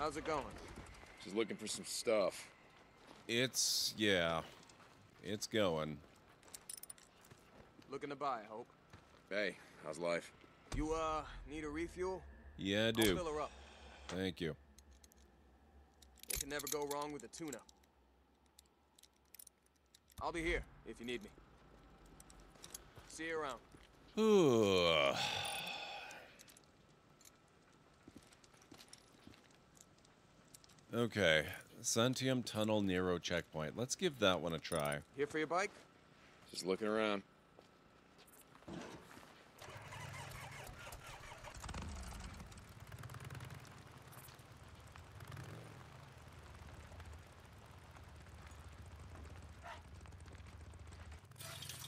How's it going? Just looking for some stuff. It's, yeah. It's going. Looking to buy, I hope. Hey, how's life? You, uh, need a refuel? Yeah, I I'll do. fill her up. Thank you. You can never go wrong with a tuna. I'll be here if you need me. See you around. Ugh. Okay, Santiam Tunnel Nero checkpoint. Let's give that one a try. Here for your bike? Just looking around.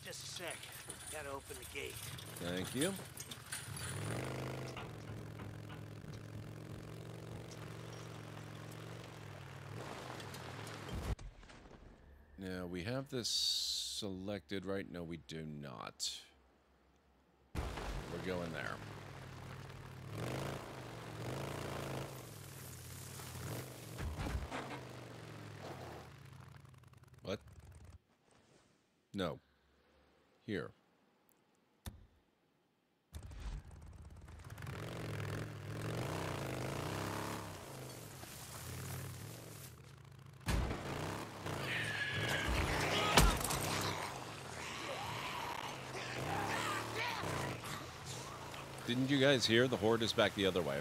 Just a sec. Gotta open the gate. Thank you. Now, we this selected, right? No, we do not. We're going there. What? No. Here. Didn't you guys hear? The horde is back the other way.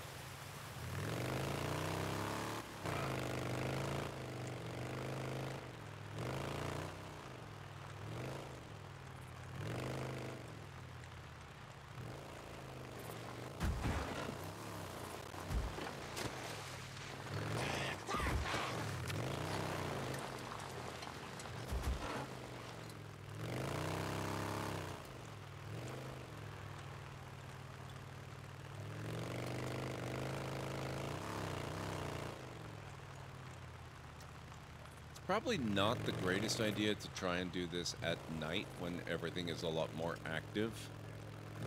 Probably not the greatest idea to try and do this at night when everything is a lot more active,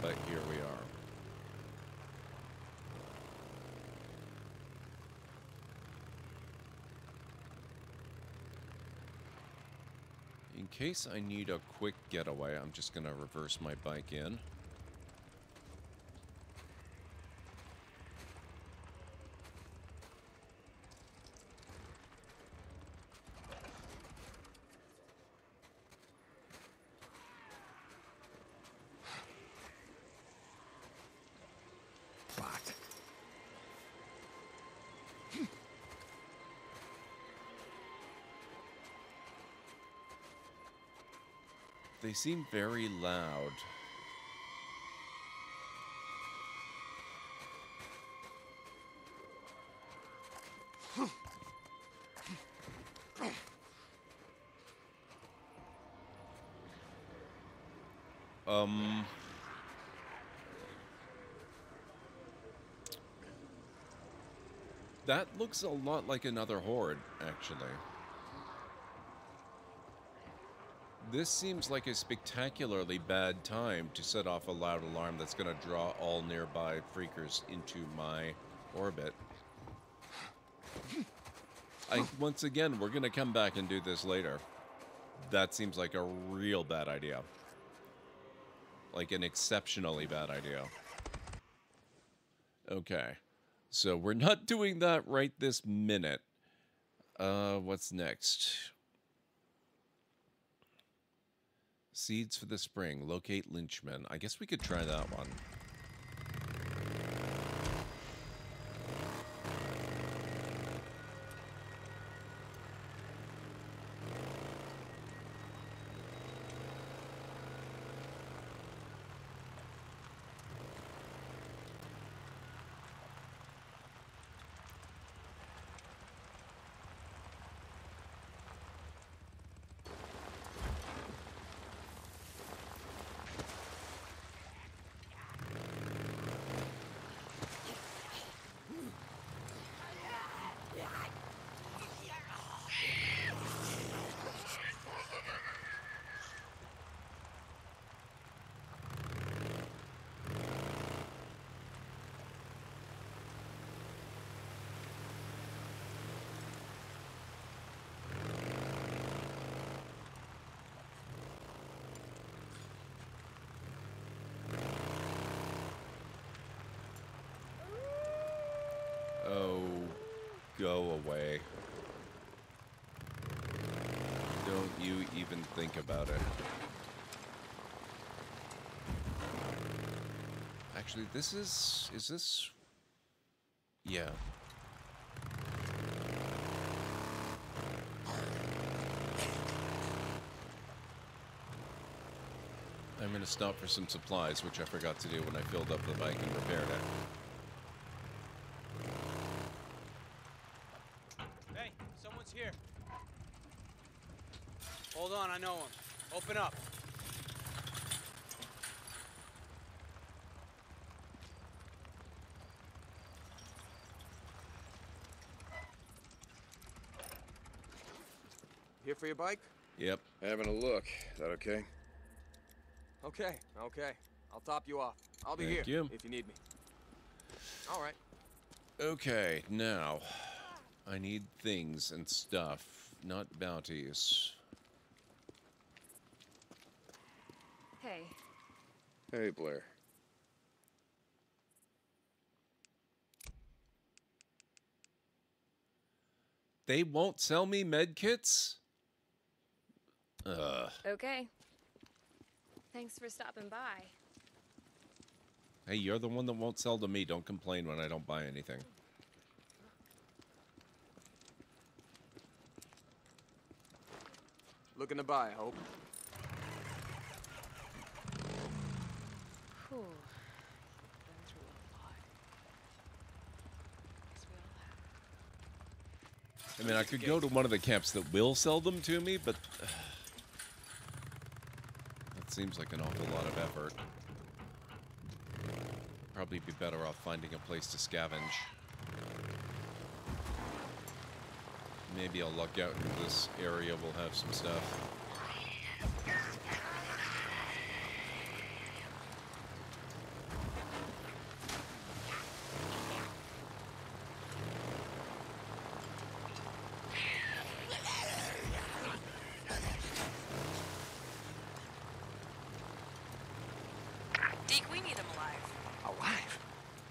but here we are. In case I need a quick getaway, I'm just going to reverse my bike in. They seem very loud. Um... That looks a lot like another horde, actually. This seems like a spectacularly bad time to set off a loud alarm that's going to draw all nearby freakers into my orbit. I, once again, we're going to come back and do this later. That seems like a real bad idea. Like an exceptionally bad idea. Okay. So we're not doing that right this minute. Uh, what's next? Seeds for the spring. Locate Lynchman. I guess we could try that one. go away. Don't you even think about it. Actually, this is... Is this... Yeah. I'm going to stop for some supplies, which I forgot to do when I filled up the bike and repaired it. Hey, someone's here. Hold on, I know him. Open up. For your bike? Yep. Having a look. Is that okay? Okay, okay. I'll top you off. I'll be Thank here you. if you need me. All right. Okay, now I need things and stuff, not bounties. Hey, Hey, Blair. They won't sell me medkits? Ugh. okay. Thanks for stopping by. Hey, you're the one that won't sell to me. Don't complain when I don't buy anything. Looking to buy, I hope. Whew. Been through a lot. Guess we all have. I mean, I could go to one of the camps that will sell them to me, but seems like an awful lot of effort. Probably be better off finding a place to scavenge. Maybe I'll luck out in this area. We'll have some stuff. Deke, we need him alive. Alive?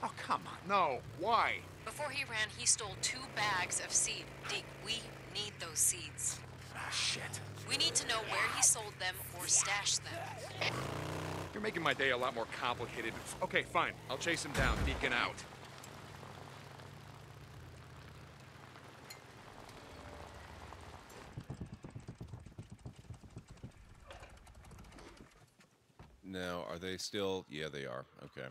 Oh, come on. No. Why? Before he stole two bags of seed. Deke, we need those seeds. Ah, shit. We need to know where he sold them or stashed them. You're making my day a lot more complicated. Okay, fine. I'll chase him down. Beacon out. Now, are they still? Yeah, they are. Okay.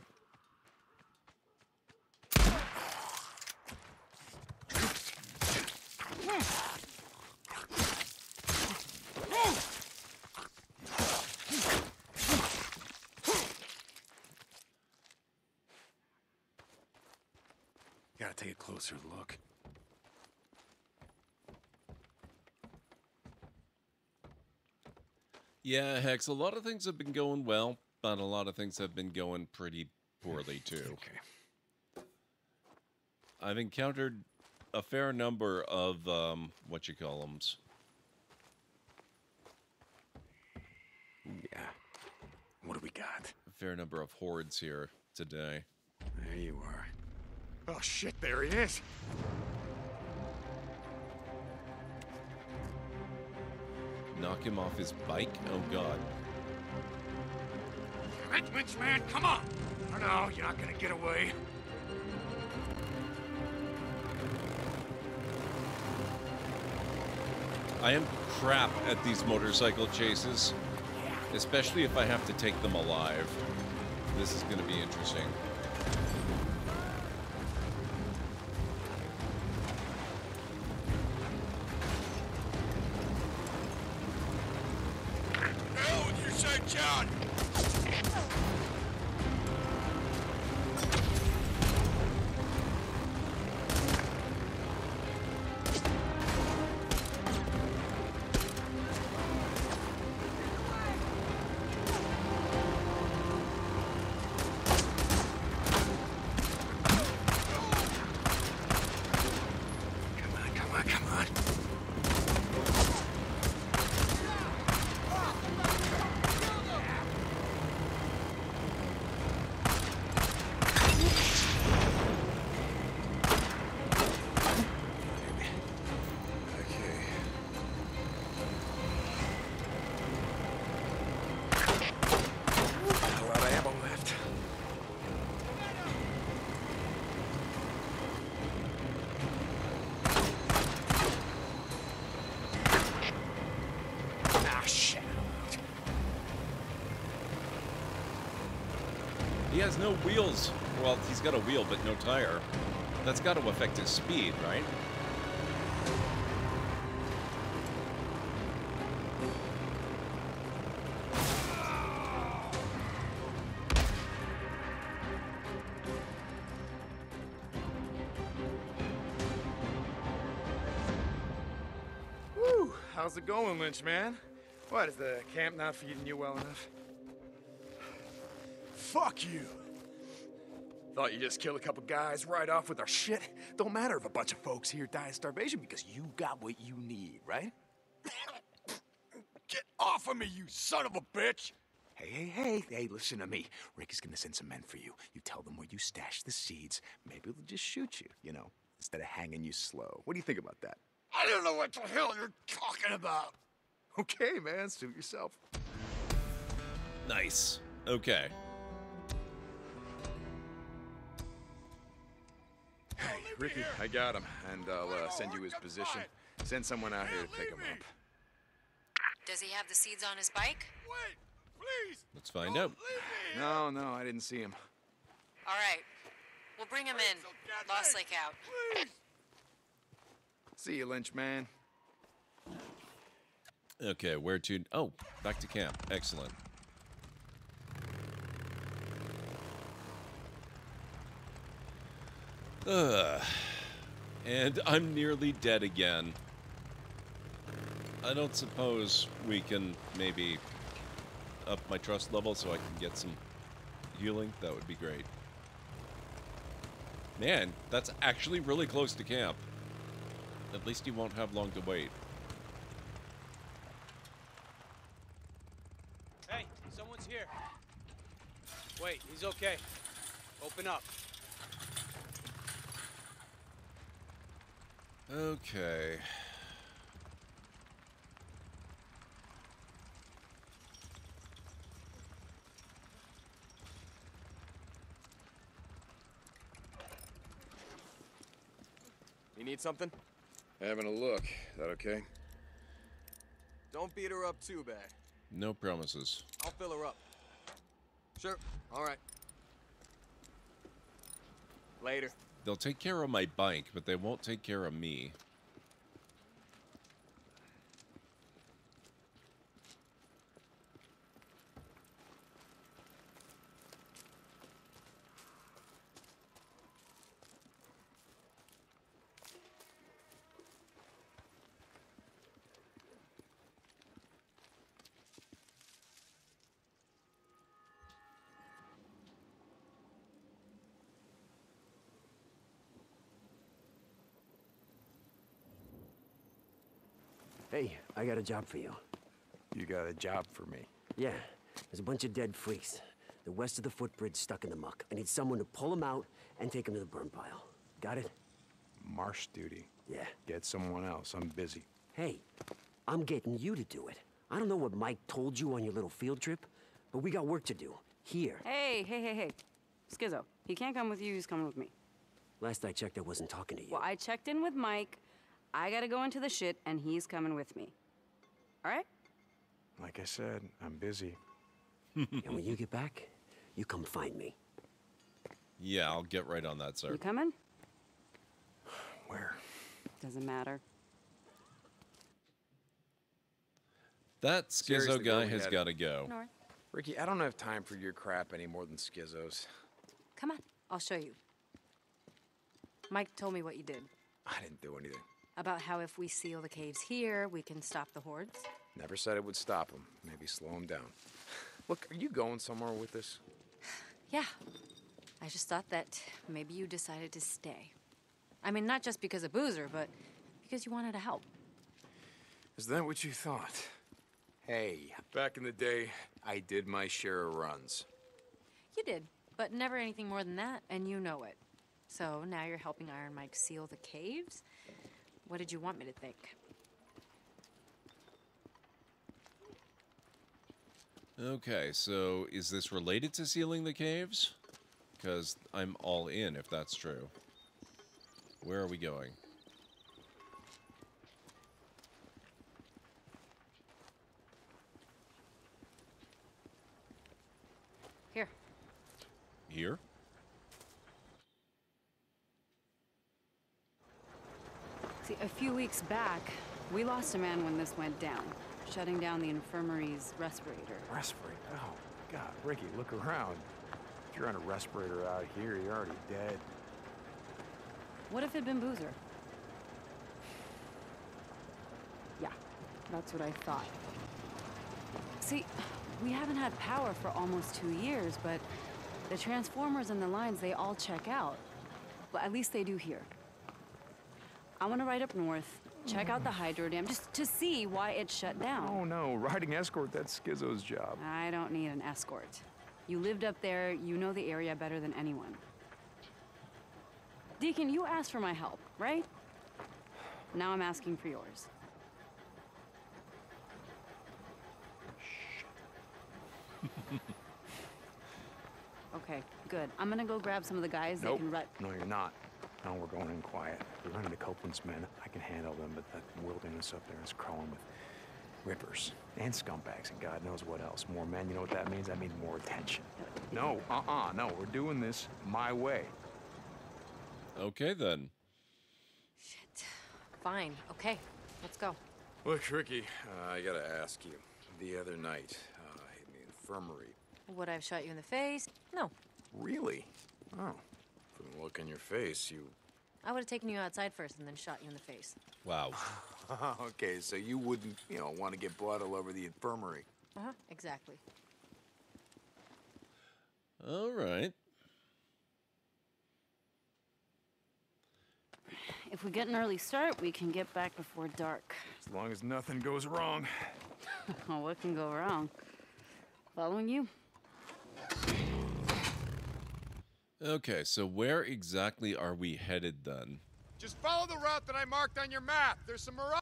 Gotta take a closer look. Yeah, Hex, a lot of things have been going well, but a lot of things have been going pretty poorly, too. Okay. I've encountered a fair number of, um, what you call them. Yeah. What do we got? A fair number of hordes here today. There you are. Oh, shit. There he is. Knock him off his bike? Oh, God. Lynch man. Come on. Oh, no. You're not gonna get away. I am crap at these motorcycle chases, especially if I have to take them alive. This is going to be interesting. Has no wheels. Well, he's got a wheel, but no tire. That's got to affect his speed, right? Woo! How's it going, Lynch, man? What, is the camp not feeding you well enough? Fuck you! Thought you just kill a couple guys right off with our shit? Don't matter if a bunch of folks here die of starvation because you got what you need, right? Get off of me, you son of a bitch! Hey, hey, hey, hey, listen to me. Rick is gonna send some men for you. You tell them where you stash the seeds. Maybe they'll just shoot you, you know, instead of hanging you slow. What do you think about that? I don't know what the hell you're talking about. Okay, man, suit yourself. Nice. Okay. Rikki, I got him, and I'll uh, send you his position. Send someone out here to pick him up. Does he have the seeds on his bike? Wait, please. Let's find out. No, no, I didn't see him. All right. We'll bring him in. Lost Lake out. See you, Lynch, man. Okay, where to? Oh, back to camp. Excellent. Ugh. And I'm nearly dead again. I don't suppose we can maybe up my trust level so I can get some healing? That would be great. Man, that's actually really close to camp. At least you won't have long to wait. Hey, someone's here. Wait, he's okay. Open up. Okay. You need something? Having a look. That okay? Don't beat her up too bad. No promises. I'll fill her up. Sure. All right. Later. They'll take care of my bike, but they won't take care of me. Hey, I got a job for you. You got a job for me. Yeah, there's a bunch of dead freaks. They're west of the footbridge, stuck in the muck. I need someone to pull them out and take them to the burn pile. Got it? Marsh duty. Yeah. Get someone else. I'm busy. Hey, I'm getting you to do it. I don't know what Mike told you on your little field trip, but we got work to do. Here. Hey, hey, hey, hey. Skizzo, he can't come with you, he's coming with me. Last I checked, I wasn't talking to you. Well, I checked in with Mike. I gotta go into the shit, and he's coming with me. All right? Like I said, I'm busy. and when you get back, you come find me. Yeah, I'll get right on that, sir. You coming? Where? Doesn't matter. That Seriously, Skizzo where guy has got to go. North. Rikki, I don't have time for your crap any more than Skizzo's. Come on, I'll show you. Mike told me what you did. I didn't do anything. About how if we seal the caves here, we can stop the hordes. Never said it would stop them. Maybe slow them down. Look, are you going somewhere with this? Yeah. I just thought that maybe you decided to stay. I mean, not just because of Boozer, but because you wanted to help. Is that what you thought? Hey, back in the day, I did my share of runs. You did, but never anything more than that, and you know it. So now you're helping Iron Mike seal the caves? What did you want me to think? Okay, so is this related to sealing the caves? Because I'm all in if that's true. Where are we going? Here. here? See, a few weeks back, we lost a man when this went down, shutting down the infirmary's respirator. Respirator? Oh, God, Rikki, look around. If you're on a respirator out here, you're already dead. What if it'd been Boozer? Yeah, that's what I thought. See, we haven't had power for almost two years, but the transformers and the lines, they all check out. Well, at least they do here. I want to ride up north, check out the hydro dam, just to see why it shut down. Oh no, riding escort, that's Skizzo's job. I don't need an escort. You lived up there, you know the area better than anyone. Deacon, you asked for my help, right? Now I'm asking for yours. Okay, good. I'm gonna go grab some of the guys that Nope. can run. No, you're not. No, we're going in quiet. We're running to Copeland's men. I can handle them, but that wilderness up there is crawling with rippers and scumbags and God knows what else. More men, you know what that means? That means more attention. No, uh-uh, no. We're doing this my way. Okay, then. Fine. Okay. Let's go. Look, Rikki, uh, I gotta ask you. The other night, uh, in the infirmary. Would I have shot you in the face? No. Really? Oh. From the look in your face, you... I would have taken you outside first and then shot you in the face. Wow. okay, so you wouldn't, you know, want to get blood all over the infirmary. Uh huh. Exactly. All right. If we get an early start, we can get back before dark. As long as nothing goes wrong. Oh, what can go wrong? Following you? Okay, so where exactly are we headed then? Just follow the route that I marked on your map. There's some marauder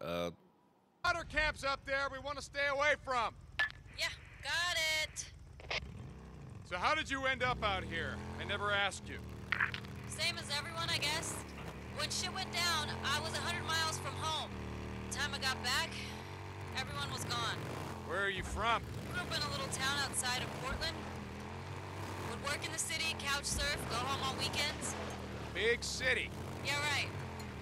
Uh, camps up there we want to stay away from. Yeah, got it. So how did you end up out here? I never asked you. Same as everyone, I guess. When shit went down, I was a 100 miles from home. time I got back, everyone was gone. Where are you from? Grew up in a little town outside of Portland. Would work in the city, couch surf, go home on weekends. Big city. Yeah, right.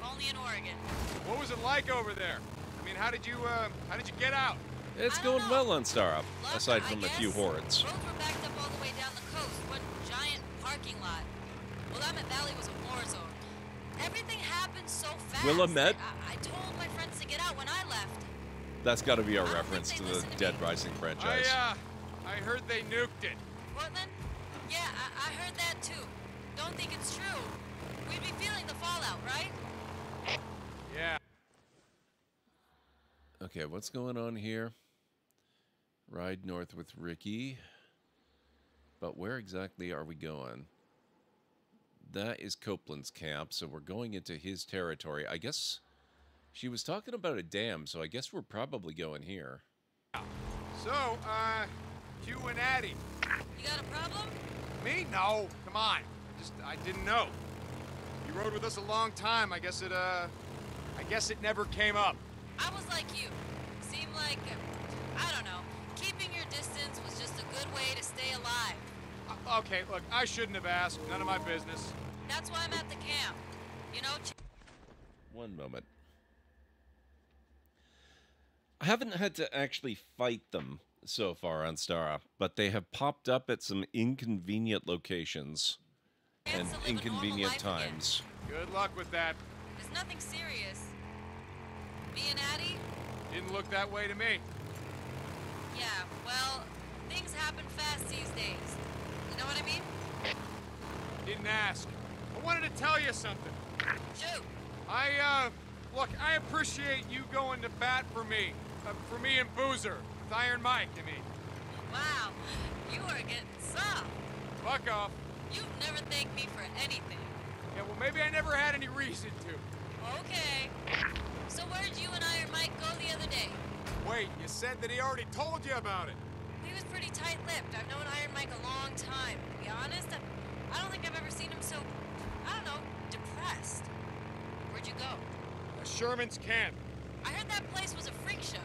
Only in Oregon. What was it like over there? I mean, how did you, uh, how did you get out? it's going well on Star Up, aside from a few hordes. Roads were backed up all the way down the coast. One giant parking lot. Willamette Valley was a war zone. Everything happened so fast. Willamette? I, I told my friends to get out when I left. That's got to be a reference to the Dead Rising franchise. I, uh, I heard they nuked it. Portland? Yeah, I, I heard that too. Don't think it's true. We'd be feeling the fallout, right? Yeah. Okay, what's going on here? Ride north with Rikki. But where exactly are we going? That is Copeland's camp, so we're going into his territory. I guess she was talking about a dam, so I guess we're probably going here. So, uh, you and Addie. You got a problem? Me? No. Come on. I Just, I didn't know. You rode with us a long time. I guess it, uh, I guess it never came up. I was like you. Seemed like, uh, I don't know, keeping your distance was just a good way to stay alive. Uh, okay, look, I shouldn't have asked. None of my business. That's why I'm at the camp. You know, One moment. I haven't had to actually fight them so far on Stara, but they have popped up at some inconvenient locations and inconvenient times. Good luck with that. it's nothing serious. Me and Addie? Didn't look that way to me. Yeah, well, things happen fast these days. You know what I mean? Didn't ask. I wanted to tell you something. Shoot. I, uh, look, I appreciate you going to bat for me. Uh, for me and Boozer. With Iron Mike, I mean. Wow, you are getting soft. Fuck off. You've never thanked me for anything. Yeah, well, maybe I never had any reason to. Okay. So where'd you and Iron Mike go the other day? Wait, you said that he already told you about it. He was pretty tight-lipped. I've known Iron Mike a long time. To be honest, I, I don't think I've ever seen him so, I don't know, depressed. Where'd you go? Uh, Sherman's camp. I heard that place was a freak show.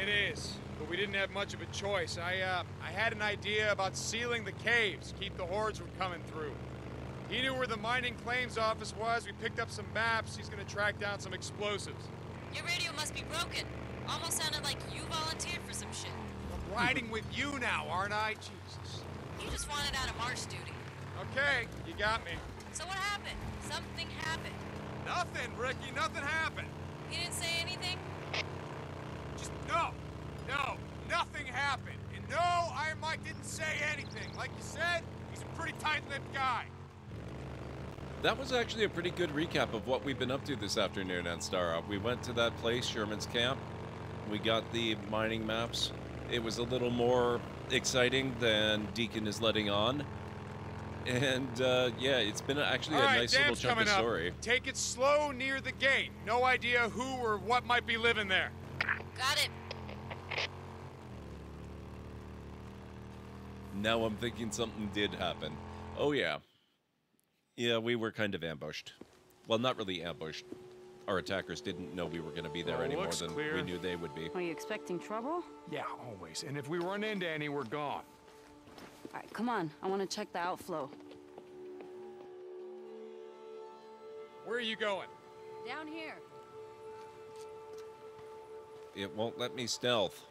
It is. but we didn't have much of a choice. I, uh, I had an idea about sealing the caves, keep the hordes from coming through. He knew where the mining claims office was. We picked up some maps. He's gonna track down some explosives. Your radio must be broken. Almost sounded like you volunteered for some shit. I'm riding with you now, aren't I? Jesus. You just wanted out of marsh duty. Okay, you got me. So what happened? Something happened. Nothing, Rikki. Nothing happened. He didn't say anything? No, no, nothing happened. And no, Iron Mike didn't say anything. Like you said, he's a pretty tight-lipped guy. That was actually a pretty good recap of what we've been up to this afternoon, Anstara. We went to that place, Sherman's Camp. We got the mining maps. It was a little more exciting than Deacon is letting on. And uh, yeah, it's been actually All a right, nice little chunk of up. story. Take it slow near the gate. No idea who or what might be living there. Got it. Now I'm thinking something did happen. Oh yeah. Yeah, we were kind of ambushed. Well, not really ambushed. Our attackers didn't know we were going to be there Well, any more than clear. we knew they would be. Are you expecting trouble? Yeah, always. And if we run into any, we're gone. All right, come on. I want to check the outflow. Where are you going? Down here. It won't let me stealth.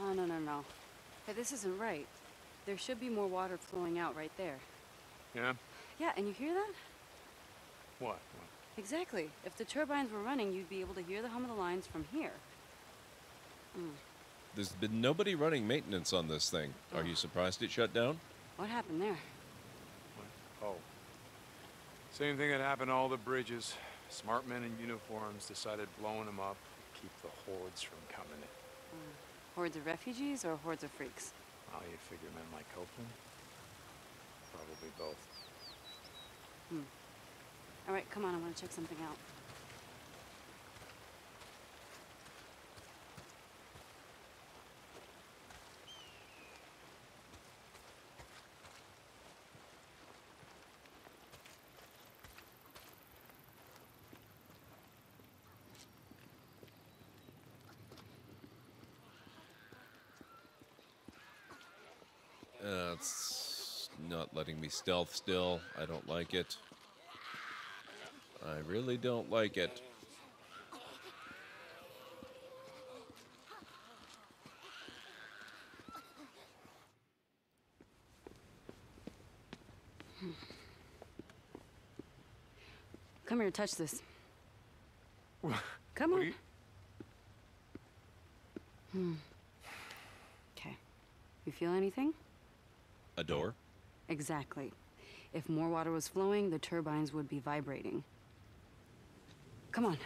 Oh, no, no, no. Hey, this isn't right. There should be more water flowing out right there. Yeah? Yeah, and you hear that? What? Exactly. If the turbines were running, you'd be able to hear the hum of the lines from here. Mm. There's been nobody running maintenance on this thing. Are you surprised it shut down? What happened there? Oh. Same thing that happened to all the bridges. Smart men in uniforms decided blowing them up to keep the hordes from coming in. Mm. Hordes of refugees or hordes of freaks? How you figure men like Copeland? Probably both. Hmm. All right, come on. I want to check something out. It's not letting me stealth still. I don't like it. I really don't like it. Come here, touch this. Come on. Hmm. Okay. You feel anything? A door? Exactly. If more water was flowing, the turbines would be vibrating. Come on.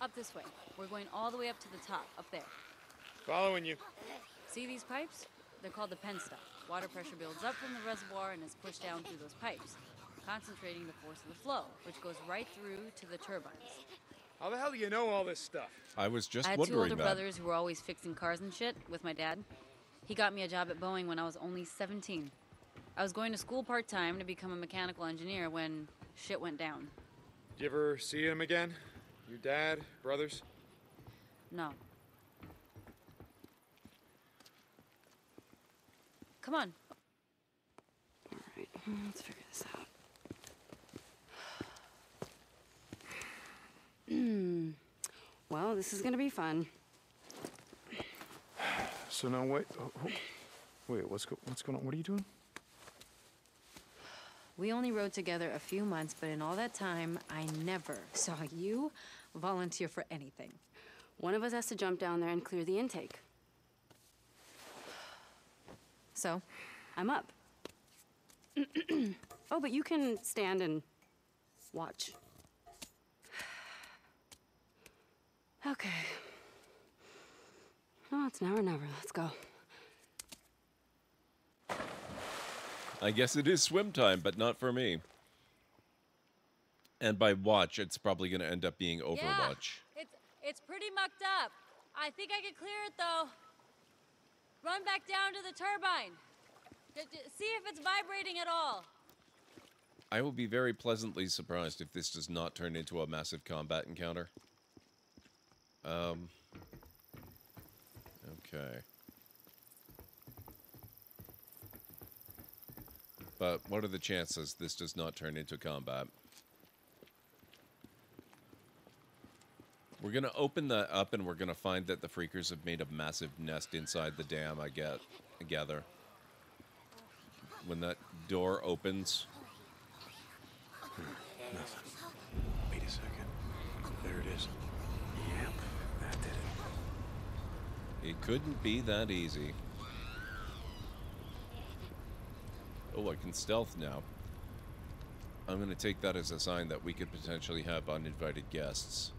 Up this way. We're going all the way up to the top, up there. Following you. See these pipes? They're called the penstock. Water pressure builds up from the reservoir and is pushed down through those pipes, concentrating the force of the flow, which goes right through to the turbines. How the hell do you know all this stuff? I was just I had two older that. brothers who were always fixing cars and shit with my dad. He got me a job at Boeing when I was only 17. I was going to school part time to become a mechanical engineer when shit went down. Did you ever see him again? Your dad, brothers? No. Come on. All right, let's figure this out. Hmm. well, this is gonna be fun. So now wait. oh, oh, Wait, what's go, what's going on? What are you doing? We only rode together a few months, but in all that time, I never saw you volunteer for anything. One of us has to jump down there and clear the intake. So, I'm up. oh, but you can stand and watch. Okay. Oh, it's now or never. Let's go. I guess it is swim time, but not for me. And by watch, it's probably going to end up being Overwatch. Yeah, It's It's pretty mucked up. I think I can clear it though. Run back down to the turbine. D- d- see if it's vibrating at all. I will be very pleasantly surprised if this does not turn into a massive combat encounter. Um. Okay. But what are the chances this does not turn into combat? We're gonna open that up and we're gonna find that the freakers have made a massive nest inside the dam, I get I gather. When that door opens. Nothing. Wait a second. There it is. Yep, that did it. Couldn't be that easy. Oh, I can stealth now. I'm going to take that as a sign that we could potentially have uninvited guests.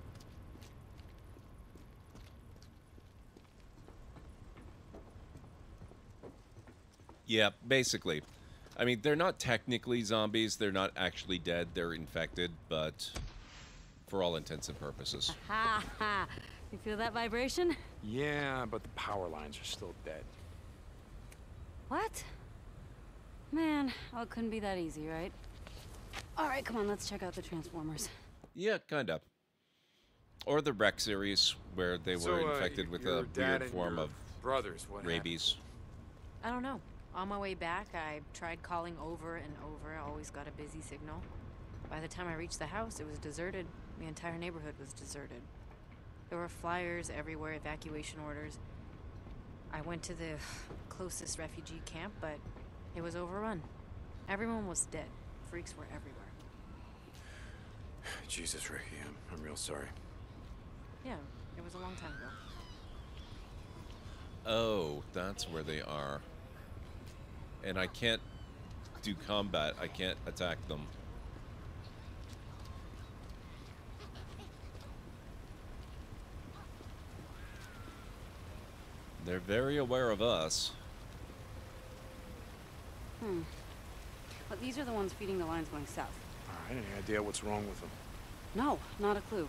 Yeah, basically. I mean, they're not technically zombies. They're not actually dead. They're infected, but for all intents and purposes. Ha ha. You feel that vibration? Yeah, but the power lines are still dead. What? Man, oh, it couldn't be that easy, right? All right, come on, let's check out the Transformers. Yeah, kind of. Or the REC series, where they So, were uh, infected with a dad weird form of brothers, what happened? rabies. I don't know. On my way back, I tried calling over and over. I always got a busy signal. By the time I reached the house, it was deserted. The entire neighborhood was deserted. There were flyers everywhere, evacuation orders. I went to the closest refugee camp, but it was overrun. Everyone was dead. Freaks were everywhere. Jesus, Rikki, I'm, I'm real sorry. Yeah, it was a long time ago. Oh, that's where they are. And I can't do combat. I can't attack them. They're very aware of us. Hmm. But these are the ones feeding the lines going south. All right, any idea what's wrong with them? No, not a clue.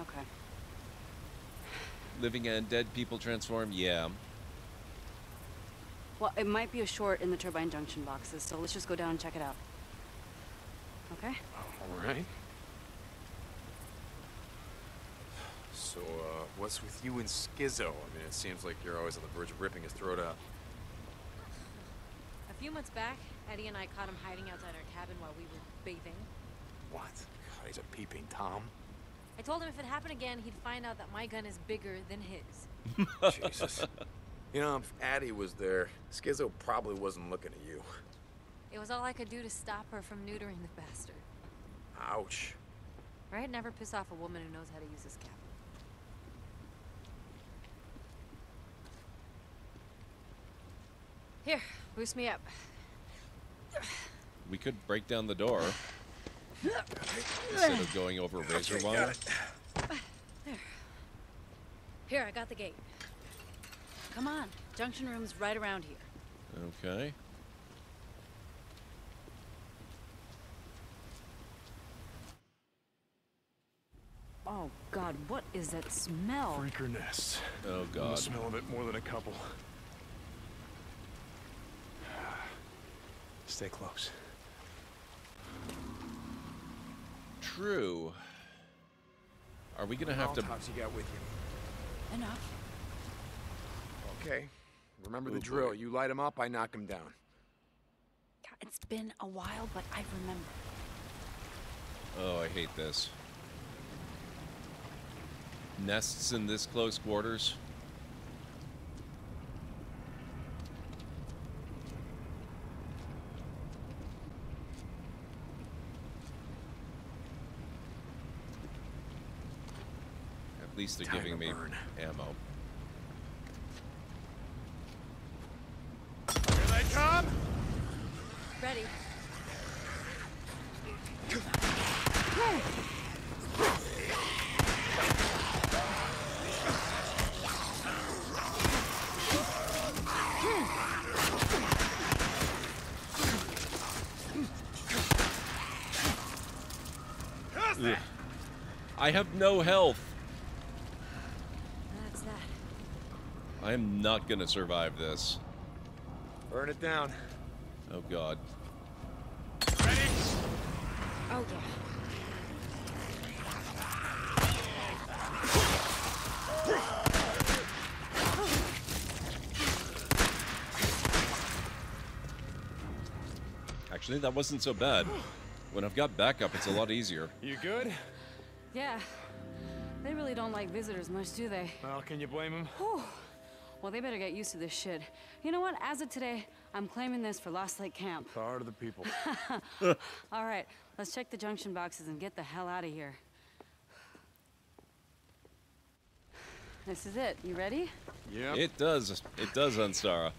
Okay. Living and dead people transform? Yeah. Well, it might be a short in the turbine junction boxes, so let's just go down and check it out. Okay? All right. So, uh, what's with you and Skizzo? I mean, it seems like you're always on the verge of ripping his throat out. A few months back, Addie and I caught him hiding outside our cabin while we were bathing. What? God, he's a peeping Tom. I told him if it happened again, he'd find out that my gun is bigger than his. Jesus. You know, if Addie was there, Skizzo probably wasn't looking at you. It was all I could do to stop her from neutering the bastard. Ouch. Right? Never piss off a woman who knows how to use this cabin. Here, boost me up. We could break down the door instead of going over razor Okay, wire. There. Here, I got the gate. Come on. Junction room's right around here. Okay. Oh, God, what is that smell? Freaker nests. Oh, The God. smell of it more than a couple. Stay close. True. Are we gonna have to? Molotovs you got with you? Enough. Okay. Remember the Oh, drill. boy. You light him up, I knock him down. God, It's been a while, but I remember. Oh, I hate this. Nests in this close quarters. At least they're Time giving me burn. ammo. Here they come! Ready. I have no health. That's that. I am not gonna survive this. Burn it down. Oh god. Oh yeah. Actually, that wasn't so bad. When I've got backup, it's a lot easier. You good? Yeah. They really don't like visitors much, do they? Well, can you blame them? Whew. Well, they better get used to this shit. You know what? As of today, I'm claiming this for Lost Lake Camp. Power to the people. All right, let's check the junction boxes and get the hell out of here. This is it. You ready? Yeah. It does. It does, Ansara.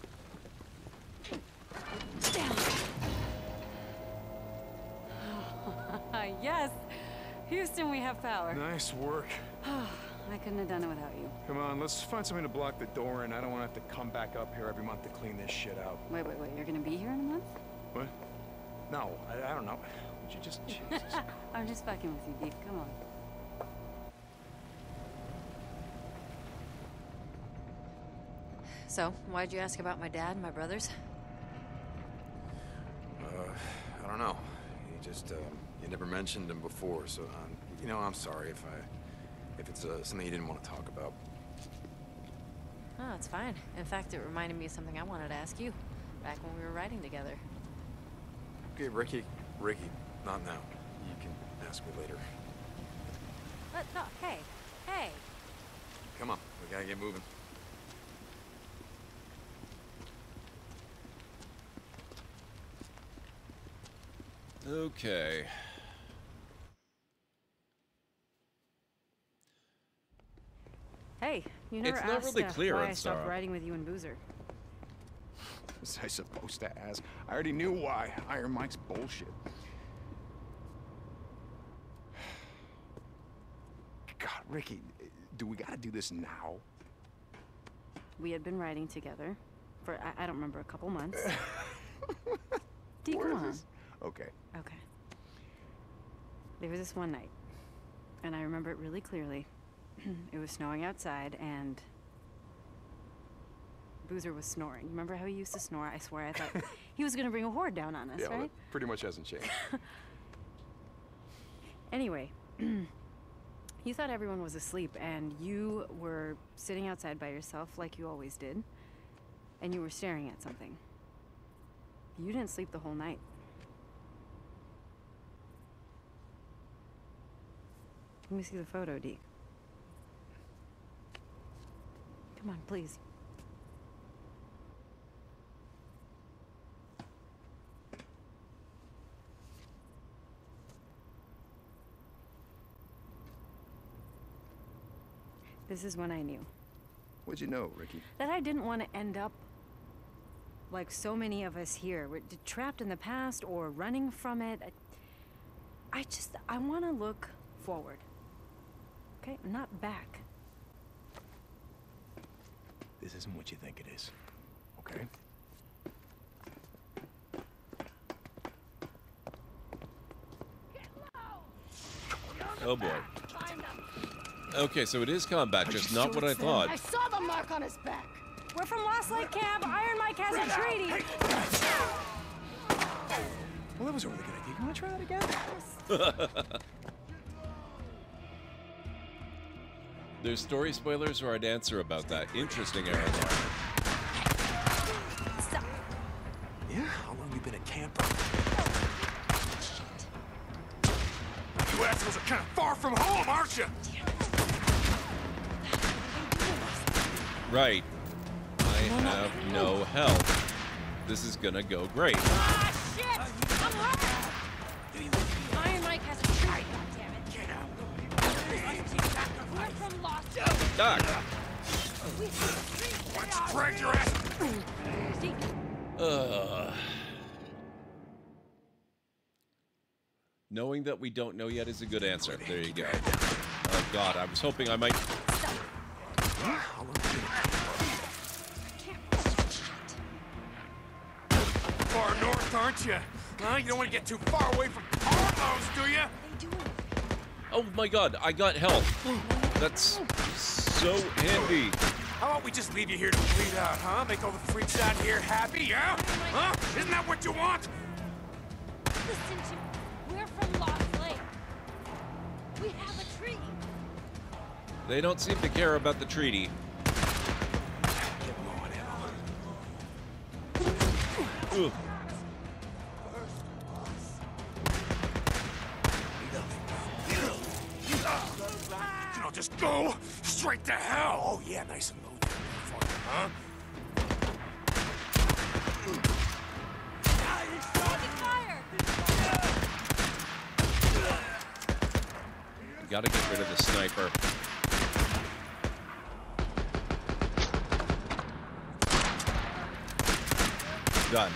yes. Houston, we have power. Nice work. I couldn't have done it without you. Come on, let's find something to block the door in. I don't want to have to come back up here every month to clean this shit out. Wait, wait, wait. You're gonna be here in a month? What? No, I, I don't know. Would you just... I'm just fucking with you, Deke. Come on. So, why'd you ask about my dad and my brothers? Uh, I don't know. You just, uh, you never mentioned him before, so, um, you know, I'm sorry if I, if it's uh, something you didn't want to talk about. Oh, it's fine. In fact, it reminded me of something I wanted to ask you back when we were riding together. Okay, Rikki, Rikki, not now. You can ask me later. But no, hey, hey. Come on, we gotta get moving. Okay. Hey, you never It's not really uh, clear why I stopped Sarah. riding with you and Boozer. Was I supposed to ask? I already knew why. Iron Mike's bullshit. God, Rikki, do we gotta do this now? We had been riding together for, I, I don't remember, a couple months. Deke, Where come on. this? Okay. Okay. There was this one night, and I remember it really clearly. it was snowing outside, and Boozer was snoring. Remember how he used to snore? I swear I thought he was gonna bring a horde down on us, yeah, right? that pretty much hasn't changed. Anyway, you thought everyone was asleep, and you were sitting outside by yourself like you always did, and you were staring at something. You didn't sleep the whole night. Let me see the photo, Deke. Come on, please. This is when I knew What'd you know, Rikki? that I didn't want to end up like so many of us here, we're trapped in the past or running from it. I, I just, I want to look forward. Okay? Not back. This isn't what you think it is. Okay? Oh boy. Okay, so it is combat, just not what I thought. I saw the mark on his back. We're from Lost Lake Camp. Iron Mike has a treaty. Well, that was a really good idea. You want to try that again? There's story spoilers or I'd answer about that. Interesting, Aaron. Yeah? How long you been a camper? You assholes are kind of far from home, aren't you? Right. I have no help. This is gonna go great. Doc. Let's drag your ass. Ugh. Knowing that we don't know yet is a good answer. There you go. Oh god, I was hoping I might. Far north, aren't you? Huh? You don't want to get too far away from Carlos, do you? Oh my god, I got health. That's so handy. How about we just leave you here to bleed out, huh? Make all the freaks out here happy, yeah? Oh huh? Isn't that what you want? Listen to me. We're from Lost Lake. We have a treaty. They don't seem to care about the treaty. Ugh. You know, just go straight to hell. Oh, yeah, nice and low there, motherfucker, huh? Gotta get rid of the sniper. Done.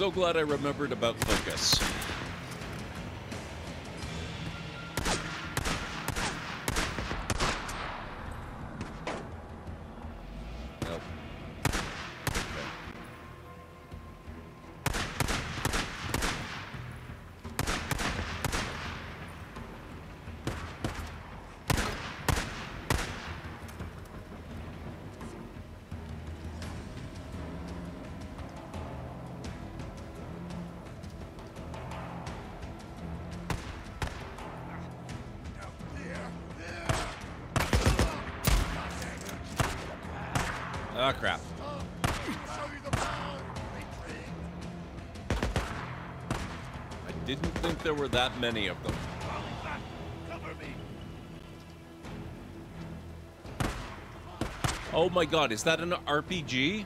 So glad I remembered about focus. That many of them. Oh my god, is that an RPG?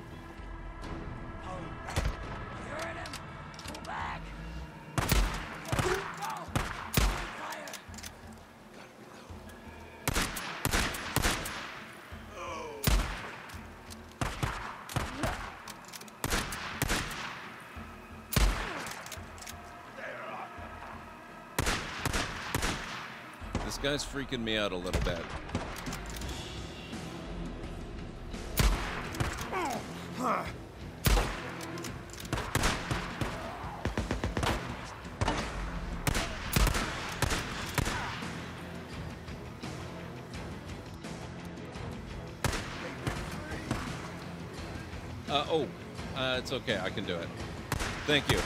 Guy's freaking me out a little bit. Uh, oh, uh, it's okay. I can do it. Thank you.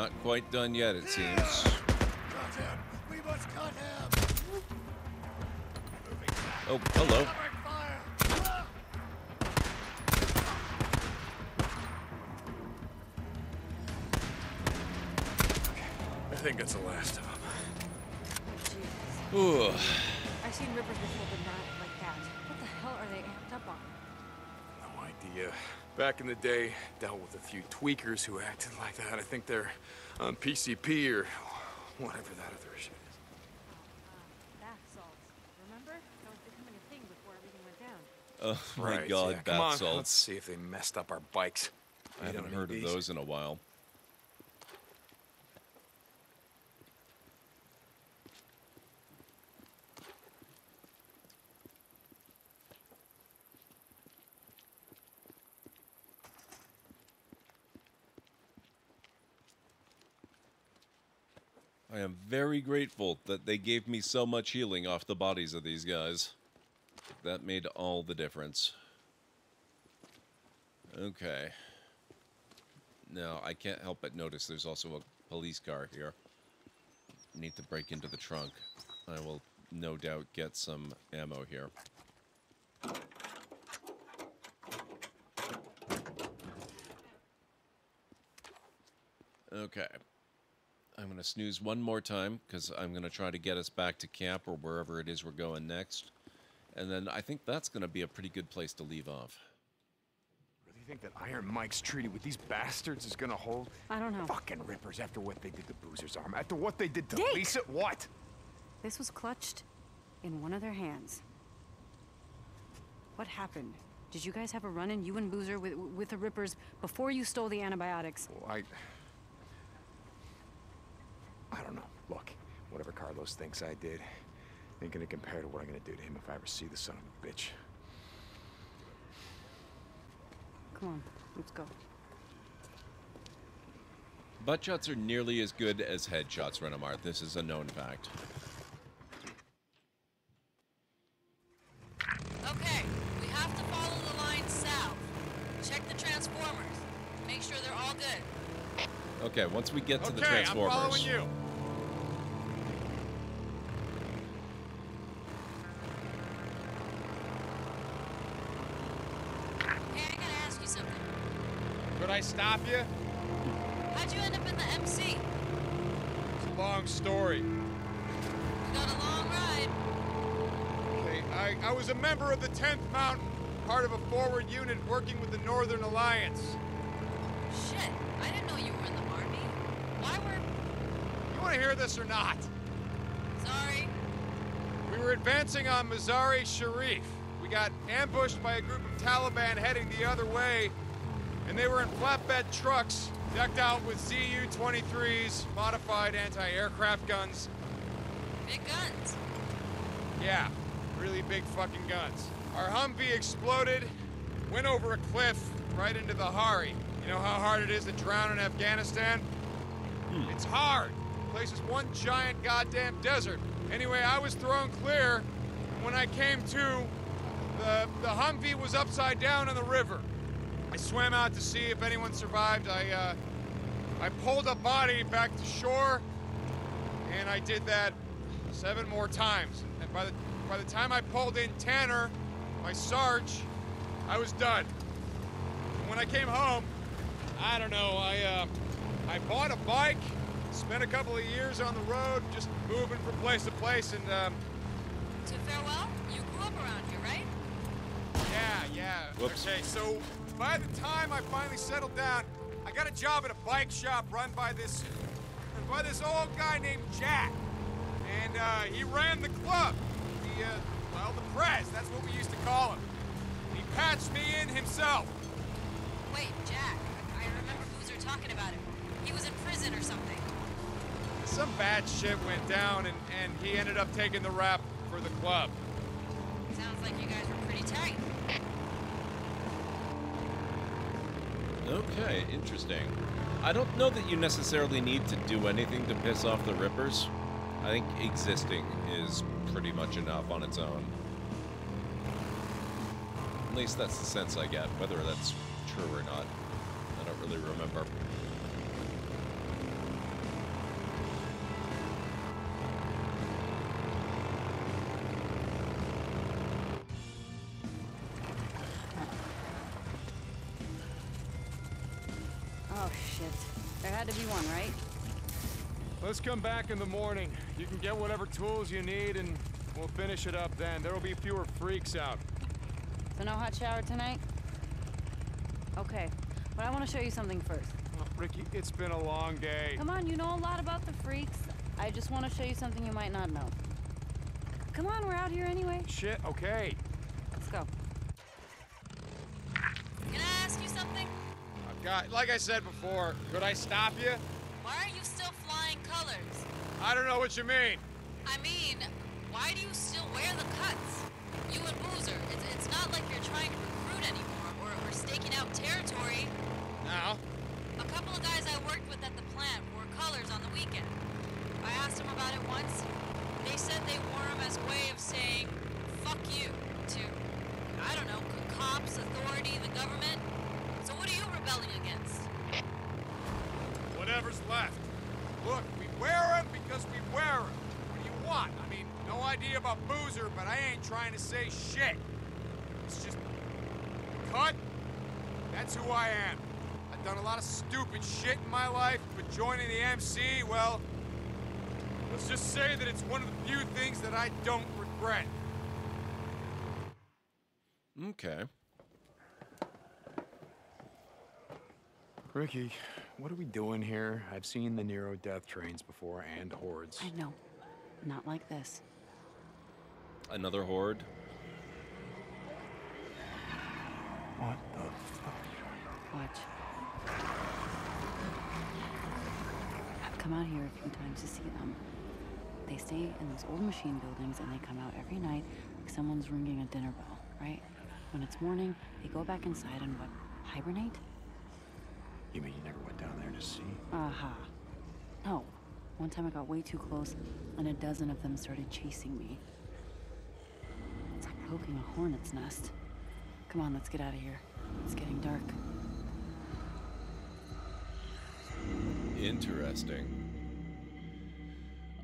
Not quite done yet, it seems. We must cut him! Oh, hello. Back in the day, dealt with a few tweakers who acted like that. I think they're on PCP or whatever that other shit is. Bath salts. Remember? That was becoming a thing before everything went down. Oh my Right, god, yeah. bath Come on, salts. Let's see if they messed up our bikes. I We haven't heard of these. those in a while. I am very grateful that they gave me so much healing off the bodies of these guys. That made all the difference. Okay. Now, I can't help but notice there's also a police car here. Need to break into the trunk. I will no doubt get some ammo here. Okay. I'm going to snooze one more time because I'm going to try to get us back to camp or wherever it is we're going next. And then I think that's going to be a pretty good place to leave off. Really think that Iron Mike's treaty with these bastards is gonna hold? I don't know. Fucking rippers after what they did to Boozer's arm, after what they did to Dick! Lisa. What? This was clutched in one of their hands. What happened? Did you guys have a run-in, you and Boozer, with, with the Rippers before you stole the antibiotics? Well, I... I don't know. Look, whatever Carlos thinks I did, ain't gonna compare to what I'm gonna do to him if I ever see the son of a bitch. Come on, let's go. Butt shots are nearly as good as headshots, Renomar. This is a known fact. Okay, we have to follow the line south. Check the transformers. Make sure they're all good. Okay, once we get to the Okay, I'm Transformers. following you. Hey, I gotta ask you something. Could I stop you? How'd you end up in the MC? It's a long story. We got a long ride. Okay, I, I was a member of the 10th Mountain, part of a forward unit working with the Northern Alliance. Shit, I didn't know you were in the army. Why were... You want to hear this or not? Sorry. We were advancing on Mazari Sharif. We got ambushed by a group of Taliban heading the other way, and they were in flatbed trucks, decked out with ZU-23s, modified anti-aircraft guns. Big guns. Yeah, really big fucking guns. Our Humvee exploded, went over a cliff right into the Hari. You know how hard it is to drown in Afghanistan? Hmm. It's hard. Place is one giant goddamn desert. Anyway, I was thrown clear. When I came to, the, the Humvee was upside down in the river. I swam out to see if anyone survived. I, uh, I pulled a body back to shore, and I did that seven more times. And by the by the time I pulled in Tanner, my Sarge, I was done. When I came home, I don't know. I uh, I bought a bike, spent a couple of years on the road, just moving from place to place, and um, To farewell? You grew up around here, right? yeah, yeah. Whoops. Okay, so by the time I finally settled down, I got a job at a bike shop run by this by this old guy named Jack, and uh, he ran the club. The uh, well, the Prez. That's what we used to call him. He patched me in himself. Wait, Jack. I remember Boozer talking about him. He was in prison or something. Some bad shit went down, and, and he ended up taking the rap for the club. Sounds like you guys were pretty tight. Okay, interesting. I don't know that you necessarily need to do anything to piss off the Rippers. I think existing is pretty much enough on its own. At least that's the sense I get. Whether that's true or not, I don't really remember. Let's come back in the morning. You can get whatever tools you need, and we'll finish it up then. There will be fewer freaks out. So no hot shower tonight? Okay. But I want to show you something first. Oh, Rikki, it's been a long day. Come on, you know a lot about the freaks. I just want to show you something you might not know. Come on, we're out here anyway. Shit, okay. Let's go. Can I ask you something? I've got, like I said before, could I stop you? Why are you still flying colors? I don't know what you mean. I mean, why do you still wear the cuts? You and Boozer, it's, it's not like you're trying to recruit anymore or, or staking out territory. Now? A couple of guys I worked with at the plant wore colors on the weekend. I asked them about it once. They said they wore them as a way of saying, fuck you, to, I don't know, cops, authority, the government. So what are you rebelling against? Whatever's left. Look, because we wear them. What do you want? I mean, no idea about Boozer, but I ain't trying to say shit. It's just cut. That's who I am. I've done a lot of stupid shit in my life, but joining the MC, well, let's just say that it's one of the few things that I don't regret. Okay. Rikki, what are we doing here? I've seen the Nero death trains before and hordes. I know. Not like this. Another horde? What the fuck? Watch. I've come out here a few times to see them. They stay in those old machine buildings and they come out every night like someone's ringing a dinner bell, right? When it's morning, they go back inside and what? Hibernate? You mean you never went down there to see? Aha. No. One time I got way too close, and a dozen of them started chasing me. It's like poking a hornet's nest. Come on, let's get out of here. It's getting dark. Interesting.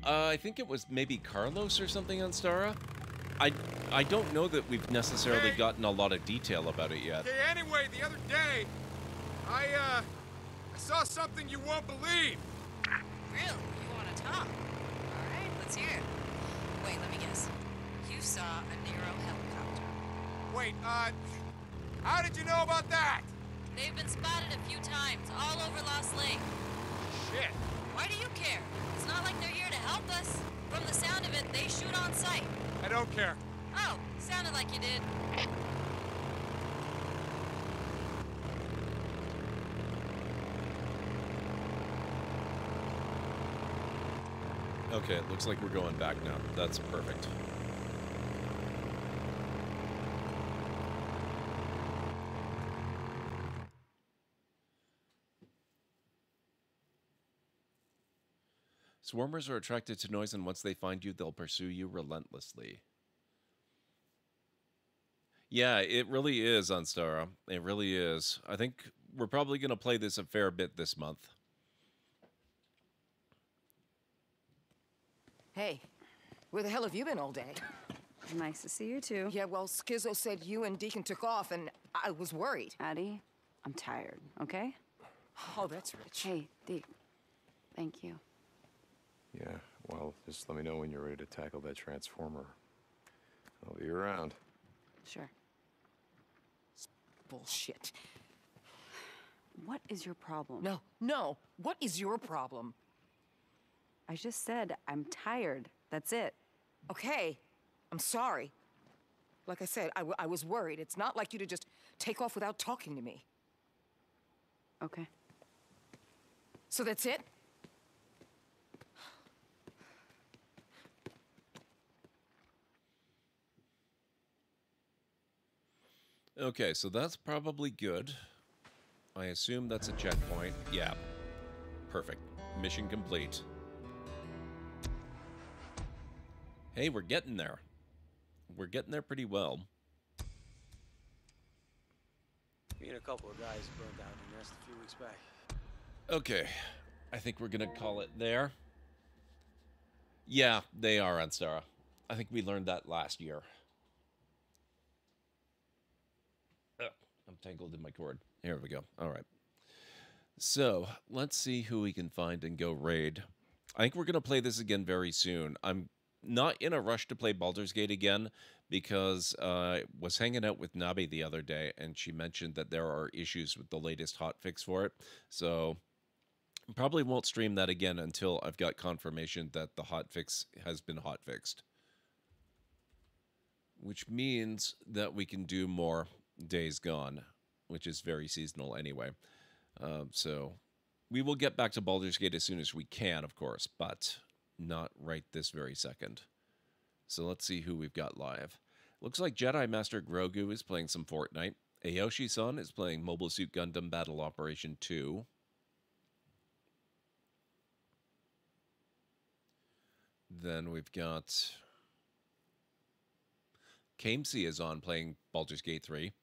Uh, I think it was maybe Carlos or something on Stara. I I don't know that we've necessarily Hey. gotten a lot of detail about it yet. Okay, anyway, the other day, I, uh, I saw something you won't believe. Really? You want to talk? All right, let's hear it. Wait, let me guess. You saw a Nero helicopter. Wait, uh, how did you know about that? They've been spotted a few times all over Lost Lake. Shit. Why do you care? It's not like they're here to help us. From the sound of it, they shoot on sight. I don't care. Oh, sounded like you did. Okay, it looks like we're going back now. That's perfect. Swarmers are attracted to noise, and once they find you, they'll pursue you relentlessly. Yeah, it really is on Stara. It really is. I think we're probably going to play this a fair bit this month. Hey, where the hell have you been all day? Nice to see you too. Yeah, well, Skizzo said you and Deacon took off, and I was worried. Addie, I'm tired, okay? Oh, that's rich. Hey, Deke. Thank you. Yeah, well, just let me know when you're ready to tackle that transformer. I'll be around. Sure. Bullshit. What is your problem? No, no. What is your problem? I just said I'm tired. That's it. Okay, I'm sorry. Like I said, I, w- I was worried. It's not like you to just take off without talking to me. Okay. So that's it? Okay, so that's probably good. I assume that's a checkpoint. Yeah. Perfect. Mission complete. Hey, we're getting there. We're getting there pretty well. Me and a couple of guys burned out in a nest a few weeks back. Okay. I think we're going to call it there. Yeah, they are on Stara. I think we learned that last year. Ugh, I'm tangled in my cord. Here we go. All right. So let's see who we can find and go raid. I think we're going to play this again very soon. I'm not in a rush to play Baldur's Gate again because uh, I was hanging out with Nabi the other day and she mentioned that there are issues with the latest hotfix for it. So probably won't stream that again until I've got confirmation that the hotfix has been hotfixed. Which means that we can do more Days Gone, which is very seasonal anyway. Um, so we will get back to Baldur's Gate as soon as we can, of course, but not right this very second. So let's see who we've got live. Looks like Jedi Master Grogu is playing some Fortnite. Aoshi san is playing Mobile Suit Gundam Battle Operation 2. Then we've got Kamesy is on playing Baldur's Gate 3.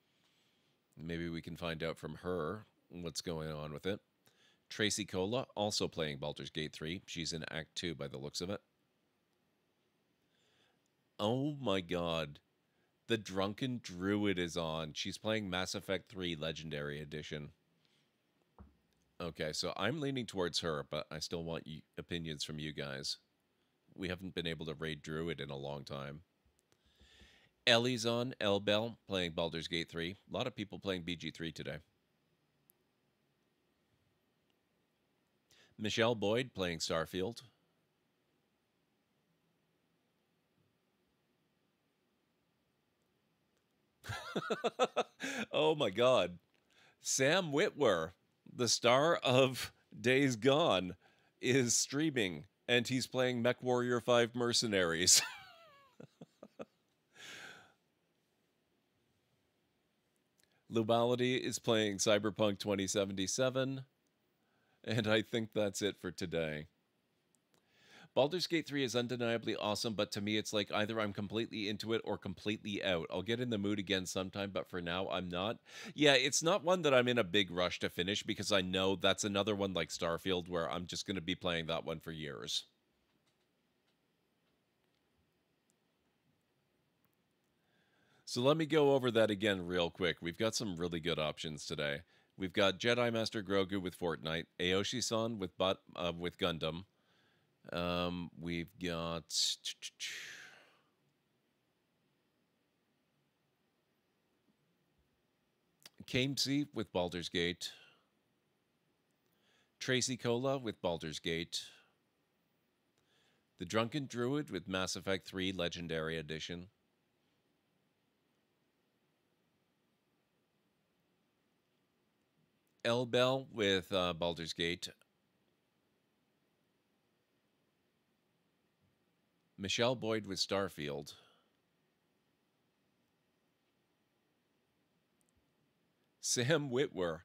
Maybe we can find out from her what's going on with it. Tracy Cola also playing Baldur's Gate 3. She's in Act 2 by the looks of it. Oh my god. The Drunken Druid is on. She's playing Mass Effect 3 Legendary Edition. Okay, so I'm leaning towards her, but I still want opinions from you guys. We haven't been able to raid Druid in a long time. Ellie's on, Elbel, playing Baldur's Gate 3. A lot of people playing BG3 today. Michelle Boyd playing Starfield. oh my god. Sam Witwer, the star of Days Gone, is streaming and he's playing MechWarrior 5 Mercenaries. Lubality is playing Cyberpunk 2077. And I think that's it for today. Baldur's Gate 3 is undeniably awesome, but to me, it's like either I'm completely into it or completely out. I'll get in the mood again sometime, but for now, I'm not. Yeah, it's not one that I'm in a big rush to finish because I know that's another one like Starfield where I'm just going to be playing that one for years. So let me go over that again real quick. We've got some really good options today. We've got Jedi Master Grogu with Fortnite, Aoshi-san with uh, with Gundam. Um, we've got Kamesy with Baldur's Gate. Tracy Cola with Baldur's Gate. The Drunken Druid with Mass Effect 3 Legendary Edition. Elbel with uh, Baldur's Gate. Michelle Boyd with Starfield. Sam Witwer.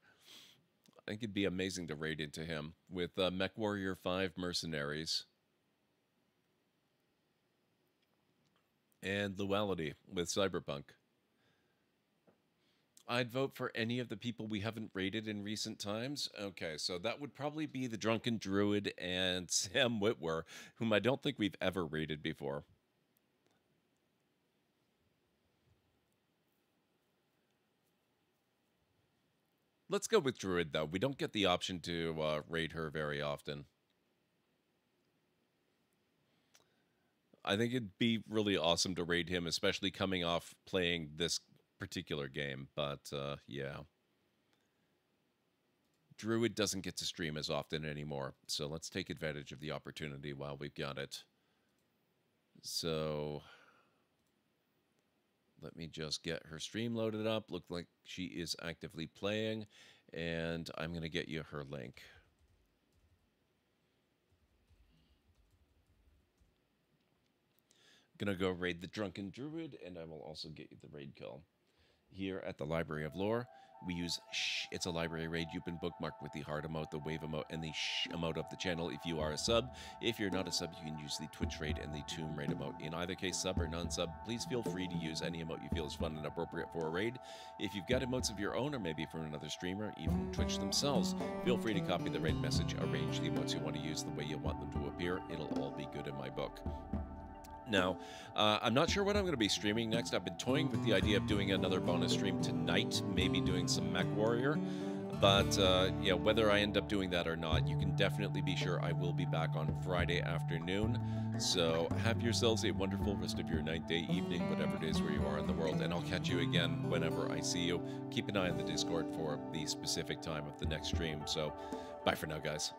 I think it'd be amazing to raid into him with uh, MechWarrior 5 Mercenaries. And Luality with Cyberpunk. I'd vote for any of the people we haven't rated in recent times. Okay, so that would probably be the Drunken Druid and Sam Witwer, whom I don't think we've ever rated before. Let's go with Druid, though. We don't get the option to uh, raid her very often. I think it'd be really awesome to raid him, especially coming off playing this particular game, but uh, yeah. Druid doesn't get to stream as often anymore, so let's take advantage of the opportunity while we've got it. So let me just get her stream loaded up. Look like she is actively playing, and I'm going to get you her link. I'm gonna go raid the Drunken Druid, and I will also get you the raid call here at the Library of Lore. We use shh, it's a library raid. You've been bookmarked with the heart emote, the wave emote, and the shh emote of the channel if you are a sub. If you're not a sub, you can use the Twitch raid and the Tomb raid emote. In either case, sub or non sub, please feel free to use any emote you feel is fun and appropriate for a raid. If you've got emotes of your own, or maybe from another streamer, even Twitch themselves, feel free to copy the raid message, arrange the emotes you want to use the way you want them to appear. It'll all be good in my book now. Uh, I'm not sure what I'm going to be streaming next. I've been toying with the idea of doing another bonus stream tonight, maybe doing some MechWarrior. But uh, yeah, whether I end up doing that or not, you can definitely be sure I will be back on Friday afternoon. So have yourselves a wonderful rest of your night, day, evening, whatever it is where you are in the world. And I'll catch you again whenever I see you. Keep an eye on the Discord for the specific time of the next stream. So bye for now, guys.